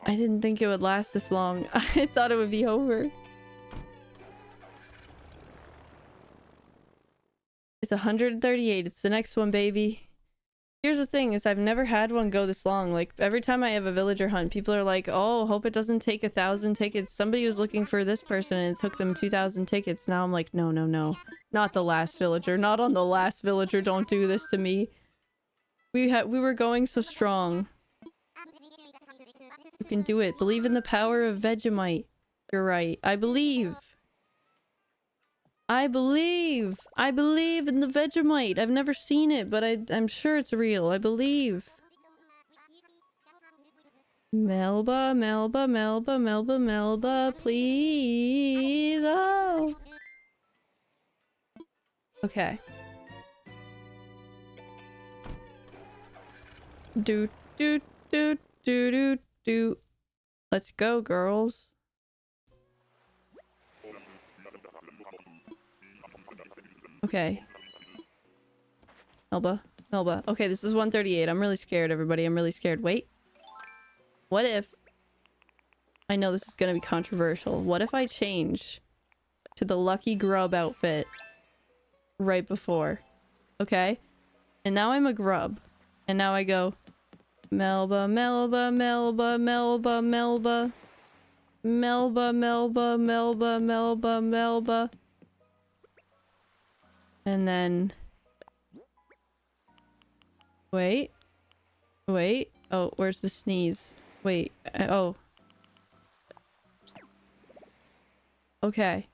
I didn't think it would last this long. I thought it would be over. It's 138. It's the next one, baby. Here's the thing is I've never had one go this long. Like every time I have a villager hunt, people are like, oh, hope it doesn't take a thousand tickets. Somebody was looking for this person and it took them 2,000 tickets. Now I'm like, no, no, no. Not the last villager. Not on the last villager. Don't do this to me. We had we were going so strong. You can do it. Believe in the power of Vegemite. You're right. I believe. I believe. I believe in the Vegemite. I've never seen it, but I, I'm sure it's real. I believe. Melba, Melba, Melba, Melba, Melba, please. Oh. Okay. Do, do, do, do, do, do. Let's go, girls. Okay. Melba. Melba. Okay, this is 138. I'm really scared, everybody. I'm really scared. Wait. What if... I know this is gonna be controversial. What if I change to the Lucky Grub outfit right before? Okay? And now I'm a grub. And now I go... Melba, Melba, Melba, Melba, Melba. Melba, Melba, Melba, Melba, Melba. And then... Wait. Wait. Oh, where's the sneeze? Wait. Uh, oh. Okay.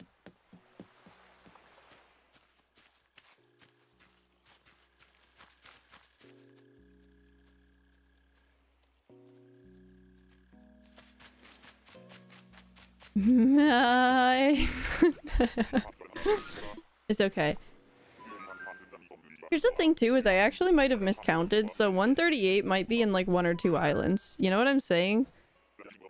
it's okay. Here's the thing too, is I actually might have miscounted, so 138 might be in like one or two islands. You know what I'm saying?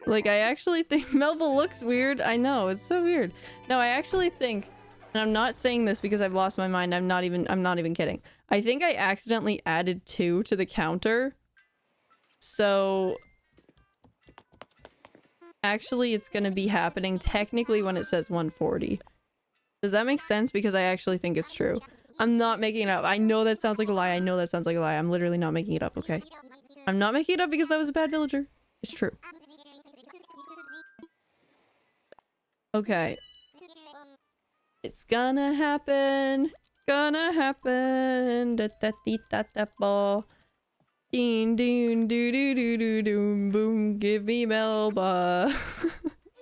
Like, I actually think Melville looks weird. I know, it's so weird. No, I actually think, and I'm not saying this because I've lost my mind. I'm not even, I'm not even kidding. I think I accidentally added two to the counter. So, actually it's gonna be happening technically when it says 140. Does that make sense? Because I actually think it's true. I'm not making it up. I know that sounds like a lie. I know that sounds like a lie. I'm literally not making it up, okay? I'm not making it up because that was a bad villager. It's true. Okay. It's gonna happen. Gonna happen. Da da dee da da ball. Ding ding doo doo doo doo doom boom. Give me Melba.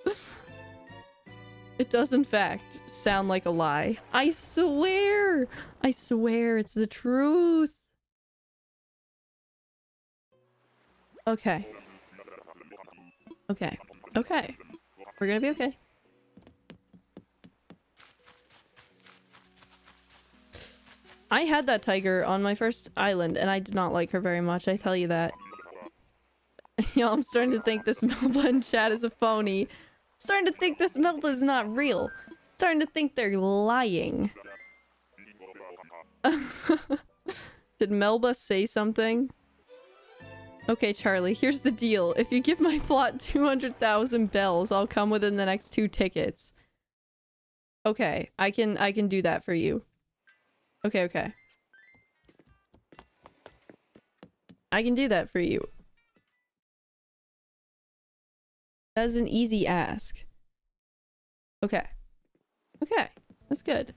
It does in fact sound like a lie. I swear! I swear it's the truth. Okay. Okay. Okay. We're gonna be okay. I had that tiger on my first island and I did not like her very much, I tell you that. Y'all, I'm starting to think this Melba in chat is a phony. Starting to think this melt is not real. Starting to think they're lying. Did Melba say something? Okay, Charlie, here's the deal. If you give my plot 200,000 bells, I'll come within the next two tickets. Okay, I can I can do that for you. Okay, okay. I can do that for you. That's an easy ask. Okay. Okay. That's good.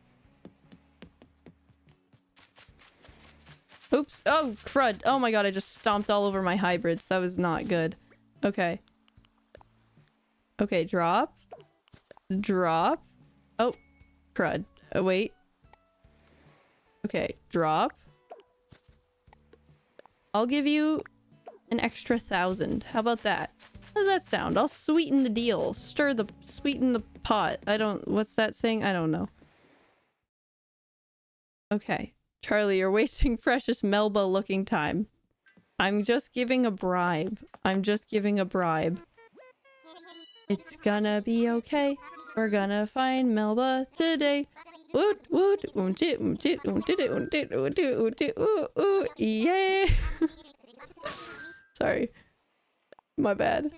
Oops. Oh, crud. Oh my god, I just stomped all over my hybrids. That was not good. Okay. Okay, drop. Drop. Oh, crud. Oh, wait. Okay, drop. I'll give you an extra thousand. How about that? How does that sound? I'll sweeten the deal. Stir the... Sweeten the pot. I don't... What's that saying? I don't know. Okay. Charlie, you're wasting precious Melba-looking time. I'm just giving a bribe. I'm just giving a bribe. It's gonna be okay. We're gonna find Melba today. Woot woot woot it woot it woot it woot it woot it woot it ooh ooh yeah. Sorry. My bad.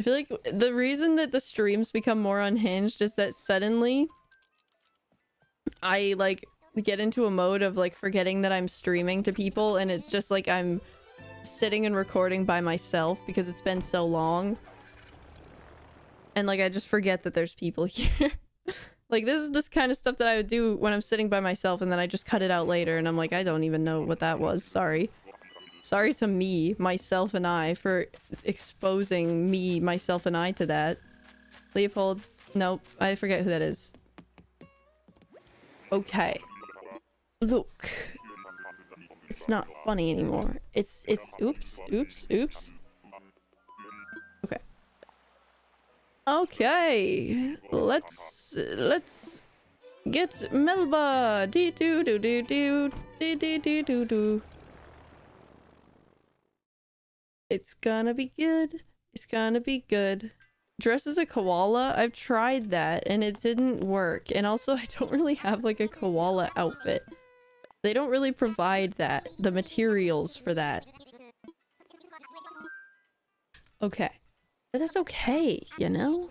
I feel like the reason that the streams become more unhinged is that suddenly I like get into a mode of like forgetting that I'm streaming to people and it's just like I'm sitting and recording by myself because it's been so long. And like I just forget that there's people here. like this is this kind of stuff that I would do when I'm sitting by myself and then I just cut it out later and I'm like I don't even know what that was. Sorry. Sorry to me, myself and I for exposing me, myself and I to that. Leopold. Nope. I forget who that is. Okay. Look. It's not funny anymore. It's, it's, oops, oops, oops. Okay. Okay. Let's, let's get Melba. Dee doo doo doo doo. Dee dee doo doo doo. It's gonna be good. It's gonna be good. Dress as a koala? I've tried that and it didn't work. And also I don't really have like a koala outfit. They don't really provide that. The materials for that. Okay. But that's okay, you know?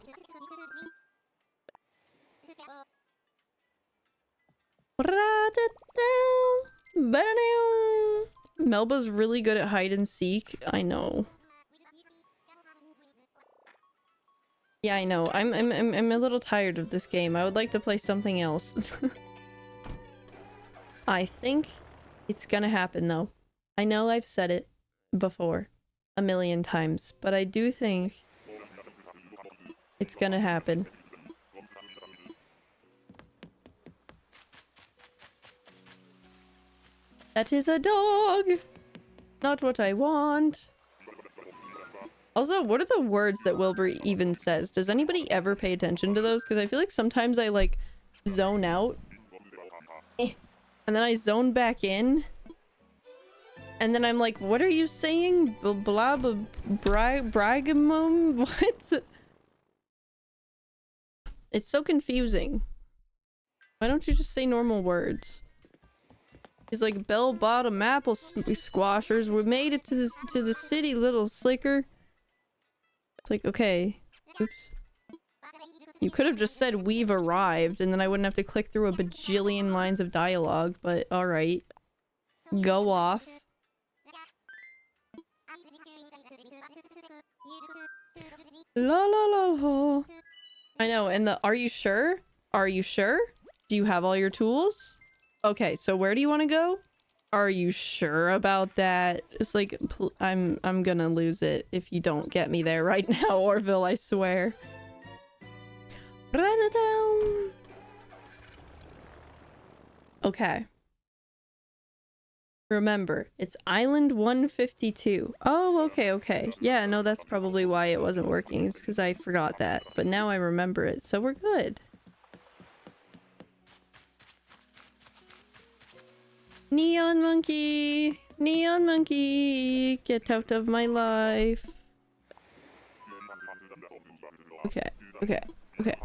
Melba's really good at hide and seek. I know. Yeah, I know. I'm I'm I'm, I'm a little tired of this game. I would like to play something else. I think it's gonna happen though. I know I've said it before a million times, but I do think it's gonna happen. That is a dog! Not what I want. Also, what are the words that Wilbur even says? Does anybody ever pay attention to those? Because I feel like sometimes I, like, zone out. And then I zone back in. And then I'm like, what are you saying? Blah, blah, bra bragamum? What? It's so confusing. Why don't you just say normal words? He's like bell-bottom apple squashers. We made it to this to the city, little slicker. It's like okay, oops. You could have just said we've arrived, and then I wouldn't have to click through a bajillion lines of dialogue. But all right, go off. La la la la. I know, and the are you sure? Are you sure? Do you have all your tools? Okay, so where do you want to go? Are you sure about that? It's like, I'm I'm gonna lose it if you don't get me there right now, Orville, I swear. Okay. Remember, it's Island 152. Oh, okay, okay. Yeah, no, that's probably why it wasn't working. It's because I forgot that. But now I remember it, so we're good. Neon monkey! Neon monkey! Get out of my life! Okay, okay, okay.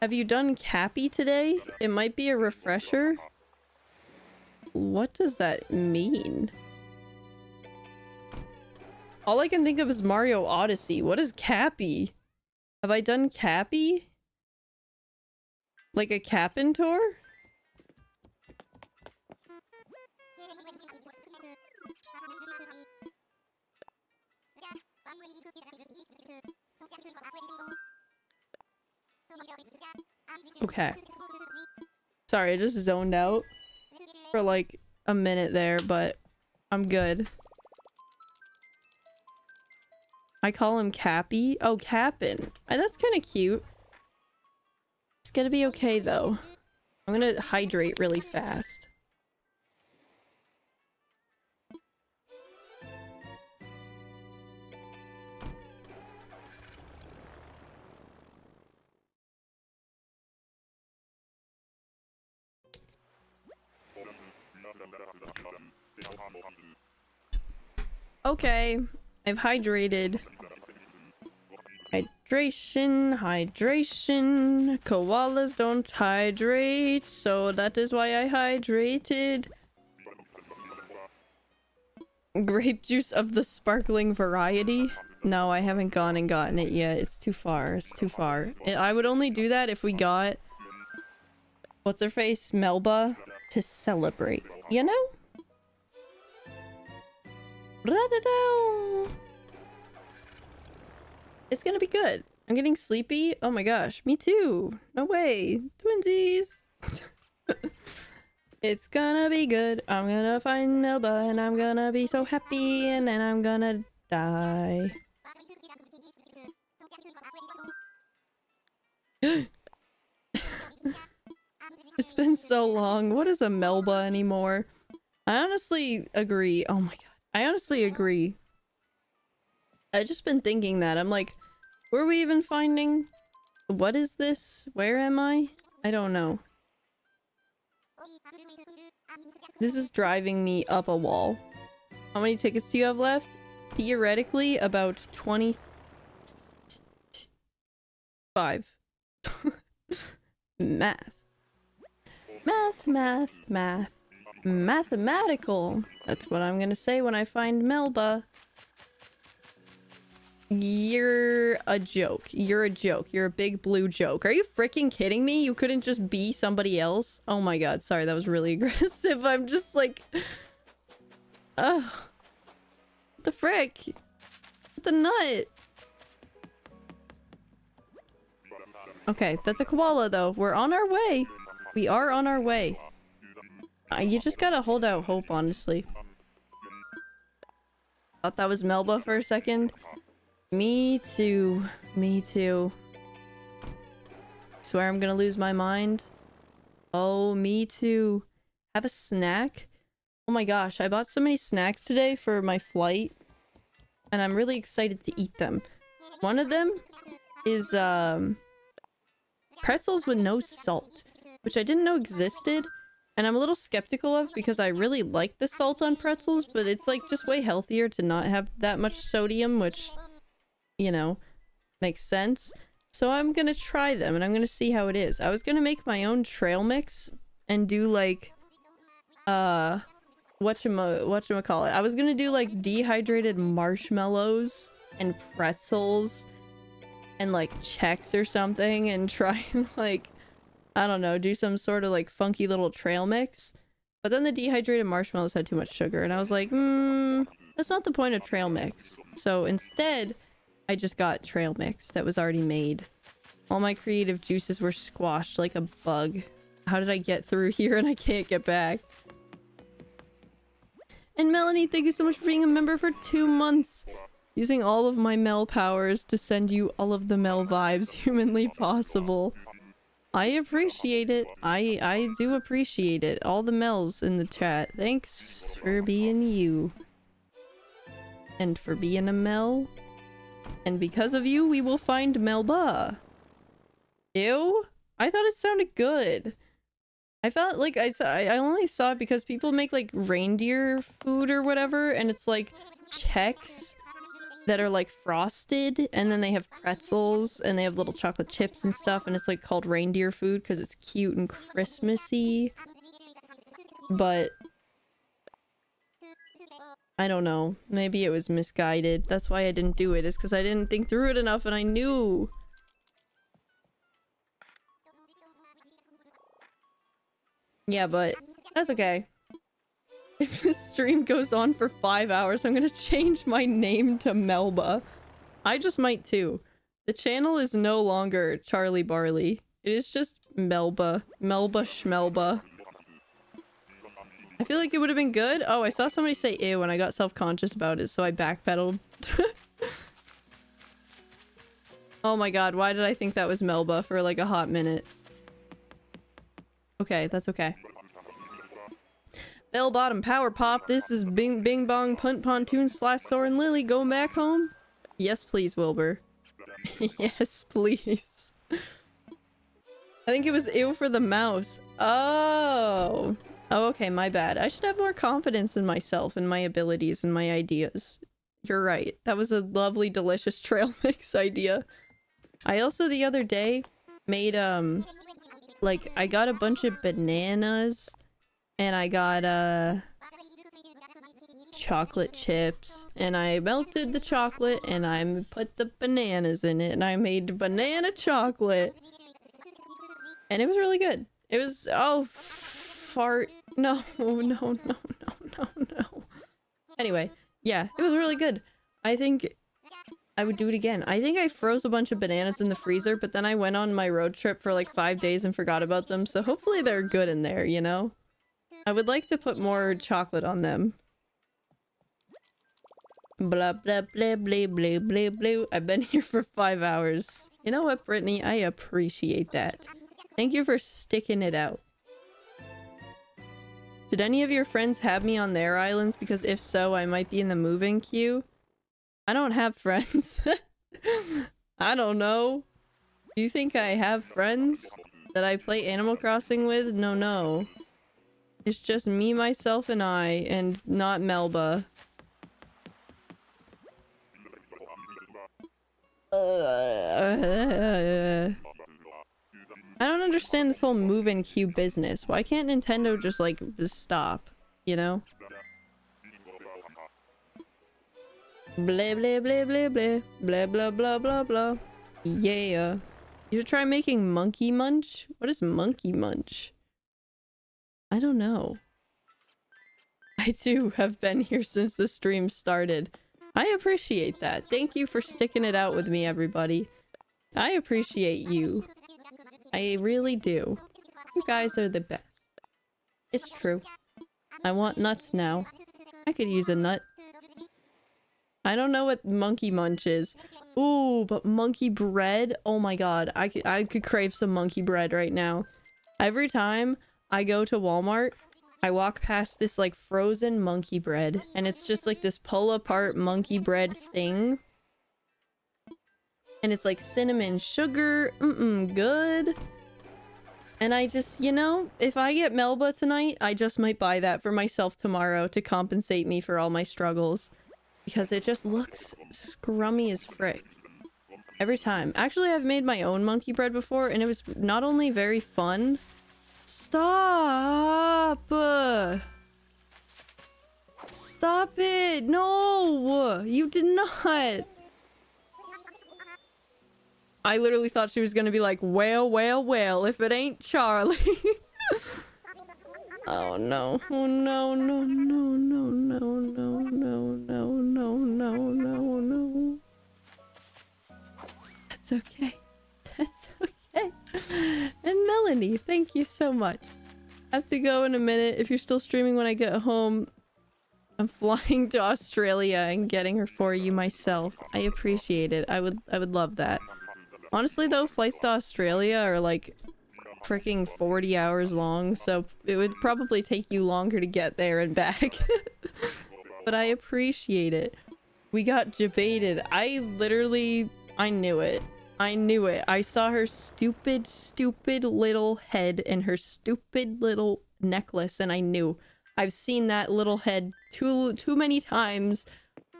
Have you done Cappy today? It might be a refresher. What does that mean? All I can think of is Mario Odyssey. What is Cappy? Have I done Cappy? Like a cabin tour? Okay. Sorry, I just zoned out for like a minute there, but I'm good. I call him Cappy. Oh, Cap'n. That's kind of cute. It's gonna be okay though. I'm gonna hydrate really fast. Okay, I've hydrated. Hydration, hydration. Koalas don't hydrate, so that is why I hydrated. Grape juice of the sparkling variety. No, I haven't gone and gotten it yet. It's too far. It's too far. I would only do that if we got... What's her face? Melba to celebrate. You know? It's gonna be good. I'm getting sleepy. Oh my gosh, me too. No way. Twinsies. it's gonna be good. I'm gonna find Melba and I'm gonna be so happy and then I'm gonna die. it's been so long. What is a Melba anymore? I honestly agree. Oh my god. I honestly agree. I just been thinking that. I'm like, were we even finding? What is this? Where am I? I don't know. This is driving me up a wall. How many tickets do you have left? Theoretically, about 25. math. Math, math, math. Mathematical. That's what I'm gonna say when I find Melba. You're a joke. You're a joke. You're a big blue joke. Are you freaking kidding me? You couldn't just be somebody else? Oh my god, sorry, that was really aggressive. I'm just like... Ugh. What the frick? What the nut? Okay, that's a koala though. We're on our way. We are on our way. Uh, you just gotta hold out hope, honestly. Thought that was Melba for a second. Me too. Me too. Swear I'm gonna lose my mind. Oh, me too. Have a snack? Oh my gosh, I bought so many snacks today for my flight. And I'm really excited to eat them. One of them is, um... Pretzels with no salt. Which I didn't know existed. And I'm a little skeptical of because I really like the salt on pretzels, but it's like just way healthier to not have that much sodium, which you know, makes sense. So I'm gonna try them and I'm gonna see how it is. I was gonna make my own trail mix and do like, uh, whatchama, whatchamacallit. I was gonna do like dehydrated marshmallows and pretzels and like checks or something and try and like, I don't know, do some sort of like funky little trail mix. But then the dehydrated marshmallows had too much sugar and I was like, hmm, that's not the point of trail mix. So instead, I just got trail mix that was already made. All my creative juices were squashed like a bug. How did I get through here and I can't get back? And Melanie, thank you so much for being a member for two months. Using all of my Mel powers to send you all of the Mel vibes humanly possible. I appreciate it. I I do appreciate it. All the Mels in the chat. Thanks for being you. And for being a Mel. And because of you, we will find Melba. Ew? I thought it sounded good. I felt like I saw I only saw it because people make like reindeer food or whatever and it's like checks that are like frosted and then they have pretzels and they have little chocolate chips and stuff and it's like called reindeer food because it's cute and Christmassy. But I don't know. Maybe it was misguided. That's why I didn't do it. Is because I didn't think through it enough and I knew. Yeah, but that's okay. If this stream goes on for five hours, I'm gonna change my name to Melba. I just might too. The channel is no longer Charlie Barley. It is just Melba. Melba Schmelba. I feel like it would have been good. Oh, I saw somebody say ew and I got self-conscious about it, so I backpedaled. oh my god, why did I think that was Melba for like a hot minute? Okay, that's okay. Bell bottom power pop. This is Bing Bing Bong Punt Pontoons Fly Soaring Lily going back home? Yes, please, Wilbur. yes, please. I think it was ew for the mouse. Oh. Oh, okay, my bad. I should have more confidence in myself and my abilities and my ideas. You're right. That was a lovely, delicious trail mix idea. I also the other day made um like I got a bunch of bananas and I got uh chocolate chips and I melted the chocolate and I put the bananas in it and I made banana chocolate and it was really good. It was oh fart no no no no no no. Anyway, yeah, it was really good. I think I would do it again. I think I froze a bunch of bananas in the freezer, but then I went on my road trip for like five days and forgot about them, so hopefully they're good in there, you know? I would like to put more chocolate on them. Blah blah blah blah blah blah blah. I've been here for five hours. You know what, Brittany? I appreciate that. Thank you for sticking it out. Did any of your friends have me on their islands? Because if so, I might be in the moving queue. I don't have friends. I don't know. Do you think I have friends that I play Animal Crossing with? No, no. It's just me, myself, and I, and not Melba. Uh, I don't understand this whole move and queue business. Why can't Nintendo just like just stop? You know? Blah blah blah blah blah blah blah blah blah blah. Yeah. You should try making monkey munch? What is monkey munch? I don't know. I too have been here since the stream started. I appreciate that. Thank you for sticking it out with me, everybody. I appreciate you. I really do. You guys are the best. It's true. I want nuts now. I could use a nut. I don't know what monkey munch is. Ooh, but monkey bread? Oh my god. I could, I could crave some monkey bread right now. Every time I go to Walmart, I walk past this like frozen monkey bread. And it's just like this pull apart monkey bread thing. And it's like cinnamon sugar. Mm-mm, good. And I just, you know, if I get Melba tonight, I just might buy that for myself tomorrow to compensate me for all my struggles. Because it just looks scrummy as frick. Every time. Actually, I've made my own monkey bread before, and it was not only very fun... Stop! Stop it! No! You did not! I literally thought she was gonna be like, well, well, well, if it ain't Charlie. oh no. Oh no, no, no, no, no, no, no, no, no, no, no, no. That's okay. That's okay. And Melanie, thank you so much. I have to go in a minute. If you're still streaming when I get home, I'm flying to Australia and getting her for you myself. I appreciate it. I would I would love that. Honestly though, flights to Australia are like freaking 40 hours long, so it would probably take you longer to get there and back. but I appreciate it. We got debated. I literally... I knew it. I knew it. I saw her stupid, stupid little head and her stupid little necklace and I knew. I've seen that little head too too many times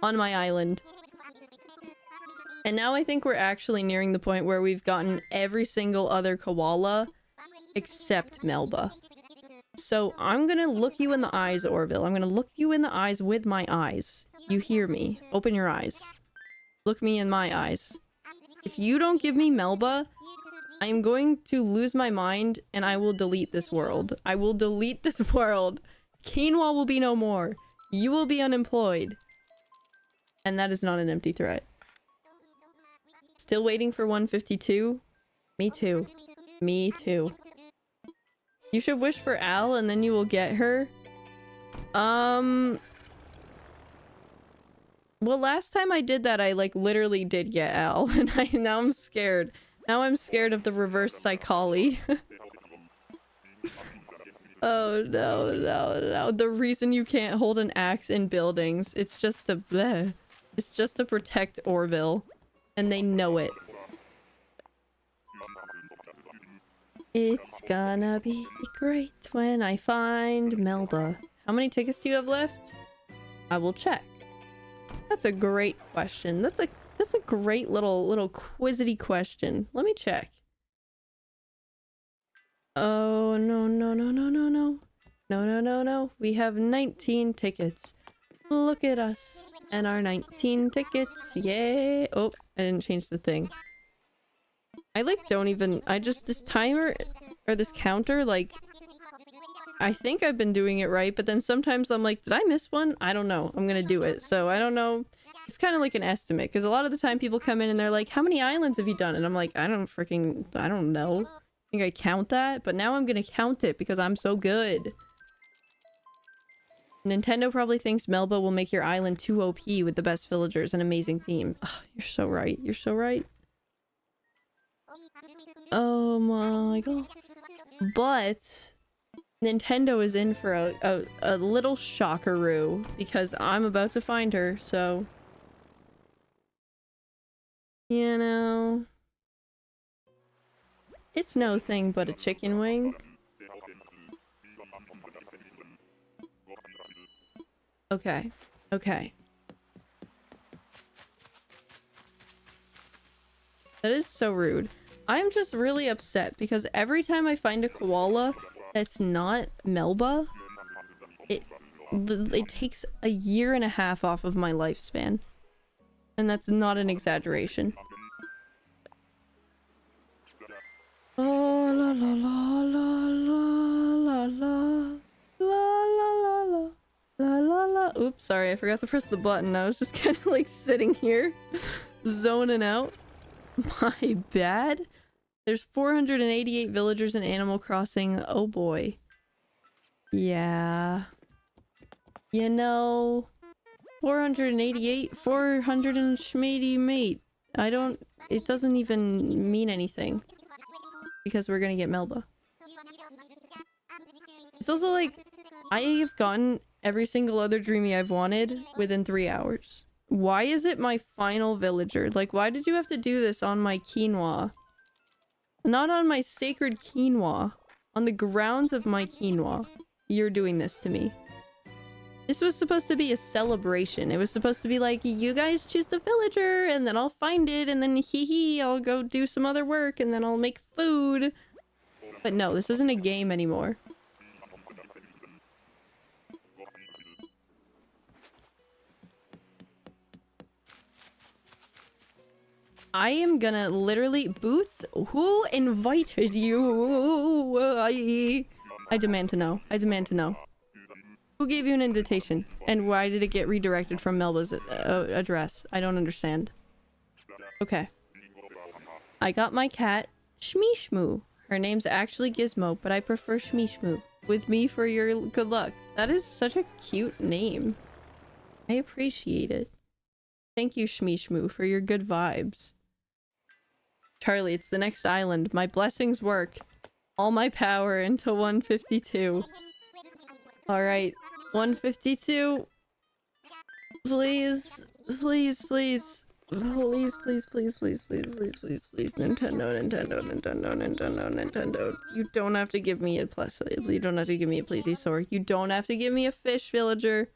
on my island. And now I think we're actually nearing the point where we've gotten every single other koala except Melba. So I'm gonna look you in the eyes, Orville. I'm gonna look you in the eyes with my eyes. You hear me. Open your eyes. Look me in my eyes. If you don't give me Melba, I am going to lose my mind and I will delete this world. I will delete this world. Quinoa will be no more. You will be unemployed. And that is not an empty threat. Still waiting for 152? Me too. Me too. You should wish for Al and then you will get her. Um... Well, last time I did that, I like literally did get Al. And I now I'm scared. Now I'm scared of the reverse psychology. oh no, no, no. The reason you can't hold an axe in buildings, it's just to bleh. It's just to protect Orville. And they know it. It's gonna be great when I find Melba. How many tickets do you have left? I will check. That's a great question. That's a That's a great little little quizity question. Let me check. Oh no no no no no no. No no no no. We have 19 tickets. Look at us and our 19 tickets. Yay. Oh, I didn't change the thing. I like don't even I just this timer or this counter like I think I've been doing it right, but then sometimes I'm like, did I miss one? I don't know. I'm gonna do it. So I don't know. It's kind of like an estimate because a lot of the time people come in and they're like, how many islands have you done? And I'm like, I don't freaking, I don't know. I think I count that, but now I'm gonna count it because I'm so good. Nintendo probably thinks Melba will make your island too OP with the best villagers and amazing theme. Oh, you're so right. You're so right. Oh my god. But Nintendo is in for a, a, a little shockeroo because I'm about to find her, so... You know... It's no thing but a chicken wing. Okay. Okay. That is so rude. I'm just really upset because every time I find a koala that's not Melba, it it takes a year and a half off of my lifespan. And that's not an exaggeration. Oh la la la la la la la la Oops, sorry, I forgot to press the button. I was just kind of like sitting here, zoning out. My bad. There's 488 villagers in Animal Crossing. Oh boy. Yeah. You know... 488? 400 and schmady mate. I don't... It doesn't even mean anything. Because we're gonna get Melba. It's also like... I have gotten every single other Dreamy I've wanted within three hours. Why is it my final villager? Like, why did you have to do this on my quinoa? Not on my sacred quinoa. On the grounds of my quinoa. You're doing this to me. This was supposed to be a celebration. It was supposed to be like, you guys choose the villager, and then I'll find it, and then hee hee, I'll go do some other work, and then I'll make food. But no, this isn't a game anymore. I am gonna literally... Boots? Who invited you? I, I demand to know. I demand to know. Who gave you an invitation? And why did it get redirected from Melba's uh, address? I don't understand. Okay. I got my cat, Shmeeshmoo. Her name's actually Gizmo, but I prefer Shmeeshmoo. With me for your good luck. That is such a cute name. I appreciate it. Thank you, Shmeeshmoo, for your good vibes. Charlie, it's the next island. My blessings work. All my power into 152. Alright. 152. Please. Please, please. Please, please, please, please, please, please, please, please. Nintendo, Nintendo, Nintendo, Nintendo, Nintendo. You don't have to give me a plus. You don't have to give me a plesiosaur. You don't have to give me a fish villager.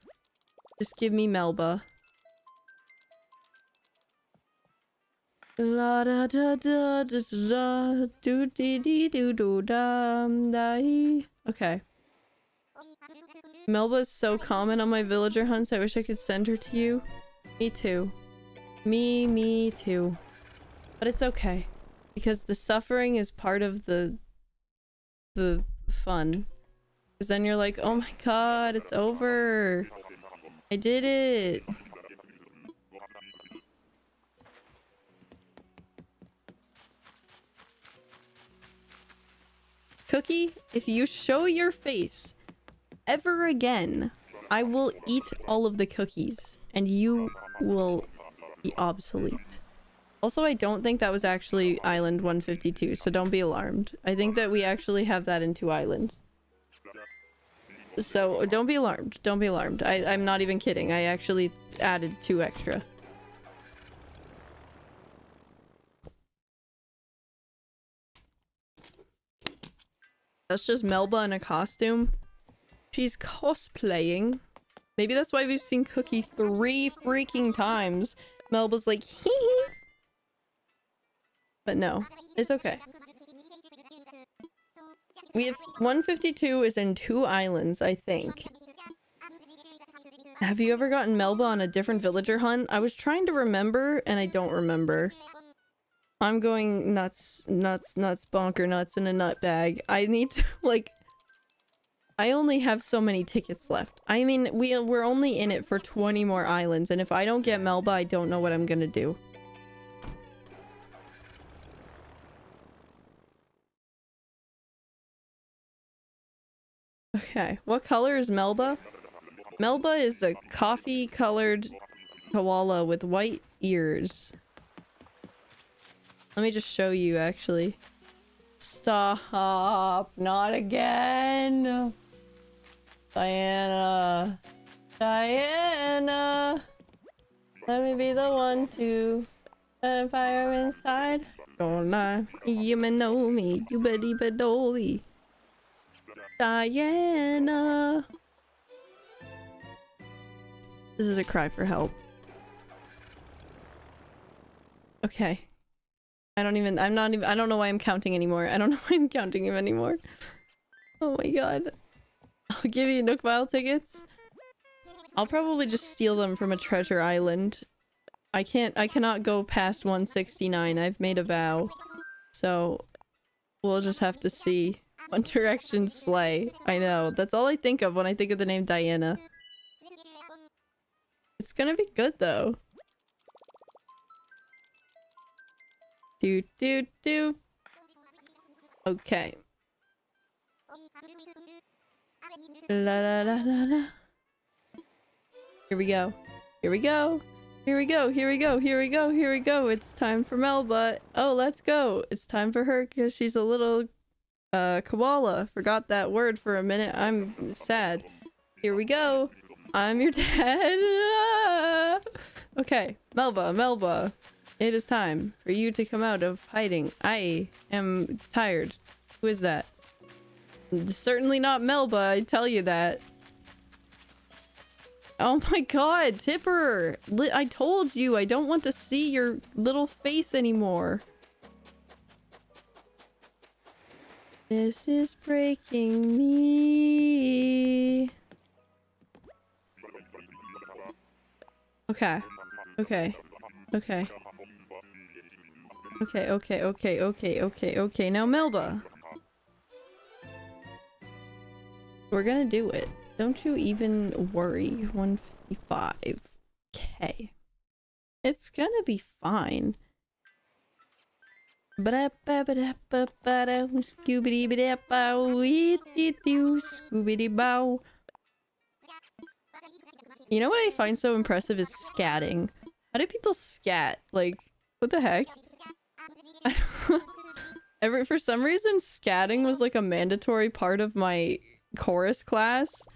Just give me Melba. La da da da da da do dee dee do do dum die. Okay. Melba is so common on my villager hunts. I wish I could send her to you. Me too. Me, me too. But it's okay. Because the suffering is part of the... the fun. Because then you're like, oh my god, it's over. I did it. Cookie, if you show your face ever again, I will eat all of the cookies and you will be obsolete. Also, I don't think that was actually Island 152, so don't be alarmed. I think that we actually have that in two islands. So don't be alarmed. Don't be alarmed. I, I'm not even kidding. I actually added two extra. That's just Melba in a costume. She's cosplaying. Maybe that's why we've seen Cookie three freaking times. Melba's like, hee hee, But no, it's okay. We have 152 is in two islands, I think. Have you ever gotten Melba on a different villager hunt? I was trying to remember and I don't remember. I'm going nuts, nuts, nuts, bonker nuts in a nut bag. I need to, like... I only have so many tickets left. I mean, we, we're only in it for 20 more islands, and if I don't get Melba, I don't know what I'm gonna do. Okay, what color is Melba? Melba is a coffee-colored koala with white ears. Let me just show you, actually. Stop! Not again! Diana! Diana! Let me be the one to set fire inside. Don't lie. You may know me. You better bedoli. Diana! This is a cry for help. Okay. I don't even- I'm not even- I don't know why I'm counting anymore. I don't know why I'm counting him anymore. Oh my god. I'll give you Nook Mile tickets. I'll probably just steal them from a treasure island. I can't- I cannot go past 169. I've made a vow. So, we'll just have to see. One Direction Slay. I know. That's all I think of when I think of the name Diana. It's gonna be good though. Do do do. Okay. La la la la la. Here we go. Here we go. Here we go. Here we go. Here we go. Here we go. It's time for Melba. Oh, let's go. It's time for her because she's a little uh koala. Forgot that word for a minute. I'm sad. Here we go. I'm your dad. okay, Melba, Melba. It is time for you to come out of hiding. I am tired. Who is that? Certainly not Melba, I tell you that. Oh my god, Tipper! I told you, I don't want to see your little face anymore. This is breaking me. Okay. Okay. Okay. Okay, okay, okay, okay, okay, okay. Now, Melba. We're gonna do it. Don't you even worry. 155. Okay. It's gonna be fine. You know what I find so impressive is scatting. How do people scat? Like, what the heck? Every for some reason, scatting was like a mandatory part of my chorus class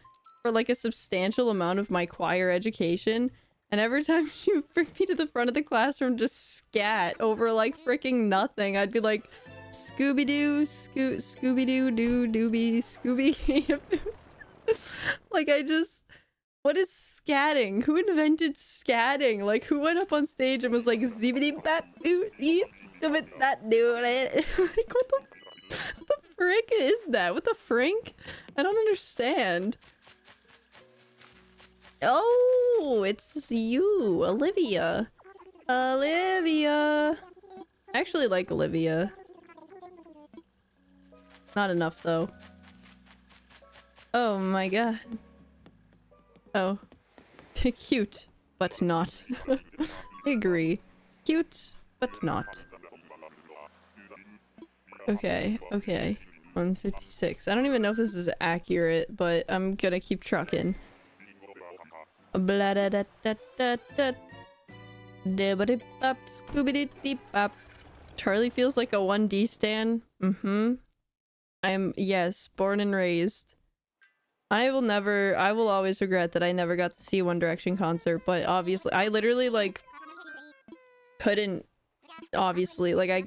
for like a substantial amount of my choir education. And every time you bring me to the front of the classroom to scat over like freaking nothing, I'd be like, Scooby Doo, Scoo Scooby Doo, Doo Dooby, Scooby. like I just what is scatting? Who invented scatting? Like, who went up on stage and was like, zibbity bat doo stupid that do? Like, what the, what the frick is that? What the frink? I don't understand. Oh, it's you, Olivia. Olivia. I actually like Olivia. Not enough, though. Oh my god. Oh. Cute, but not. I agree. Cute, but not. Okay, okay. 156. I don't even know if this is accurate, but I'm gonna keep trucking. Blah da da da da da. Dibbity bop, scoobity deep bop. Charlie feels like a 1D stan. Mm-hmm. I'm, yes, born and raised. I will never, I will always regret that I never got to see One Direction concert, but obviously, I literally, like, couldn't, obviously, like, I,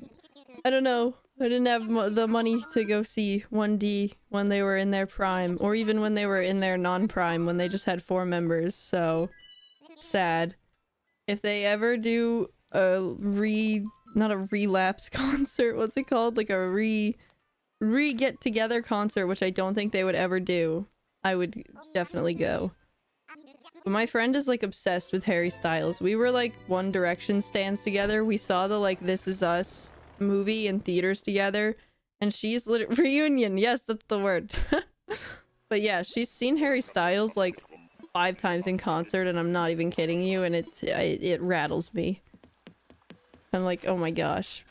I don't know, I didn't have mo the money to go see 1D when they were in their prime, or even when they were in their non-prime, when they just had four members, so, sad. If they ever do a re not a relapse concert. What's it called? Like a re re get together concert, which I don't think they would ever do. I would definitely go. But my friend is like obsessed with Harry Styles. We were like One Direction stands together. We saw the like This Is Us movie in theaters together. And she's lit- reunion. Yes, that's the word. but yeah, she's seen Harry Styles like five times in concert, and I'm not even kidding you. And it it, it rattles me. I'm like, oh my gosh,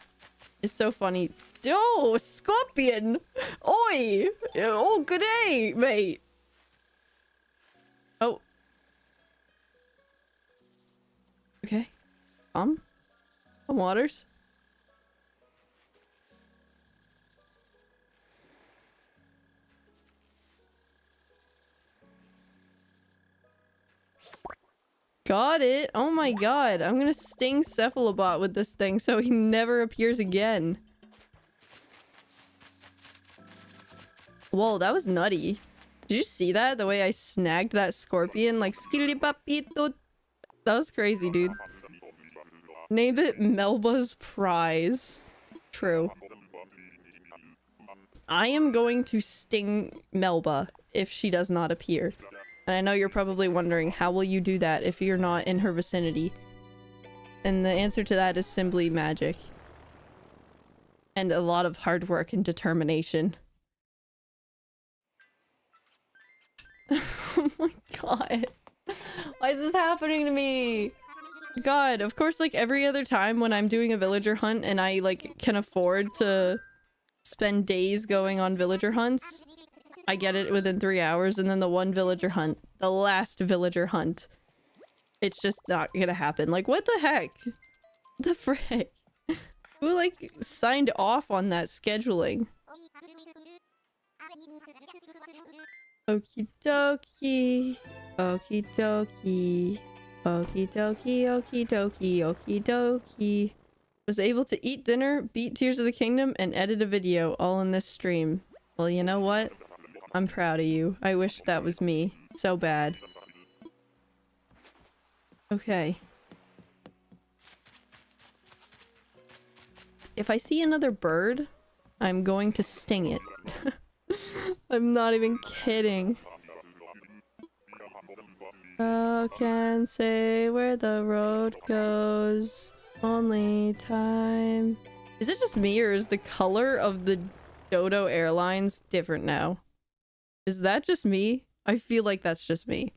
it's so funny. Oh, Scorpion! Oi! Oh, good day, mate. Okay. Um. Some waters. Got it. Oh my god. I'm gonna sting Cephalobot with this thing so he never appears again. Whoa, that was nutty. Did you see that? The way I snagged that scorpion? Like, papito. That was crazy, dude. Name it Melba's Prize. True. I am going to sting Melba if she does not appear. And I know you're probably wondering, how will you do that if you're not in her vicinity? And the answer to that is simply magic. And a lot of hard work and determination. oh my god. Why is this happening to me? God, of course, like every other time when I'm doing a villager hunt and I like can afford to spend days going on villager hunts, I get it within three hours, and then the one villager hunt, the last villager hunt, it's just not gonna happen. Like, what the heck? The frick? Who, like, signed off on that scheduling? Okie dokie. Okie dokie. Okie dokie, okie dokie, okie dokie. Was able to eat dinner, beat Tears of the Kingdom, and edit a video all in this stream. Well, you know what? I'm proud of you. I wish that was me. So bad. Okay. If I see another bird, I'm going to sting it. I'm not even kidding. Who can say where the road goes? Only time. Is it just me or is the color of the Dodo Airlines different now? Is that just me? I feel like that's just me.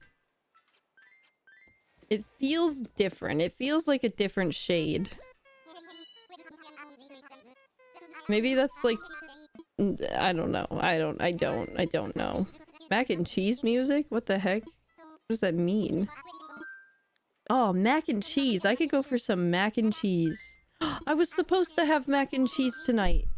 It feels different. It feels like a different shade. Maybe that's like... I don't know. I don't, I don't, I don't know. Mac and cheese music? What the heck? What does that mean? Oh, mac and cheese. I could go for some mac and cheese. I was supposed to have mac and cheese tonight.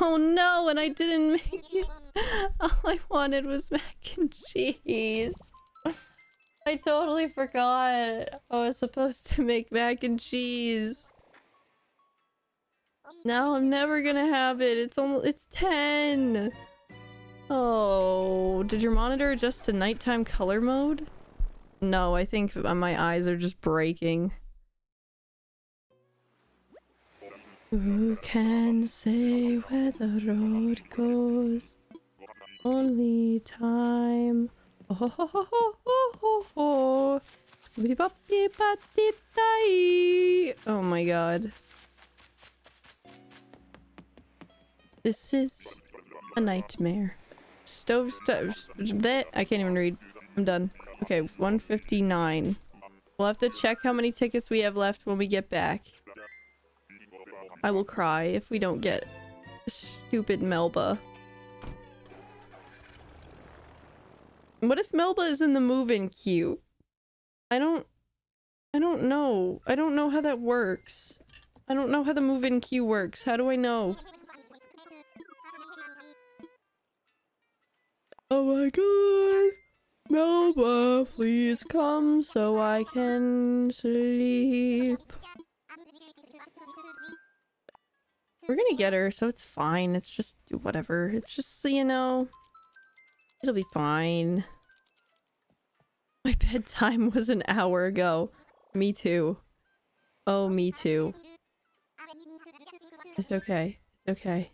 Oh no, and I didn't make it. All I wanted was mac and cheese. I totally forgot. I was supposed to make mac and cheese. Now I'm never gonna have it. It's almost it's 10. Oh, did your monitor adjust to nighttime color mode? No, I think my eyes are just breaking. Who can say where the road goes? Only time. Oh my god. This is a nightmare. Stove stove that I can't even read. I'm done. Okay, 159. We'll have to check how many tickets we have left when we get back. I will cry if we don't get stupid Melba. What if Melba is in the move-in queue? I don't... I don't know. I don't know how that works. I don't know how the move-in queue works. How do I know? Oh my god! Melba, please come so I can sleep. We're gonna get her, so it's fine. It's just whatever. It's just, you know, it'll be fine. My bedtime was an hour ago. Me too. Oh, me too. It's okay. It's okay.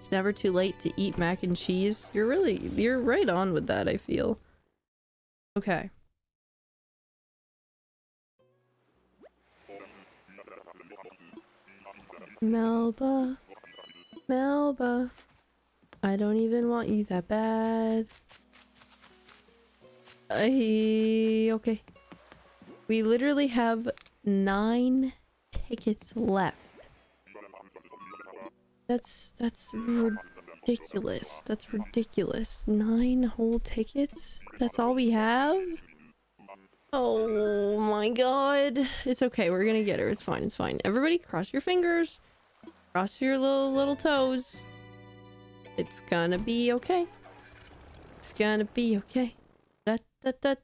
It's never too late to eat mac and cheese. You're really, you're right on with that, I feel. Okay. Melba. Melba. I don't even want you that bad. I... Okay. We literally have nine tickets left. That's... that's ridiculous. That's ridiculous. Nine whole tickets? That's all we have? Oh my god. It's okay. We're gonna get her. It's fine. It's fine. Everybody cross your fingers. Cross your little little toes. It's gonna be okay. It's gonna be okay. Da da da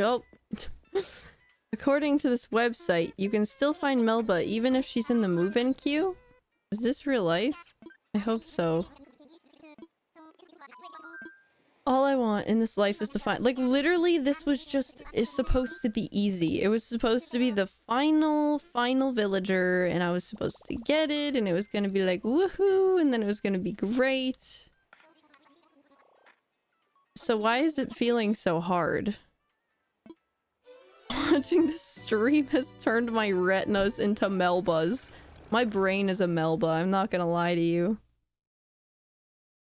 Yup. According to this website, you can still find Melba even if she's in the move-in queue? Is this real life? I hope so. All I want in this life is to find- like, literally, this was just- is supposed to be easy. It was supposed to be the final, final villager, and I was supposed to get it, and it was gonna be like, woohoo, and then it was gonna be great. So why is it feeling so hard? Watching this stream has turned my retinas into Melbas. My brain is a Melba, I'm not gonna lie to you.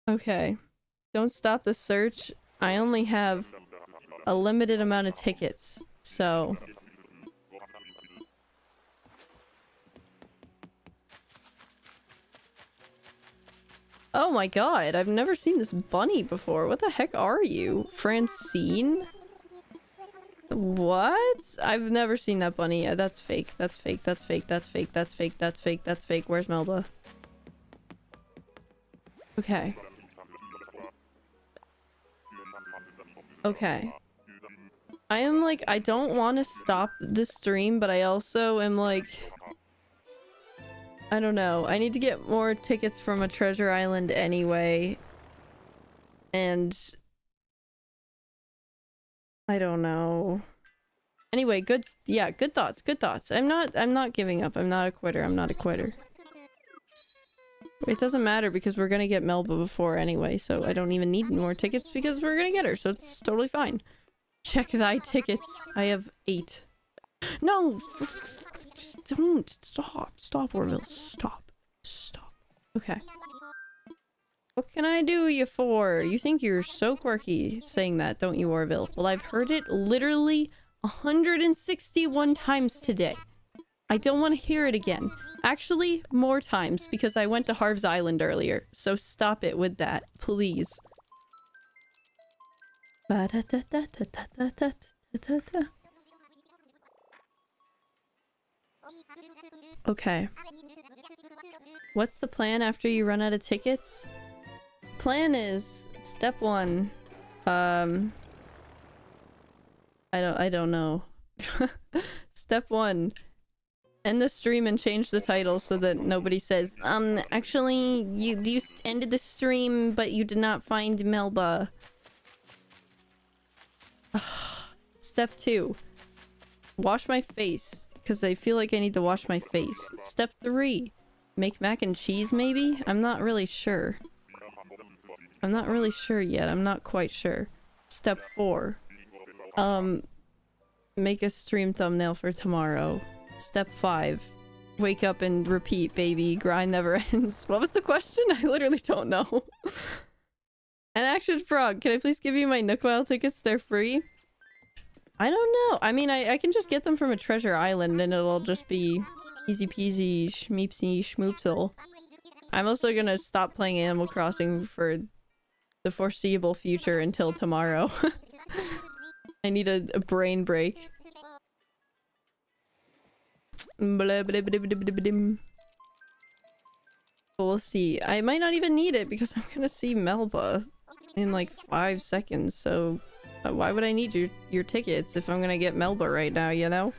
Okay. Don't stop the search. I only have a limited amount of tickets, so... Oh my god, I've never seen this bunny before. What the heck are you? Francine? What? I've never seen that bunny. That's fake. That's fake. That's fake. That's fake. That's fake. That's fake. That's fake. Where's Melba? Okay. Okay. I am like, I don't want to stop the stream, but I also am like... I don't know. I need to get more tickets from a treasure island anyway. And... I don't know. Anyway, good- yeah, good thoughts, good thoughts. I'm not- I'm not giving up. I'm not a quitter. I'm not a quitter. It doesn't matter because we're gonna get Melba before anyway, so I don't even need more tickets because we're gonna get her, so it's totally fine. Check thy tickets. I have eight. No! Don't! Stop! Stop, Orville. Stop. Stop. Okay. What can I do you for? You think you're so quirky saying that, don't you, Orville? Well, I've heard it literally 161 times today. I don't want to hear it again. Actually, more times, because I went to Harv's Island earlier. So stop it with that, please. Okay. What's the plan after you run out of tickets? Plan is step one. Um I don't I don't know. step one. End the stream and change the title so that nobody says, um, actually, you you ended the stream, but you did not find Melba. Step two. Wash my face, because I feel like I need to wash my face. Step three. Make mac and cheese, maybe? I'm not really sure. I'm not really sure yet. I'm not quite sure. Step four. Um, make a stream thumbnail for tomorrow. Step five. Wake up and repeat, baby. Grind never ends. What was the question? I literally don't know. An action frog. Can I please give you my Nook Mile tickets? They're free. I don't know. I mean, I, I can just get them from a treasure island and it'll just be easy peasy schmeepsy schmoopsel. I'm also gonna stop playing Animal Crossing for the foreseeable future until tomorrow. I need a, a brain break. We'll see. I might not even need it because I'm gonna see Melba in like five seconds, so uh, why would I need your, your tickets if I'm gonna get Melba right now, you know?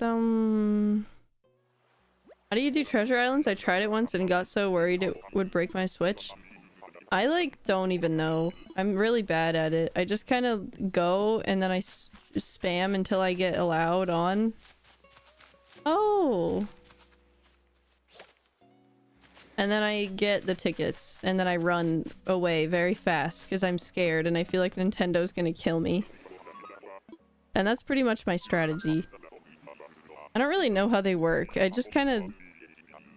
I How do you do treasure islands? I tried it once and got so worried it would break my switch. I like don't even know. I'm really bad at it. I just kind of go and then I spam until I get allowed on. Oh. And then I get the tickets and then I run away very fast because I'm scared and I feel like Nintendo's gonna kill me. And that's pretty much my strategy. I don't really know how they work. I just kind of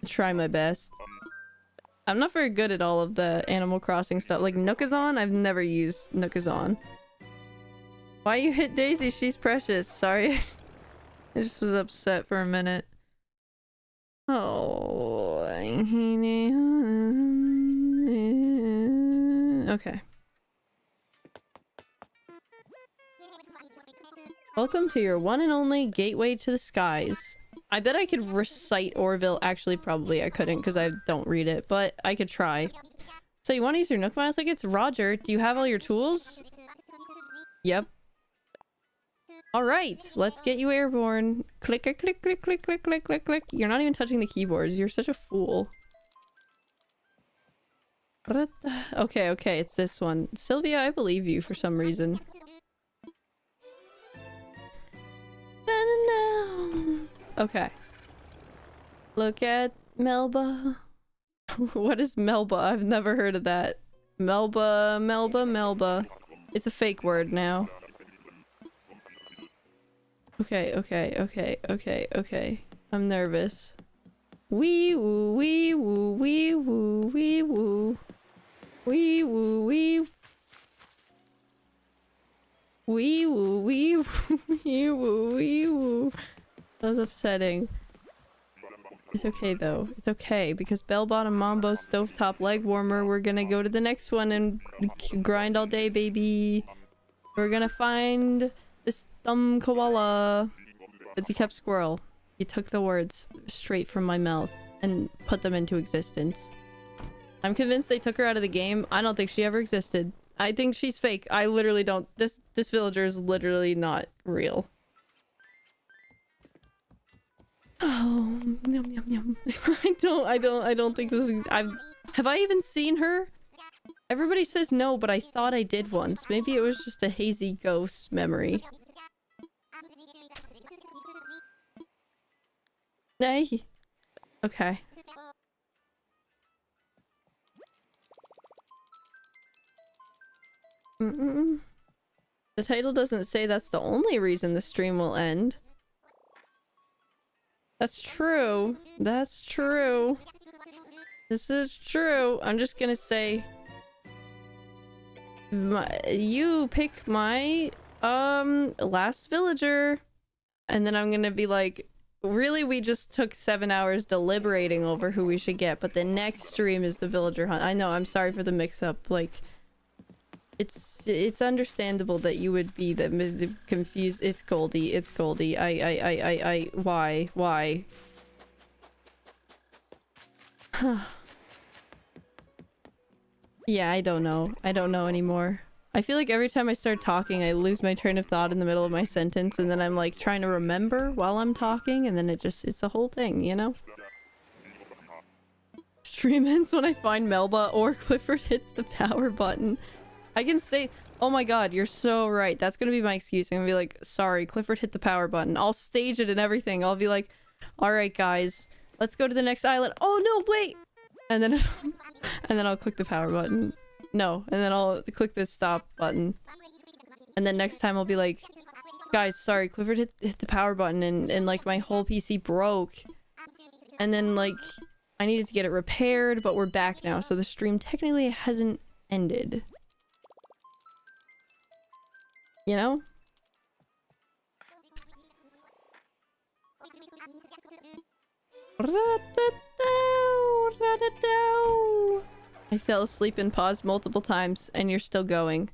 try my best. I'm not very good at all of the Animal Crossing stuff. Like Nookazon, I've never used Nookazon. Why you hit Daisy? She's precious. Sorry. I just was upset for a minute. Oh. Okay. Welcome to your one and only gateway to the skies. I bet I could recite Orville. Actually, probably I couldn't because I don't read it, but I could try. So you want to use your Nook Mile tickets? Roger, do you have all your tools? Yep. Alright, let's get you airborne. Click, click, click, click, click, click, click, click, click. You're not even touching the keyboards. You're such a fool. Okay, okay, it's this one. Sylvia, I believe you for some reason. Okay. Look at Melba. what is Melba? I've never heard of that. Melba, Melba, Melba. It's a fake word now. Okay, okay, okay, okay, okay. I'm nervous. Wee woo, wee woo, wee woo, wee woo. Wee woo, wee Wee woo, wee woo, wee woo, wee woo. That was upsetting. It's okay though. It's okay because Bell Bottom Mambo Stovetop Leg Warmer. We're gonna go to the next one and grind all day, baby. We're gonna find this dumb koala. It's a kept squirrel. He took the words straight from my mouth and put them into existence. I'm convinced they took her out of the game. I don't think she ever existed. I think she's fake. I literally don't. This this villager is literally not real. Oh, yum yum yum. I don't, I don't, I don't think this is. I've. Have I even seen her? Everybody says no, but I thought I did once. Maybe it was just a hazy ghost memory. Hey. Okay. Mm -mm. The title doesn't say that's the only reason the stream will end. That's true. That's true. This is true. I'm just gonna say... My, you pick my um last villager and then I'm gonna be like really we just took seven hours deliberating over who we should get but the next stream is the villager hunt I know I'm sorry for the mix-up like it's it's understandable that you would be the confused. It's Goldie. It's Goldie. I I I I I. Why why? yeah, I don't know. I don't know anymore. I feel like every time I start talking, I lose my train of thought in the middle of my sentence, and then I'm like trying to remember while I'm talking, and then it just it's a whole thing, you know. Stream ends when I find Melba or Clifford hits the power button. I can say, oh my god, you're so right. That's gonna be my excuse. I'm gonna be like, sorry, Clifford hit the power button. I'll stage it and everything. I'll be like, alright guys, let's go to the next island. Oh no, wait! And then, and then I'll click the power button. No, and then I'll click the stop button. And then next time I'll be like, guys, sorry, Clifford hit, hit the power button and, and like my whole PC broke. And then like, I needed to get it repaired, but we're back now. So the stream technically hasn't ended. You know? I fell asleep and paused multiple times and you're still going.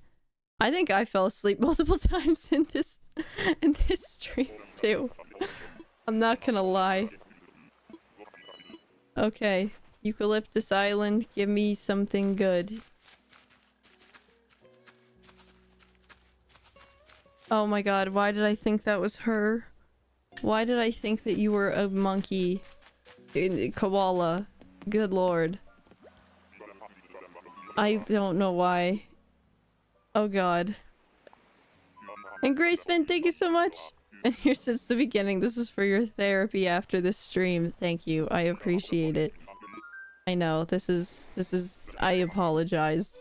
I think I fell asleep multiple times in this in this stream too. I'm not gonna lie. Okay. Eucalyptus Island, give me something good. Oh my god, why did I think that was her? Why did I think that you were a monkey? Koala. Good lord. I don't know why. Oh god. And Graceman, thank you so much! And here since the beginning, this is for your therapy after this stream. Thank you. I appreciate it. I know, this is... This is... I apologize.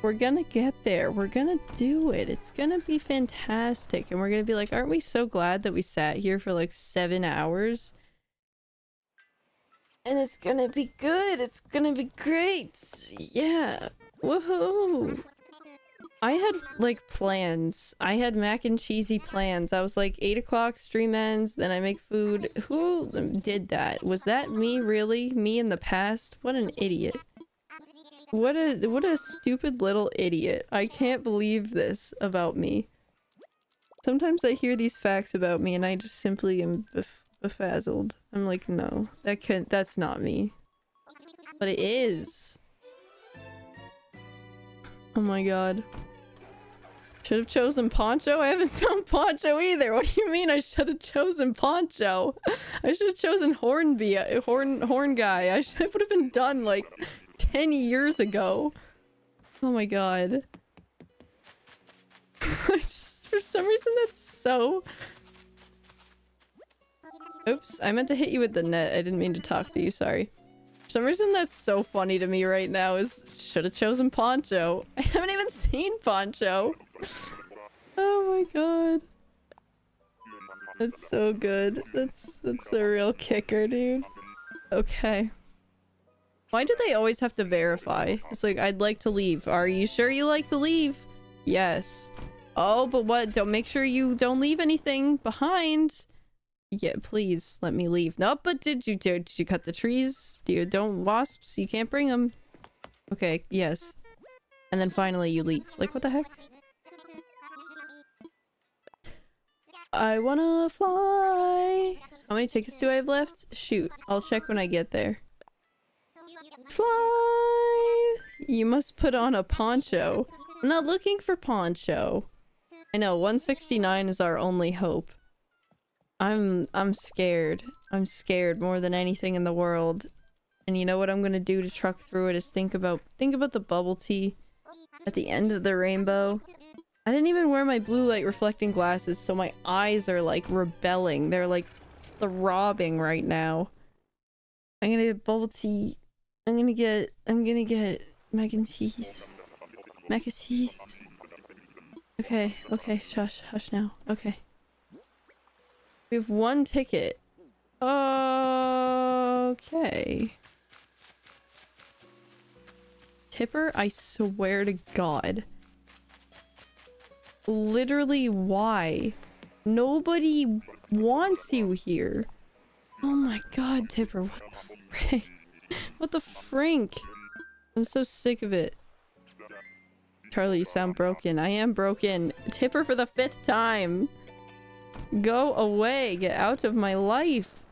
We're gonna get there. We're gonna do it. It's gonna be fantastic. And we're gonna be like, aren't we so glad that we sat here for like seven hours? And it's gonna be good. It's gonna be great. Yeah. Woohoo. I had like plans. I had mac and cheesy plans. I was like, 8 o'clock stream ends, then I make food. Who did that? Was that me really? Me in the past? What an idiot. What a what a stupid little idiot. I can't believe this about me. Sometimes I hear these facts about me and I just simply am bef befazzled. I'm like, no, that can't that's not me. But it is. Oh my god. Should have chosen Poncho? I haven't done Poncho either. What do you mean I should have chosen Poncho? I should have chosen Hornby, uh, Horn, Horn guy. I should would have been done like 10 years ago. Oh my god. just, for some reason that's so... Oops, I meant to hit you with the net. I didn't mean to talk to you, sorry. For some reason that's so funny to me right now is should have chosen Poncho. I haven't even seen Poncho. Oh my god. That's so good. That's that's a real kicker, dude. Okay. Why do they always have to verify? It's like, I'd like to leave. Are you sure you like to leave? Yes. Oh, but what? Don't make sure you don't leave anything behind. Yeah, please let me leave. No, but did you did you cut the trees? Do you don't wasps? You can't bring them. Okay, yes. And then finally you leave. Like, what the heck? I wanna fly. How many tickets do I have left? Shoot, I'll check when I get there. Fly! You must put on a poncho. I'm not looking for poncho. I know, 169 is our only hope. I'm- I'm scared. I'm scared more than anything in the world. And you know what I'm gonna do to truck through it is think about- think about the bubble tea at the end of the rainbow. I didn't even wear my blue light reflecting glasses, so my eyes are like rebelling. They're like throbbing right now. I'm gonna get bubble tea I'm gonna get, I'm gonna get mac and cheese. Mac and cheese. Okay, okay, shush, hush now. Okay. We have one ticket. Okay. Tipper, I swear to God. Literally, why? Nobody wants you here. Oh my god, Tipper, what the frick? What the frink? I'm so sick of it. Charlie, you sound broken. I am broken. Tipper for the fifth time. Go away. Get out of my life.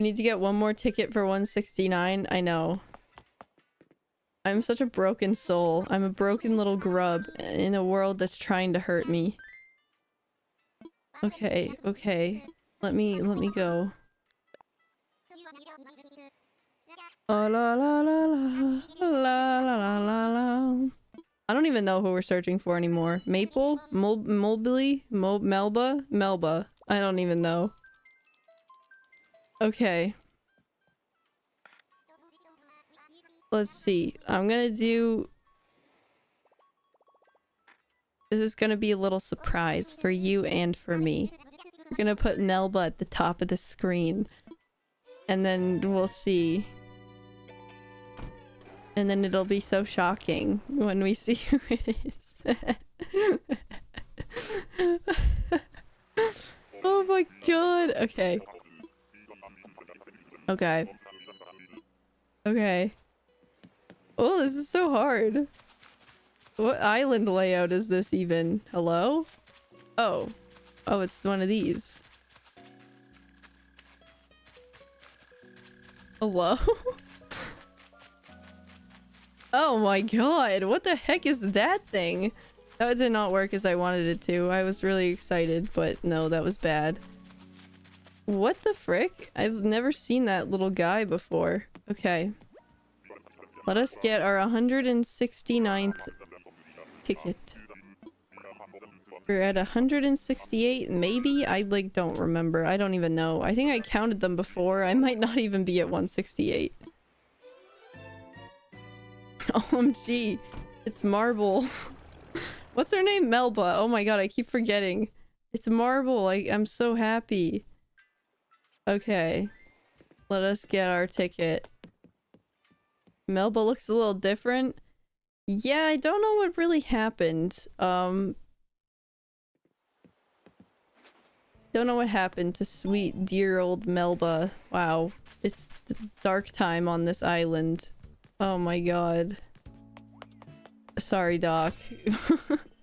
I need to get one more ticket for 169. I know. I'm such a broken soul. I'm a broken little grub in a world that's trying to hurt me. Okay, okay. Let me, let me go. Oh, la la la la la la la la. I don't even know who we're searching for anymore. Maple? Mobley? Mo Melba? Melba. I don't even know. Okay. Let's see. I'm gonna do... This is gonna be a little surprise for you and for me. We're gonna put Nelba at the top of the screen. And then we'll see. And then it'll be so shocking when we see who it is. oh my god. Okay. Okay. Okay. Oh, this is so hard. What island layout is this even? Hello? Oh. Oh, it's one of these. Oh, Hello? oh my god, what the heck is that thing? That did not work as I wanted it to. I was really excited, but no, that was bad. What the frick? I've never seen that little guy before. Okay. Let us get our 169th ticket. We're at 168, maybe? I, like, don't remember. I don't even know. I think I counted them before. I might not even be at 168. OMG. It's Marble. What's her name? Melba. Oh my god, I keep forgetting. It's Marble. I I'm so happy. Okay. Let us get our ticket. Melba looks a little different. Yeah, I don't know what really happened. Um... Don't know what happened to sweet, dear old Melba. Wow. It's dark time on this island. Oh my god. Sorry, Doc.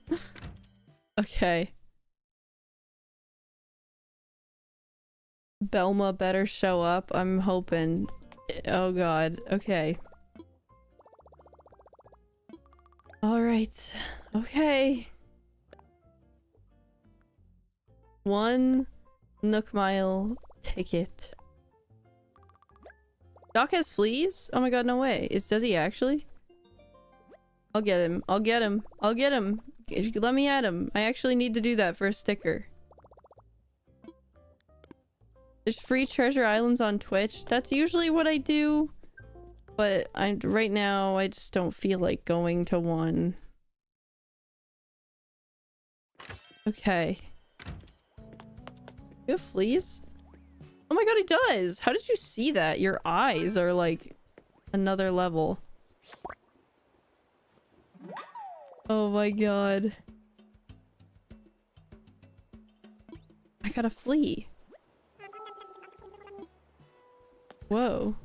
okay. Belma better show up. I'm hoping. Oh god. Okay. Alright. Okay. One Nook Mile ticket. Doc has fleas? Oh my god, no way. Is does he actually? I'll get him. I'll get him. I'll get him. Let me at him. I actually need to do that for a sticker. There's free treasure islands on Twitch. That's usually what I do. But I right now I just don't feel like going to one. Okay. You have fleas? Oh my god, he does! How did you see that? Your eyes are like another level. Oh my god. I got a flea. Whoa.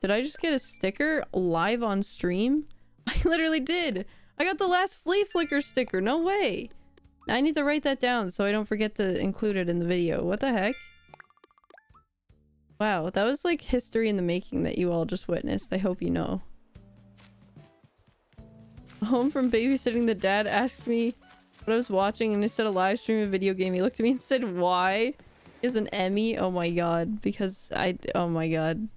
Did I just get a sticker live on stream? I literally did! I got the last flea flicker sticker, no way! I need to write that down so I don't forget to include it in the video. What the heck? Wow, that was like history in the making that you all just witnessed. I hope you know. Home from babysitting, the dad asked me what I was watching and instead of live stream a video game, he looked at me and said, why? Is an Emmy? Oh my god. Because I- oh my god.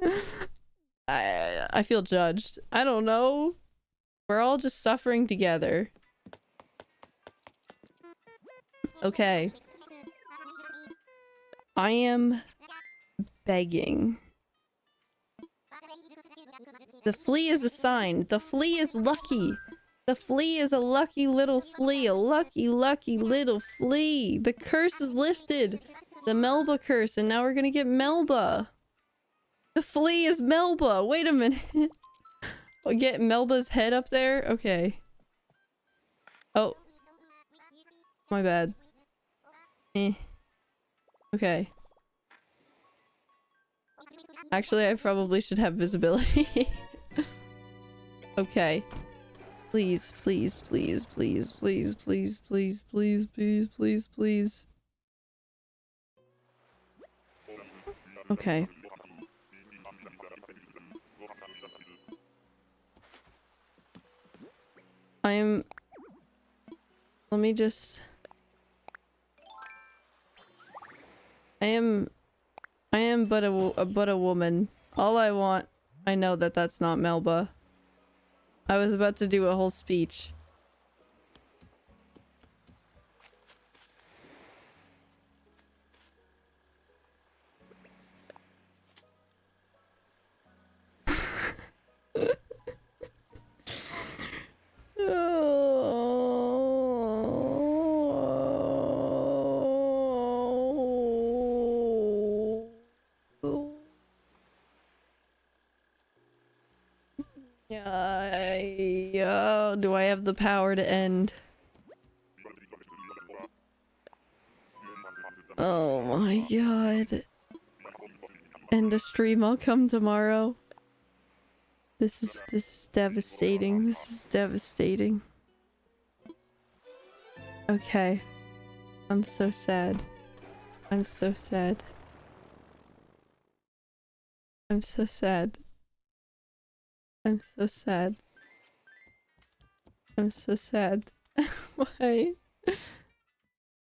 I- I feel judged. I don't know. We're all just suffering together. Okay. I am begging. The flea is a sign. The flea is lucky. The flea is a lucky little flea. A lucky, lucky little flea. The curse is lifted. The Melba curse. And now we're gonna get Melba. The flea is Melba. Wait a minute. we oh, get Melba's head up there? Okay. Oh. My bad. Eh. Okay. Actually, I probably should have visibility. okay. Please, please, please, please, please, please, please, please, please, please, please. Okay. I am... Let me just... I am... I am but a, but a woman. All I want... I know that that's not Melba. I was about to do a whole speech. Yeah, oh. Yeah. Do I have the power to end? Oh my god. End the stream, I'll come tomorrow. This is this is devastating. This is devastating. Okay. I'm so sad. I'm so sad. I'm so sad. I'm so sad. I'm so sad. Why?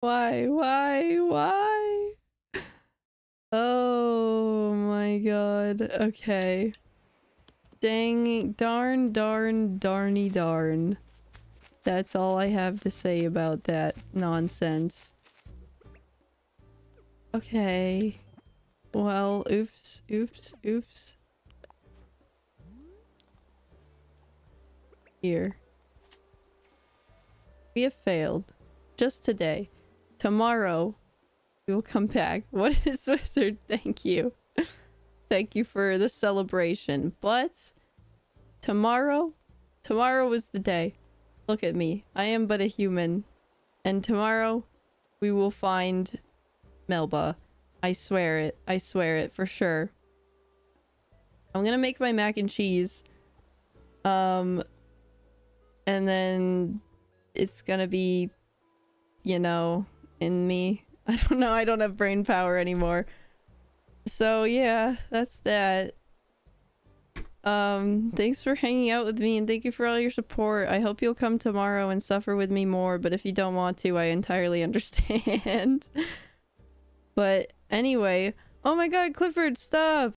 Why? Why? Why? Oh my god. Okay. Dang, darn, darn, darny darn. That's all I have to say about that nonsense. Okay. Well, oops, oops, oops. Here. We have failed. Just today. Tomorrow, we will come back. What is Wizard? Thank you. Thank you for the celebration. But tomorrow, tomorrow is the day. Look at me. I am but a human. And tomorrow, we will find Melba. I swear it. I swear it for sure. I'm gonna make my mac and cheese. Um, and then it's gonna be, you know, in me. I don't know. I don't have brain power anymore. So yeah, that's that. Um, thanks for hanging out with me and thank you for all your support. I hope you'll come tomorrow and suffer with me more, but if you don't want to, I entirely understand. but anyway, oh my god, Clifford, stop!